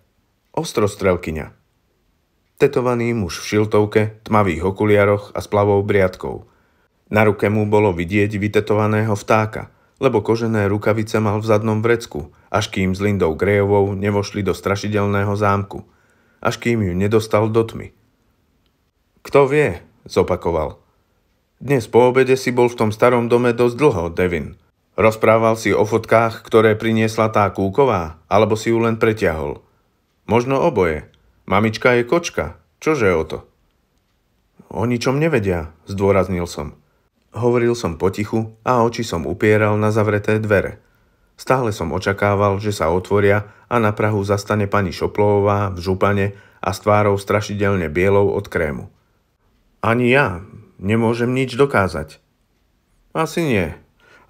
Ostrostrelkyňa. Tetovaný muž v šiltovke, tmavých okuliaroch a s plavou briadkou. Na ruke mu bolo vidieť vytetovaného vtáka, lebo kožené rukavice mal v zadnom vrecku, až kým s Lindou Grejovou nevošli do strašidelného zámku – až kým ju nedostal do tmy. Kto vie, zopakoval. Dnes po obede si bol v tom starom dome dosť dlho, Devin. Rozprával si o fotkách, ktoré priniesla tá kúková, alebo si ju len preťahol. Možno oboje. Mamička je kočka. Čože o to? O ničom nevedia, zdôraznil som. Hovoril som potichu a oči som upieral na zavreté dvere. Stále som očakával, že sa otvoria a na Prahu zastane pani Šoplová v župane a s tvárou strašidelne bielou od krému. Ani ja nemôžem nič dokázať. Asi nie,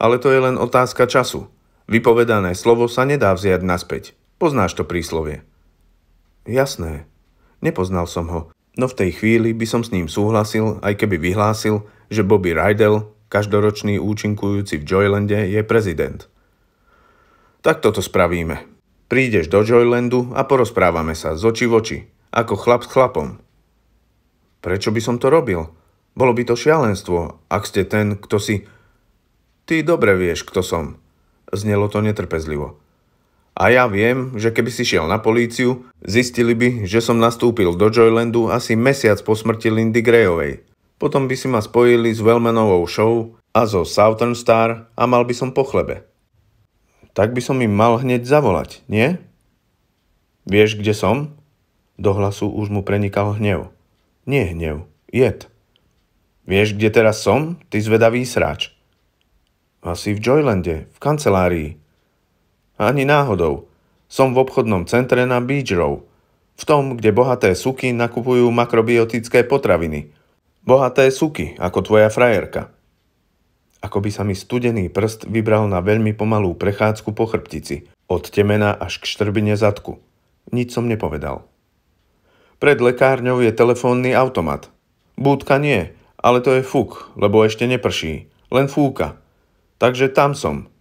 ale to je len otázka času. Vypovedané slovo sa nedá vziať naspäť. Poznáš to príslovie. Jasné. Nepoznal som ho, no v tej chvíli by som s ním súhlasil, aj keby vyhlásil, že Bobby Rydell, každoročný účinkujúci v Joylande, je prezident. Tak toto spravíme. Prídeš do Joylandu a porozprávame sa z oči v oči, ako chlap s chlapom. Prečo by som to robil? Bolo by to šialenstvo, ak ste ten, kto si... Ty dobre vieš, kto som. Znelo to netrpezlivo. A ja viem, že keby si šiel na políciu, zistili by, že som nastúpil do Joylandu asi mesiac po smrti Lindy Grayovej. Potom by si ma spojili s Wellmanovou show a zo Southern Star a mal by som po chlebe tak by som im mal hneď zavolať, nie? Vieš, kde som? Do hlasu už mu prenikal hnev. Nie hnev, jed. Vieš, kde teraz som, ty zvedavý sráč? Asi v Joylande, v kancelárii. Ani náhodou. Som v obchodnom centre na Beach Row. V tom, kde bohaté suky nakupujú makrobiotické potraviny. Bohaté suky, ako tvoja frajerka ako by sa mi studený prst vybral na veľmi pomalú prechádzku po chrbtici, od temena až k štrbine zadku. Nič som nepovedal. Pred lekárňou je telefónny automat. Búdka nie, ale to je fuk, lebo ešte neprší. Len fúka. Takže tam som.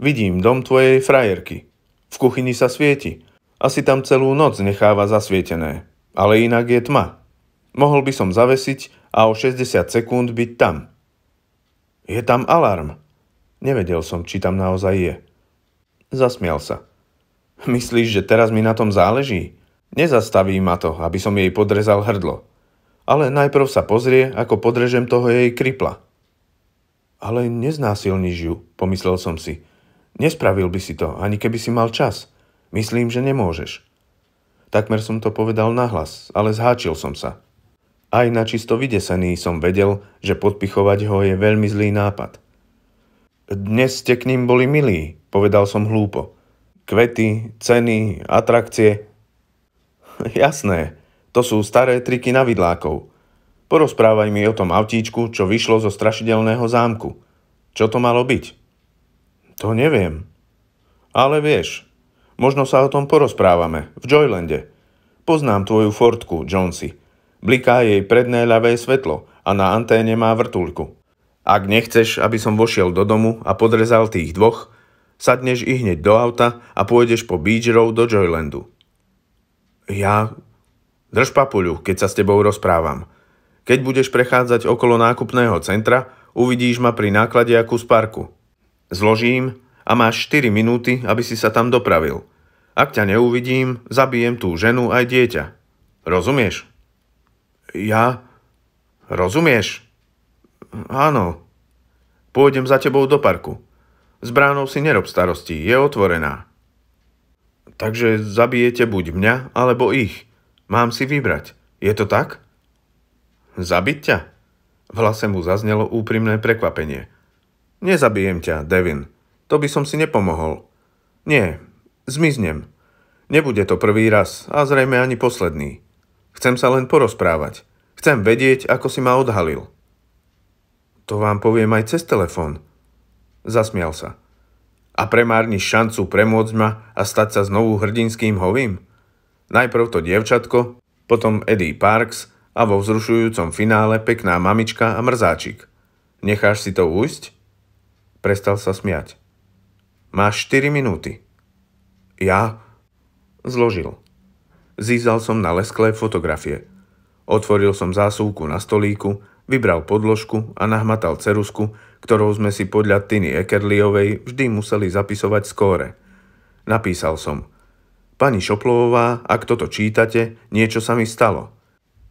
Vidím dom tvojej frajerky. V kuchyni sa svieti. Asi tam celú noc necháva zasvietené. Ale inak je tma. Mohol by som zavesiť a o 60 sekúnd byť tam. Je tam alarm. Nevedel som, či tam naozaj je. Zasmial sa. Myslíš, že teraz mi na tom záleží? Nezastaví ma to, aby som jej podrezal hrdlo. Ale najprv sa pozrie, ako podrežem toho jej kripla. Ale neznásilníš ju, pomyslel som si. Nespravil by si to, ani keby si mal čas. Myslím, že nemôžeš. Takmer som to povedal nahlas, ale zháčil som sa. Aj na čisto vydesený som vedel, že podpichovať ho je veľmi zlý nápad. Dnes ste k ním boli milí, povedal som hlúpo. Kvety, ceny, atrakcie. Jasné, to sú staré triky na vidlákov. Porozprávaj mi o tom autíčku, čo vyšlo zo strašidelného zámku. Čo to malo byť? To neviem. Ale vieš, možno sa o tom porozprávame v Joylande. Poznám tvoju Fordku, Jonesy. Bliká jej predné ľavé svetlo a na anténe má vrtulku. Ak nechceš, aby som vošiel do domu a podrezal tých dvoch, sadneš i hneď do auta a pôjdeš po Beach Road do Joylandu. Ja... Drž papuľu, keď sa s tebou rozprávam. Keď budeš prechádzať okolo nákupného centra, uvidíš ma pri nákladiaku z parku. Zložím a máš 4 minúty, aby si sa tam dopravil. Ak ťa neuvidím, zabijem tú ženu aj dieťa. Rozumieš? Ja? Rozumieš? Áno. Pôjdem za tebou do parku. S bránou si nerob starosti, je otvorená. Takže zabijete buď mňa, alebo ich. Mám si vybrať. Je to tak? Zabiť ťa? V hlase mu zaznelo úprimné prekvapenie. Nezabijem ťa, Devin. To by som si nepomohol. Nie, zmiznem. Nebude to prvý raz a zrejme ani posledný. Chcem sa len porozprávať. Chcem vedieť, ako si ma odhalil. To vám poviem aj cez telefón. Zasmial sa. A premárniš šancu premôcť ma a stať sa znovu hrdinským hovým? Najprv to dievčatko, potom Eddie Parks a vo vzrušujúcom finále pekná mamička a mrzáčik. Necháš si to ujsť? Prestal sa smiať. Máš 4 minúty. Ja? Zložil. Zízal som na lesklé fotografie. Otvoril som zásuvku na stolíku, vybral podložku a nahmatal cerusku, ktorou sme si podľa Tiny Ekerliovej vždy museli zapisovať skóre. Napísal som. Pani Šoplovová, ak toto čítate, niečo sa mi stalo.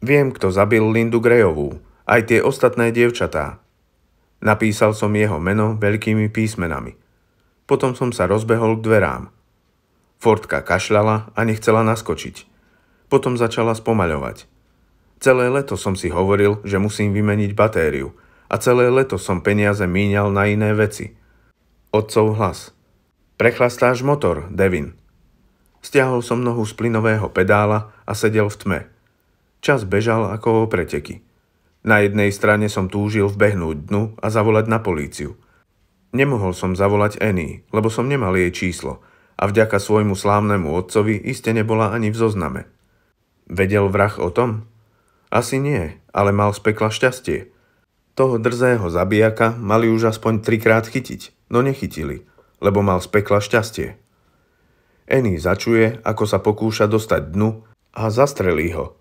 Viem, kto zabil Lindu Grejovú, aj tie ostatné dievčatá. Napísal som jeho meno veľkými písmenami. Potom som sa rozbehol k dverám. Fordka kašľala a nechcela naskočiť. Potom začala spomaľovať. Celé leto som si hovoril, že musím vymeniť batériu a celé leto som peniaze míňal na iné veci. Otcov hlas. Prechlastáš motor, Devin. Stiahol som nohu z plynového pedála a sedel v tme. Čas bežal ako o preteky. Na jednej strane som túžil vbehnúť dnu a zavolať na políciu – Nemohol som zavolať Annie, lebo som nemal jej číslo a vďaka svojmu slávnemu otcovi iste nebola ani v zozname. Vedel vrah o tom? Asi nie, ale mal z pekla šťastie. Toho drzého zabijaka mali už aspoň trikrát chytiť, no nechytili, lebo mal z pekla šťastie. Annie začuje, ako sa pokúša dostať dnu a zastrelí ho.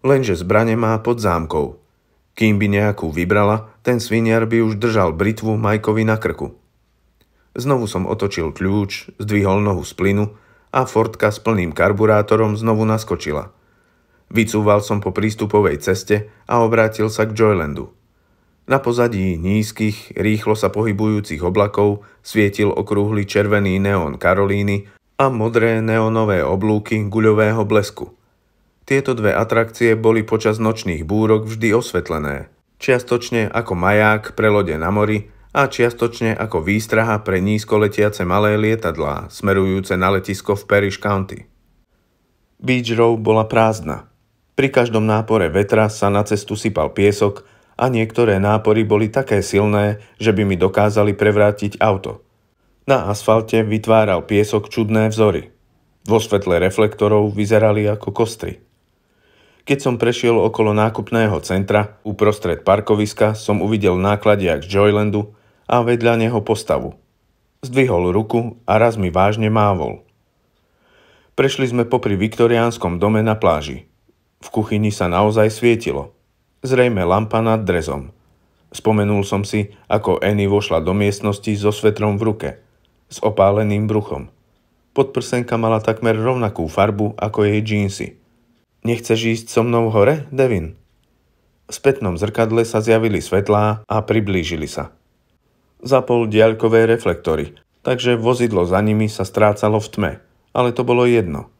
Lenže zbrane má pod zámkou kým by nejakú vybrala, ten sviniar by už držal britvu Majkovi na krku. Znovu som otočil kľúč, zdvihol nohu z plynu a Fordka s plným karburátorom znovu naskočila. Vycúval som po prístupovej ceste a obrátil sa k Joylandu. Na pozadí nízkych, rýchlo sa pohybujúcich oblakov svietil okrúhly červený neón Karolíny a modré neonové oblúky guľového blesku – tieto dve atrakcie boli počas nočných búrok vždy osvetlené, čiastočne ako maják pre lode na mori a čiastočne ako výstraha pre nízko letiace malé lietadlá smerujúce na letisko v Parish County. Beach Row bola prázdna. Pri každom nápore vetra sa na cestu sypal piesok a niektoré nápory boli také silné, že by mi dokázali prevrátiť auto. Na asfalte vytváral piesok čudné vzory. Vo svetle reflektorov vyzerali ako kostry. Keď som prešiel okolo nákupného centra, uprostred parkoviska som uvidel nákladiak z Joylandu a vedľa neho postavu. Zdvihol ruku a raz mi vážne mávol. Prešli sme popri viktoriánskom dome na pláži. V kuchyni sa naozaj svietilo. Zrejme lampa nad drezom. Spomenul som si, ako Annie vošla do miestnosti so svetrom v ruke, s opáleným bruchom. Podprsenka mala takmer rovnakú farbu ako jej džínsy – Nechceš ísť so mnou hore, Devin? V spätnom zrkadle sa zjavili svetlá a priblížili sa. Zapol diaľkové reflektory, takže vozidlo za nimi sa strácalo v tme, ale to bolo jedno.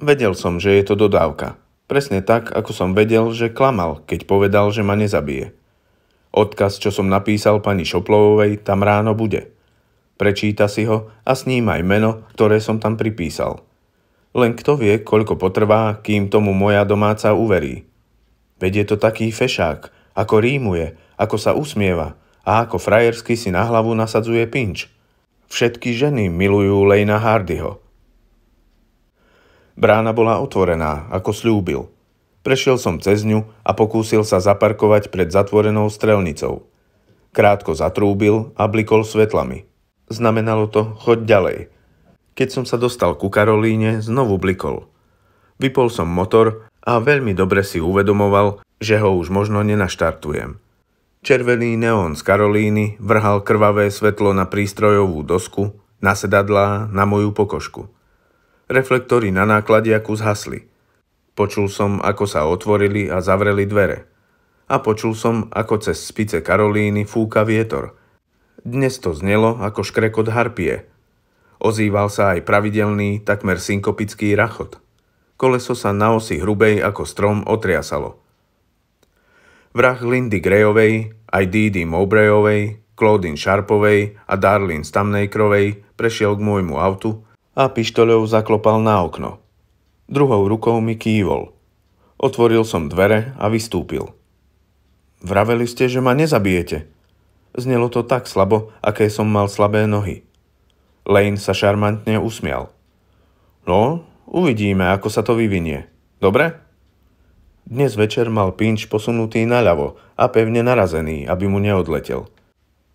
Vedel som, že je to dodávka. Presne tak, ako som vedel, že klamal, keď povedal, že ma nezabije. Odkaz, čo som napísal pani Šoplovovej, tam ráno bude. Prečíta si ho a s ním aj meno, ktoré som tam pripísal – len kto vie, koľko potrvá, kým tomu moja domáca uverí. Veď je to taký fešák, ako rímuje, ako sa usmieva a ako frajersky si na hlavu nasadzuje pinč. Všetky ženy milujú Lejna Hardyho. Brána bola otvorená, ako slúbil. Prešiel som cez ňu a pokúsil sa zaparkovať pred zatvorenou strelnicou. Krátko zatrúbil a blikol svetlami. Znamenalo to choď ďalej. Keď som sa dostal ku Karolíne, znovu blikol. Vypol som motor a veľmi dobre si uvedomoval, že ho už možno nenaštartujem. Červený neón z Karolíny vrhal krvavé svetlo na prístrojovú dosku, na sedadlá, na moju pokožku. Reflektory na nákladiaku zhasli. Počul som, ako sa otvorili a zavreli dvere. A počul som, ako cez spice Karolíny fúka vietor. Dnes to znelo ako škrekot harpie. Ozýval sa aj pravidelný, takmer synkopický rachot. Koleso sa na osi hrubej ako strom otriasalo. Vrah Lindy Grayovej, aj Didi Mowbrayovej, Claudine Sharpovej a Darlene Stamnakrovej prešiel k môjmu autu a pištoľou zaklopal na okno. Druhou rukou mi kývol. Otvoril som dvere a vystúpil. Vraveli ste, že ma nezabijete. Znelo to tak slabo, aké som mal slabé nohy. Lane sa šarmantne usmial. No, uvidíme, ako sa to vyvinie. Dobre? Dnes večer mal pinč posunutý naľavo a pevne narazený, aby mu neodletel.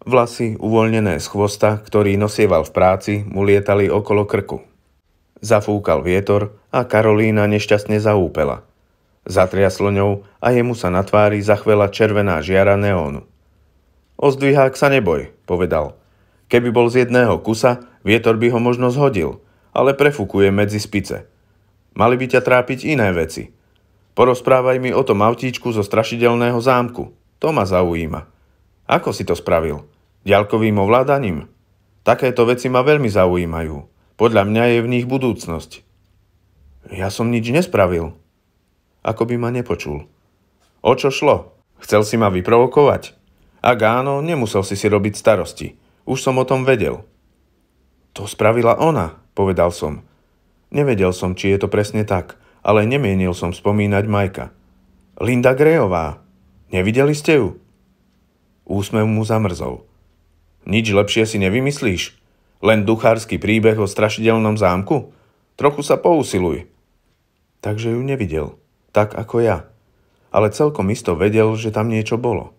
Vlasy, uvoľnené z chvosta, ktorý nosieval v práci, mu lietali okolo krku. Zafúkal vietor a Karolína nešťastne zaúpela. Zatriaslo ňou a jemu sa na tvári zachvela červená žiara neónu. Ozdvihák sa neboj, povedal. Keby bol z jedného kusa, vietor by ho možno zhodil, ale prefúkuje medzi spice. Mali by ťa trápiť iné veci – Porozprávaj mi o tom autíčku zo strašidelného zámku. To ma zaujíma. Ako si to spravil? Ďalkovým ovládaním? Takéto veci ma veľmi zaujímajú. Podľa mňa je v nich budúcnosť. Ja som nič nespravil. Ako by ma nepočul. O čo šlo? Chcel si ma vyprovokovať? Ak áno, nemusel si si robiť starosti. Už som o tom vedel. To spravila ona, povedal som. Nevedel som, či je to presne tak, ale nemienil som spomínať Majka. Linda Grejová. Nevideli ste ju? Úsmev mu zamrzol. Nič lepšie si nevymyslíš? Len duchársky príbeh o strašidelnom zámku? Trochu sa pousiluj. Takže ju nevidel. Tak ako ja. Ale celkom isto vedel, že tam niečo bolo.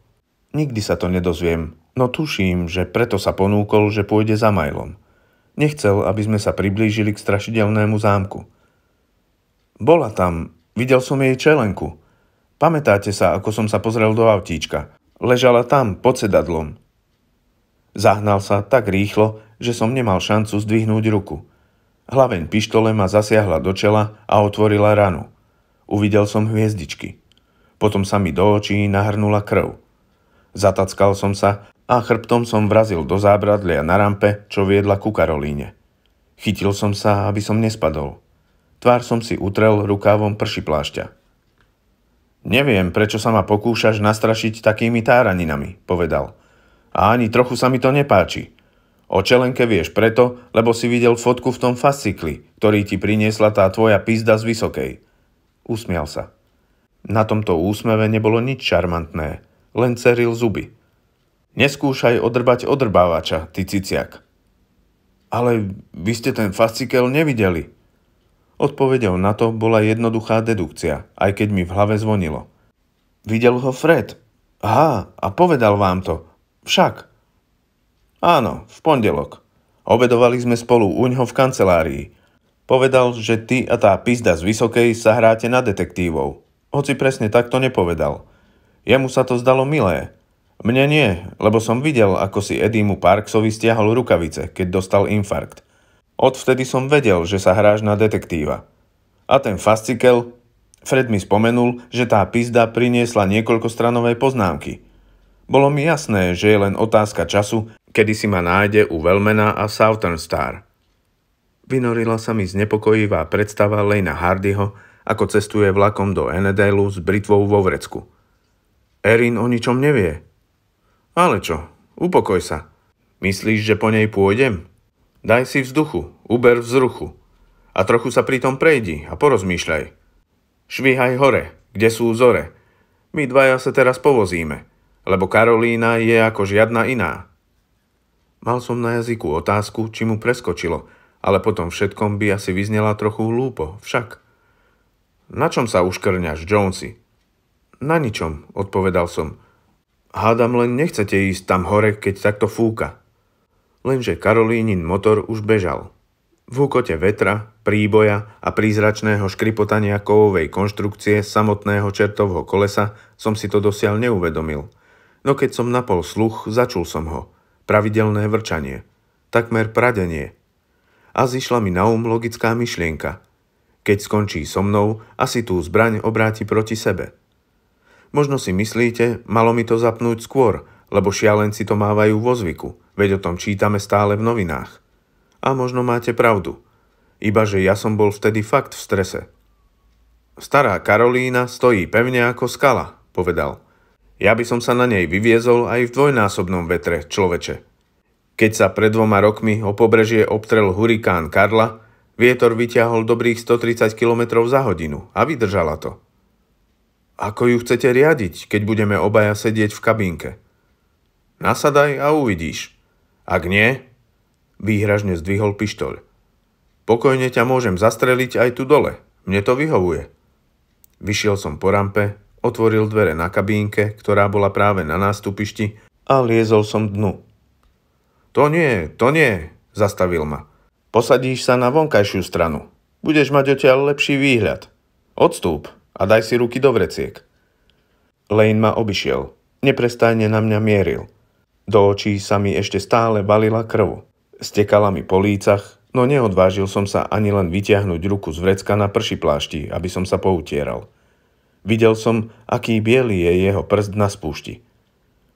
Nikdy sa to nedozviem, no tuším, že preto sa ponúkol, že pôjde za Majlom. Nechcel, aby sme sa priblížili k strašidelnému zámku. Bola tam. Videl som jej čelenku. Pamätáte sa, ako som sa pozrel do autíčka? Ležala tam, pod sedadlom. Zahnal sa tak rýchlo, že som nemal šancu zdvihnúť ruku. Hlaveň pištole ma zasiahla do čela a otvorila ranu. Uvidel som hviezdičky. Potom sa mi do očí nahrnula krv. Zatackal som sa a chrbtom som vrazil do zábradlia na rampe, čo viedla ku Karolíne. Chytil som sa, aby som nespadol. Tvár som si utrel rukávom prši plášťa. Neviem, prečo sa ma pokúšaš nastrašiť takými táraninami, povedal. A ani trochu sa mi to nepáči. O čelenke vieš preto, lebo si videl fotku v tom fascikli, ktorý ti priniesla tá tvoja pizda z Vysokej. Usmial sa. Na tomto úsmeve nebolo nič šarmantné, len ceril zuby. Neskúšaj odrbať odrbávača, ty ciciak. Ale vy ste ten fascikel nevideli, Odpovedou na to bola jednoduchá dedukcia, aj keď mi v hlave zvonilo. Videl ho Fred. Aha, a povedal vám to. Však. Áno, v pondelok. Obedovali sme spolu uňho v kancelárii. Povedal, že ty a tá pizda z Vysokej sa hráte na detektívov. Hoci presne tak to nepovedal. Jemu sa to zdalo milé. Mne nie, lebo som videl, ako si Edimu Parksovi stiahol rukavice, keď dostal infarkt. Odvtedy som vedel, že sa hráš na detektíva. A ten fascikel, Fred mi spomenul, že tá pizda priniesla niekoľko stranové poznámky. Bolo mi jasné, že je len otázka času, kedy si ma nájde u Velmena a Southern Star. Vynorila sa mi znepokojivá predstava Lejna Hardyho, ako cestuje vlakom do Enedelu s britvou vo vrecku. Erin o ničom nevie. Ale čo, upokoj sa. Myslíš, že po nej pôjdem? Daj si vzduchu, uber vzruchu a trochu sa pritom prejdi a porozmýšľaj. Švíhaj hore, kde sú zore. My dvaja sa teraz povozíme. lebo Karolína je ako žiadna iná. Mal som na jazyku otázku, či mu preskočilo, ale potom všetkom by asi vyznela trochu hlúpo, však. Na čom sa uškrňaš, Jonesy? Na ničom, odpovedal som. Hádam len nechcete ísť tam hore, keď takto fúka. Lenže Karolínin motor už bežal. V hukote vetra, príboja a prízračného škripotania kovovej konštrukcie samotného čertovho kolesa som si to dosiaľ neuvedomil. No keď som napol sluch, začul som ho. Pravidelné vrčanie. Takmer pradenie. A zišla mi na um logická myšlienka. Keď skončí so mnou, asi tú zbraň obráti proti sebe. Možno si myslíte, malo mi to zapnúť skôr, lebo šialenci to mávajú vo zvyku, veď o tom čítame stále v novinách. A možno máte pravdu. Iba že ja som bol vtedy fakt v strese. Stará Karolína stojí pevne ako skala, povedal. Ja by som sa na nej vyviezol aj v dvojnásobnom vetre, človeče. Keď sa pred dvoma rokmi o pobrežie obtrel hurikán Karla, vietor vyťahol dobrých 130 km za hodinu a vydržala to. Ako ju chcete riadiť, keď budeme obaja sedieť v kabínke? Nasadaj a uvidíš. Ak nie, výhražne zdvihol pištoľ. Pokojne ťa môžem zastreliť aj tu dole. Mne to vyhovuje. Vyšiel som po rampe, otvoril dvere na kabínke, ktorá bola práve na nástupišti a liezol som dnu. To nie, to nie, zastavil ma. Posadíš sa na vonkajšiu stranu. Budeš mať odtiaľ lepší výhľad. Odstúp, a daj si ruky do vreciek. Lane ma obišiel. Neprestajne na mňa mieril. Do očí sa mi ešte stále balila krv. Stekala mi po lícach, no neodvážil som sa ani len vytiahnuť ruku z vrecka na prši plášti, aby som sa poutieral. Videl som, aký biely je jeho prst na spúšti.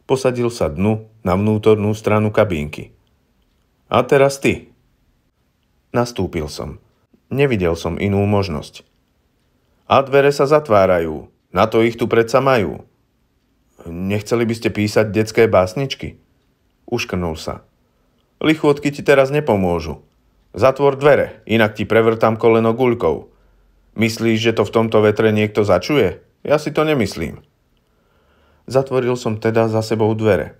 Posadil sa dnu na vnútornú stranu kabínky. A teraz ty. Nastúpil som. Nevidel som inú možnosť. A dvere sa zatvárajú. Na to ich tu predsa majú. Nechceli by ste písať detské básničky? Uškrnul sa. Lichôdky ti teraz nepomôžu. Zatvor dvere, inak ti prevrtám koleno guľkou. Myslíš, že to v tomto vetre niekto začuje? Ja si to nemyslím. Zatvoril som teda za sebou dvere.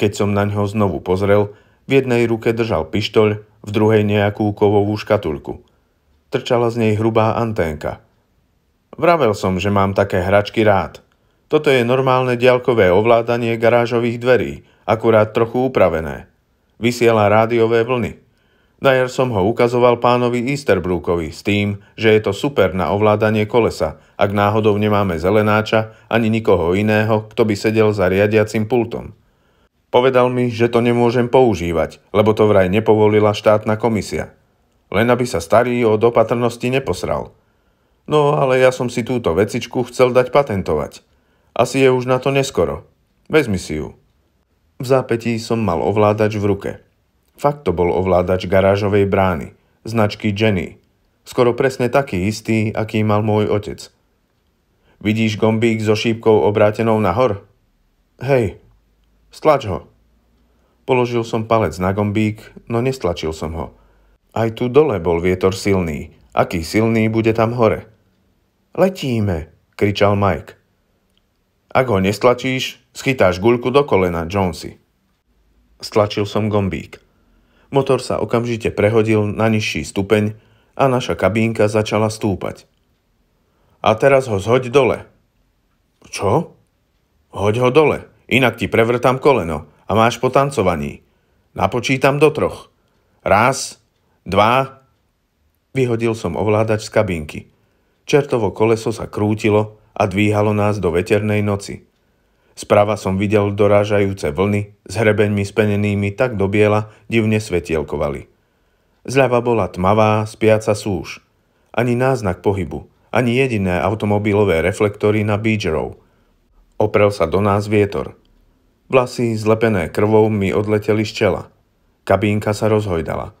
Keď som na ňo znovu pozrel, v jednej ruke držal pištoľ, v druhej nejakú kovovú škatulku. Trčala z nej hrubá anténka – Vravel som, že mám také hračky rád. Toto je normálne diaľkové ovládanie garážových dverí, akurát trochu upravené. Vysiela rádiové vlny. Dajer som ho ukazoval pánovi Easterbrookovi s tým, že je to super na ovládanie kolesa, ak náhodou nemáme zelenáča ani nikoho iného, kto by sedel za riadiacim pultom. Povedal mi, že to nemôžem používať, lebo to vraj nepovolila štátna komisia. Len aby sa starý od opatrnosti neposral – No ale ja som si túto vecičku chcel dať patentovať. Asi je už na to neskoro. Vezmi si ju. V zápetí som mal ovládač v ruke. Fakt to bol ovládač garážovej brány, značky Jenny. Skoro presne taký istý, aký mal môj otec. Vidíš gombík so šípkou obrátenou nahor? Hej, stlač ho. Položil som palec na gombík, no nestlačil som ho. Aj tu dole bol vietor silný. Aký silný bude tam hore? Letíme, kričal Mike. Ak ho nestlačíš, schytáš guľku do kolena, Jonesy. Stlačil som gombík. Motor sa okamžite prehodil na nižší stupeň a naša kabínka začala stúpať. A teraz ho zhoď dole. Čo? Hoď ho dole, inak ti prevrtám koleno a máš po tancovaní. Napočítam do troch. Raz, dva... Vyhodil som ovládač z kabínky. Čertovo koleso sa krútilo a dvíhalo nás do veternej noci. Sprava som videl dorážajúce vlny s hrebeňmi spenenými tak do biela divne svetielkovali. Zľava bola tmavá, spiaca súž. Ani náznak pohybu, ani jediné automobilové reflektory na Beach Row. Oprel sa do nás vietor. Vlasy, zlepené krvou, mi odleteli z čela. Kabínka sa rozhojdala.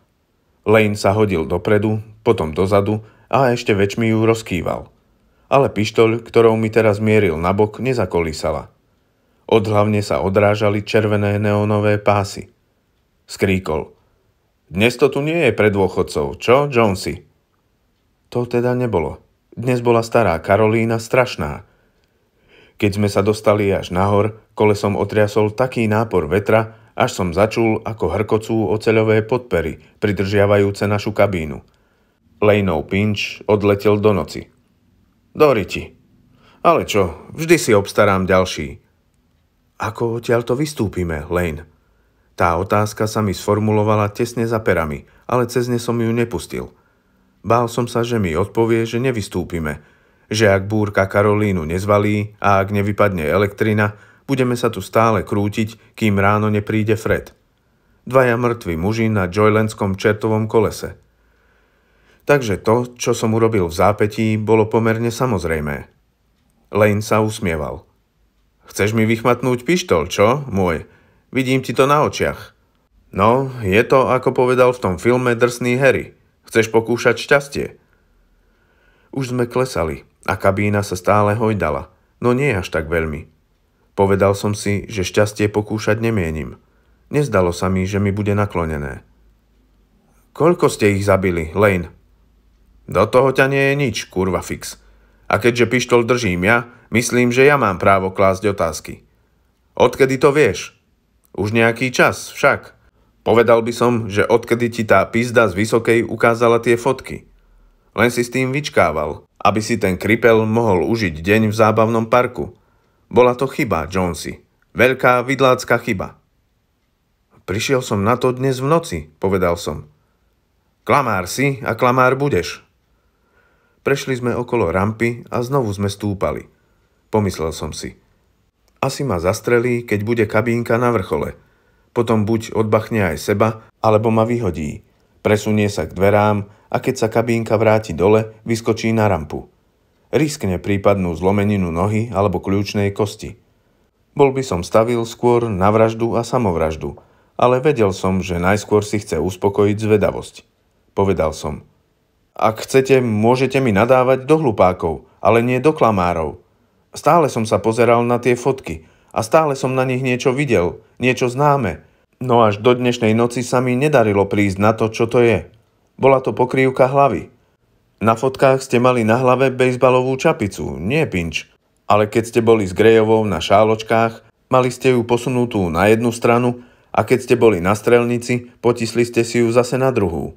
Lane sa hodil dopredu, potom dozadu a ešte väčšmi ju rozkýval. Ale pištoľ, ktorou mi teraz mieril nabok, nezakolísala. Od hlavne sa odrážali červené neonové pásy. Skríkol. Dnes to tu nie je pre dôchodcov, čo, Jonesy? To teda nebolo. Dnes bola stará Karolína strašná. Keď sme sa dostali až nahor, kolesom otriasol taký nápor vetra, až som začul, ako hrkocú oceľové podpery, pridržiavajúce našu kabínu. Lejnov pinč odletel do noci. Doriti. Ale čo, vždy si obstarám ďalší. Ako odtiaľ to vystúpime, Lane? Tá otázka sa mi sformulovala tesne za perami, ale cez ne som ju nepustil. Bál som sa, že mi odpovie, že nevystúpime, že ak búrka Karolínu nezvalí a ak nevypadne elektrina, budeme sa tu stále krútiť, kým ráno nepríde Fred. Dvaja mŕtvi muži na Joylandskom čertovom kolese. Takže to, čo som urobil v zápetí, bolo pomerne samozrejmé. Lane sa usmieval. Chceš mi vychmatnúť pištol, čo, môj? Vidím ti to na očiach. No, je to, ako povedal v tom filme Drsný Harry. Chceš pokúšať šťastie? Už sme klesali a kabína sa stále hojdala, no nie až tak veľmi. Povedal som si, že šťastie pokúšať nemienim. Nezdalo sa mi, že mi bude naklonené. Koľko ste ich zabili, Lane? Do toho ťa nie je nič, kurva fix. A keďže pištol držím ja, myslím, že ja mám právo klásť otázky. Odkedy to vieš? Už nejaký čas, však. Povedal by som, že odkedy ti tá pizda z Vysokej ukázala tie fotky. Len si s tým vyčkával, aby si ten kripel mohol užiť deň v zábavnom parku. Bola to chyba, Jonesy. Veľká vidlácka chyba. Prišiel som na to dnes v noci, povedal som. Klamár si a klamár budeš. Prešli sme okolo rampy a znovu sme stúpali. Pomyslel som si. Asi ma zastrelí, keď bude kabínka na vrchole. Potom buď odbachne aj seba, alebo ma vyhodí. Presunie sa k dverám a keď sa kabínka vráti dole, vyskočí na rampu. Riskne prípadnú zlomeninu nohy alebo kľúčnej kosti. Bol by som stavil skôr na vraždu a samovraždu, ale vedel som, že najskôr si chce uspokojiť zvedavosť. Povedal som. Ak chcete, môžete mi nadávať do hlupákov, ale nie do klamárov. Stále som sa pozeral na tie fotky a stále som na nich niečo videl, niečo známe. No až do dnešnej noci sa mi nedarilo prísť na to, čo to je. Bola to pokrývka hlavy. Na fotkách ste mali na hlave bejsbalovú čapicu, nie pinč. Ale keď ste boli s Grejovou na šáločkách, mali ste ju posunutú na jednu stranu a keď ste boli na strelnici, potisli ste si ju zase na druhú.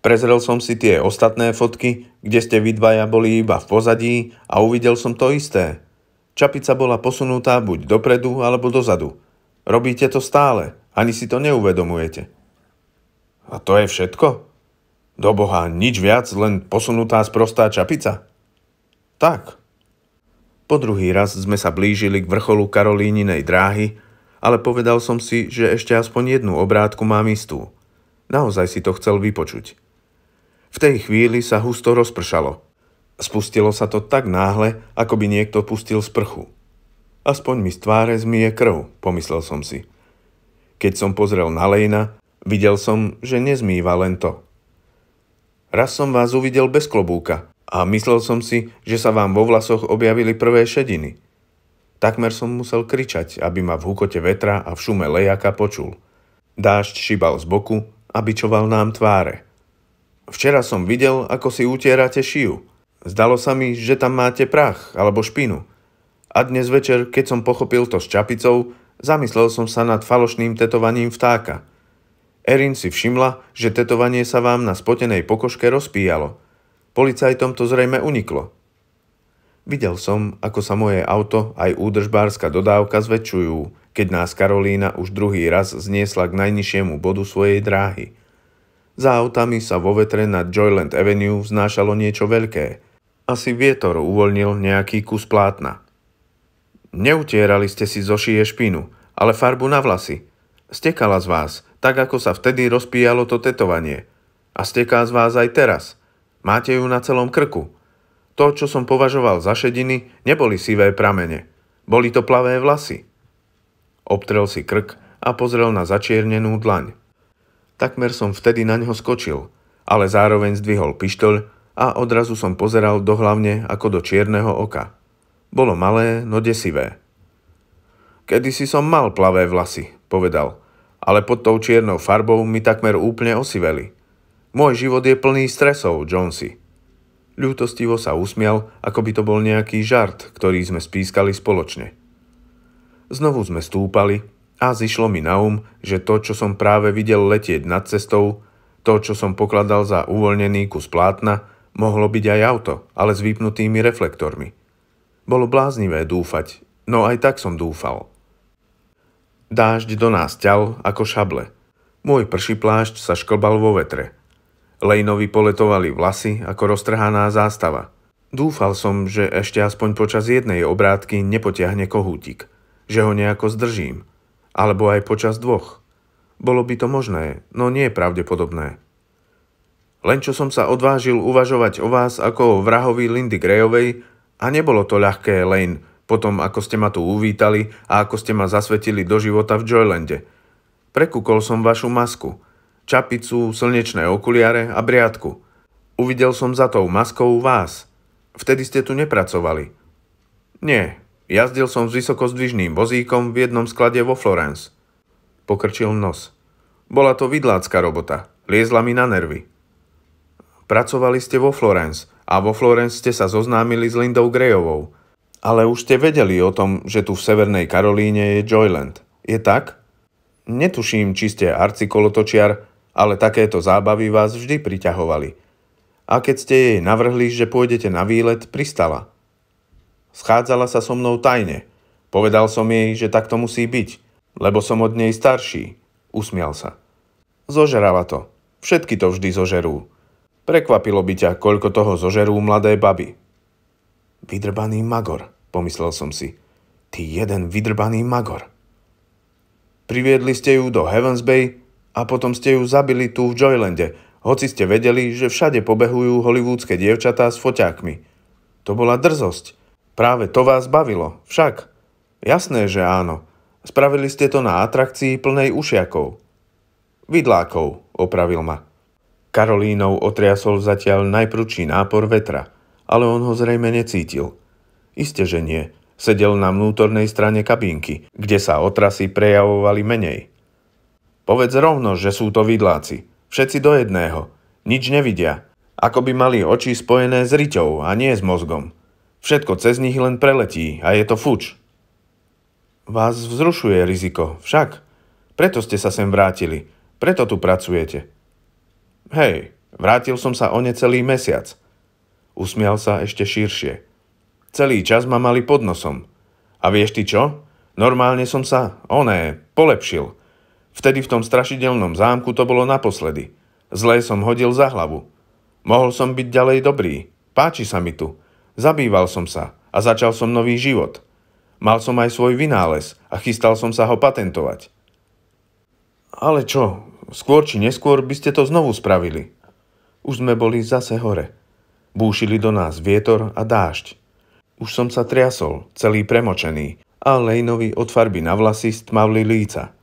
Prezrel som si tie ostatné fotky, kde ste vy dvaja boli iba v pozadí a uvidel som to isté. Čapica bola posunutá buď dopredu alebo dozadu. Robíte to stále, ani si to neuvedomujete. A to je všetko? Do Boha, nič viac, len posunutá sprostá čapica? Tak. Po druhý raz sme sa blížili k vrcholu Karolíninej dráhy, ale povedal som si, že ešte aspoň jednu obrátku mám istú. Naozaj si to chcel vypočuť. V tej chvíli sa husto rozpršalo. Spustilo sa to tak náhle, ako by niekto pustil sprchu. Aspoň mi z tváre zmije krv, pomyslel som si. Keď som pozrel na Lejna, videl som, že nezmýva len to. Raz som vás uvidel bez klobúka a myslel som si, že sa vám vo vlasoch objavili prvé šediny. Takmer som musel kričať, aby ma v hukote vetra a v šume lejaka počul. Dážď šibal z boku a bičoval nám tváre. Včera som videl, ako si utierate šiju. Zdalo sa mi, že tam máte prach alebo špinu. A dnes večer, keď som pochopil to s čapicou, zamyslel som sa nad falošným tetovaním vtáka. Erin si všimla, že tetovanie sa vám na spotenej pokožke rozpíjalo. Policajtom to zrejme uniklo. Videl som, ako sa moje auto aj údržbárska dodávka zväčšujú, keď nás Karolína už druhý raz zniesla k najnižšiemu bodu svojej dráhy. Za autami sa vo vetre nad Joyland Avenue vznášalo niečo veľké – asi vietor uvoľnil nejaký kus plátna. Neutierali ste si zo šije špinu, ale farbu na vlasy. Stekala z vás, tak ako sa vtedy rozpíjalo to tetovanie. A steká z vás aj teraz. Máte ju na celom krku. To, čo som považoval za šediny, neboli sivé pramene. Boli to plavé vlasy. Obtrel si krk a pozrel na začiernenú dlaň. Takmer som vtedy na ňo skočil, ale zároveň zdvihol pištoľ a odrazu som pozeral do hlavne ako do čierneho oka. Bolo malé, no desivé. Kedy si som mal plavé vlasy, povedal, ale pod tou čiernou farbou mi takmer úplne osiveli. Môj život je plný stresov, Jonesy. Ľútostivo sa usmial, ako by to bol nejaký žart, ktorý sme spískali spoločne. Znovu sme stúpali a zišlo mi na um, že to, čo som práve videl letieť nad cestou, to, čo som pokladal za uvoľnený kus plátna, mohlo byť aj auto, ale s vypnutými reflektormi. Bolo bláznivé dúfať, no aj tak som dúfal. Dážď do nás ťal ako šable. Môj prší plášť sa šklbal vo vetre – Lejnovi poletovali vlasy ako roztrhaná zástava. Dúfal som, že ešte aspoň počas jednej obrátky nepotiahne kohútik, že ho nejako zdržím, alebo aj počas dvoch. Bolo by to možné, no nie je pravdepodobné. Len čo som sa odvážil uvažovať o vás ako o vrahovi Lindy Greyovej a nebolo to ľahké, Lane, potom ako ste ma tu uvítali a ako ste ma zasvetili do života v Joylande. Prekúkol som vašu masku – čapicu, slnečné okuliare a briadku. Uvidel som za tou maskou vás. Vtedy ste tu nepracovali. Nie, jazdil som s vysokozdvižným vozíkom v jednom sklade vo Florence. Pokrčil nos. Bola to vidlácka robota. Liezla mi na nervy. Pracovali ste vo Florence a vo Florence ste sa zoznámili s Lindou Greyovou. Ale už ste vedeli o tom, že tu v Severnej Karolíne je Joyland. Je tak? Netuším, či ste arcikolotočiar, ale takéto zábavy vás vždy priťahovali. A keď ste jej navrhli, že pôjdete na výlet, pristala. Schádzala sa so mnou tajne. Povedal som jej, že tak to musí byť, lebo som od nej starší. Usmial sa. Zožerala to. Všetky to vždy zožerú. Prekvapilo by ťa, koľko toho zožerú mladé baby. Vydrbaný magor, pomyslel som si. Ty jeden vydrbaný magor. Priviedli ste ju do Heavens Bay a potom ste ju zabili tu v Joylande, hoci ste vedeli, že všade pobehujú hollywoodske dievčatá s foťákmi. To bola drzosť. Práve to vás bavilo, však. Jasné, že áno. Spravili ste to na atrakcii plnej ušiakov. Vidlákov, opravil ma. Karolínov otriasol zatiaľ najprúčší nápor vetra, ale on ho zrejme necítil. Isté, že nie. Sedel na vnútornej strane kabínky, kde sa otrasy prejavovali menej. Povedz rovno, že sú to vidláci. Všetci do jedného. Nič nevidia. Ako by mali oči spojené s riťou a nie s mozgom. Všetko cez nich len preletí a je to fuč. Vás vzrušuje riziko, však. Preto ste sa sem vrátili. Preto tu pracujete. Hej, vrátil som sa o necelý mesiac. Usmial sa ešte širšie. Celý čas ma mali pod nosom. A vieš ty čo? Normálne som sa, oné, polepšil – Vtedy v tom strašidelnom zámku to bolo naposledy. Zlé som hodil za hlavu. Mohol som byť ďalej dobrý. Páči sa mi tu. Zabýval som sa a začal som nový život. Mal som aj svoj vynález a chystal som sa ho patentovať. Ale čo, skôr či neskôr by ste to znovu spravili. Už sme boli zase hore. Búšili do nás vietor a dážď. Už som sa triasol, celý premočený, a Lejnovi od farby na vlasy stmavli líca –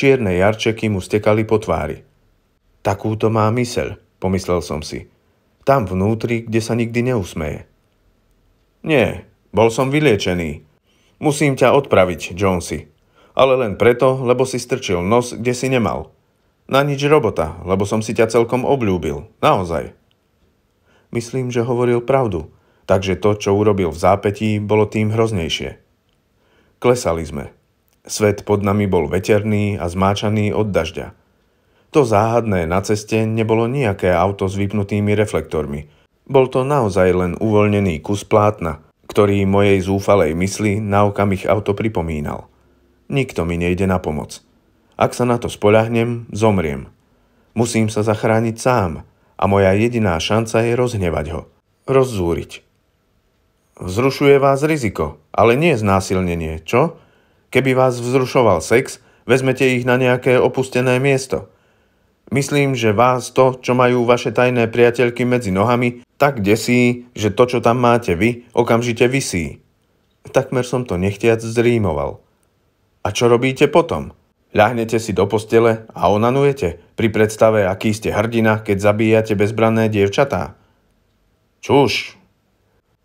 Čierne jarčeky mu stekali po tvári. Takúto má myseľ, pomyslel som si. Tam vnútri, kde sa nikdy neusmeje. Nie, bol som vyliečený. Musím ťa odpraviť, Jonesy. Ale len preto, lebo si strčil nos, kde si nemal. Na nič robota, lebo som si ťa celkom obľúbil. Naozaj. Myslím, že hovoril pravdu, takže to, čo urobil v zápetí, bolo tým hroznejšie. Klesali sme. Svet pod nami bol veterný a zmáčaný od dažďa. To záhadné na ceste nebolo nejaké auto s vypnutými reflektormi. Bol to naozaj len uvoľnený kus plátna, ktorý mojej zúfalej mysli na okamih auto pripomínal. Nikto mi nejde na pomoc. Ak sa na to spoľahnem, zomriem. Musím sa zachrániť sám a moja jediná šanca je rozhnevať ho. Rozzúriť. Vzrušuje vás riziko, ale nie znásilnenie, čo? Keby vás vzrušoval sex, vezmete ich na nejaké opustené miesto. Myslím, že vás to, čo majú vaše tajné priateľky medzi nohami, tak desí, že to, čo tam máte vy, okamžite visí. Takmer som to nechtiac zrímoval. A čo robíte potom? Ľahnete si do postele a onanujete pri predstave, aký ste hrdina, keď zabíjate bezbranné dievčatá? Čuž.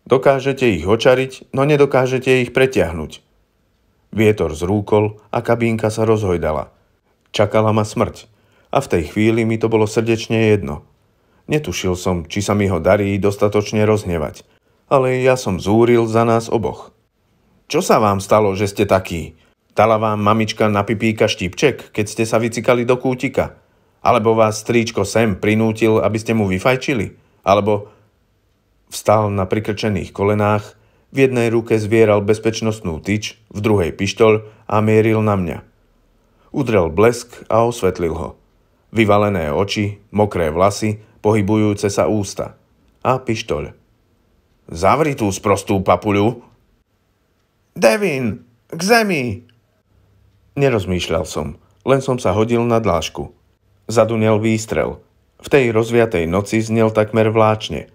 Dokážete ich očariť, no nedokážete ich pretiahnuť. Vietor zrúkol a kabínka sa rozhojdala. Čakala ma smrť. A v tej chvíli mi to bolo srdečne jedno. Netušil som, či sa mi ho darí dostatočne rozhnevať. Ale ja som zúril za nás oboch. Čo sa vám stalo, že ste takí? Dala vám mamička na pipíka štípček, keď ste sa vycikali do kútika? Alebo vás stríčko sem prinútil, aby ste mu vyfajčili? Alebo vstal na prikrčených kolenách, v jednej ruke zvieral bezpečnostnú tyč, v druhej pištoľ a mieril na mňa. Udrel blesk a osvetlil ho. Vyvalené oči, mokré vlasy, pohybujúce sa ústa. A pištoľ. Zavri tú sprostú papuľu, Devin, k zemi! Nerozmýšľal som, len som sa hodil na dlášku. Zadunel výstrel. V tej rozviatej noci znel takmer vláčne.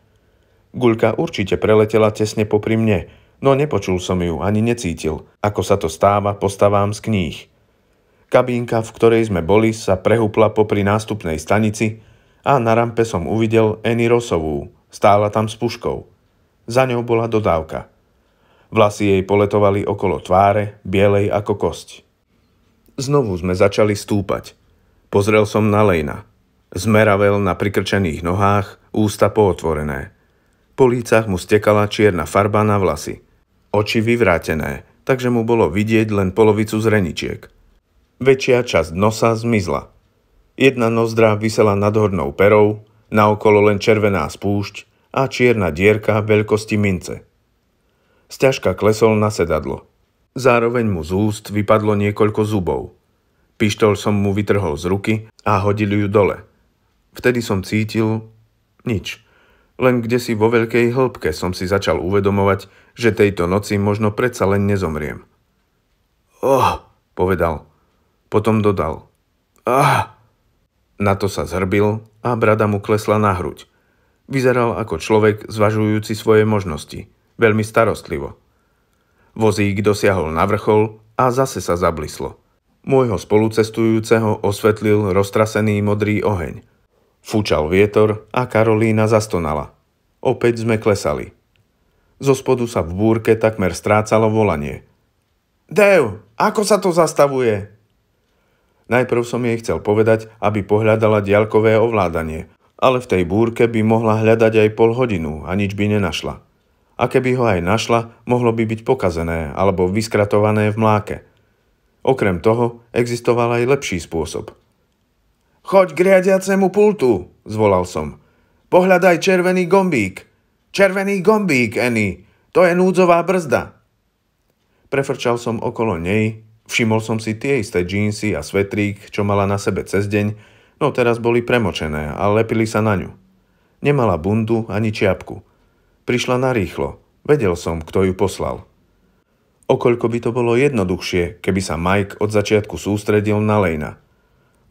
Guľka určite preletela tesne popri mne, no nepočul som ju ani necítil, ako sa to stáva postavám z kníh. Kabínka, v ktorej sme boli, sa prehúpla popri nástupnej stanici a na rampe som uvidel Eny Rosovú. Stála tam s puškou. Za ňou bola dodávka. Vlasy jej poletovali okolo tváre, bielej ako kosť. Znovu sme začali stúpať. Pozrel som na Lejna. Zmeravel na prikrčených nohách, ústa pootvorené. Po lícach mu stekala čierna farba na vlasy. Oči vyvrátené, takže mu bolo vidieť len polovicu zreničiek. Väčšia časť nosa zmizla. Jedna nozdra vysela nad hornou perou, naokolo len červená spúšť a čierna dierka veľkosti mince – Sťažka klesol na sedadlo. Zároveň mu z úst vypadlo niekoľko zubov. Pištol som mu vytrhol z ruky a hodil ju dole. Vtedy som cítil nič. Len kde si vo veľkej hĺbke som si začal uvedomovať, že tejto noci možno predsa len nezomriem. Oh, povedal. Potom dodal. Ah. Na to sa zhrbil a brada mu klesla na hruď. Vyzeral ako človek zvažujúci svoje možnosti veľmi starostlivo. Vozík dosiahol na vrchol a zase sa zablislo. Môjho spolucestujúceho osvetlil roztrasený modrý oheň. Fúčal vietor a Karolína zastonala. Opäť sme klesali. Zo spodu sa v búrke takmer strácalo volanie. Dev, ako sa to zastavuje? Najprv som jej chcel povedať, aby pohľadala diaľkové ovládanie, ale v tej búrke by mohla hľadať aj pol hodinu a nič by nenašla a keby ho aj našla, mohlo by byť pokazené alebo vyskratované v mláke. Okrem toho existoval aj lepší spôsob. Choď k riadiacemu pultu, zvolal som. Pohľadaj červený gombík. Červený gombík, Eny. To je núdzová brzda. Prefrčal som okolo nej, všimol som si tie isté džínsy a svetrík, čo mala na sebe cez deň, no teraz boli premočené a lepili sa na ňu. Nemala bundu ani čiapku – Prišla narýchlo. Vedel som, kto ju poslal. Okoľko by to bolo jednoduchšie, keby sa Mike od začiatku sústredil na Lejna.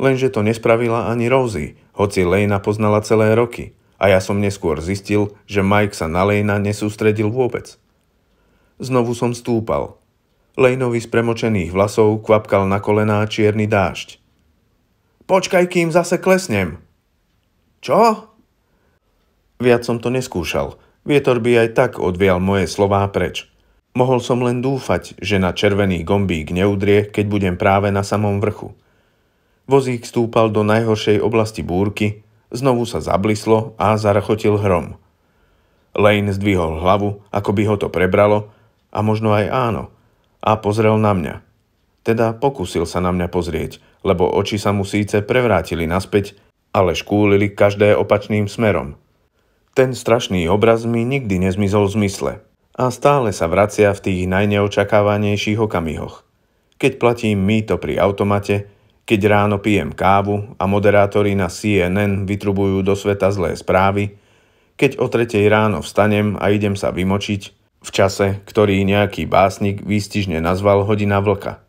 Lenže to nespravila ani Rosie, hoci Lejna poznala celé roky a ja som neskôr zistil, že Mike sa na Lejna nesústredil vôbec. Znovu som stúpal. Lejnovi z premočených vlasov kvapkal na kolená čierny dážď. Počkaj, kým zase klesnem. Čo? Viac som to neskúšal, Vietor by aj tak odvial moje slová preč. Mohol som len dúfať, že na červený gombík neudrie, keď budem práve na samom vrchu. Vozík stúpal do najhoršej oblasti búrky, znovu sa zablislo a zarachotil hrom. Lane zdvihol hlavu, ako by ho to prebralo, a možno aj áno, a pozrel na mňa. Teda pokúsil sa na mňa pozrieť, lebo oči sa mu síce prevrátili naspäť, ale škúlili každé opačným smerom – ten strašný obraz mi nikdy nezmizol v zmysle a stále sa vracia v tých najneočakávanejších okamihoch. Keď platím mýto pri automate, keď ráno pijem kávu a moderátori na CNN vytrubujú do sveta zlé správy, keď o tretej ráno vstanem a idem sa vymočiť, v čase, ktorý nejaký básnik výstižne nazval hodina vlka.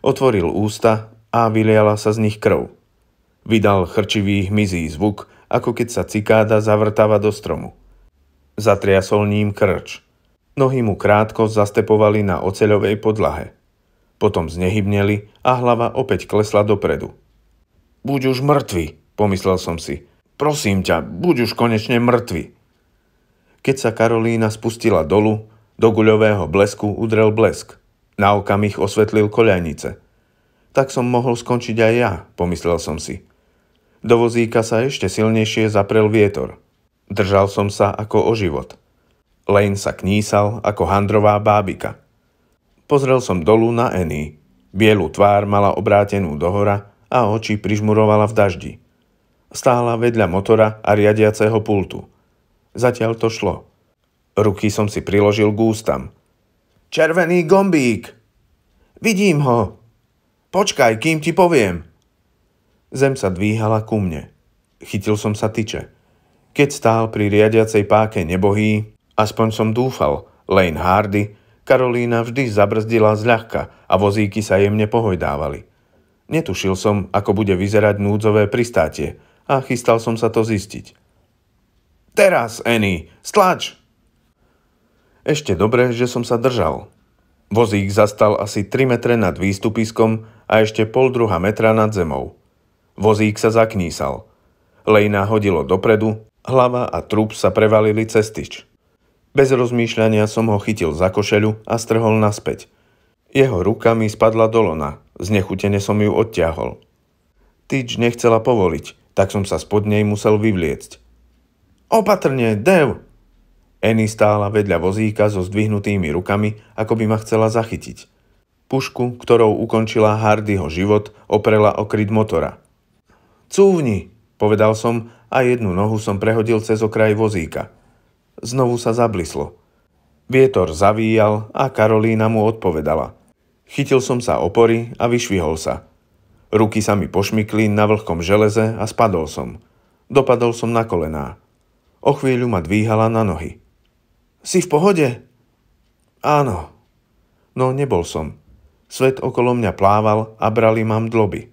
Otvoril ústa a vyliala sa z nich krv. Vydal chrčivý hmyzí zvuk, ako keď sa cikáda zavrtáva do stromu. Zatriasol ním krč. Nohy mu krátko zastepovali na oceľovej podlahe. Potom znehybneli a hlava opäť klesla dopredu. Buď už mŕtvy, pomyslel som si. Prosím ťa, buď už konečne mŕtvy. Keď sa Karolína spustila dolu, do guľového blesku udrel blesk. Na okamih osvetlil koľajnice. Tak som mohol skončiť aj ja, pomyslel som si. Do vozíka sa ešte silnejšie zaprel vietor. Držal som sa ako o život. Lane sa knísal ako handrová bábika. Pozrel som dolu na Annie. Bielu tvár mala obrátenú dohora a oči prižmurovala v daždi. Stála vedľa motora a riadiaceho pultu. Zatiaľ to šlo. Ruky som si priložil k ústam. Červený gombík! Vidím ho! Počkaj, kým ti poviem. Zem sa dvíhala ku mne. Chytil som sa tyče. Keď stál pri riadiacej páke nebohý, aspoň som dúfal, Lane Hardy, Karolína vždy zabrzdila zľahka a vozíky sa jemne pohojdávali. Netušil som, ako bude vyzerať núdzové pristátie a chystal som sa to zistiť. Teraz, Annie, stlač! Ešte dobre, že som sa držal. Vozík zastal asi 3 metre nad výstupiskom a ešte pol druha metra nad zemou. Vozík sa zaknísal. Lejna hodilo dopredu, hlava a trup sa prevalili cez tyč. Bez rozmýšľania som ho chytil za košeľu a strhol naspäť. Jeho ruka mi spadla do lona Znechutene som ju odtiahol. Tyč nechcela povoliť, tak som sa spod nej musel vyvliecť. Opatrne, Dev! Eny stála vedľa vozíka so zdvihnutými rukami, ako by ma chcela zachytiť. Pušku, ktorou ukončila Hardyho život, oprela o kryt motora. Cúvni, povedal som a jednu nohu som prehodil cez okraj vozíka. Znovu sa zablislo. Vietor zavíjal a Karolína mu odpovedala – Chytil som sa opory a vyšvihol sa. Ruky sa mi pošmykli na vlhkom železe a spadol som. Dopadol som na kolená. O chvíľu ma dvíhala na nohy. Si v pohode? Áno. No nebol som. Svet okolo mňa plával a brali mám dloby.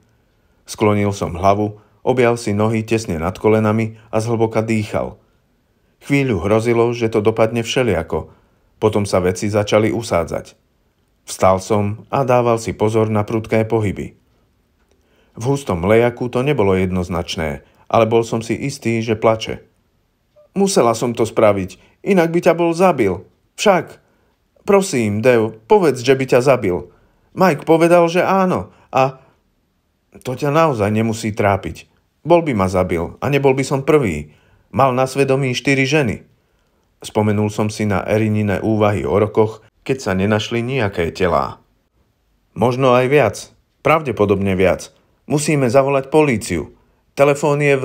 Sklonil som hlavu, objal si nohy tesne nad kolenami a zhlboka dýchal. Chvíľu hrozilo, že to dopadne všeliako. Potom sa veci začali usádzať. Vstal som a dával si pozor na prudké pohyby. V hustom lejaku to nebolo jednoznačné, ale bol som si istý, že plače. Musela som to spraviť, inak by ťa bol zabil. Však, prosím, Dev, povedz, že by ťa zabil. Mike povedal, že áno a to ťa naozaj nemusí trápiť. Bol by ma zabil a nebol by som prvý. Mal na svedomí štyri ženy. Spomenul som si na Erinine úvahy o rokoch keď sa nenašli nejaké telá. Možno aj viac. Pravdepodobne viac. Musíme zavolať políciu. Telefón je v...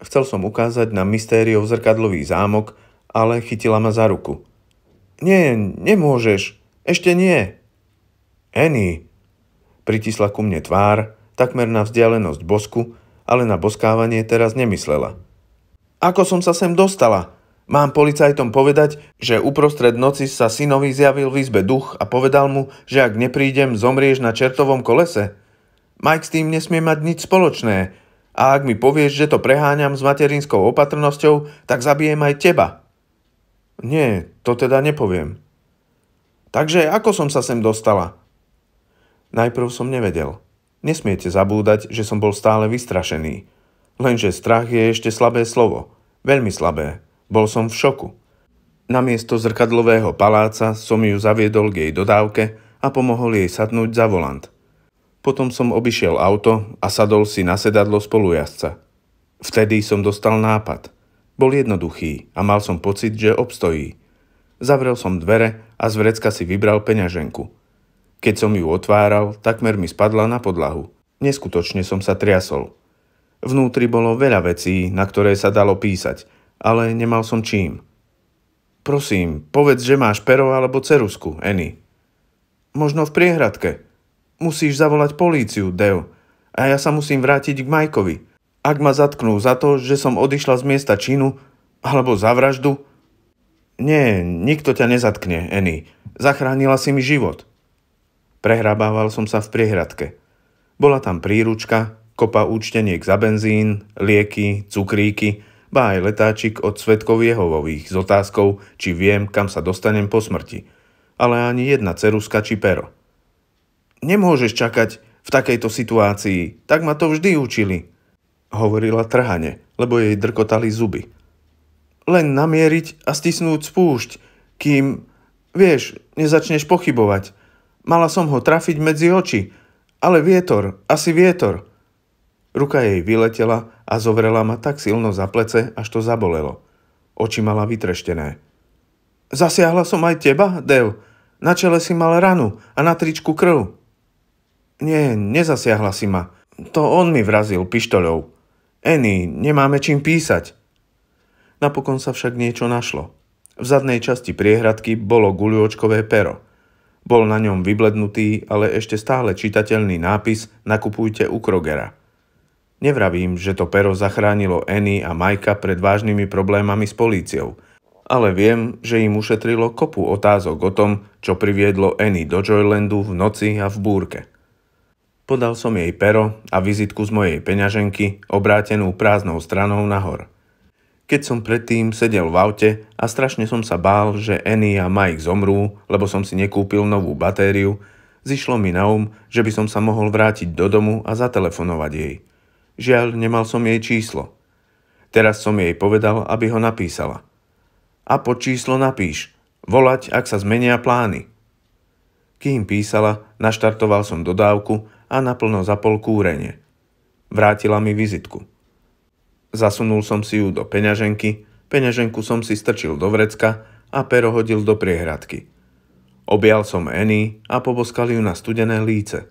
Chcel som ukázať na mystériov zrkadlový zámok, ale chytila ma za ruku. Nie, nemôžeš. Ešte nie. Eny. Pritisla ku mne tvár, takmer na vzdialenosť bosku, ale na boskávanie teraz nemyslela. Ako som sa sem dostala? Mám policajtom povedať, že uprostred noci sa synovi zjavil v izbe duch a povedal mu, že ak neprídem, zomrieš na čertovom kolese? Mike s tým nesmie mať nič spoločné a ak mi povieš, že to preháňam s materinskou opatrnosťou, tak zabijem aj teba. Nie, to teda nepoviem. Takže ako som sa sem dostala? Najprv som nevedel. Nesmiete zabúdať, že som bol stále vystrašený. Lenže strach je ešte slabé slovo. Veľmi slabé. Bol som v šoku. Namiesto zrkadlového paláca som ju zaviedol k jej dodávke a pomohol jej sadnúť za volant. Potom som obišiel auto a sadol si na sedadlo spolujazca. Vtedy som dostal nápad. Bol jednoduchý a mal som pocit, že obstojí. Zavrel som dvere a z vrecka si vybral peňaženku. Keď som ju otváral, takmer mi spadla na podlahu. Neskutočne som sa triasol. Vnútri bolo veľa vecí, na ktoré sa dalo písať – ale nemal som čím. Prosím, povedz, že máš pero alebo cerusku, Eny. Možno v priehradke. Musíš zavolať políciu, Deo. A ja sa musím vrátiť k Majkovi. Ak ma zatknú za to, že som odišla z miesta činu, alebo za vraždu, nie, nikto ťa nezatkne, Eny. Zachránila si mi život. Prehrabával som sa v priehradke. Bola tam príručka, kopa účteniek za benzín, lieky, cukríky, ba aj letáčik od svetkov Jehovových s otázkou, či viem, kam sa dostanem po smrti. Ale ani jedna ceruska či pero. Nemôžeš čakať v takejto situácii, tak ma to vždy učili, hovorila trhane, lebo jej drkotali zuby. Len namieriť a stisnúť spúšť, kým, vieš, nezačneš pochybovať. Mala som ho trafiť medzi oči, ale vietor, asi vietor. Ruka jej vyletela a zovrela ma tak silno za plece, až to zabolelo. Oči mala vytreštené. Zasiahla som aj teba, Dev? Na čele si mal ranu a na tričku krv. Nie, nezasiahla si ma. To on mi vrazil pištoľou. Eny, nemáme čím písať. Napokon sa však niečo našlo. V zadnej časti priehradky bolo guľočkové pero. Bol na ňom vyblednutý, ale ešte stále čitateľný nápis Nakupujte u Krogera. Nevravím, že to pero zachránilo Annie a Majka pred vážnymi problémami s políciou, ale viem, že im ušetrilo kopu otázok o tom, čo priviedlo Annie do Joylandu v noci a v búrke. Podal som jej pero a vizitku z mojej peňaženky, obrátenú prázdnou stranou nahor. Keď som predtým sedel v aute a strašne som sa bál, že Annie a Mike zomrú, lebo som si nekúpil novú batériu, zišlo mi na um, že by som sa mohol vrátiť do domu a zatelefonovať jej. Žiaľ, nemal som jej číslo. Teraz som jej povedal, aby ho napísala. A po číslo napíš. Volať, ak sa zmenia plány. Kým písala, naštartoval som dodávku a naplno zapol kúrenie. Vrátila mi vizitku. Zasunul som si ju do peňaženky, peňaženku som si strčil do vrecka a pero hodil do priehradky. Objal som Eny a poboskal ju na studené líce.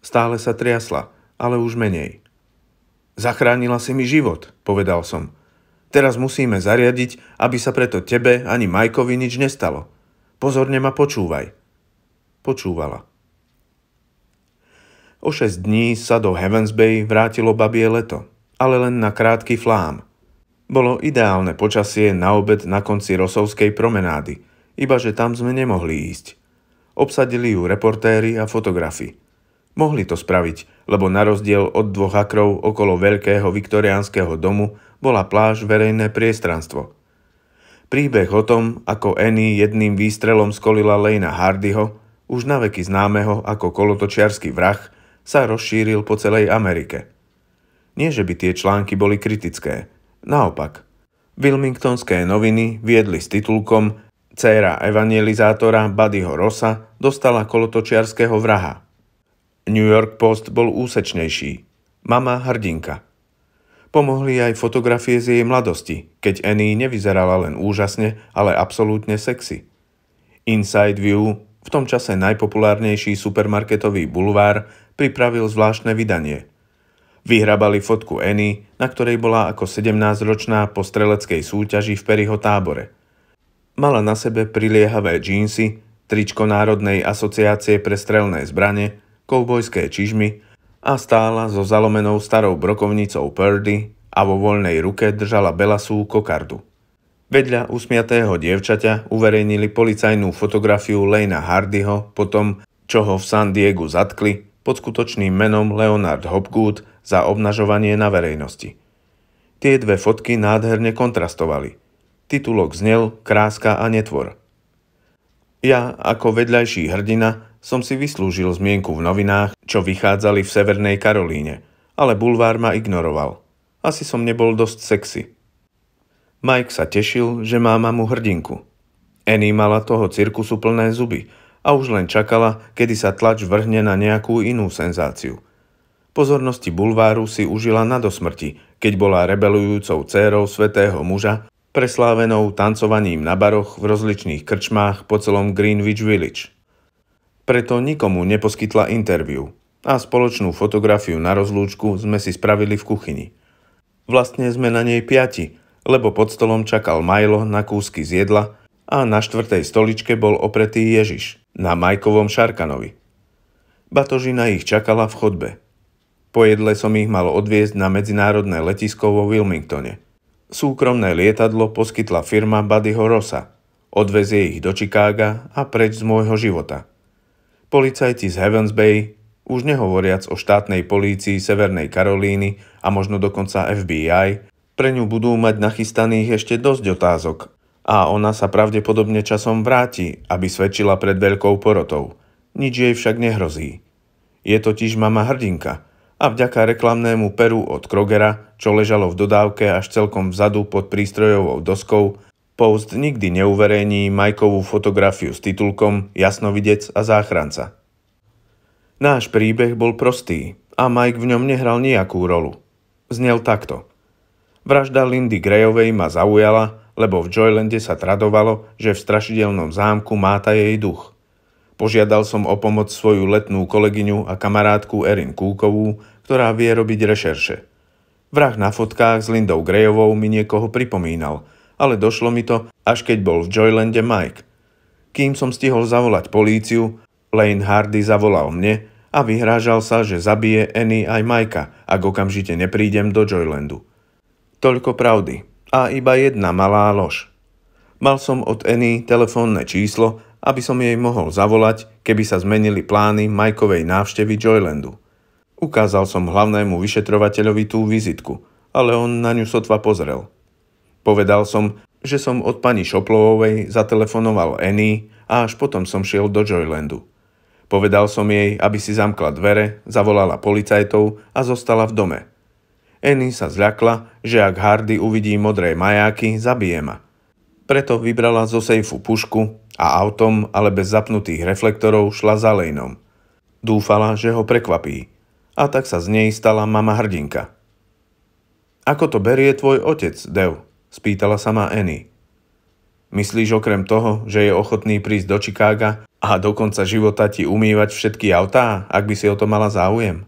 Stále sa triasla, ale už menej. Zachránila si mi život, povedal som. Teraz musíme zariadiť, aby sa preto tebe ani Majkovi nič nestalo. Pozorne ma počúvaj. Počúvala. O 6 dní sa do Heavens Bay vrátilo babie leto, ale len na krátky flám. Bolo ideálne počasie na obed na konci Rosovskej promenády, iba že tam sme nemohli ísť. Obsadili ju reportéri a fotografi. Mohli to spraviť, lebo na rozdiel od dvoch akrov okolo veľkého viktoriánskeho domu bola pláž verejné priestranstvo. Príbeh o tom, ako Annie jedným výstrelom skolila Lejna Hardyho, už naveky známeho ako kolotočiarsky vrah, sa rozšíril po celej Amerike. Nie, že by tie články boli kritické. Naopak. Wilmingtonské noviny viedli s titulkom Céra evangelizátora Buddyho Rossa dostala kolotočiarského vraha. New York Post bol úsečnejší. Mama hrdinka. Pomohli aj fotografie z jej mladosti, keď Annie nevyzerala len úžasne, ale absolútne sexy. Inside View, v tom čase najpopulárnejší supermarketový bulvár, pripravil zvláštne vydanie. Vyhrabali fotku Annie, na ktorej bola ako 17-ročná po streleckej súťaži v Periho tábore. Mala na sebe priliehavé džínsy, tričko Národnej asociácie pre strelné zbrane, koubojské čižmy a stála so zalomenou starou brokovnicou Purdy a vo voľnej ruke držala belasú kokardu. Vedľa usmiatého dievčaťa uverejnili policajnú fotografiu Lejna Hardyho po čo ho v San Diegu zatkli pod skutočným menom Leonard Hopgood za obnažovanie na verejnosti. Tie dve fotky nádherne kontrastovali. Titulok znel Kráska a netvor. Ja, ako vedľajší hrdina, som si vyslúžil zmienku v novinách, čo vychádzali v Severnej Karolíne, ale bulvár ma ignoroval. Asi som nebol dosť sexy. Mike sa tešil, že má mamu hrdinku. Annie mala toho cirkusu plné zuby a už len čakala, kedy sa tlač vrhne na nejakú inú senzáciu. Pozornosti bulváru si užila na dosmrti, keď bola rebelujúcou dcérou svetého muža, preslávenou tancovaním na baroch v rozličných krčmách po celom Greenwich Village. Preto nikomu neposkytla interviu a spoločnú fotografiu na rozlúčku sme si spravili v kuchyni. Vlastne sme na nej piati, lebo pod stolom čakal Milo na kúsky z jedla a na štvrtej stoličke bol opretý Ježiš na Majkovom Šarkanovi. Batožina ich čakala v chodbe. Po jedle som ich mal odviezť na medzinárodné letisko vo Wilmingtone. Súkromné lietadlo poskytla firma Buddyho Rossa. Odvezie ich do Chicaga a preč z môjho života. Policajti z Heavens Bay, už nehovoriac o štátnej polícii Severnej Karolíny a možno dokonca FBI, pre ňu budú mať nachystaných ešte dosť otázok a ona sa pravdepodobne časom vráti, aby svedčila pred veľkou porotou. Nič jej však nehrozí. Je totiž mama hrdinka a vďaka reklamnému peru od Krogera, čo ležalo v dodávke až celkom vzadu pod prístrojovou doskou, Post nikdy neuverejní Majkovú fotografiu s titulkom Jasnovidec a záchranca. Náš príbeh bol prostý A Mike v ňom nehral nejakú rolu. Znel takto. Vražda Lindy Greyovej ma zaujala, lebo v Joylande sa tradovalo, že v strašidelnom zámku máta jej duch. Požiadal som o pomoc svoju letnú kolegyňu a kamarátku Erin Kúkovú, ktorá vie robiť rešerše. Vrah na fotkách s Lindou Greyovou mi niekoho pripomínal, ale došlo mi to, až keď bol v Joylande Mike. Kým som stihol zavolať políciu, Lane Hardy zavolal mne a vyhrážal sa, že zabije Annie aj Majka, ak okamžite neprídem do Joylandu. Toľko pravdy a iba jedna malá lož. Mal som od Annie telefónne číslo, aby som jej mohol zavolať, keby sa zmenili plány Majkovej návštevy Joylandu. Ukázal som hlavnému vyšetrovateľovi tú vizitku, ale on na ňu sotva pozrel. Povedal som, že som od pani Šoplovovej zatelefonoval Annie a až potom som šiel do Joylandu. Povedal som jej, aby si zamkla dvere, zavolala policajtov a zostala v dome – Annie sa zľakla, že ak Hardy uvidí modré majáky, zabije ma. Preto vybrala zo sejfu pušku a autom, ale bez zapnutých reflektorov šla za Lejnom. Dúfala, že ho prekvapí. A tak sa z nej stala mama hrdinka. Ako to berie tvoj otec, Dev? spýtala sa ma Annie. Myslíš okrem toho, že je ochotný prísť do Chicaga a do konca života ti umývať všetky autá, ak by si o to mala záujem?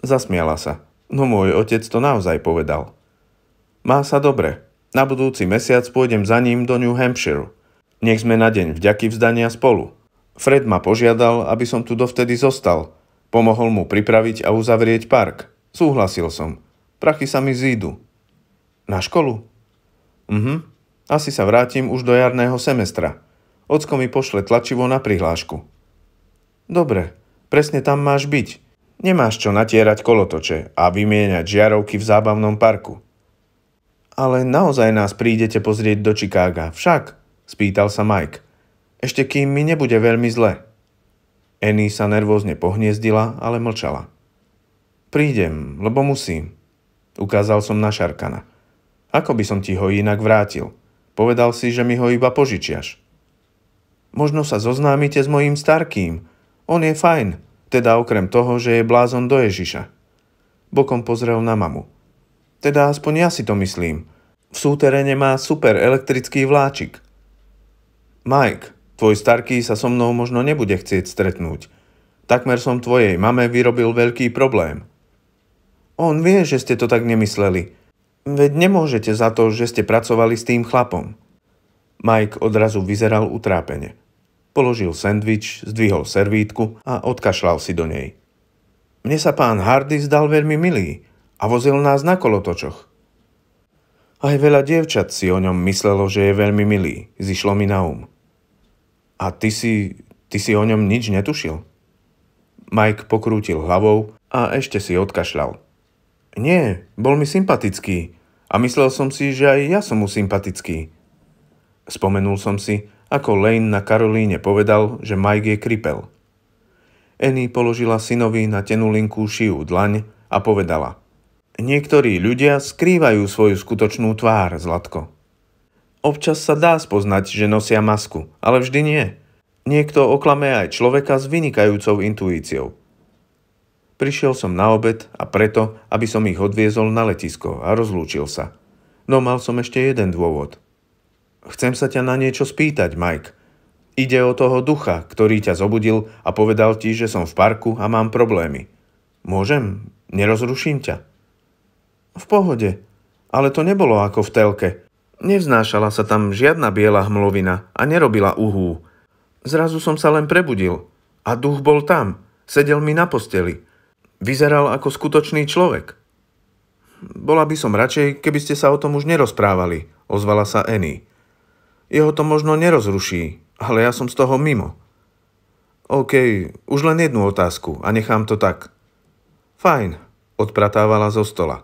Zasmiala sa. No môj otec to naozaj povedal. Má sa dobre. Na budúci mesiac pôjdem za ním do New Hampshire. Nech sme na deň vďaky vzdania spolu. Fred ma požiadal, aby som tu dovtedy zostal. Pomohol mu pripraviť a uzavrieť park. Súhlasil som. Prachy sa mi zídu. Na školu? Mhm. Asi sa vrátim už do jarného semestra. Ocko mi pošle tlačivo na prihlášku. Dobre, presne tam máš byť. Nemáš čo natierať kolotoče a vymieňať žiarovky v zábavnom parku. Ale naozaj nás prídete pozrieť do Chicaga, však? Spýtal sa Mike. Ešte kým mi nebude veľmi zle. Annie sa nervózne pohniezdila, ale mlčala. Prídem, lebo musím. Ukázal som na Šarkana. Ako by som ti ho inak vrátil? Povedal si, že mi ho iba požičiaš. Možno sa zoznámite s mojím starkým. On je fajn, teda okrem toho, že je blázon do Ježiša. Bokom pozrel na mamu. Teda aspoň ja si to myslím. V súteréne má super elektrický vláčik. Mike, tvoj starký sa so mnou možno nebude chcieť stretnúť. Takmer som tvojej mame vyrobil veľký problém. On vie, že ste to tak nemysleli. Veď nemôžete za to, že ste pracovali s tým chlapom. Mike odrazu vyzeral utrápene. Položil sendvič, zdvihol servítku a odkašľal si do nej. Mne sa pán Hardy zdal veľmi milý a vozil nás na kolotočoch. Aj veľa dievčat si o ňom myslelo, že je veľmi milý, zišlo mi na um. A ty si, ty si o ňom nič netušil? Mike pokrútil hlavou a ešte si odkašľal. Nie, bol mi sympatický a myslel som si, že aj ja som mu sympatický. Spomenul som si, ako Lane na Karolíne povedal, že Mike je kripel. Annie položila synovi na tenulinkú šiu dlaň a povedala Niektorí ľudia skrývajú svoju skutočnú tvár, Zlatko. Občas sa dá spoznať, že nosia masku, ale vždy nie. Niekto oklame aj človeka s vynikajúcou intuíciou. Prišiel som na obed a preto, aby som ich odviezol na letisko a rozlúčil sa. No mal som ešte jeden dôvod – Chcem sa ťa na niečo spýtať, Mike. Ide o toho ducha, ktorý ťa zobudil a povedal ti, že som v parku a mám problémy. Môžem? Nerozruším ťa? V pohode. Ale to nebolo ako v telke. Nevznášala sa tam žiadna biela hmlovina a nerobila uhú. Zrazu som sa len prebudil. A duch bol tam. Sedel mi na posteli. Vyzeral ako skutočný človek. Bola by som radšej, keby ste sa o tom už nerozprávali, ozvala sa Annie. Jeho to možno nerozruší, ale ja som z toho mimo. OK, už len jednu otázku a nechám to tak. Fajn, odpratávala zo stola.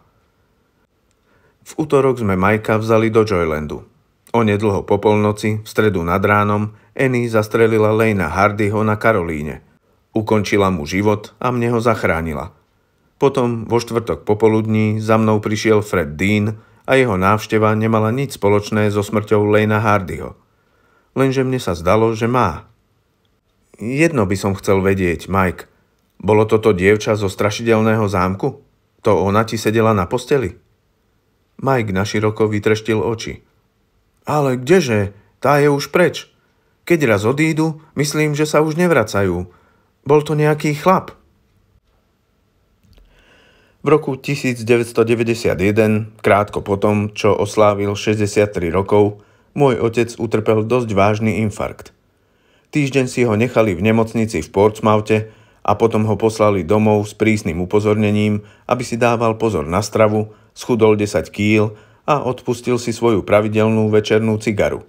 V útorok sme Majka vzali do Joylandu. Onedlho po polnoci, v stredu nad ránom, Annie zastrelila Lejna Hardyho na Karolíne. Ukončila mu život a mne ho zachránila. Potom vo štvrtok popoludní za mnou prišiel Fred Dean, a jeho návšteva nemala nič spoločné so smrťou Lejna Hardyho. Lenže mne sa zdalo, že má. Jedno by som chcel vedieť, Mike. Bolo toto dievča zo strašidelného zámku? To ona ti sedela na posteli? Mike naširoko vytreštil oči. Ale kdeže? Tá je už preč. Keď raz odídu, myslím, že sa už nevracajú. Bol to nejaký chlap. V roku 1991, krátko potom, čo oslávil 63 rokov, môj otec utrpel dosť vážny infarkt. Týždeň si ho nechali v nemocnici v Portsmouthe a potom ho poslali domov s prísnym upozornením, aby si dával pozor na stravu, schudol 10 kýl a odpustil si svoju pravidelnú večernú cigaru.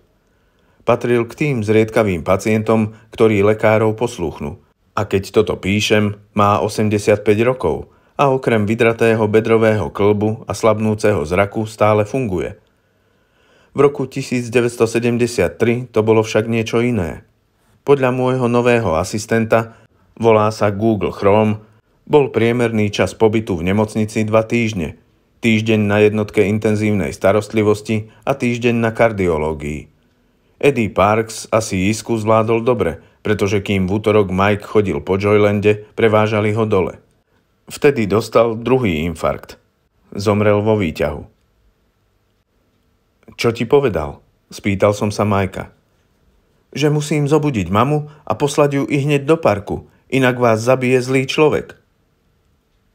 Patril k tým zriedkavým pacientom, ktorí lekárov poslúchnu. A keď toto píšem, má 85 rokov – a okrem vydratého bedrového klbu a slabnúceho zraku stále funguje. V roku 1973 to bolo však niečo iné. Podľa môjho nového asistenta, volá sa Google Chrome, bol priemerný čas pobytu v nemocnici dva týždne. Týždeň na jednotke intenzívnej starostlivosti a týždeň na kardiológii. Eddie Parks asi isku zvládol dobre, pretože kým v útorok Mike chodil po Joylande, prevážali ho dole. Vtedy dostal druhý infarkt. Zomrel vo výťahu. Čo ti povedal? Spýtal som sa Majka. Že musím zobudiť mamu a poslať ju i hneď do parku, inak vás zabije zlý človek.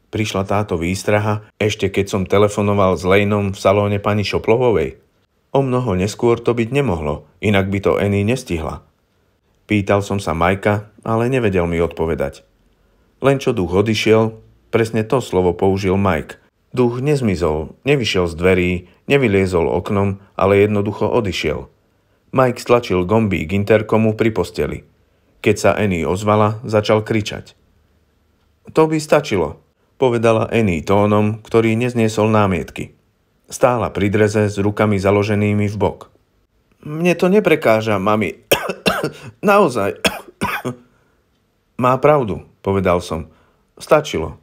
Prišla táto výstraha ešte keď som telefonoval s Lejnom v salóne pani Šoplovovej. O mnoho neskôr to byť nemohlo, inak by to Eny nestihla. Pýtal som sa Majka, ale nevedel mi odpovedať. Len čo duch odišiel, Presne to slovo použil Mike. Duch nezmizol, nevyšiel z dverí, nevyliezol oknom, ale jednoducho odišiel. Mike stlačil gombík interkomu pri posteli. Keď sa Annie ozvala, začal kričať. To by stačilo, povedala Annie tónom, ktorý nezniesol námietky. Stála pri dreze s rukami založenými v bok. Mne to neprekáža, mami. Naozaj. Má pravdu, povedal som. Stačilo.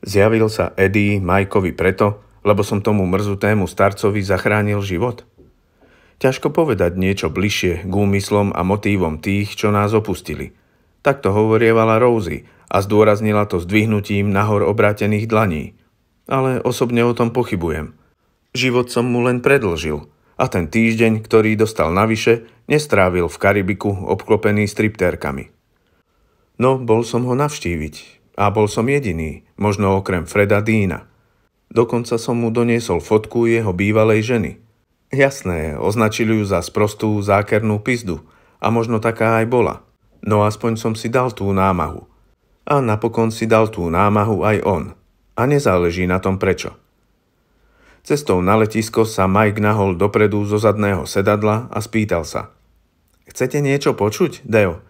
Zjavil sa Eddie Majkovi preto, lebo som tomu mrzutému starcovi zachránil život? Ťažko povedať niečo bližšie k úmyslom a motívom tých, čo nás opustili. Takto hovorievala Rosie a zdôraznila to zdvihnutím nahor obrátených dlaní. Ale osobne o tom pochybujem. Život som mu len predlžil a ten týždeň, ktorý dostal navyše, nestrávil v Karibiku obklopený striptérkami. No, bol som ho navštíviť a bol som jediný, možno okrem Freda Dína. Dokonca som mu doniesol fotku jeho bývalej ženy. Jasné, označili ju za sprostú zákernú pizdu a možno taká aj bola. No aspoň som si dal tú námahu. A napokon si dal tú námahu aj on. A nezáleží na tom prečo. Cestou na letisko sa Mike nahol dopredu zo zadného sedadla a spýtal sa. Chcete niečo počuť, Deo?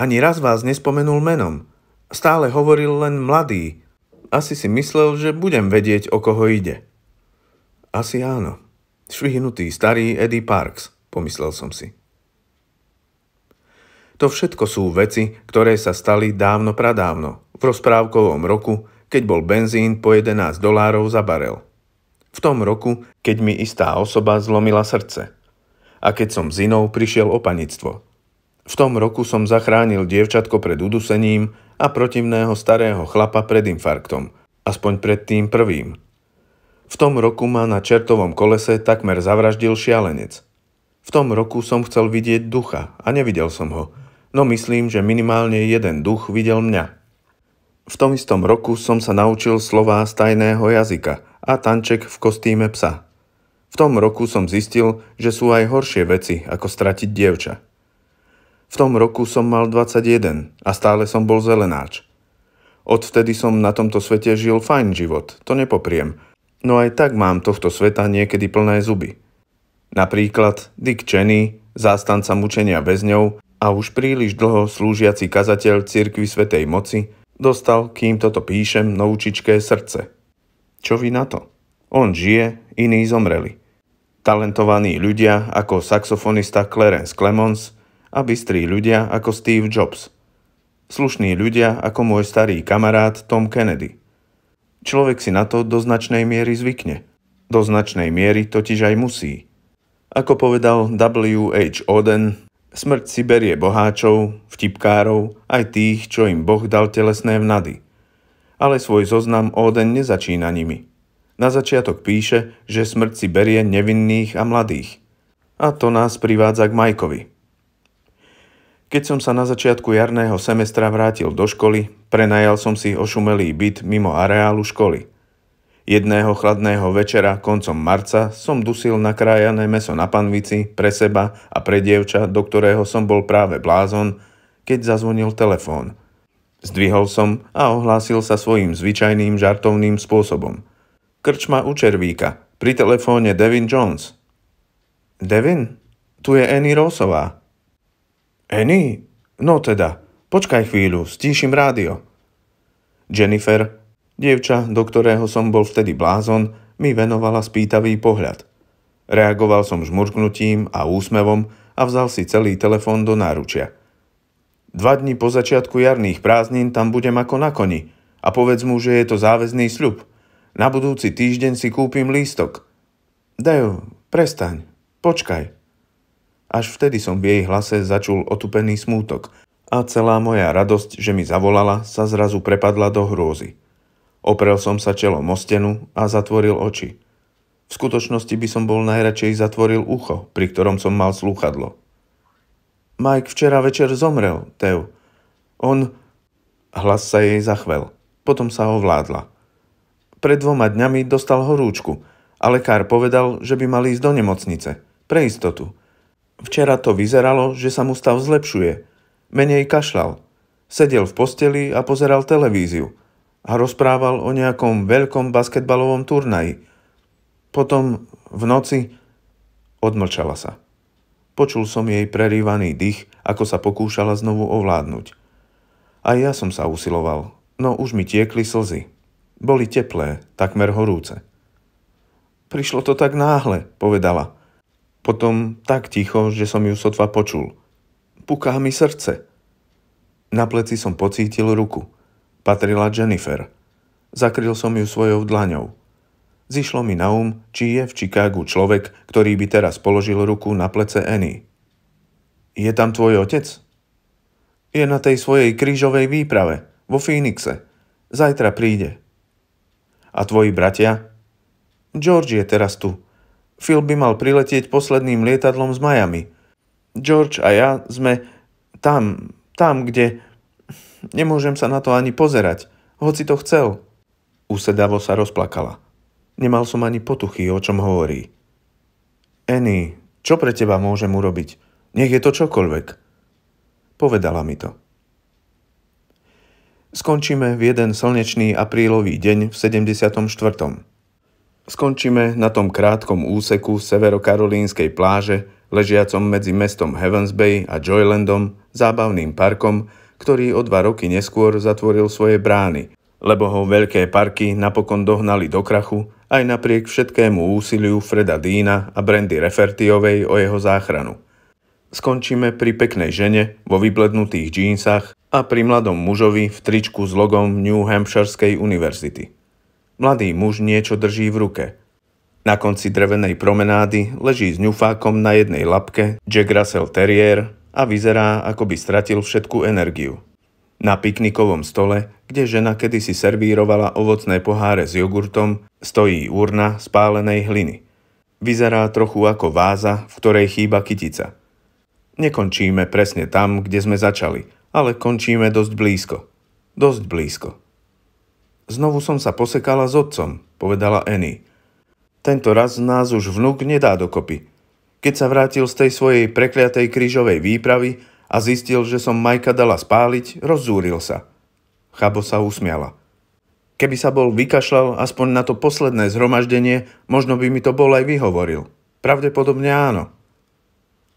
Ani raz vás nespomenul menom. Stále hovoril len mladý. Asi si myslel, že budem vedieť, o koho ide. Asi áno. Švihnutý starý Eddie Parks, pomyslel som si. To všetko sú veci, ktoré sa stali dávno pradávno, v rozprávkovom roku, keď bol benzín po 11 dolárov za barel. V tom roku, keď mi istá osoba zlomila srdce. A keď som z inou prišiel o panictvo. V tom roku som zachránil dievčatko pred udusením a protivného starého chlapa pred infarktom, aspoň pred tým prvým. V tom roku ma na čertovom kolese takmer zavraždil šialenec. V tom roku som chcel vidieť ducha a nevidel som ho, no myslím, že minimálne jeden duch videl mňa. V tom istom roku som sa naučil slová z tajného jazyka a tanček v kostýme psa. V tom roku som zistil, že sú aj horšie veci, ako stratiť dievča. V tom roku som mal 21 a stále som bol zelenáč. Odvtedy som na tomto svete žil fajn život, to nepopriem, no aj tak mám tohto sveta niekedy plné zuby. Napríklad Dick Cheney, zástanca mučenia väzňov a už príliš dlho slúžiaci kazateľ cirkvi Svetej Moci, dostal, kým toto píšem, noučičké srdce. Čo vy na to? On žije, iní zomreli. Talentovaní ľudia ako saxofonista Clarence Clemons, a bystrí ľudia ako Steve Jobs. Slušní ľudia ako môj starý kamarát Tom Kennedy. Človek si na to do značnej miery zvykne. Do značnej miery totiž aj musí. Ako povedal W.H. Oden, Smrť si berie boháčov, vtipkárov, aj tých, čo im Boh dal telesné vnady. Ale svoj zoznam Oden nezačína nimi. Na začiatok píše, že smrť si berie nevinných a mladých. A to nás privádza k Majkovi. Keď som sa na začiatku jarného semestra vrátil do školy, prenajal som si ošumelý byt mimo areálu školy – Jedného chladného večera koncom marca som dusil nakrájané meso na panvici pre seba a pre dievča, do ktorého som bol práve blázon, keď zazvonil telefón. Zdvihol som a ohlásil sa svojím zvyčajným žartovným spôsobom. Krčma u Červíka, pri telefóne Devin Jones. Devin? Tu je Annie Rosová. Annie? No teda, počkaj chvíľu, stíšim rádio. Jennifer, Dievča, do ktorého som bol vtedy blázon, mi venovala spýtavý pohľad. Reagoval som žmurknutím a úsmevom a vzal si celý telefón do náručia. Dva dni po začiatku jarných prázdnin tam budem ako na koni a povedz mu, že je to záväzný sľub. Na budúci týždeň si kúpim lístok. Deo, prestaň, počkaj. Až vtedy som v jej hlase začul otupený smútok a celá moja radosť, že mi zavolala, sa zrazu prepadla do hrôzy. Oprel som sa čelom o stenu a zatvoril oči. V skutočnosti by som bol najradšej zatvoril ucho, pri ktorom som mal slúchadlo. Mike včera večer zomrel, Teo. On... Hlas sa jej zachvel. Potom sa ovládla. Pred dvoma dňami dostal horúčku a lekár povedal, že by mal ísť do nemocnice. Pre istotu. Včera to vyzeralo, že sa mu stav zlepšuje. Menej kašľal. Sedel v posteli a pozeral televíziu – a rozprával o nejakom veľkom basketbalovom turnaji. Potom v noci odmlčala sa. Počul som jej prerývaný dých, ako sa pokúšala znovu ovládnuť. Aj ja som sa usiloval, no už mi tiekli slzy. Boli teplé, takmer horúce. Prišlo to tak náhle, povedala. Potom tak ticho, že som ju sotva počul. Puká mi srdce. Na pleci som pocítil ruku – Patrila Jennifer. Zakryl som ju svojou dlaňou. Zišlo mi na um, či je v Chicagu človek, ktorý by teraz položil ruku na plece Annie. Je tam tvoj otec? Je na tej svojej krížovej výprave, vo Phoenixe. Zajtra príde. A tvoji bratia? George je teraz tu. Phil by mal priletieť posledným lietadlom z Miami. George a ja sme tam, tam, kde... Nemôžem sa na to ani pozerať, hoci to chcel. Usedavo sa rozplakala. Nemal som ani potuchy, o čom hovorí. Eny, čo pre teba môžem urobiť? Nech je to čokoľvek. Povedala mi to. Skončíme v jeden slnečný aprílový deň v 74. Skončíme na tom krátkom úseku severokarolínskej pláže, ležiacom medzi mestom Heavens Bay a Joylandom, zábavným parkom, ktorý o dva roky neskôr zatvoril svoje brány, lebo ho veľké parky napokon dohnali do krachu aj napriek všetkému úsiliu Freda Dína a Brandy Refertiovej o jeho záchranu. Skončíme pri peknej žene vo vyblednutých džínsach a pri mladom mužovi v tričku s logom New Hampshireskej univerzity. Mladý muž niečo drží v ruke. Na konci drevenej promenády leží s ňufákom na jednej lapke Jack Russell Terrier a vyzerá, ako by stratil všetku energiu. Na piknikovom stole, kde žena kedysi servírovala ovocné poháre s jogurtom, stojí urna spálenej hliny. Vyzerá trochu ako váza, v ktorej chýba kytica. Nekončíme presne tam, kde sme začali, ale končíme dosť blízko. Dosť blízko. Znovu som sa posekala s otcom, povedala Annie. Tento raz nás už vnúk nedá dokopy – keď sa vrátil z tej svojej prekliatej krížovej výpravy a zistil, že som Majka dala spáliť, rozzúril sa. Chabo sa usmiala. Keby sa bol vykašľal aspoň na to posledné zhromaždenie, možno by mi to bol aj vyhovoril. Pravdepodobne áno.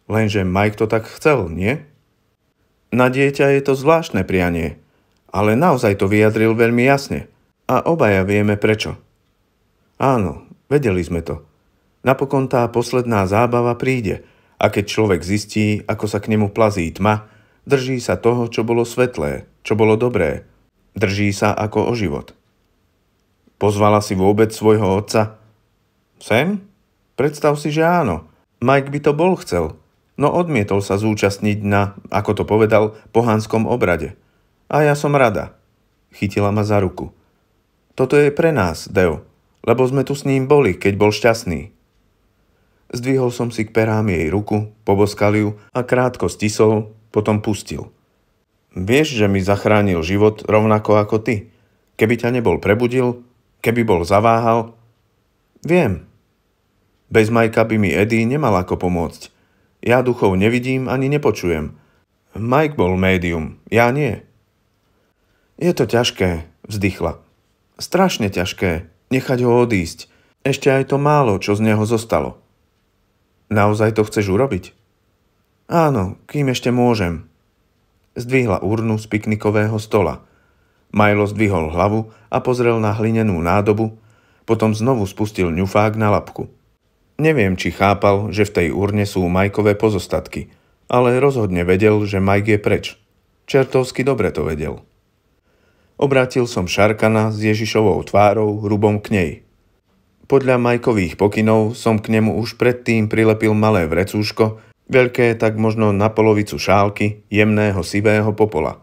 Lenže Mike to tak chcel, nie? Na dieťa je to zvláštne prianie, ale naozaj to vyjadril veľmi jasne. A obaja vieme prečo. Áno, vedeli sme to. Napokon tá posledná zábava príde a keď človek zistí, ako sa k nemu plazí tma, drží sa toho, čo bolo svetlé, čo bolo dobré. Drží sa ako o život. Pozvala si vôbec svojho otca? Sem? Predstav si, že áno. Mike by to bol chcel. no odmietol sa zúčastniť na, ako to povedal, pohánskom obrade. A ja som rada. Chytila ma za ruku. Toto je pre nás, Deo, lebo sme tu s ním boli, keď bol šťastný. Zdvihol som si k perám jej ruku, poboskal ju a krátko stisol, potom pustil. Vieš, že mi zachránil život rovnako ako ty. Keby ťa nebol prebudil, keby bol zaváhal. Viem. Bez Majka by mi Eddie nemal ako pomôcť. Ja duchov nevidím ani nepočujem. Mike bol médium, ja nie. Je to ťažké, vzdychla. Strašne ťažké, nechať ho odísť. Ešte aj to málo, čo z neho zostalo. Naozaj to chceš urobiť? Áno, kým ešte môžem. Zdvihla urnu z piknikového stola. Milo zdvihol hlavu a pozrel na hlinenú nádobu, potom znovu spustil ňufák na lapku. Neviem, či chápal, že v tej urne sú Majkové pozostatky, ale rozhodne vedel, že Mike je preč. Čertovsky dobre to vedel. Obrátil som Šarkana s Ježišovou tvárou hrubom k nej – podľa Majkových pokynov som k nemu už predtým prilepil malé vrecúško, veľké tak možno na polovicu šálky jemného sivého popola.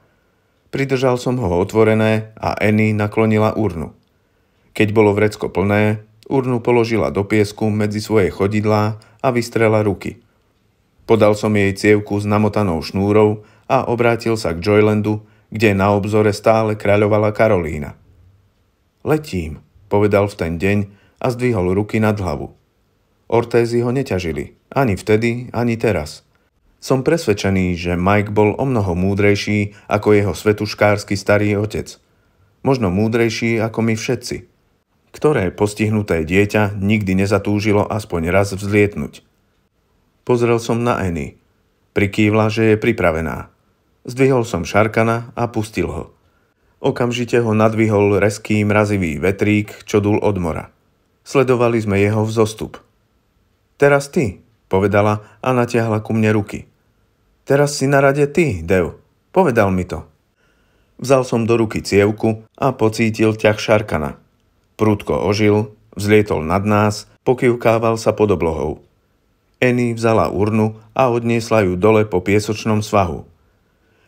Pridržal som ho otvorené a Eny naklonila urnu. Keď bolo vrecko plné, urnu položila do piesku medzi svoje chodidlá a vystrela ruky. Podal som jej cievku s namotanou šnúrou a obrátil sa k Joylandu, kde na obzore stále kráľovala Karolína. Letím, povedal v ten deň, a zdvihol ruky nad hlavu. Ortézy ho neťažili, ani vtedy, ani teraz. Som presvedčený, že Mike bol o mnoho múdrejší ako jeho svetuškársky starý otec. Možno múdrejší ako my všetci. Ktoré postihnuté dieťa nikdy nezatúžilo aspoň raz vzlietnúť. Pozrel som na Eny. Prikývla, že je pripravená. Zdvihol som Šarkana a pustil ho. Okamžite ho nadvihol reský mrazivý vetrík, čo dul od mora. Sledovali sme jeho vzostup. Teraz ty, povedala a natiahla ku mne ruky. Teraz si na rade ty, Dev. Povedal mi to. Vzal som do ruky cievku a pocítil ťah šarkana. Prúdko ožil, vzlietol nad nás, pokývkával sa pod oblohou. Eny vzala urnu a odniesla ju dole po piesočnom svahu.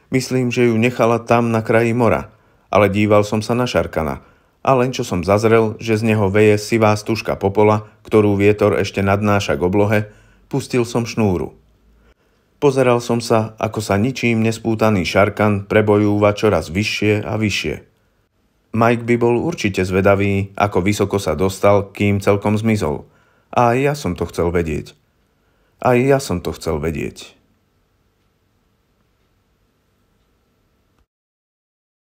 Myslím, že ju nechala tam na kraji mora, ale díval som sa na Šarkana – a len čo som zazrel, že z neho veje sivá stužka popola, ktorú vietor ešte nadnáša k oblohe, pustil som šnúru. Pozeral som sa, ako sa ničím nespútaný šarkan prebojúva čoraz vyššie a vyššie. Mike by bol určite zvedavý, ako vysoko sa dostal, kým celkom zmizol. A aj ja som to chcel vedieť. Aj ja som to chcel vedieť.